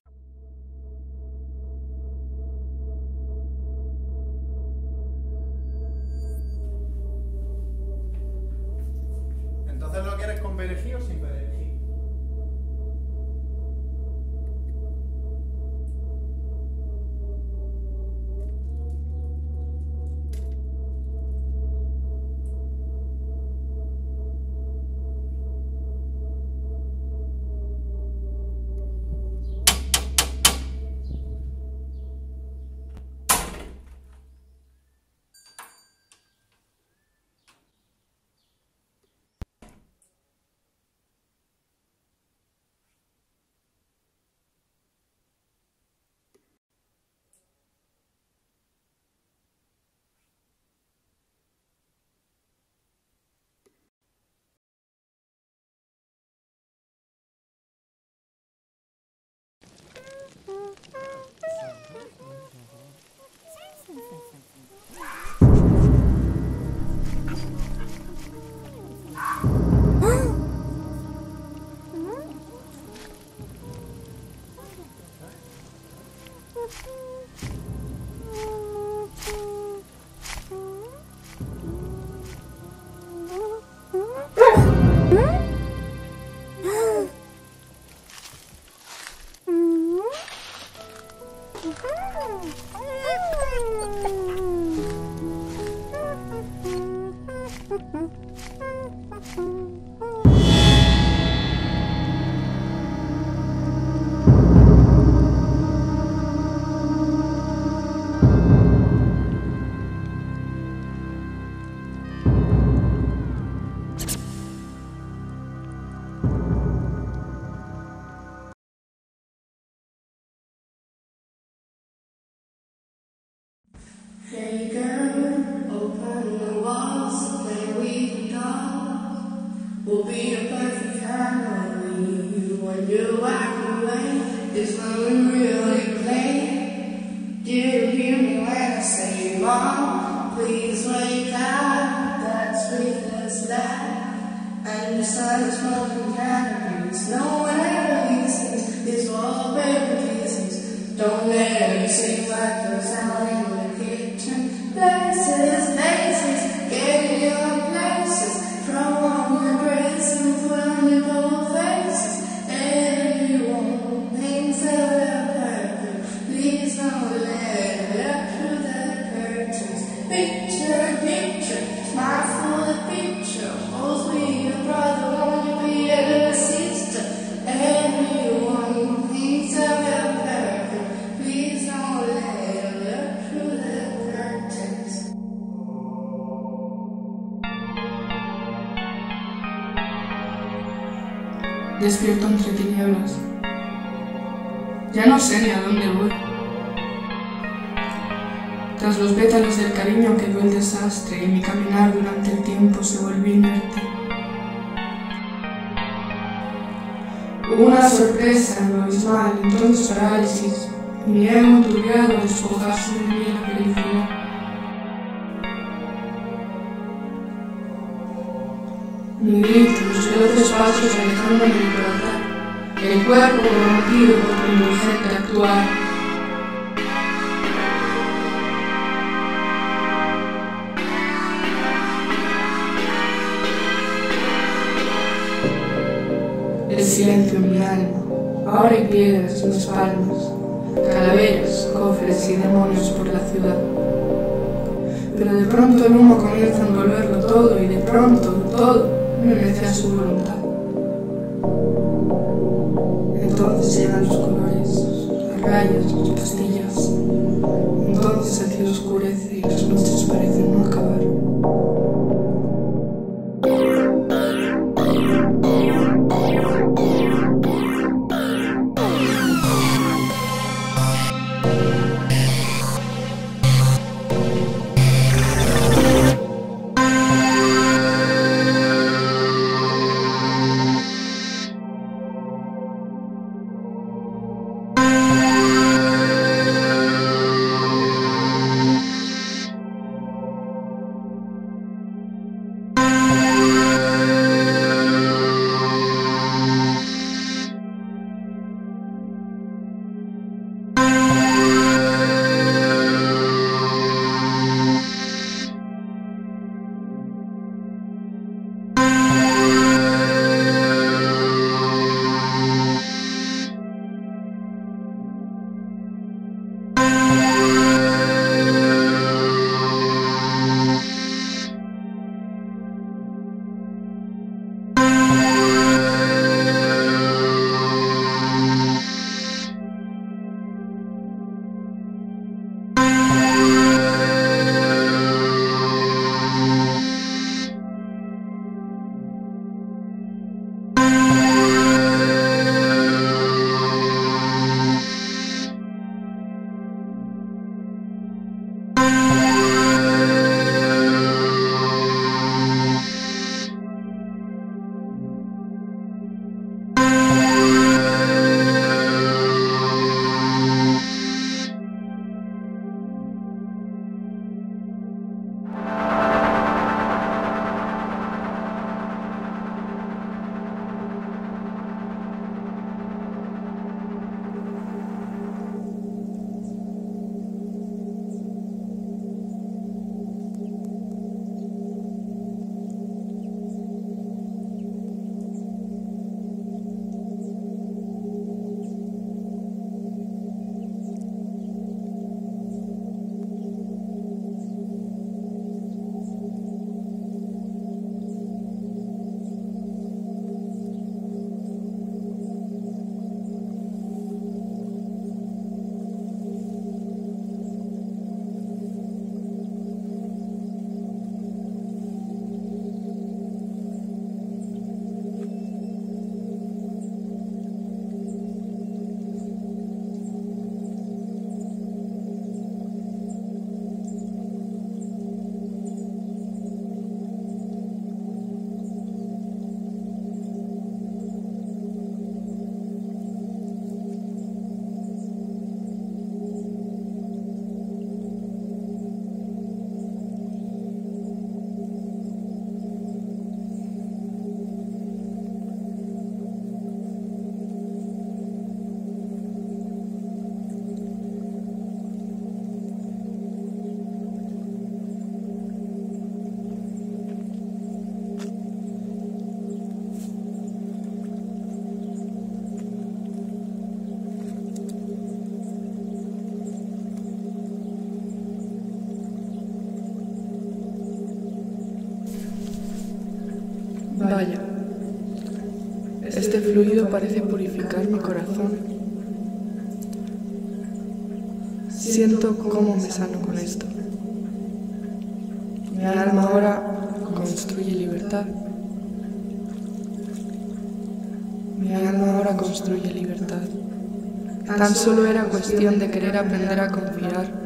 Tan solo era cuestión de querer aprender a confiar.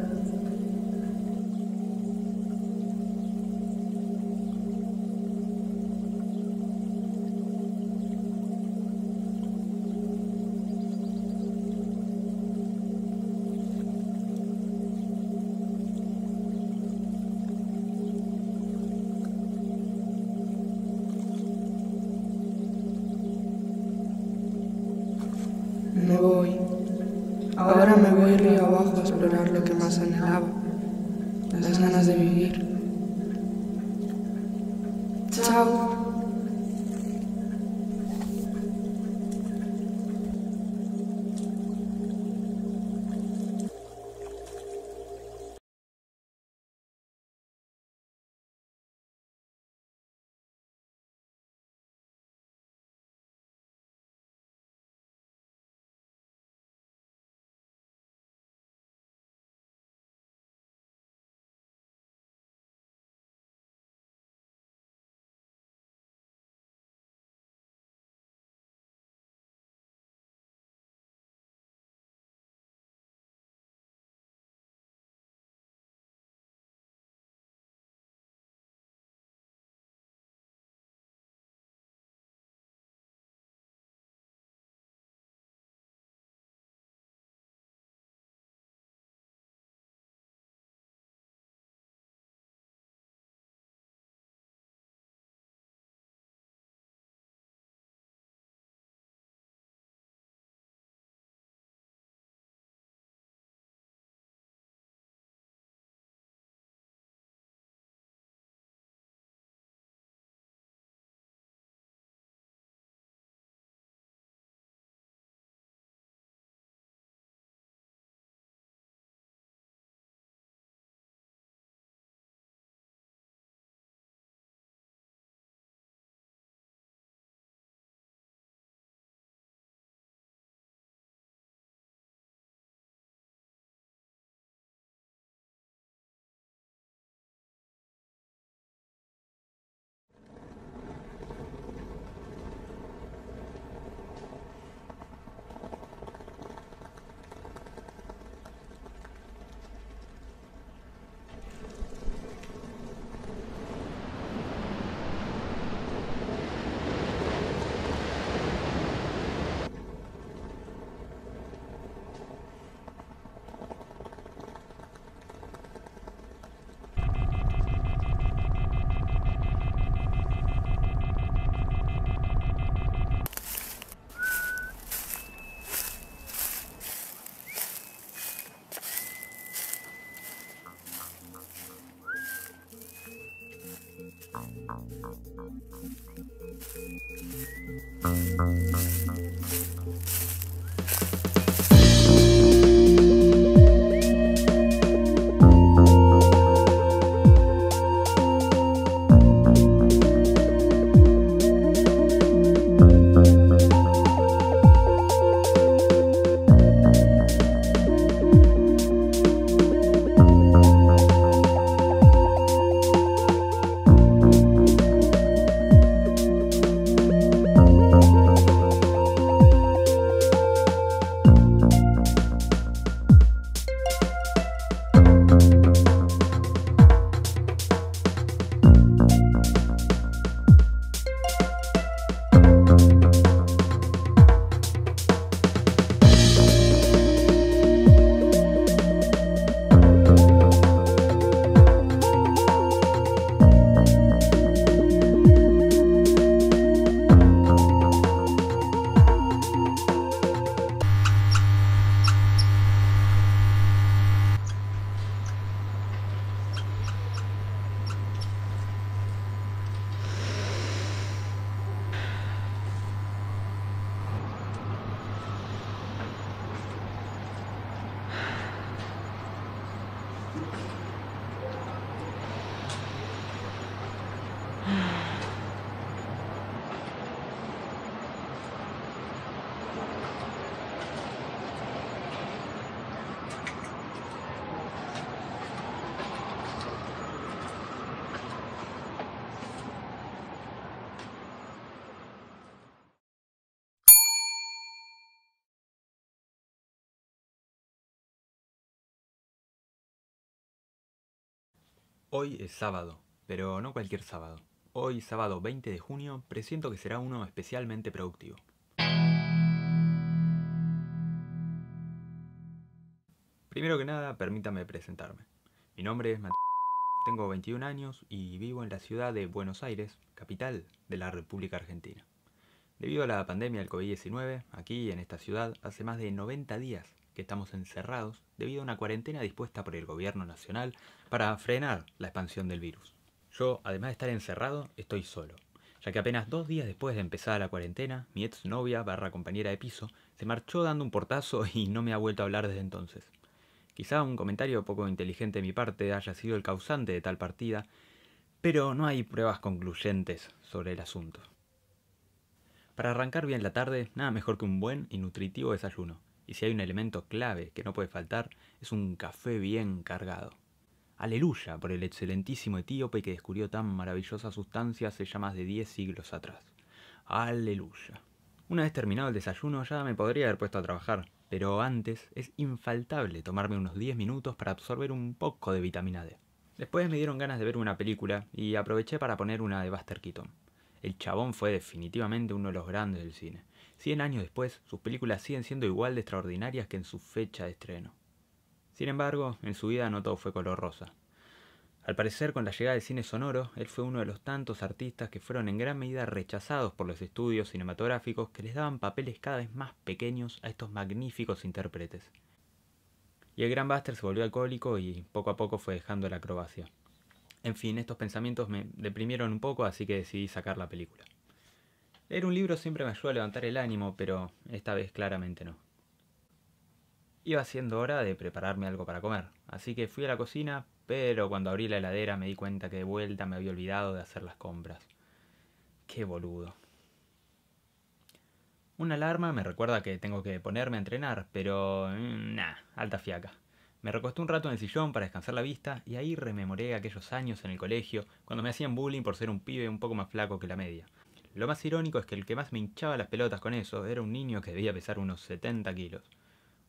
um Hoy es sábado, pero no cualquier sábado. Hoy, sábado 20 de junio, presiento que será uno especialmente productivo. Primero que nada, permítame presentarme. Mi nombre es Mateo. Tengo 21 años y vivo en la ciudad de Buenos Aires, capital de la República Argentina. Debido a la pandemia del COVID-19, aquí en esta ciudad hace más de 90 días que estamos encerrados debido a una cuarentena dispuesta por el gobierno nacional para frenar la expansión del virus. Yo, además de estar encerrado, estoy solo, ya que apenas dos días después de empezar la cuarentena, mi ex novia barra compañera de piso se marchó dando un portazo [laughs] y no me ha vuelto a hablar desde entonces. Quizá un comentario poco inteligente de mi parte haya sido el causante de tal partida, pero no hay pruebas concluyentes sobre el asunto. Para arrancar bien la tarde, nada mejor que un buen y nutritivo desayuno, y si hay un elemento clave que no puede faltar, es un café bien cargado. Aleluya por el excelentísimo etíope que descubrió tan maravillosa sustancia hace ya más de 10 siglos atrás. Aleluya. Una vez terminado el desayuno ya me podría haber puesto a trabajar, pero antes es infaltable tomarme unos 10 minutos para absorber un poco de vitamina D. Después me dieron ganas de ver una película y aproveché para poner una de Buster Keaton. El chabón fue definitivamente uno de los grandes del cine. Cien años después, sus películas siguen siendo igual de extraordinarias que en su fecha de estreno. Sin embargo, en su vida no todo fue color rosa. Al parecer, con la llegada del cine sonoro, él fue uno de los tantos artistas que fueron en gran medida rechazados por los estudios cinematográficos que les daban papeles cada vez más pequeños a estos magníficos intérpretes. Y el gran Buster se volvió alcohólico y poco a poco fue dejando la acrobacia. En fin, estos pensamientos me deprimieron un poco, así que decidí sacar la película. Leer un libro siempre me ayuda a levantar el ánimo, pero esta vez claramente no. Iba siendo hora de prepararme algo para comer, así que fui a la cocina, pero cuando abrí la heladera me di cuenta que de vuelta me había olvidado de hacer las compras. Qué boludo. Una alarma me recuerda que tengo que ponerme a entrenar, pero... mm, nah, alta fiaca. Me recosté un rato en el sillón para descansar la vista y ahí rememoré aquellos años en el colegio cuando me hacían bullying por ser un pibe un poco más flaco que la media. Lo más irónico es que el que más me hinchaba las pelotas con eso era un niño que debía pesar unos 70 kilos.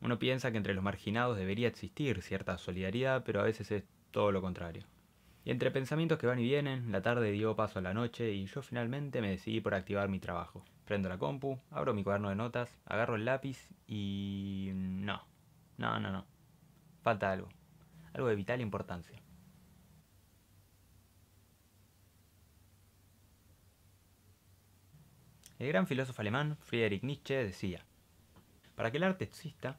Uno piensa que entre los marginados debería existir cierta solidaridad, pero a veces es todo lo contrario. Y entre pensamientos que van y vienen, la tarde dio paso a la noche y yo finalmente me decidí por activar mi trabajo. Prendo la compu, abro mi cuaderno de notas, agarro el lápiz y... no, no, no, no. Falta algo. Algo de vital importancia. El gran filósofo alemán Friedrich Nietzsche decía, para que el arte exista,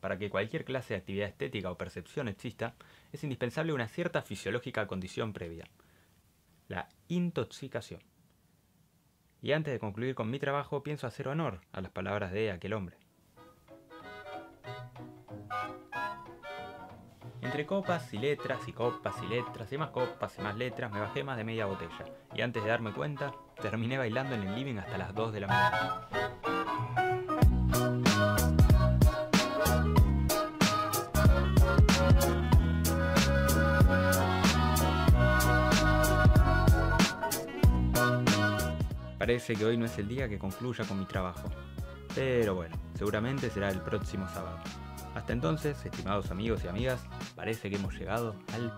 para que cualquier clase de actividad estética o percepción exista, es indispensable una cierta fisiológica condición previa, la intoxicación. Y antes de concluir con mi trabajo, pienso hacer honor a las palabras de aquel hombre. Entre copas y letras y copas y letras y más copas y más letras me bajé más de media botella y antes de darme cuenta terminé bailando en el living hasta las 2 de la mañana. Parece que hoy no es el día que concluya con mi trabajo, pero bueno, seguramente será el próximo sábado. Hasta entonces, estimados amigos y amigas, parece que hemos llegado al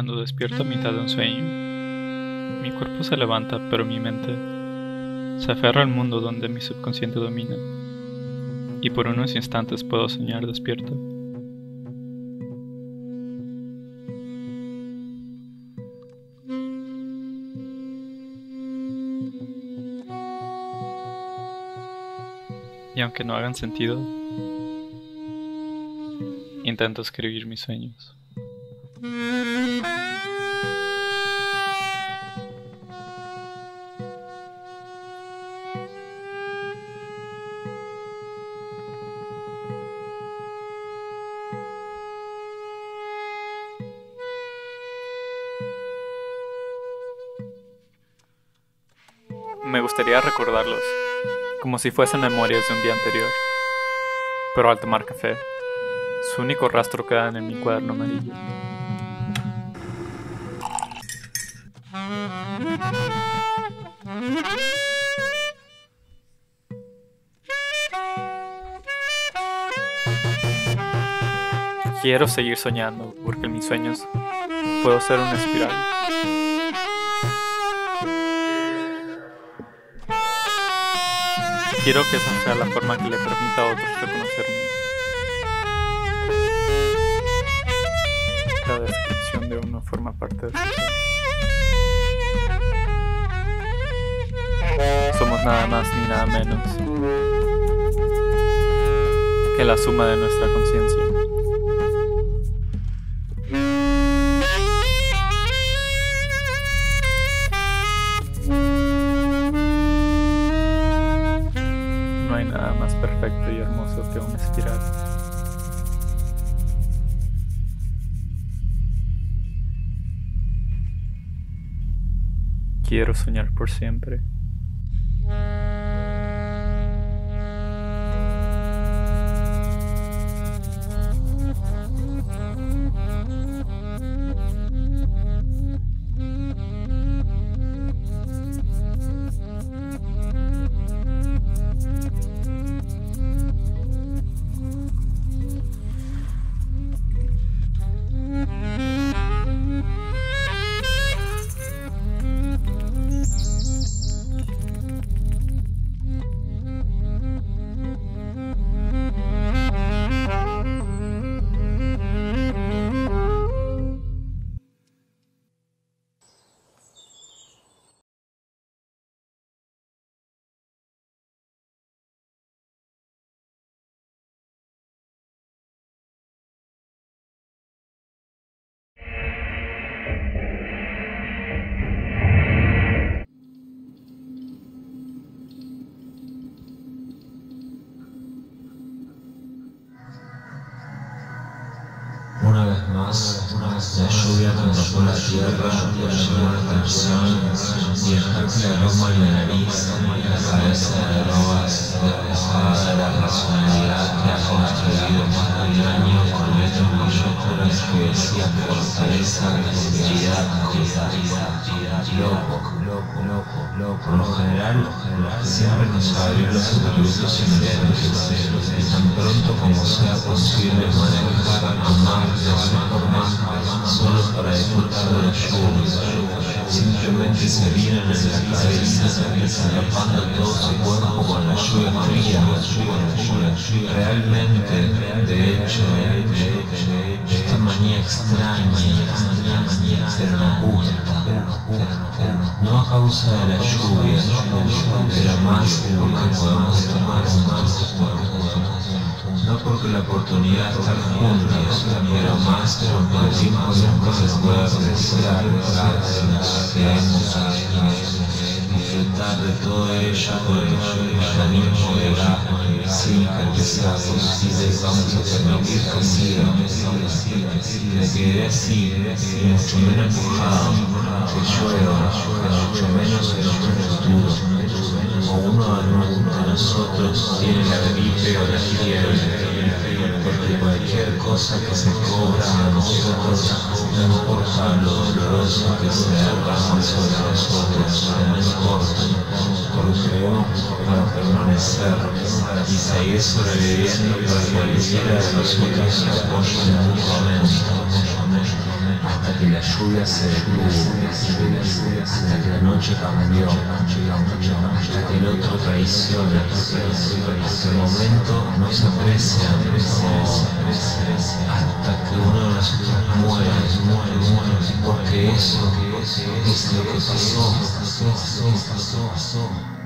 Cuando despierto a mitad de un sueño, Mi cuerpo se levanta, pero mi mente se aferra al mundo donde mi subconsciente domina. Y por unos instantes puedo soñar despierto. Y aunque no hagan sentido, intento escribir mis sueños. Como si fuesen memorias de un día anterior. Pero al tomar café, su único rastro queda en mi cuaderno amarillo. Quiero seguir soñando, porque en mis sueños puedo ser una espiral. Quiero que esa sea la forma que le permita a otros reconocerme. La descripción de uno forma parte de su. Somos nada más ni nada menos que la suma de nuestra conciencia. Soñar por siempre. Empapó la cabeza, tapando todo su cuerpo con la lluvia fría. Realmente, de hecho, esta manía extraña, pero nos gusta. No a causa de la lluvia, pero más porque podemos tomar juntos. No porque la oportunidad de estar juntos, pero más porque el tiempo se puede apreciar, queremos de todo ello con el mecanismo de gas, sin que sea vamos a permitir que siga, me quedé así, mucho menos empujado, que llueva, mucho menos en otro futuro. O uno de nosotros tiene la gripe o la fiebre, porque cualquier cosa que se cobra a nosotros, no importa lo doloroso que sea sobre nosotros, no importa, porque para permanecer. Y seguir sobreviviendo para cualquiera de nosotros se apoye mutuamente hasta que la noche cambió, hasta que el otro traiciona, hasta el momento no se aprecia, hasta que uno de nosotros muere, porque eso es lo que pasó, pasó, pasó, pasó.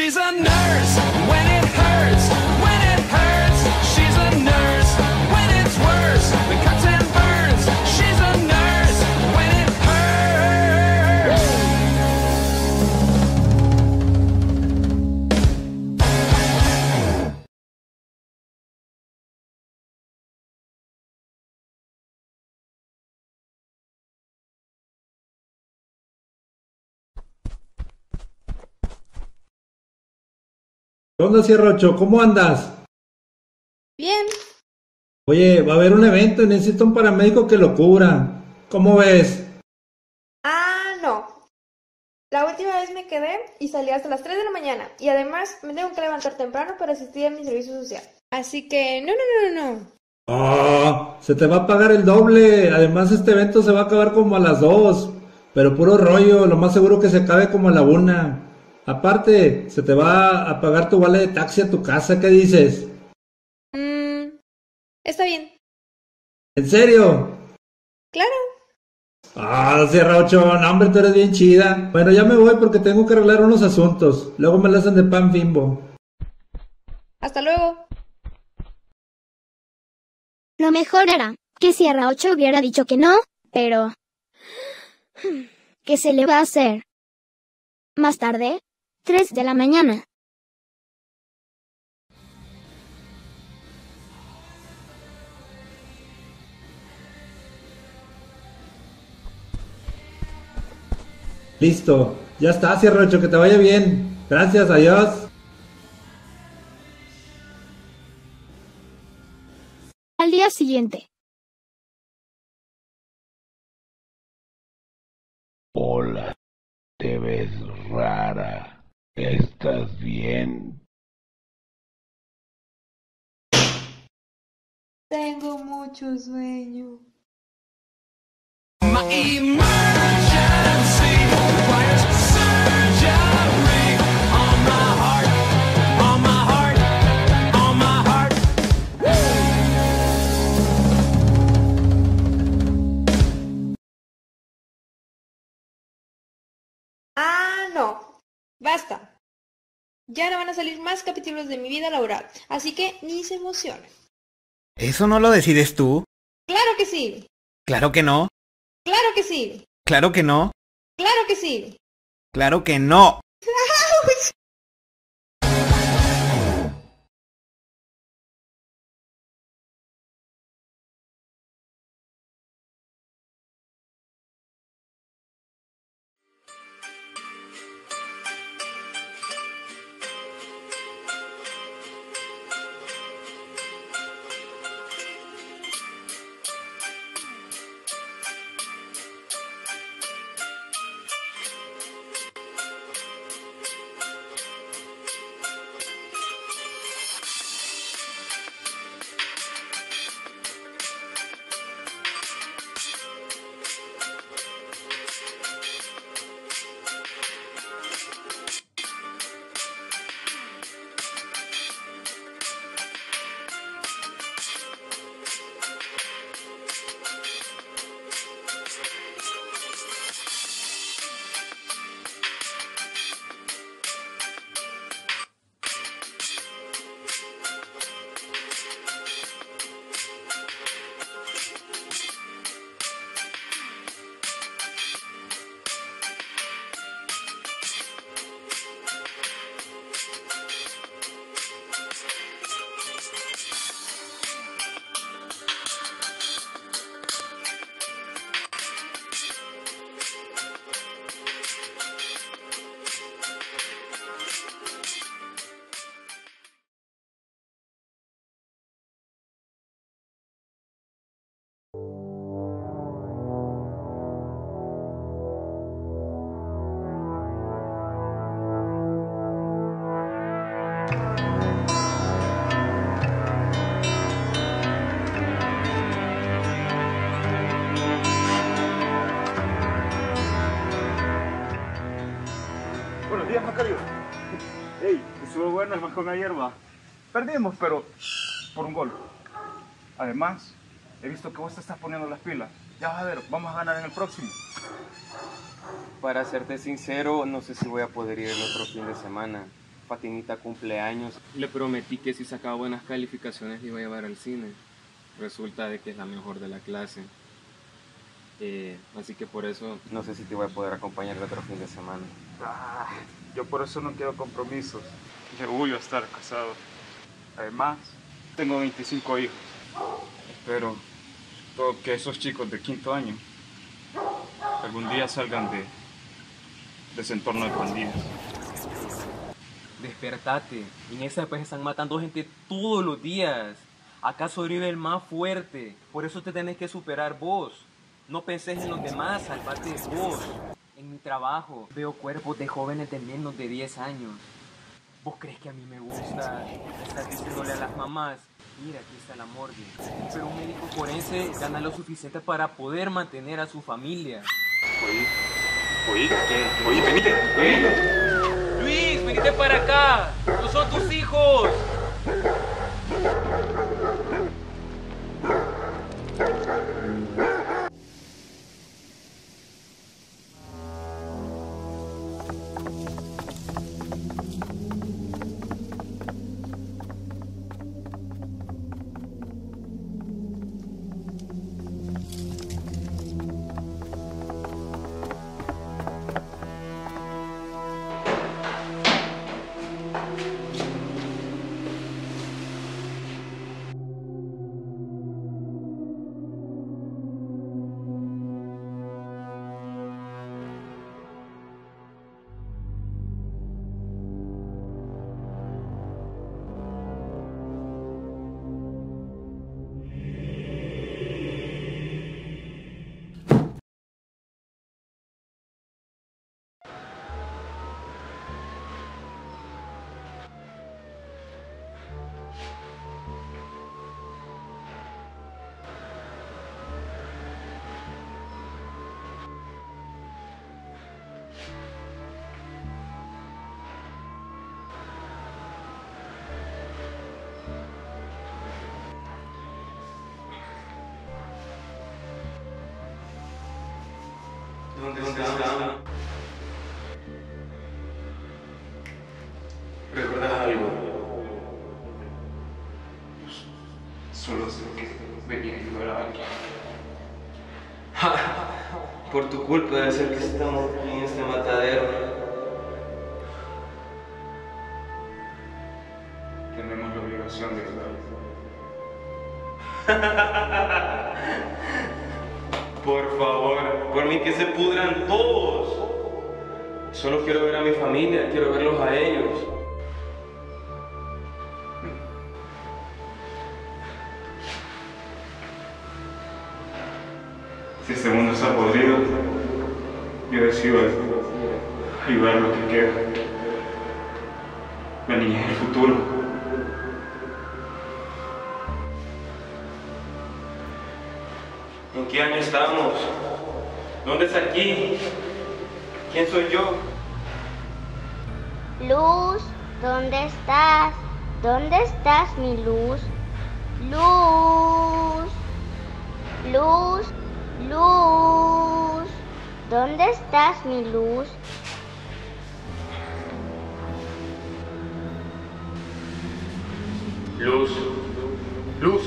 She's a nurse ¿Qué onda, Sierra? ¿Cómo andas? Bien. Oye, va a haber un evento y necesito un paramédico que lo cubra. ¿Cómo ves? Ah, no. La última vez me quedé y salí hasta las 3 de la mañana. Y además me tengo que levantar temprano para asistir a mi servicio social. Así que no, no, no, no, no. Ah, se te va a pagar el doble. Además, este evento se va a acabar como a las 2. Pero puro rollo, lo más seguro que se acabe como a la 1. Aparte, se te va a pagar tu vale de taxi a tu casa. ¿Qué dices? Mm, está bien. ¿En serio? Claro. Ah, Sierra Ocho, no, hombre, tú eres bien chida. Bueno, ya me voy porque tengo que arreglar unos asuntos. Luego me la hacen de pan bimbo. Hasta luego. Lo mejor era que Sierra 8 hubiera dicho que no, pero... ¿Qué se le va a hacer? Más tarde, 3 de la mañana. Listo. Ya está, 8, que te vaya bien. Gracias, adiós. Al día siguiente. Hola, te ves rara. ¿Estás bien? Tengo mucho sueño. Ah, no. Basta. Ya no van a salir más capítulos de mi vida laboral, así que ni se emocionen. ¿Eso no lo decides tú? Claro que sí. Claro que no. Claro que sí. Claro que no. Claro que sí. Claro que no. [laughs] con la hierba. Perdimos, pero por un gol. Además, he visto que vos te estás poniendo las pilas. Ya vas a ver, vamos a ganar en el próximo. Para serte sincero, no sé si voy a poder ir el otro fin de semana. Fatimita cumpleaños. Le prometí que si sacaba buenas calificaciones le iba a llevar al cine. Resulta de que es la mejor de la clase. Eh, así que por eso no sé si te voy a poder acompañar el otro fin de semana. Ah, yo por eso no quiero compromisos. Me orgullo estar casado. Además, tengo 25 hijos. Espero que esos chicos de quinto año algún día salgan de, de ese entorno de pandillas. Despertate. En esa pues están matando gente todos los días. Acá sobrevive el más fuerte. Por eso te tenés que superar vos. No penses en los demás, salvate vos. En mi trabajo veo cuerpos de jóvenes de menos de 10 años. ¿Vos crees que a mí me gusta estar diciéndole a las mamás, mira, aquí está la morgue? Pero un médico forense gana lo suficiente para poder mantener a su familia. Oí, oí, oí, venite. Luis, venite para acá. No son tus hijos. Por tu culpa debe ser que estamos en este matadero. Tenemos la obligación de ayudar. [laughs] Por favor, por mí que se pudran todos. Solo quiero ver a mi familia, quiero verlos a ellos. Yo decido ayudar lo que queda. La niña es el futuro. ¿En qué año estamos? ¿Dónde es aquí? ¿Quién soy yo? Luz, ¿dónde estás? ¿Dónde estás, mi luz? Luz, luz, luz. ¿Dónde estás, mi luz? Luz. Luz.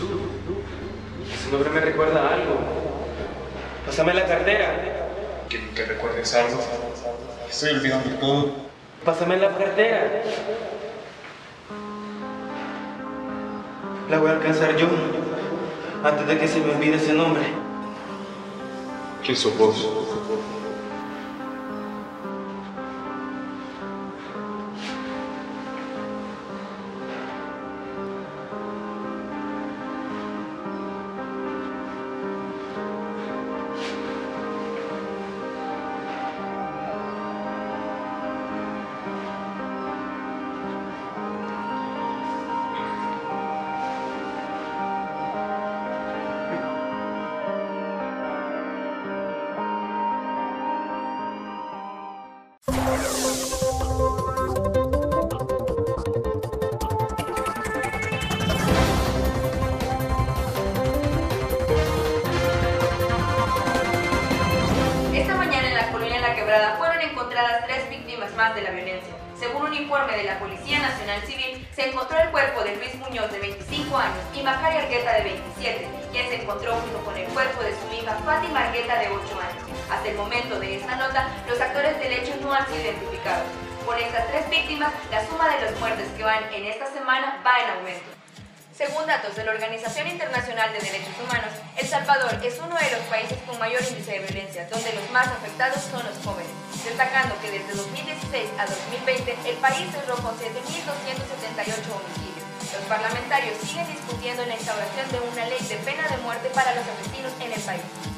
Ese nombre me recuerda a algo. Pásame la cartera. Que, que recuerdes algo. Estoy olvidando todo. Pásame la cartera. La voy a alcanzar yo. Antes de que se me olvide ese nombre. ¿Quién sos vos? Semana va en aumento. Según datos de la Organización Internacional de Derechos Humanos, El Salvador es uno de los países con mayor índice de violencia, donde los más afectados son los jóvenes, destacando que desde 2016 a 2020 el país cerró con 7.278 homicidios. Los parlamentarios siguen discutiendo la instauración de una ley de pena de muerte para los asesinos en el país.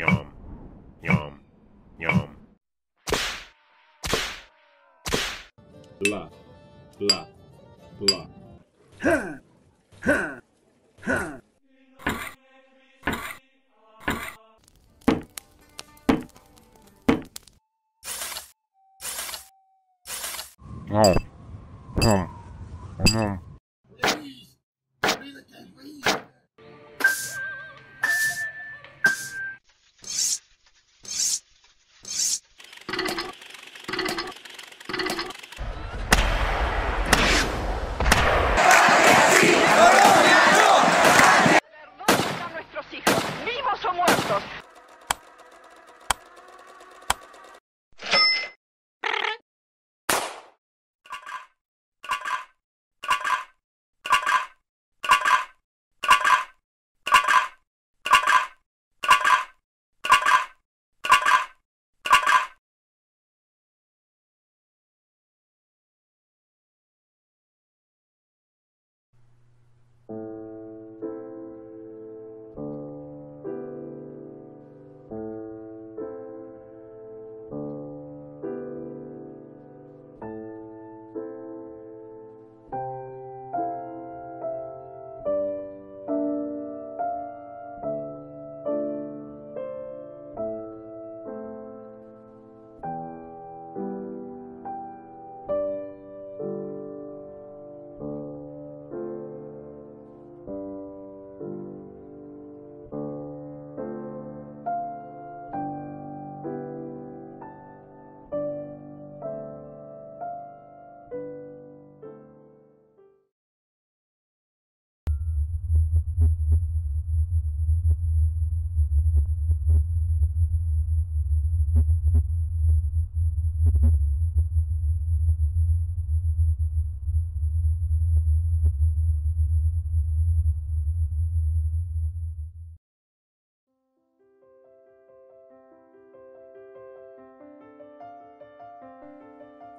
Yum. Yum. Yum. Blah. Blah. Blah. Ha! Ha!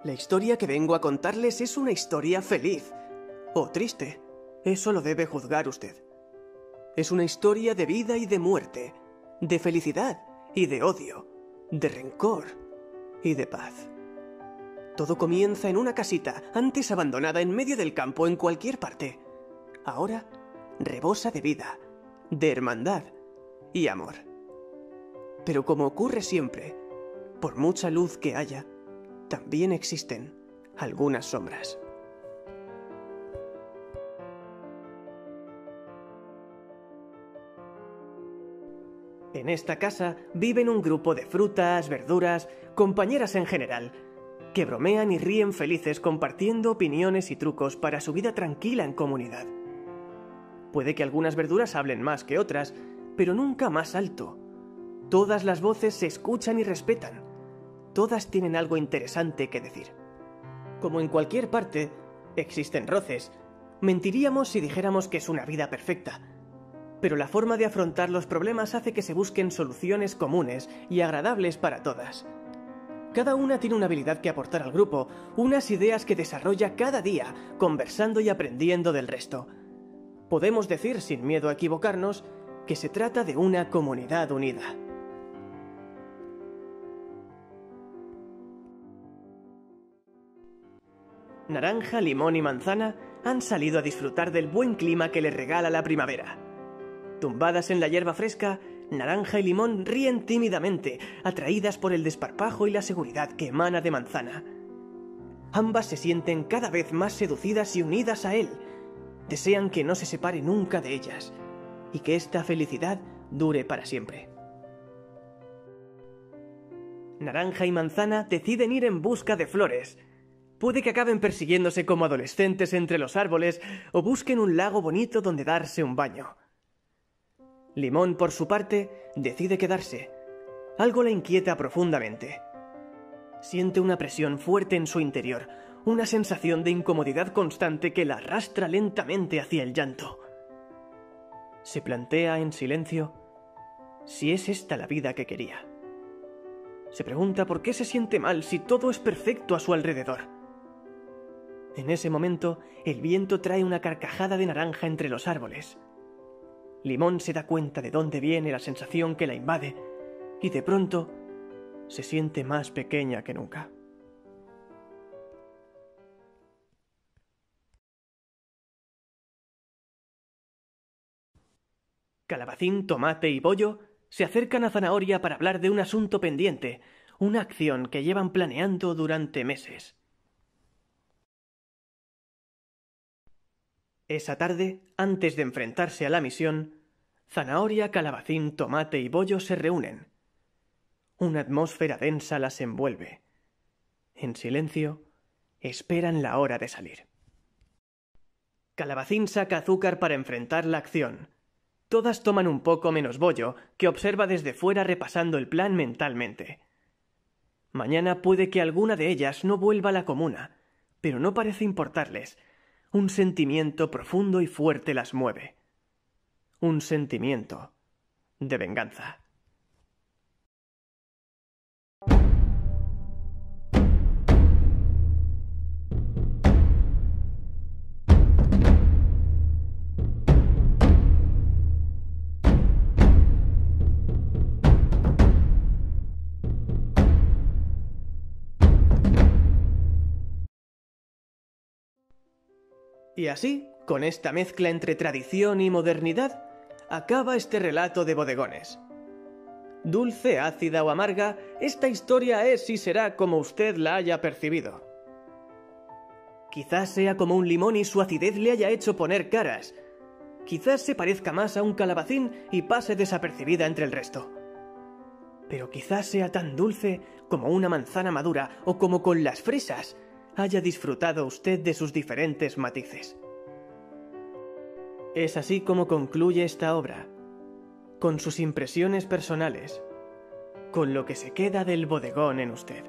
La historia que vengo a contarles es una historia feliz. O triste. Eso lo debe juzgar usted. Es una historia de vida y de muerte, de felicidad y de odio, de rencor y de paz. Todo comienza en una casita, antes abandonada en medio del campo en cualquier parte. Ahora rebosa de vida, de hermandad y amor. Pero como ocurre siempre, por mucha luz que haya, también existen algunas sombras. En esta casa viven un grupo de frutas, verduras, compañeras en general, que bromean y ríen felices compartiendo opiniones y trucos para su vida tranquila en comunidad. Puede que algunas verduras hablen más que otras, pero nunca más alto. Todas las voces se escuchan y respetan. Todas tienen algo interesante que decir. Como en cualquier parte, existen roces. Mentiríamos si dijéramos que es una vida perfecta. Pero la forma de afrontar los problemas hace que se busquen soluciones comunes y agradables para todas. Cada una tiene una habilidad que aportar al grupo, unas ideas que desarrolla cada día, conversando y aprendiendo del resto. Podemos decir, sin miedo a equivocarnos, que se trata de una comunidad unida. Naranja, limón y manzana han salido a disfrutar del buen clima que les regala la primavera. Tumbadas en la hierba fresca, Naranja y Limón ríen tímidamente, atraídas por el desparpajo y la seguridad que emana de Manzana. Ambas se sienten cada vez más seducidas y unidas a él. Desean que no se separe nunca de ellas y que esta felicidad dure para siempre. Naranja y Manzana deciden ir en busca de flores. Puede que acaben persiguiéndose como adolescentes entre los árboles o busquen un lago bonito donde darse un baño. Limón, por su parte, decide quedarse. Algo la inquieta profundamente. Siente una presión fuerte en su interior, una sensación de incomodidad constante que la arrastra lentamente hacia el llanto. Se plantea en silencio si es esta la vida que quería. Se pregunta por qué se siente mal si todo es perfecto a su alrededor. En ese momento, el viento trae una carcajada de naranja entre los árboles. Limón se da cuenta de dónde viene la sensación que la invade y de pronto se siente más pequeña que nunca. Calabacín, Tomate y Bollo se acercan a Zanahoria para hablar de un asunto pendiente, una acción que llevan planeando durante meses. Esa tarde, antes de enfrentarse a la misión, Zanahoria, Calabacín, Tomate y Bollo se reúnen. Una atmósfera densa las envuelve. En silencio, esperan la hora de salir. Calabacín saca azúcar para enfrentar la acción. Todas toman un poco menos Bollo, que observa desde fuera repasando el plan mentalmente. Mañana puede que alguna de ellas no vuelva a la comuna, pero no parece importarles. Un sentimiento profundo y fuerte las mueve. Un sentimiento de venganza. Y así, con esta mezcla entre tradición y modernidad, acaba este relato de bodegones. Dulce, ácida o amarga, esta historia es y será como usted la haya percibido. Quizás sea como un limón y su acidez le haya hecho poner caras. Quizás se parezca más a un calabacín y pase desapercibida entre el resto. Pero quizás sea tan dulce como una manzana madura o como con las fresas, haya disfrutado usted de sus diferentes matices. Es así como concluye esta obra, con sus impresiones personales, con lo que se queda del bodegón en usted.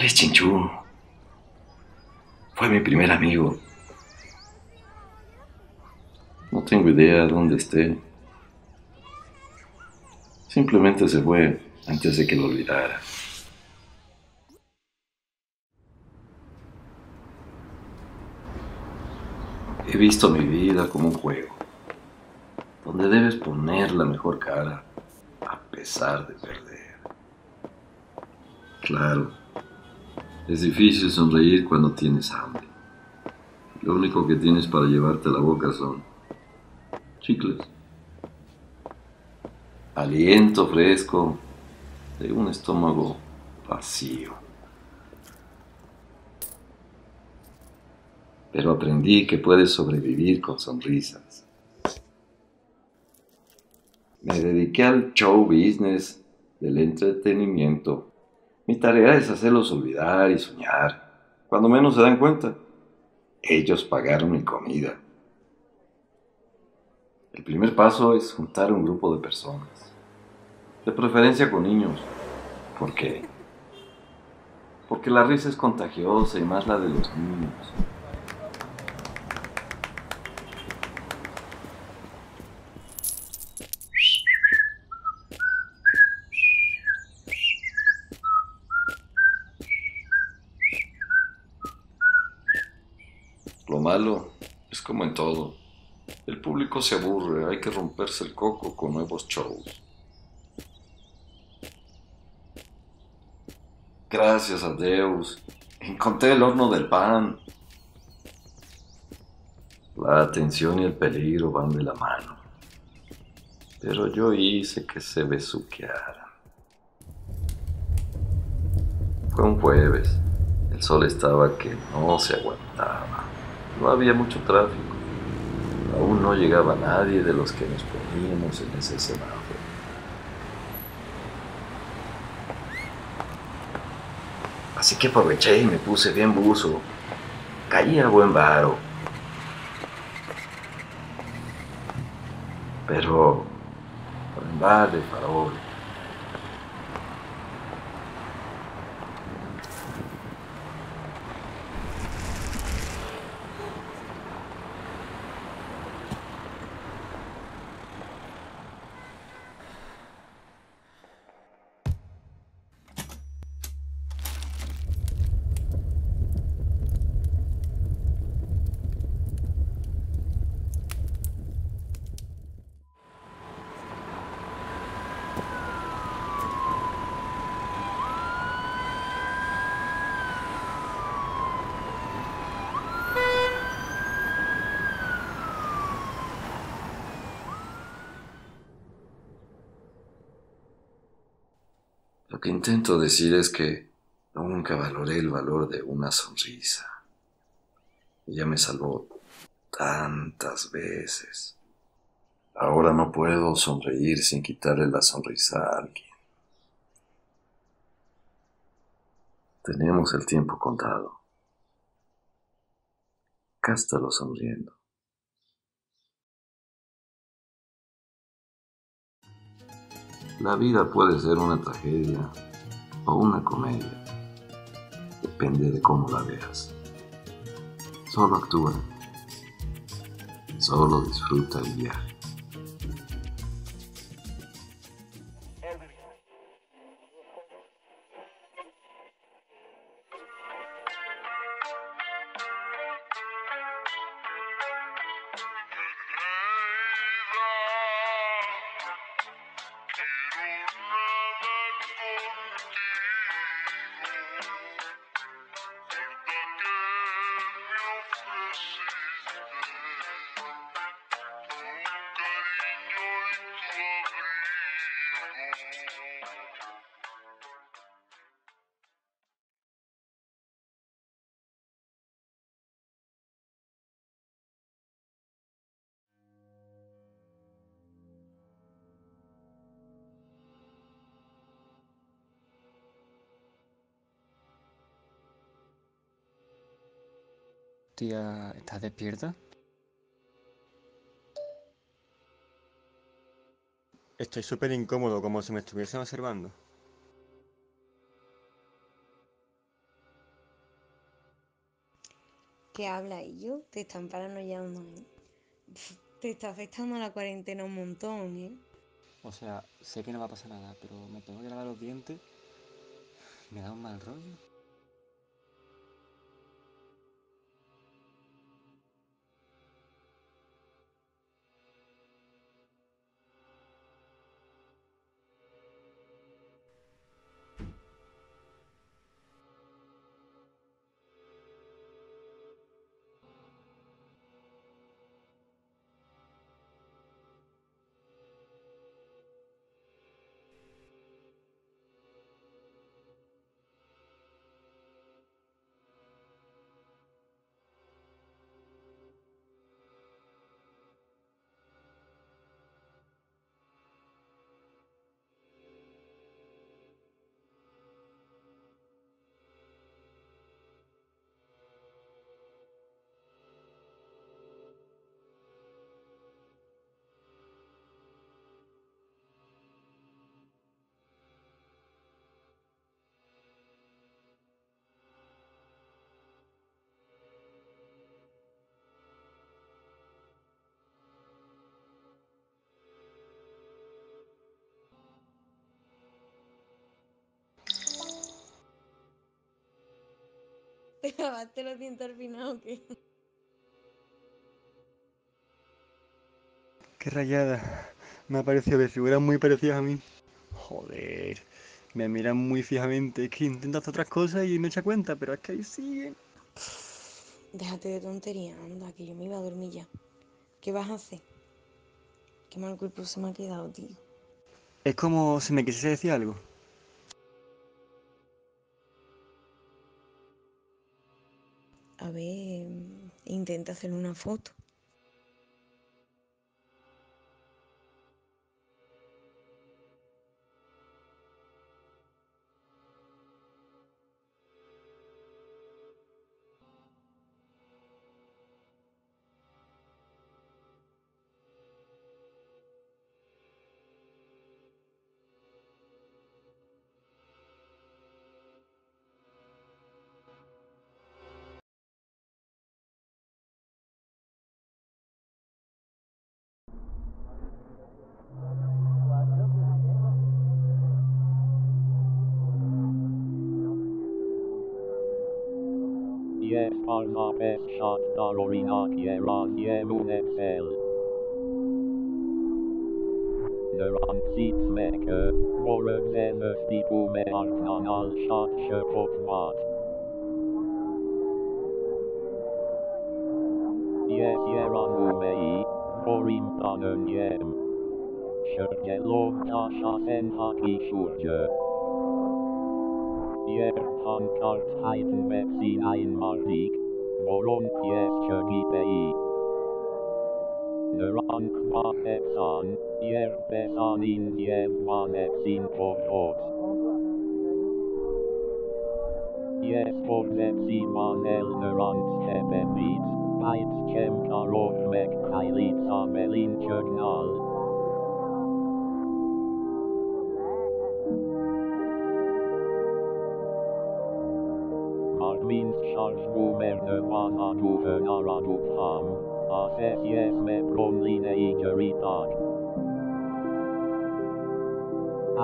Él es Chinchú. Fue mi primer amigo. No tengo idea de dónde esté. Simplemente se fue antes de que lo olvidara. He visto mi vida como un juego, donde debes poner la mejor cara a pesar de perder. Claro, es difícil sonreír cuando tienes hambre. Lo único que tienes para llevarte a la boca son chicles. Aliento fresco de un estómago vacío. Pero aprendí que puedes sobrevivir con sonrisas. Me dediqué al show business del entretenimiento. Mi tarea es hacerlos olvidar y soñar. Cuando menos se dan cuenta, ellos pagaron mi comida. El primer paso es juntar un grupo de personas, de preferencia con niños. ¿Por qué? Porque la risa es contagiosa y más la de los niños. Lo es como en todo. El público se aburre, hay que romperse el coco con nuevos shows. Gracias a Deus, encontré el horno del pan. La atención y el peligro van de la mano. Pero yo hice que se besuquearan. Fue un jueves. El sol estaba que no se aguantaba. No había mucho tráfico. Aún no llegaba nadie de los que nos poníamos en ese semáforo. Así que aproveché y me puse bien buzo. Caía buen varo. Pero en bar de farol. Intento decir es que nunca valoré el valor de una sonrisa. Ella me salvó tantas veces. Ahora no puedo sonreír sin quitarle la sonrisa a alguien. Tenemos el tiempo contado. Cástalo sonriendo. La vida puede ser una tragedia o una comedia. Depende de cómo la veas. Solo actúa. Solo disfruta el viaje. ¿Estás despierta? Estoy súper incómodo, como si me estuviesen observando. ¿Qué habla ellos? Te están paranoiando, ¿eh? Te está afectando la cuarentena un montón, ¿eh? O sea, sé que no va a pasar nada, pero me tengo que lavar los dientes. Me da un mal rollo. ¿Te lavaste los dientes al final o qué? Qué rayada. Me ha parecido ver figuras muy parecidas a mí. Joder. Me miran muy fijamente. Es que intento hacer otras cosas y no echa cuenta, pero es que ahí siguen. Déjate de tontería, anda, que yo me iba a dormir ya. ¿Qué vas a hacer? Qué mal cuerpo se me ha quedado, tío. Es como si me quisiese decir algo. A ver, mm, intenta hacer una foto. տարօրինակ եղան եւ ունեցել։ Նրանցից մեկը, որը ձենը ստիպում է արթանալ շատ շփոթված, ես երանում էի, որ իմ տանը եմ, շրջելով տաշասեն հակի շուրջը։ Երբ հանկարծ հայտնվեցին այն մարդիկ, որոնք ես չգիտեի։ Նրանք վախեցան, երբ տեսան ինձ և բանեցին փողոց։ Ես փորձեցի մանել նրանց թեմերից, բայց չեմ կարող մեկ քայլից ավելին չգնալ։ i am Vasatu a Pam, Asesies me Promlinei Geritat.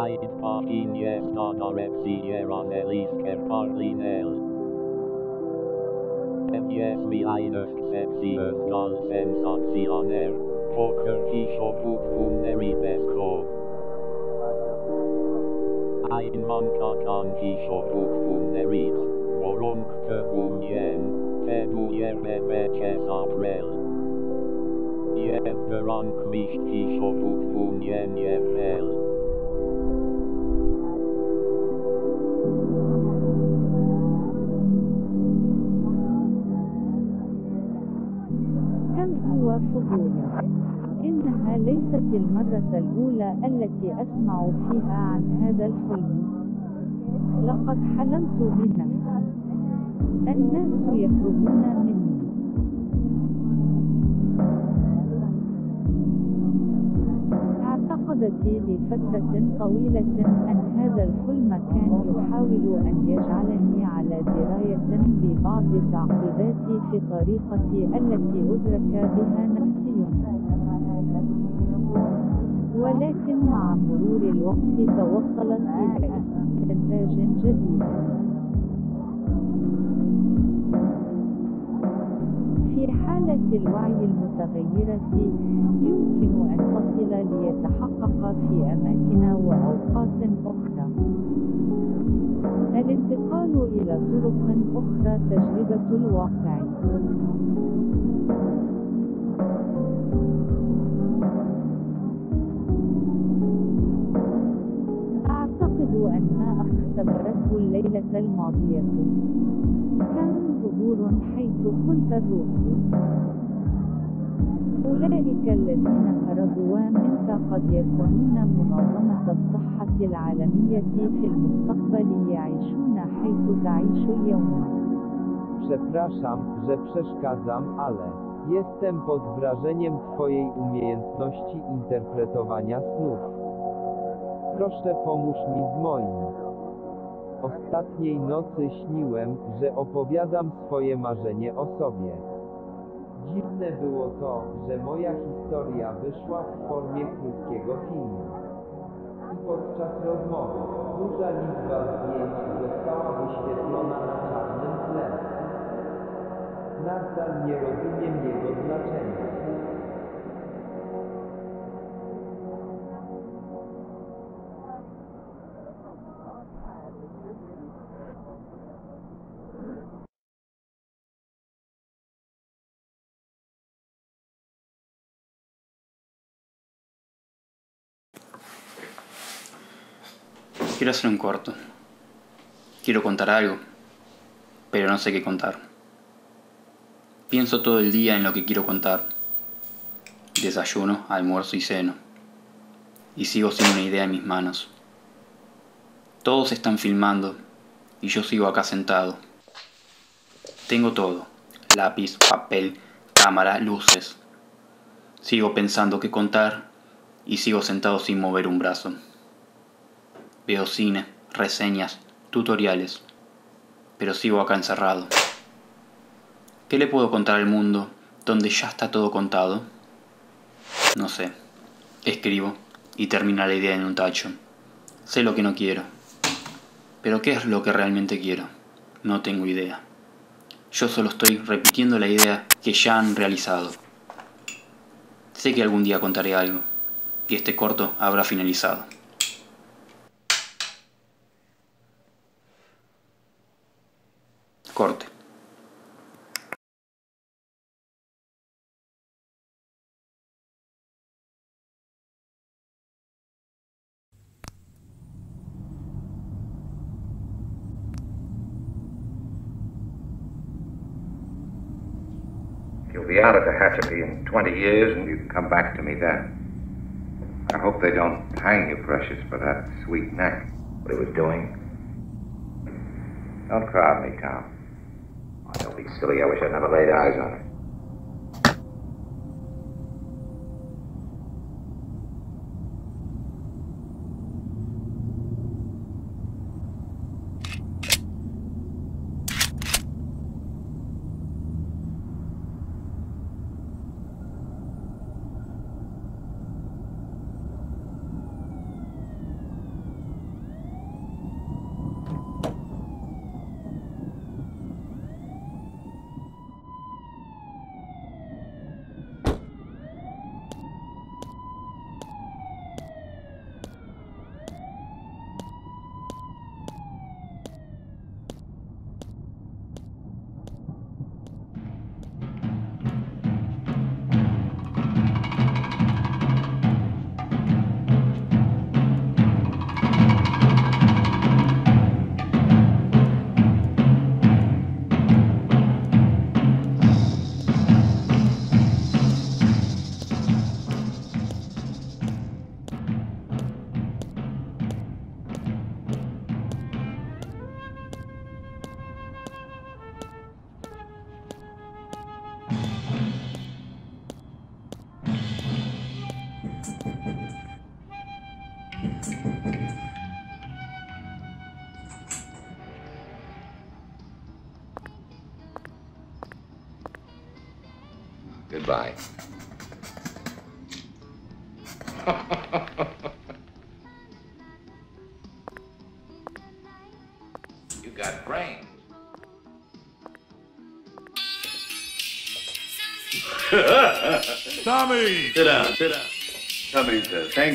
Aid Patinies Tadarepsieran Elisker Parlinel. Emies mi aides sepsies dal sensationer, poker tiso put funeribesco. Ein manca can tiso put funerit. كم هو فضولي؟ إنها ليست المرة الأولى التي أسمع فيها عن هذا الحلم لقد حلمت بنفسي الناس يهربون مني اعتقدت لفترة طويلة أن هذا الحلم كان يحاول أن يجعلني على دراية ببعض التعقيدات في طريقتي التي أدرك بها نفسي. ولكن مع مرور الوقت توصلت إلى استنتاج جديد. في حالة الوعي المتغيرة يمكن أن تصل ليتحقق في أماكن وأوقات أخرى. الانتقال إلى طرق أخرى تجربة الواقع. أعتقد أن ما اختبرته الليلة الماضية. كان ظهور حيث كنت الروح أولئك الذين خرجوا منك قد يكونون منظمة الصحة العالمية في المستقبل يعيشون حيث تعيش اليوم Przepraszam, że przeszkadzam, ale jestem pod wrażeniem Twojej umiejętności interpretowania snów. Proszę pomóż mi z moim. Ostatniej nocy śniłem, że opowiadam swoje marzenie o sobie. Dziwne było to, że moja historia wyszła w formie krótkiego filmu. I podczas rozmowy duża liczba zdjęć została wyświetlona na czarnym tle. Nadal nie rozumiem jego znaczenia. Quiero hacer un corto. Quiero contar algo, pero no sé qué contar. Pienso todo el día en lo que quiero contar. Desayuno, almuerzo y ceno. Y sigo sin una idea en mis manos. Todos están filmando y yo sigo acá sentado. Tengo todo. Lápiz, papel, cámara, luces. Sigo pensando qué contar y sigo sentado sin mover un brazo. Veo cine, reseñas, tutoriales, pero sigo acá encerrado. ¿Qué le puedo contar al mundo donde ya está todo contado? No sé. Escribo y termina la idea en un tacho. Sé lo que no quiero. Pero ¿qué es lo que realmente quiero? No tengo idea. Yo solo estoy repitiendo la idea que ya han realizado. Sé que algún día contaré algo y este corto habrá finalizado. Corte. You'll be out of the Hatcherby in 20 years, and you can come back to me then. I hope they don't hang you, Precious, for that sweet neck. What he was doing. Don't crowd me, Tom. Don't be silly. I wish I'd never laid eyes on her.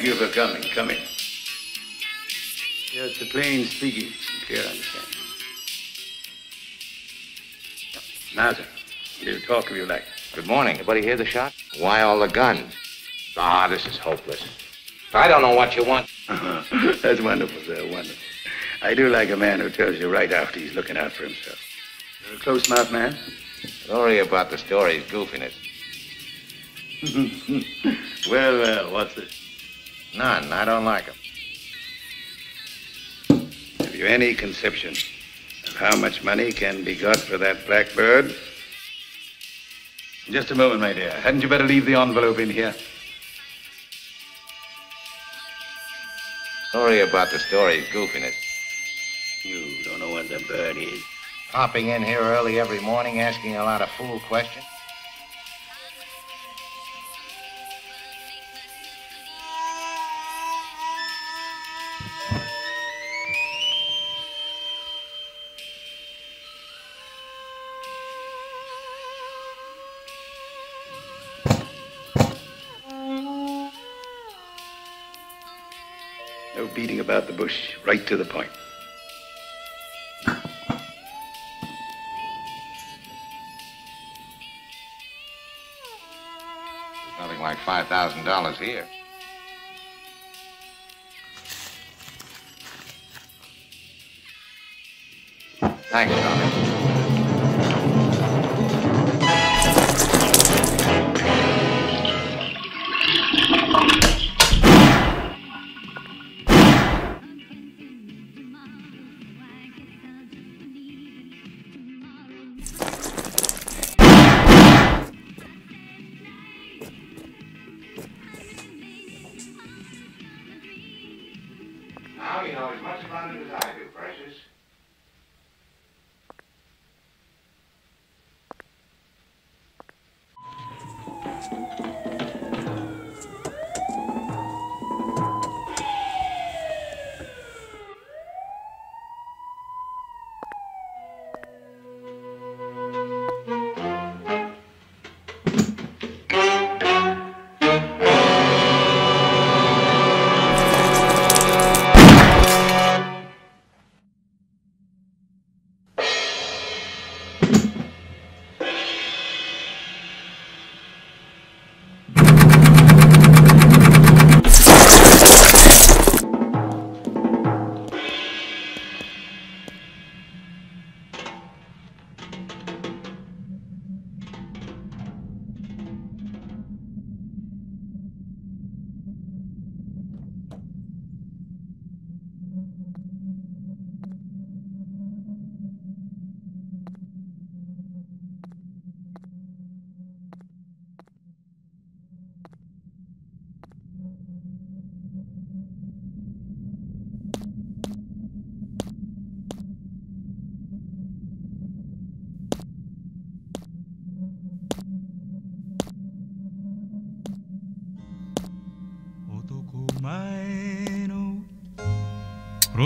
Thank you for coming. Come in. Just a plain speaking, clear understanding. Now, sir, we'll talk if you like. Good morning. Anybody hear the shot? Why all the guns? Ah, this is hopeless. I don't know what you want. [laughs] That's wonderful, sir. Wonderful. I do like a man who tells you right after he's looking out for himself. You're a close mouth man. Don't worry about the story's goofiness. [laughs] well, well, what's this? None. I don't like 'em. Have you any conception of how much money can be got for that blackbird? Just a moment, my dear. Hadn't you better leave the envelope in here? Don't about the story's goofiness. You don't know what the bird is. Popping in here early every morning asking a lot of fool questions. Bush. Right to the point. There's nothing like $5,000 here. Thanks.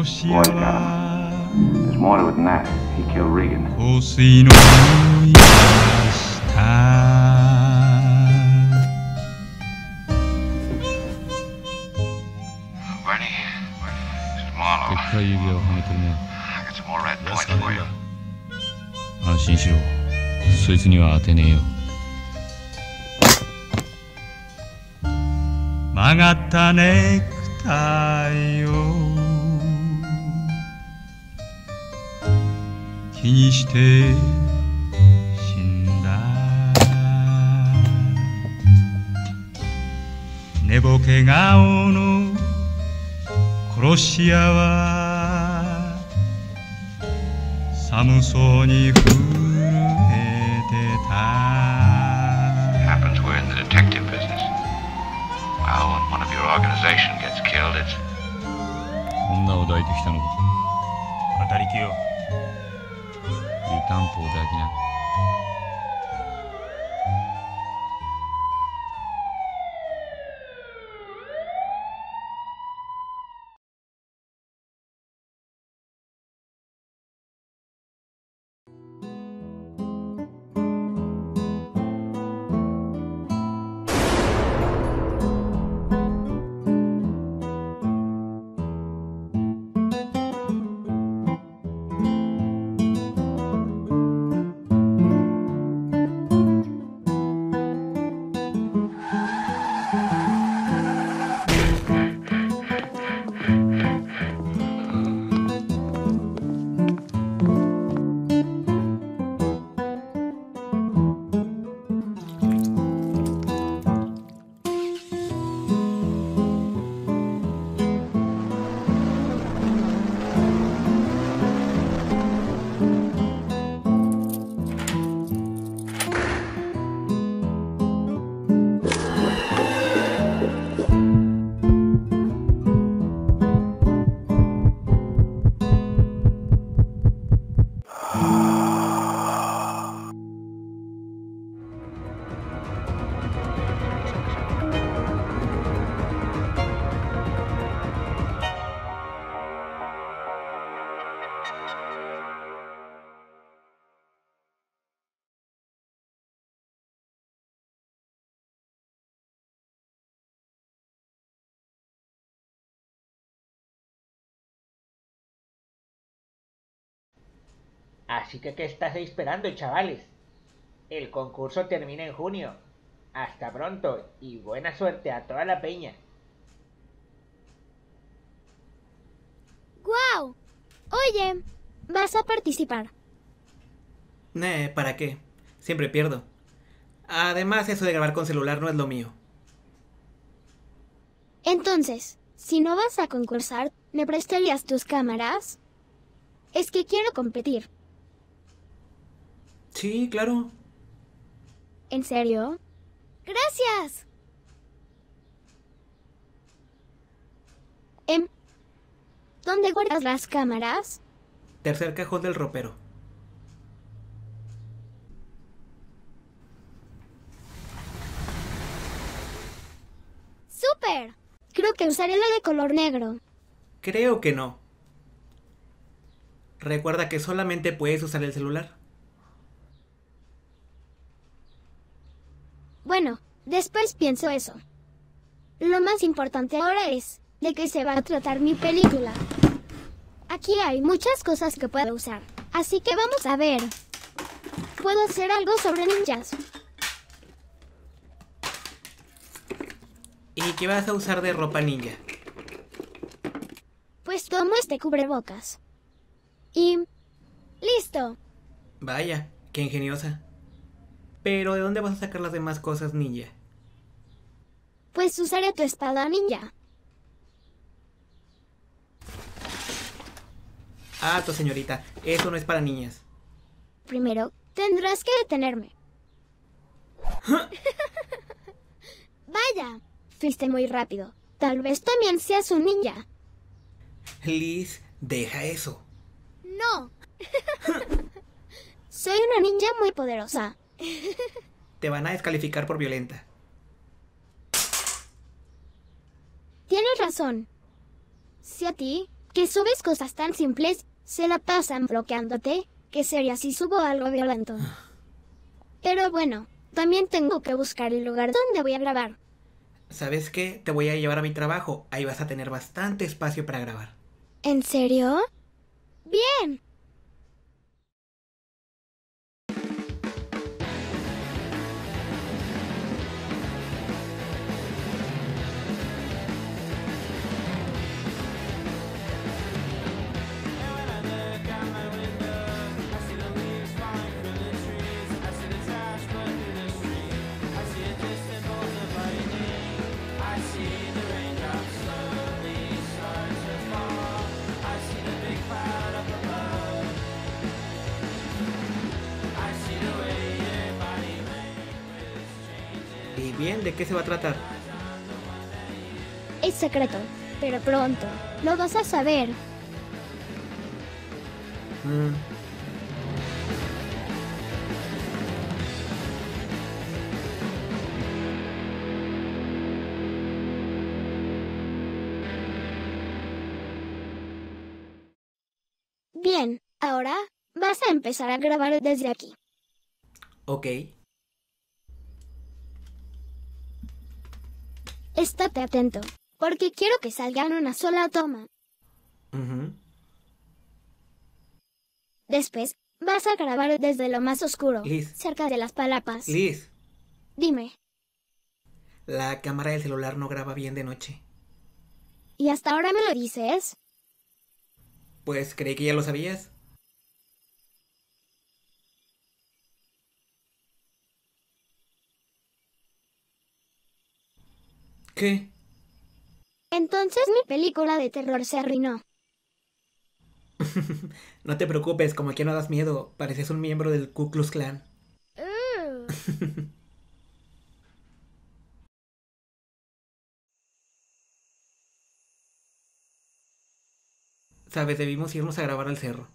Boy got him. There's more to it than that. He killed Regan. そいつには当てねえよ。曲がったネクタイを気にして死んだ寝ぼけ顔の殺し屋は寒そうに震えてた Happens we're in the detective business. Well, when one of your organization gets killed, it's 女を抱いてきたのか当たりきよ pulled back, yeah. Así que, ¿qué estás esperando, chavales? El concurso termina en junio. Hasta pronto y buena suerte a toda la peña. ¡Guau! Oye, vas a participar. Eh, ¿para qué? Siempre pierdo. Además, eso de grabar con celular no es lo mío. Entonces, si no vas a concursar, ¿me prestarías tus cámaras? Es que quiero competir. Sí, claro. ¿En serio? Gracias. Em, ¿Dónde guardas las cámaras? Tercer cajón del ropero. ¡Súper! Creo que usaré la de color negro. Creo que no. Recuerda que solamente puedes usar el celular. Bueno, después pienso eso. Lo más importante ahora es de qué se va a tratar mi película. Aquí hay muchas cosas que puedo usar, así que vamos a ver. Puedo hacer algo sobre ninjas. ¿Y qué vas a usar de ropa ninja? Pues tomo este cubrebocas. Y... ¡Listo! Vaya, qué ingeniosa. Pero ¿de dónde vas a sacar las demás cosas ninja? Pues usaré tu espada ninja. Alto, señorita. Eso no es para niñas. Primero, tendrás que detenerme. [laughs] Vaya, fuiste muy rápido. Tal vez también seas un ninja. Liz, deja eso. No. [laughs] Soy una ninja muy poderosa. Te van a descalificar por violenta. Tienes razón. Si a ti, que subes cosas tan simples, se la pasan bloqueándote, ¿qué sería si subo algo violento? Pero bueno, también tengo que buscar el lugar donde voy a grabar. ¿Sabes qué? Te voy a llevar a mi trabajo. Ahí vas a tener bastante espacio para grabar. ¿En serio? Bien. ¿De qué se va a tratar? Es secreto. Pero pronto, lo vas a saber. Mm, Bien, ahora vas a empezar a grabar desde aquí. ok. Estate atento, porque quiero que salga en una sola toma. Ujú. Después, vas a grabar desde lo más oscuro, Liz. cerca de las palapas. Liz, Dime, la cámara del celular no graba bien de noche. ¿y hasta ahora me lo dices? Pues creí que ya lo sabías. ¿Qué? Entonces mi película de terror se arruinó. [laughs] No te preocupes, como aquí no das miedo. Pareces un miembro del Ku Klux Klan. [laughs] Sabes, debimos irnos a grabar al cerro.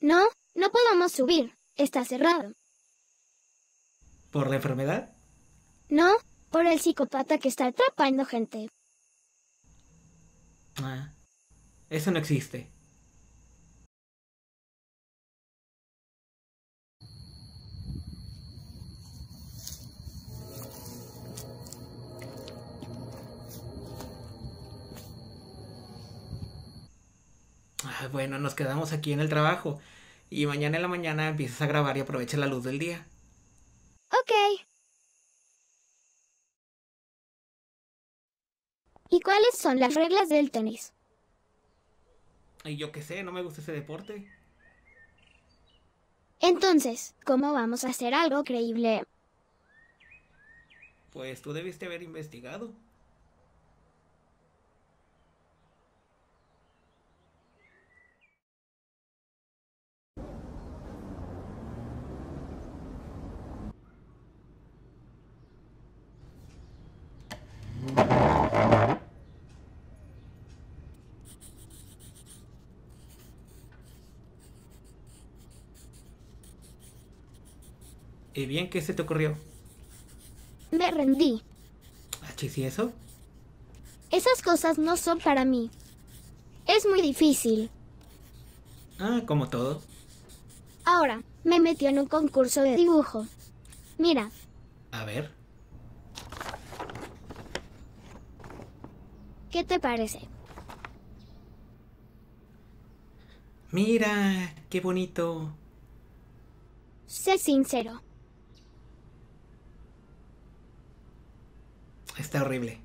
No, no podemos subir. Está cerrado. ¿Por la enfermedad? No, por el psicópata que está atrapando gente. Ah, eso no existe. Ah, bueno, nos quedamos aquí en el trabajo. Y mañana en la mañana empiezas a grabar y aprovecha la luz del día. Ok. ¿Y cuáles son las reglas del tenis? Y yo qué sé, no me gusta ese deporte. Entonces, ¿cómo vamos a hacer algo creíble? Pues tú debiste haber investigado. ¿Y bien qué se te ocurrió? Me rendí. ¿Achis y eso? Esas cosas no son para mí. Es muy difícil. Ah, como todo. Ahora, me metió en un concurso de dibujo. Mira, A ver. ¿qué te parece? Mira, qué bonito. Sé sincero. Está horrible.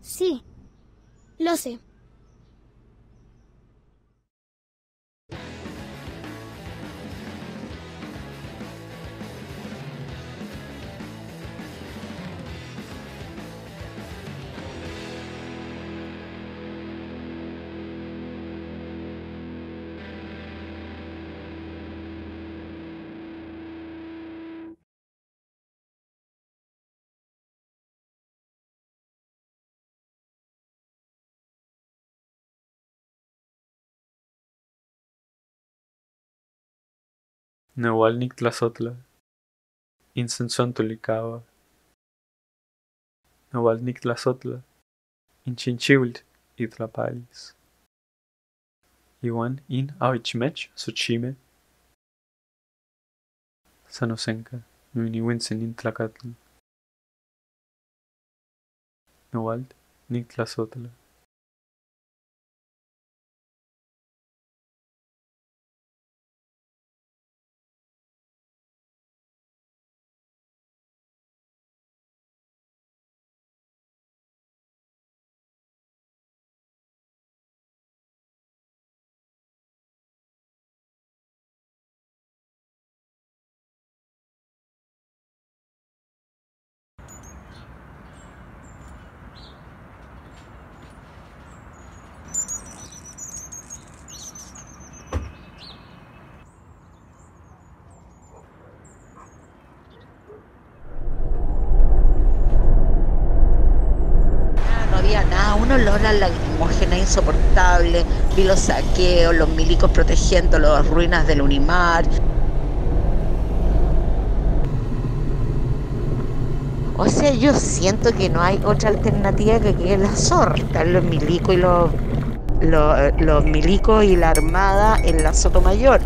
Sí, lo sé. Nahualnik Tlazotla, Insensontolicawa, Nahualnik Tlazotla, Inchinchiult Itlapalis, Iwan in Awichmech Xochime, Sanosenka, Nuiniwinsen in Tlacatl, Nahualt Nik Tlazotla. Un olor a lacrimógena insoportable, vi los saqueos, los milicos protegiendo las ruinas del Unimar. O sea, yo siento que no hay otra alternativa que que la zorra. Los milicos y los, los, los milicos y la armada en la Sotomayor.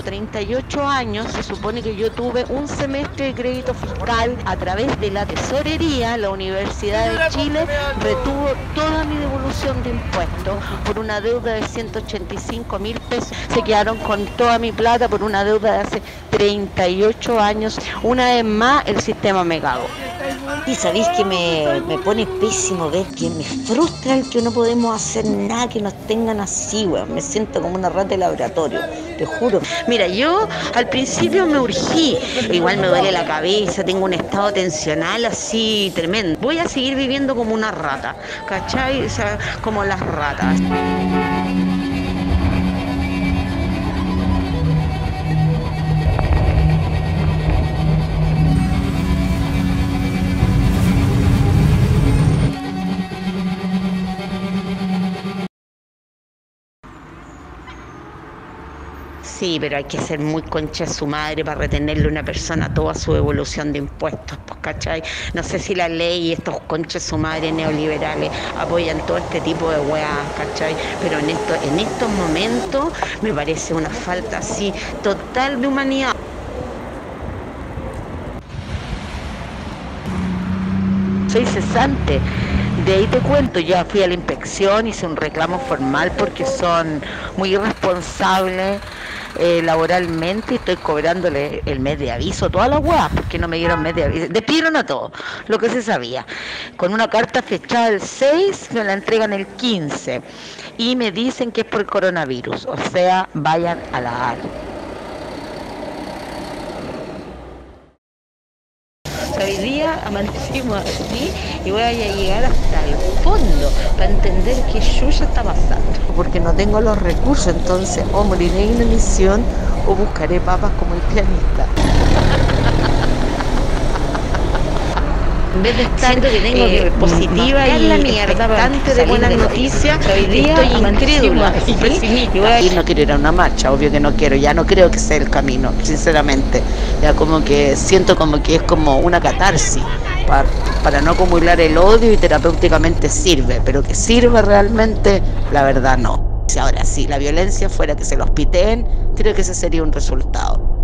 35 años o 38 años se supone que yo tuve un semestre de crédito fiscal a través de la tesorería. La Universidad de Chile retuvo toda mi devolución de impuestos por una deuda de 185 mil pesos. Se quedaron con toda mi plata por una deuda de hace 38 años. Una vez más el sistema me cagó. Y sabéis que me, me pone pésimo ver que me frustra el que no podemos hacer nada que nos tengan así, weón. Me siento como una rata de laboratorio, te juro. Mira, yo al principio me urgí, igual me duele la cabeza, tengo un estado tensional así tremendo. Voy a seguir viviendo como una rata, ¿cachai? O sea, como las ratas. Sí, pero hay que ser muy concha de su madre para retenerle a una persona toda su evolución de impuestos, pues, ¿cachai? No sé si la ley y estos conchas de su madre neoliberales apoyan todo este tipo de weas, ¿cachai? Pero en, esto, en estos momentos me parece una falta así total de humanidad. soy cesante. De ahí te cuento, ya fui a la inspección, hice un reclamo formal porque son muy irresponsables eh, laboralmente estoy cobrándole el mes de aviso a todas las weas porque no me dieron mes de aviso. Despidieron a todos, lo que se sabía. Con una carta fechada el 6, me la entregan el 15 y me dicen que es por el coronavirus, o sea, vayan a la AR. Hoy día amanecimos aquí y voy a llegar hasta el fondo para entender qué chucha está pasando. Porque no tengo los recursos, entonces o moriré en emisión o buscaré papas como el pianista. En vez de estar Siento que tengo eh, que positiva y la mierda de buenas noticias, estoy incrédula y pesimista. No quiero ir a una marcha, obvio que no quiero, ya no creo que sea el camino, sinceramente. Ya como que siento como que es como una catarsis para, para no acumular el odio y terapéuticamente sirve, pero que sirve realmente, la verdad no. Si Ahora, si la violencia fuera que se los piteen, creo que ese sería un resultado.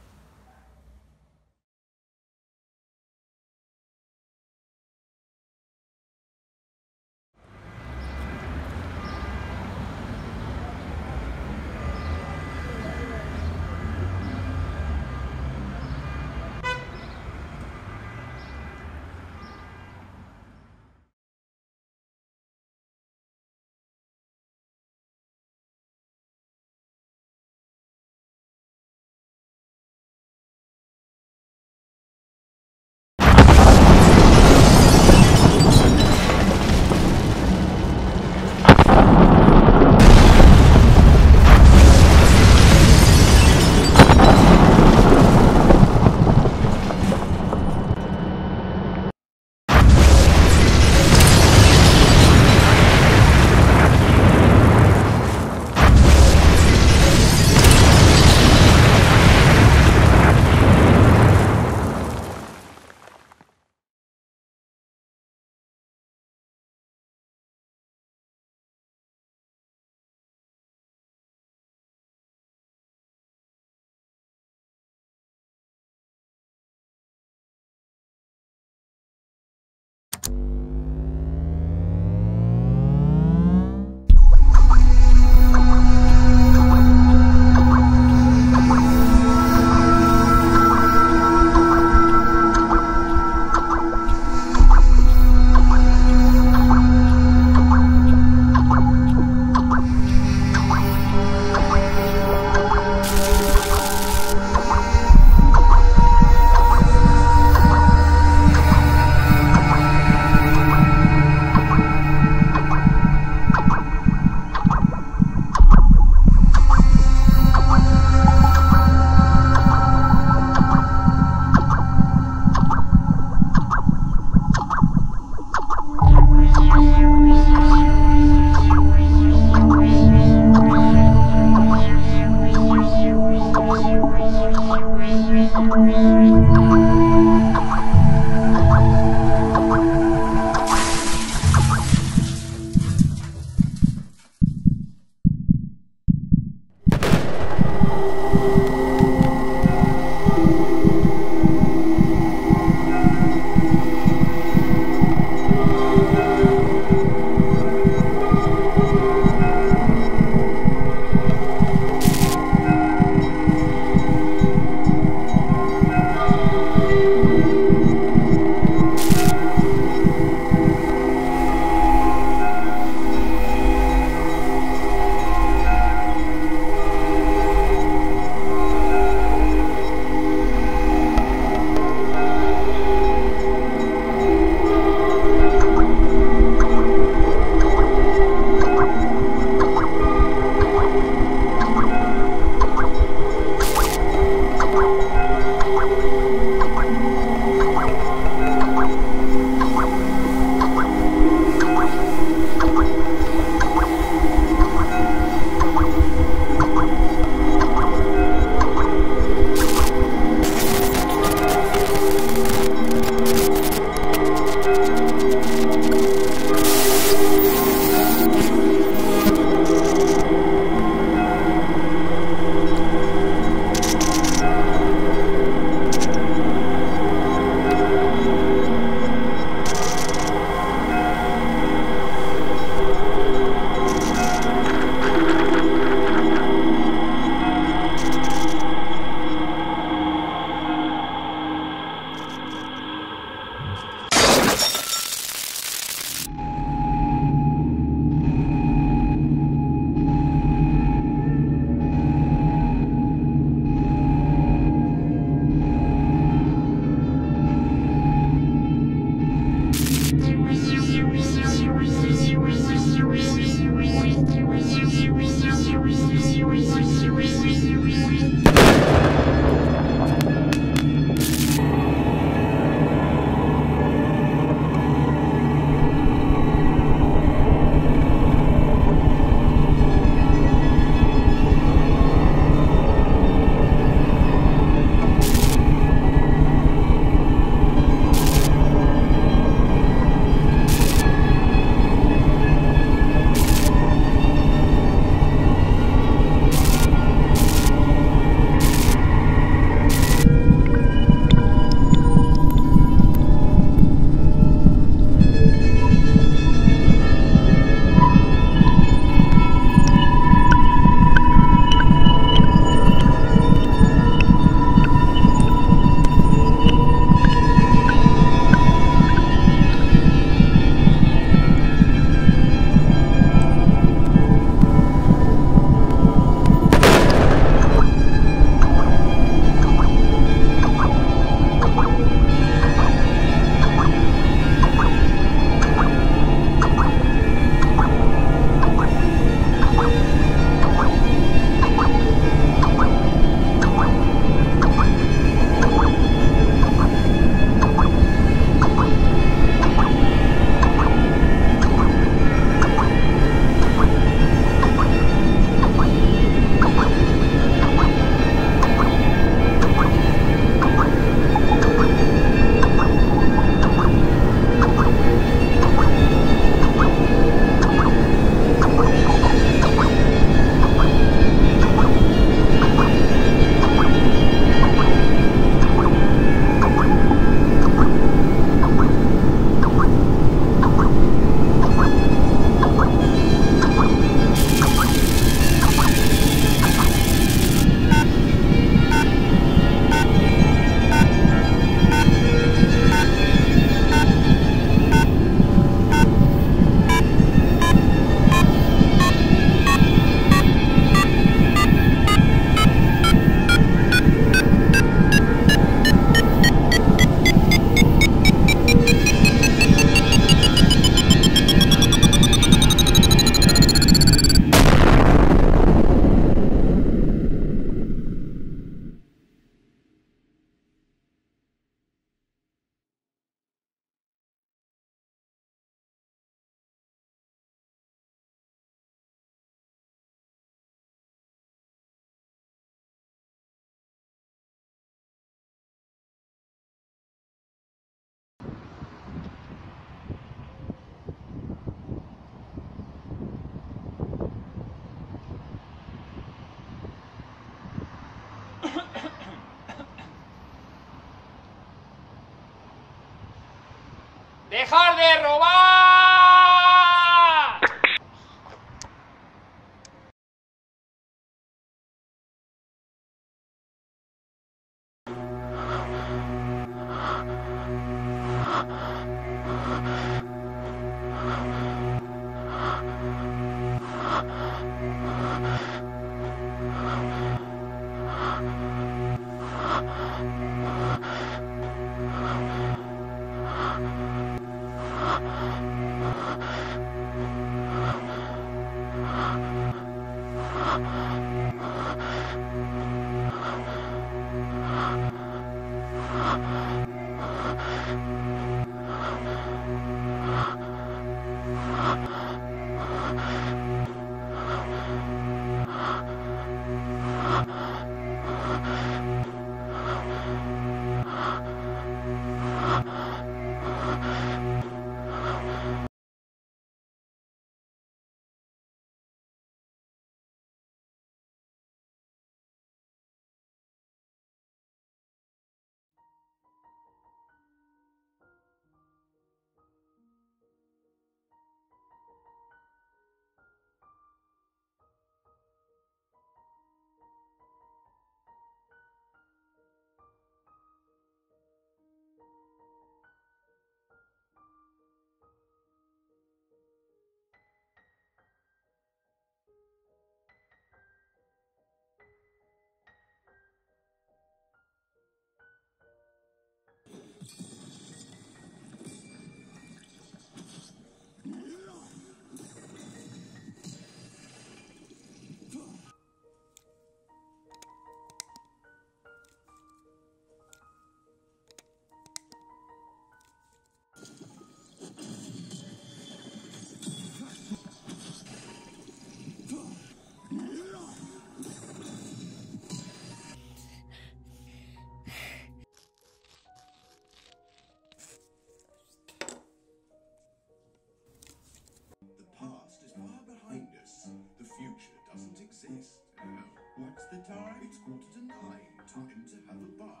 It's quarter to nine. Time to have a bath.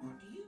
What do you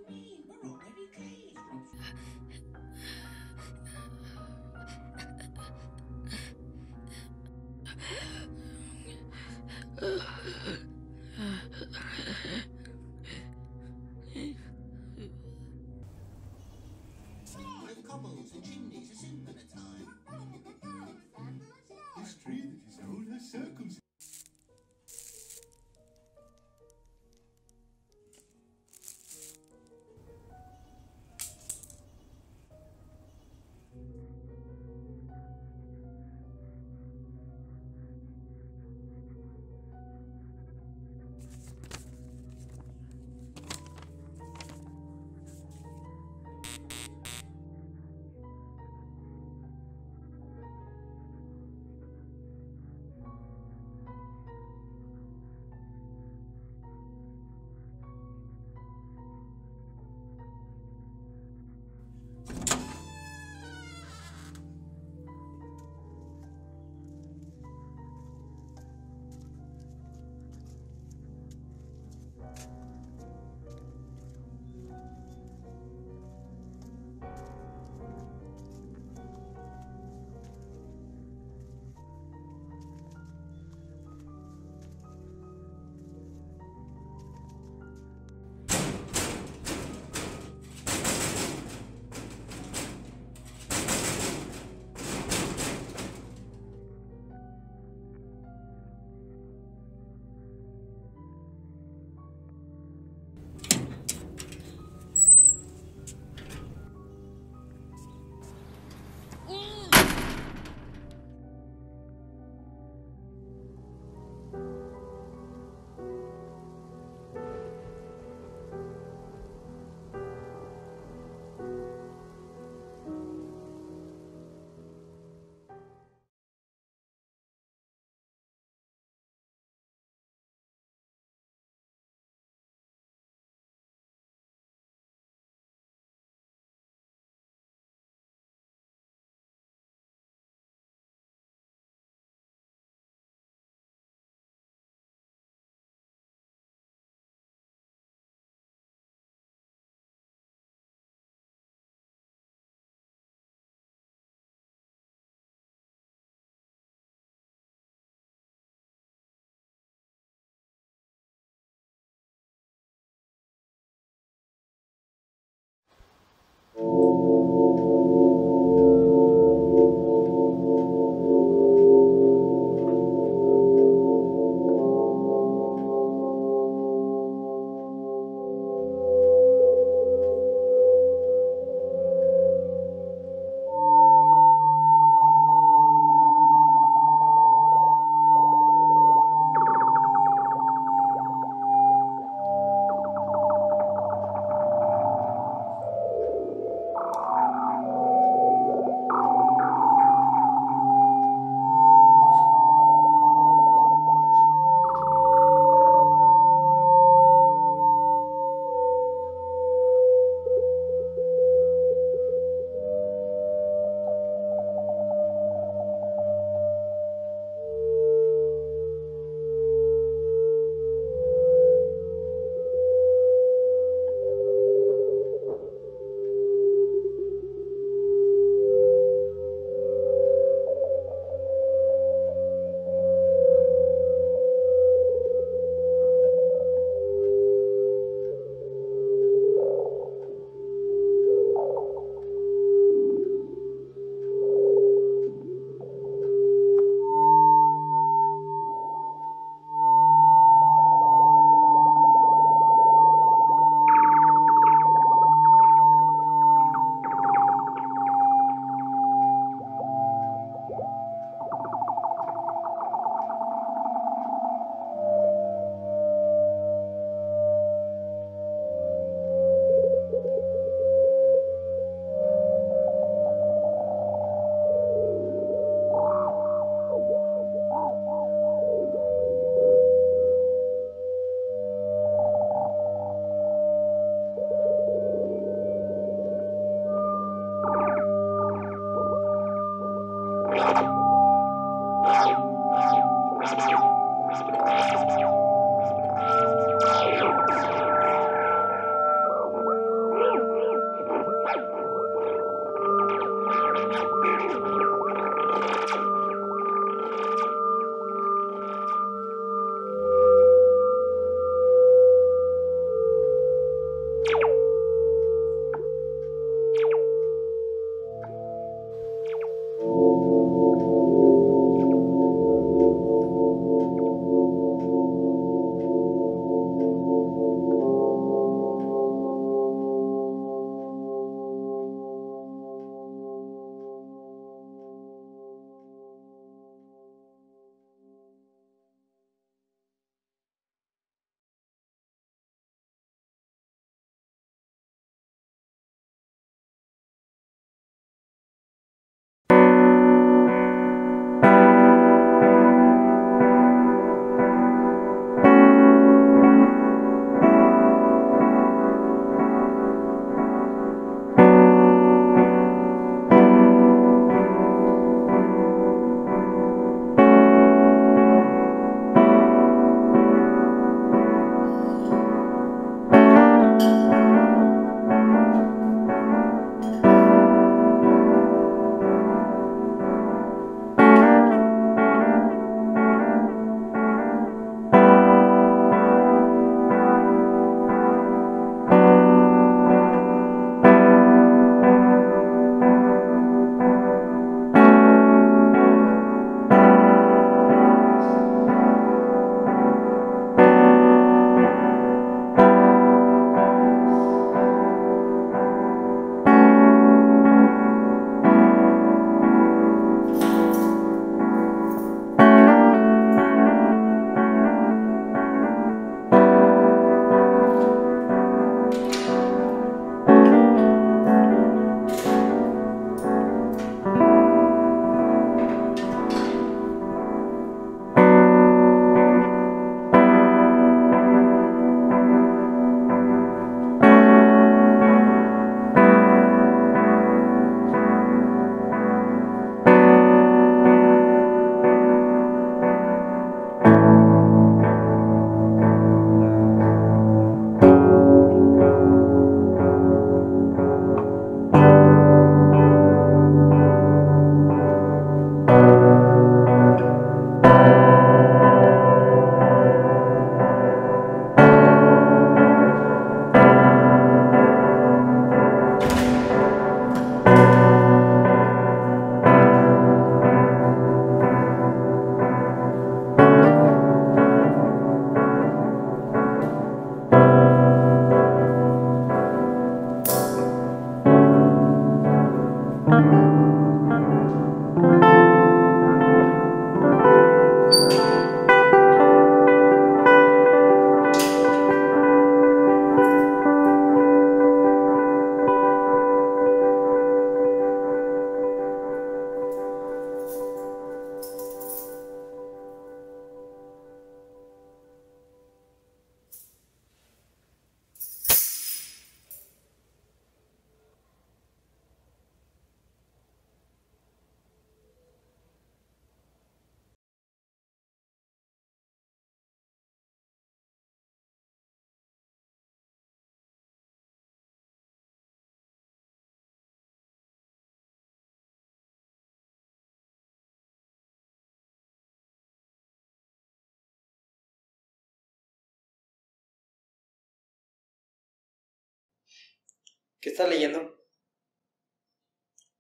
¿Qué estás leyendo?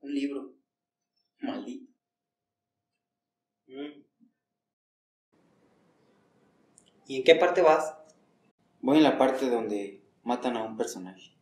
Un libro. Maldito. ¿Y en qué parte vas? Voy en la parte donde matan a un personaje.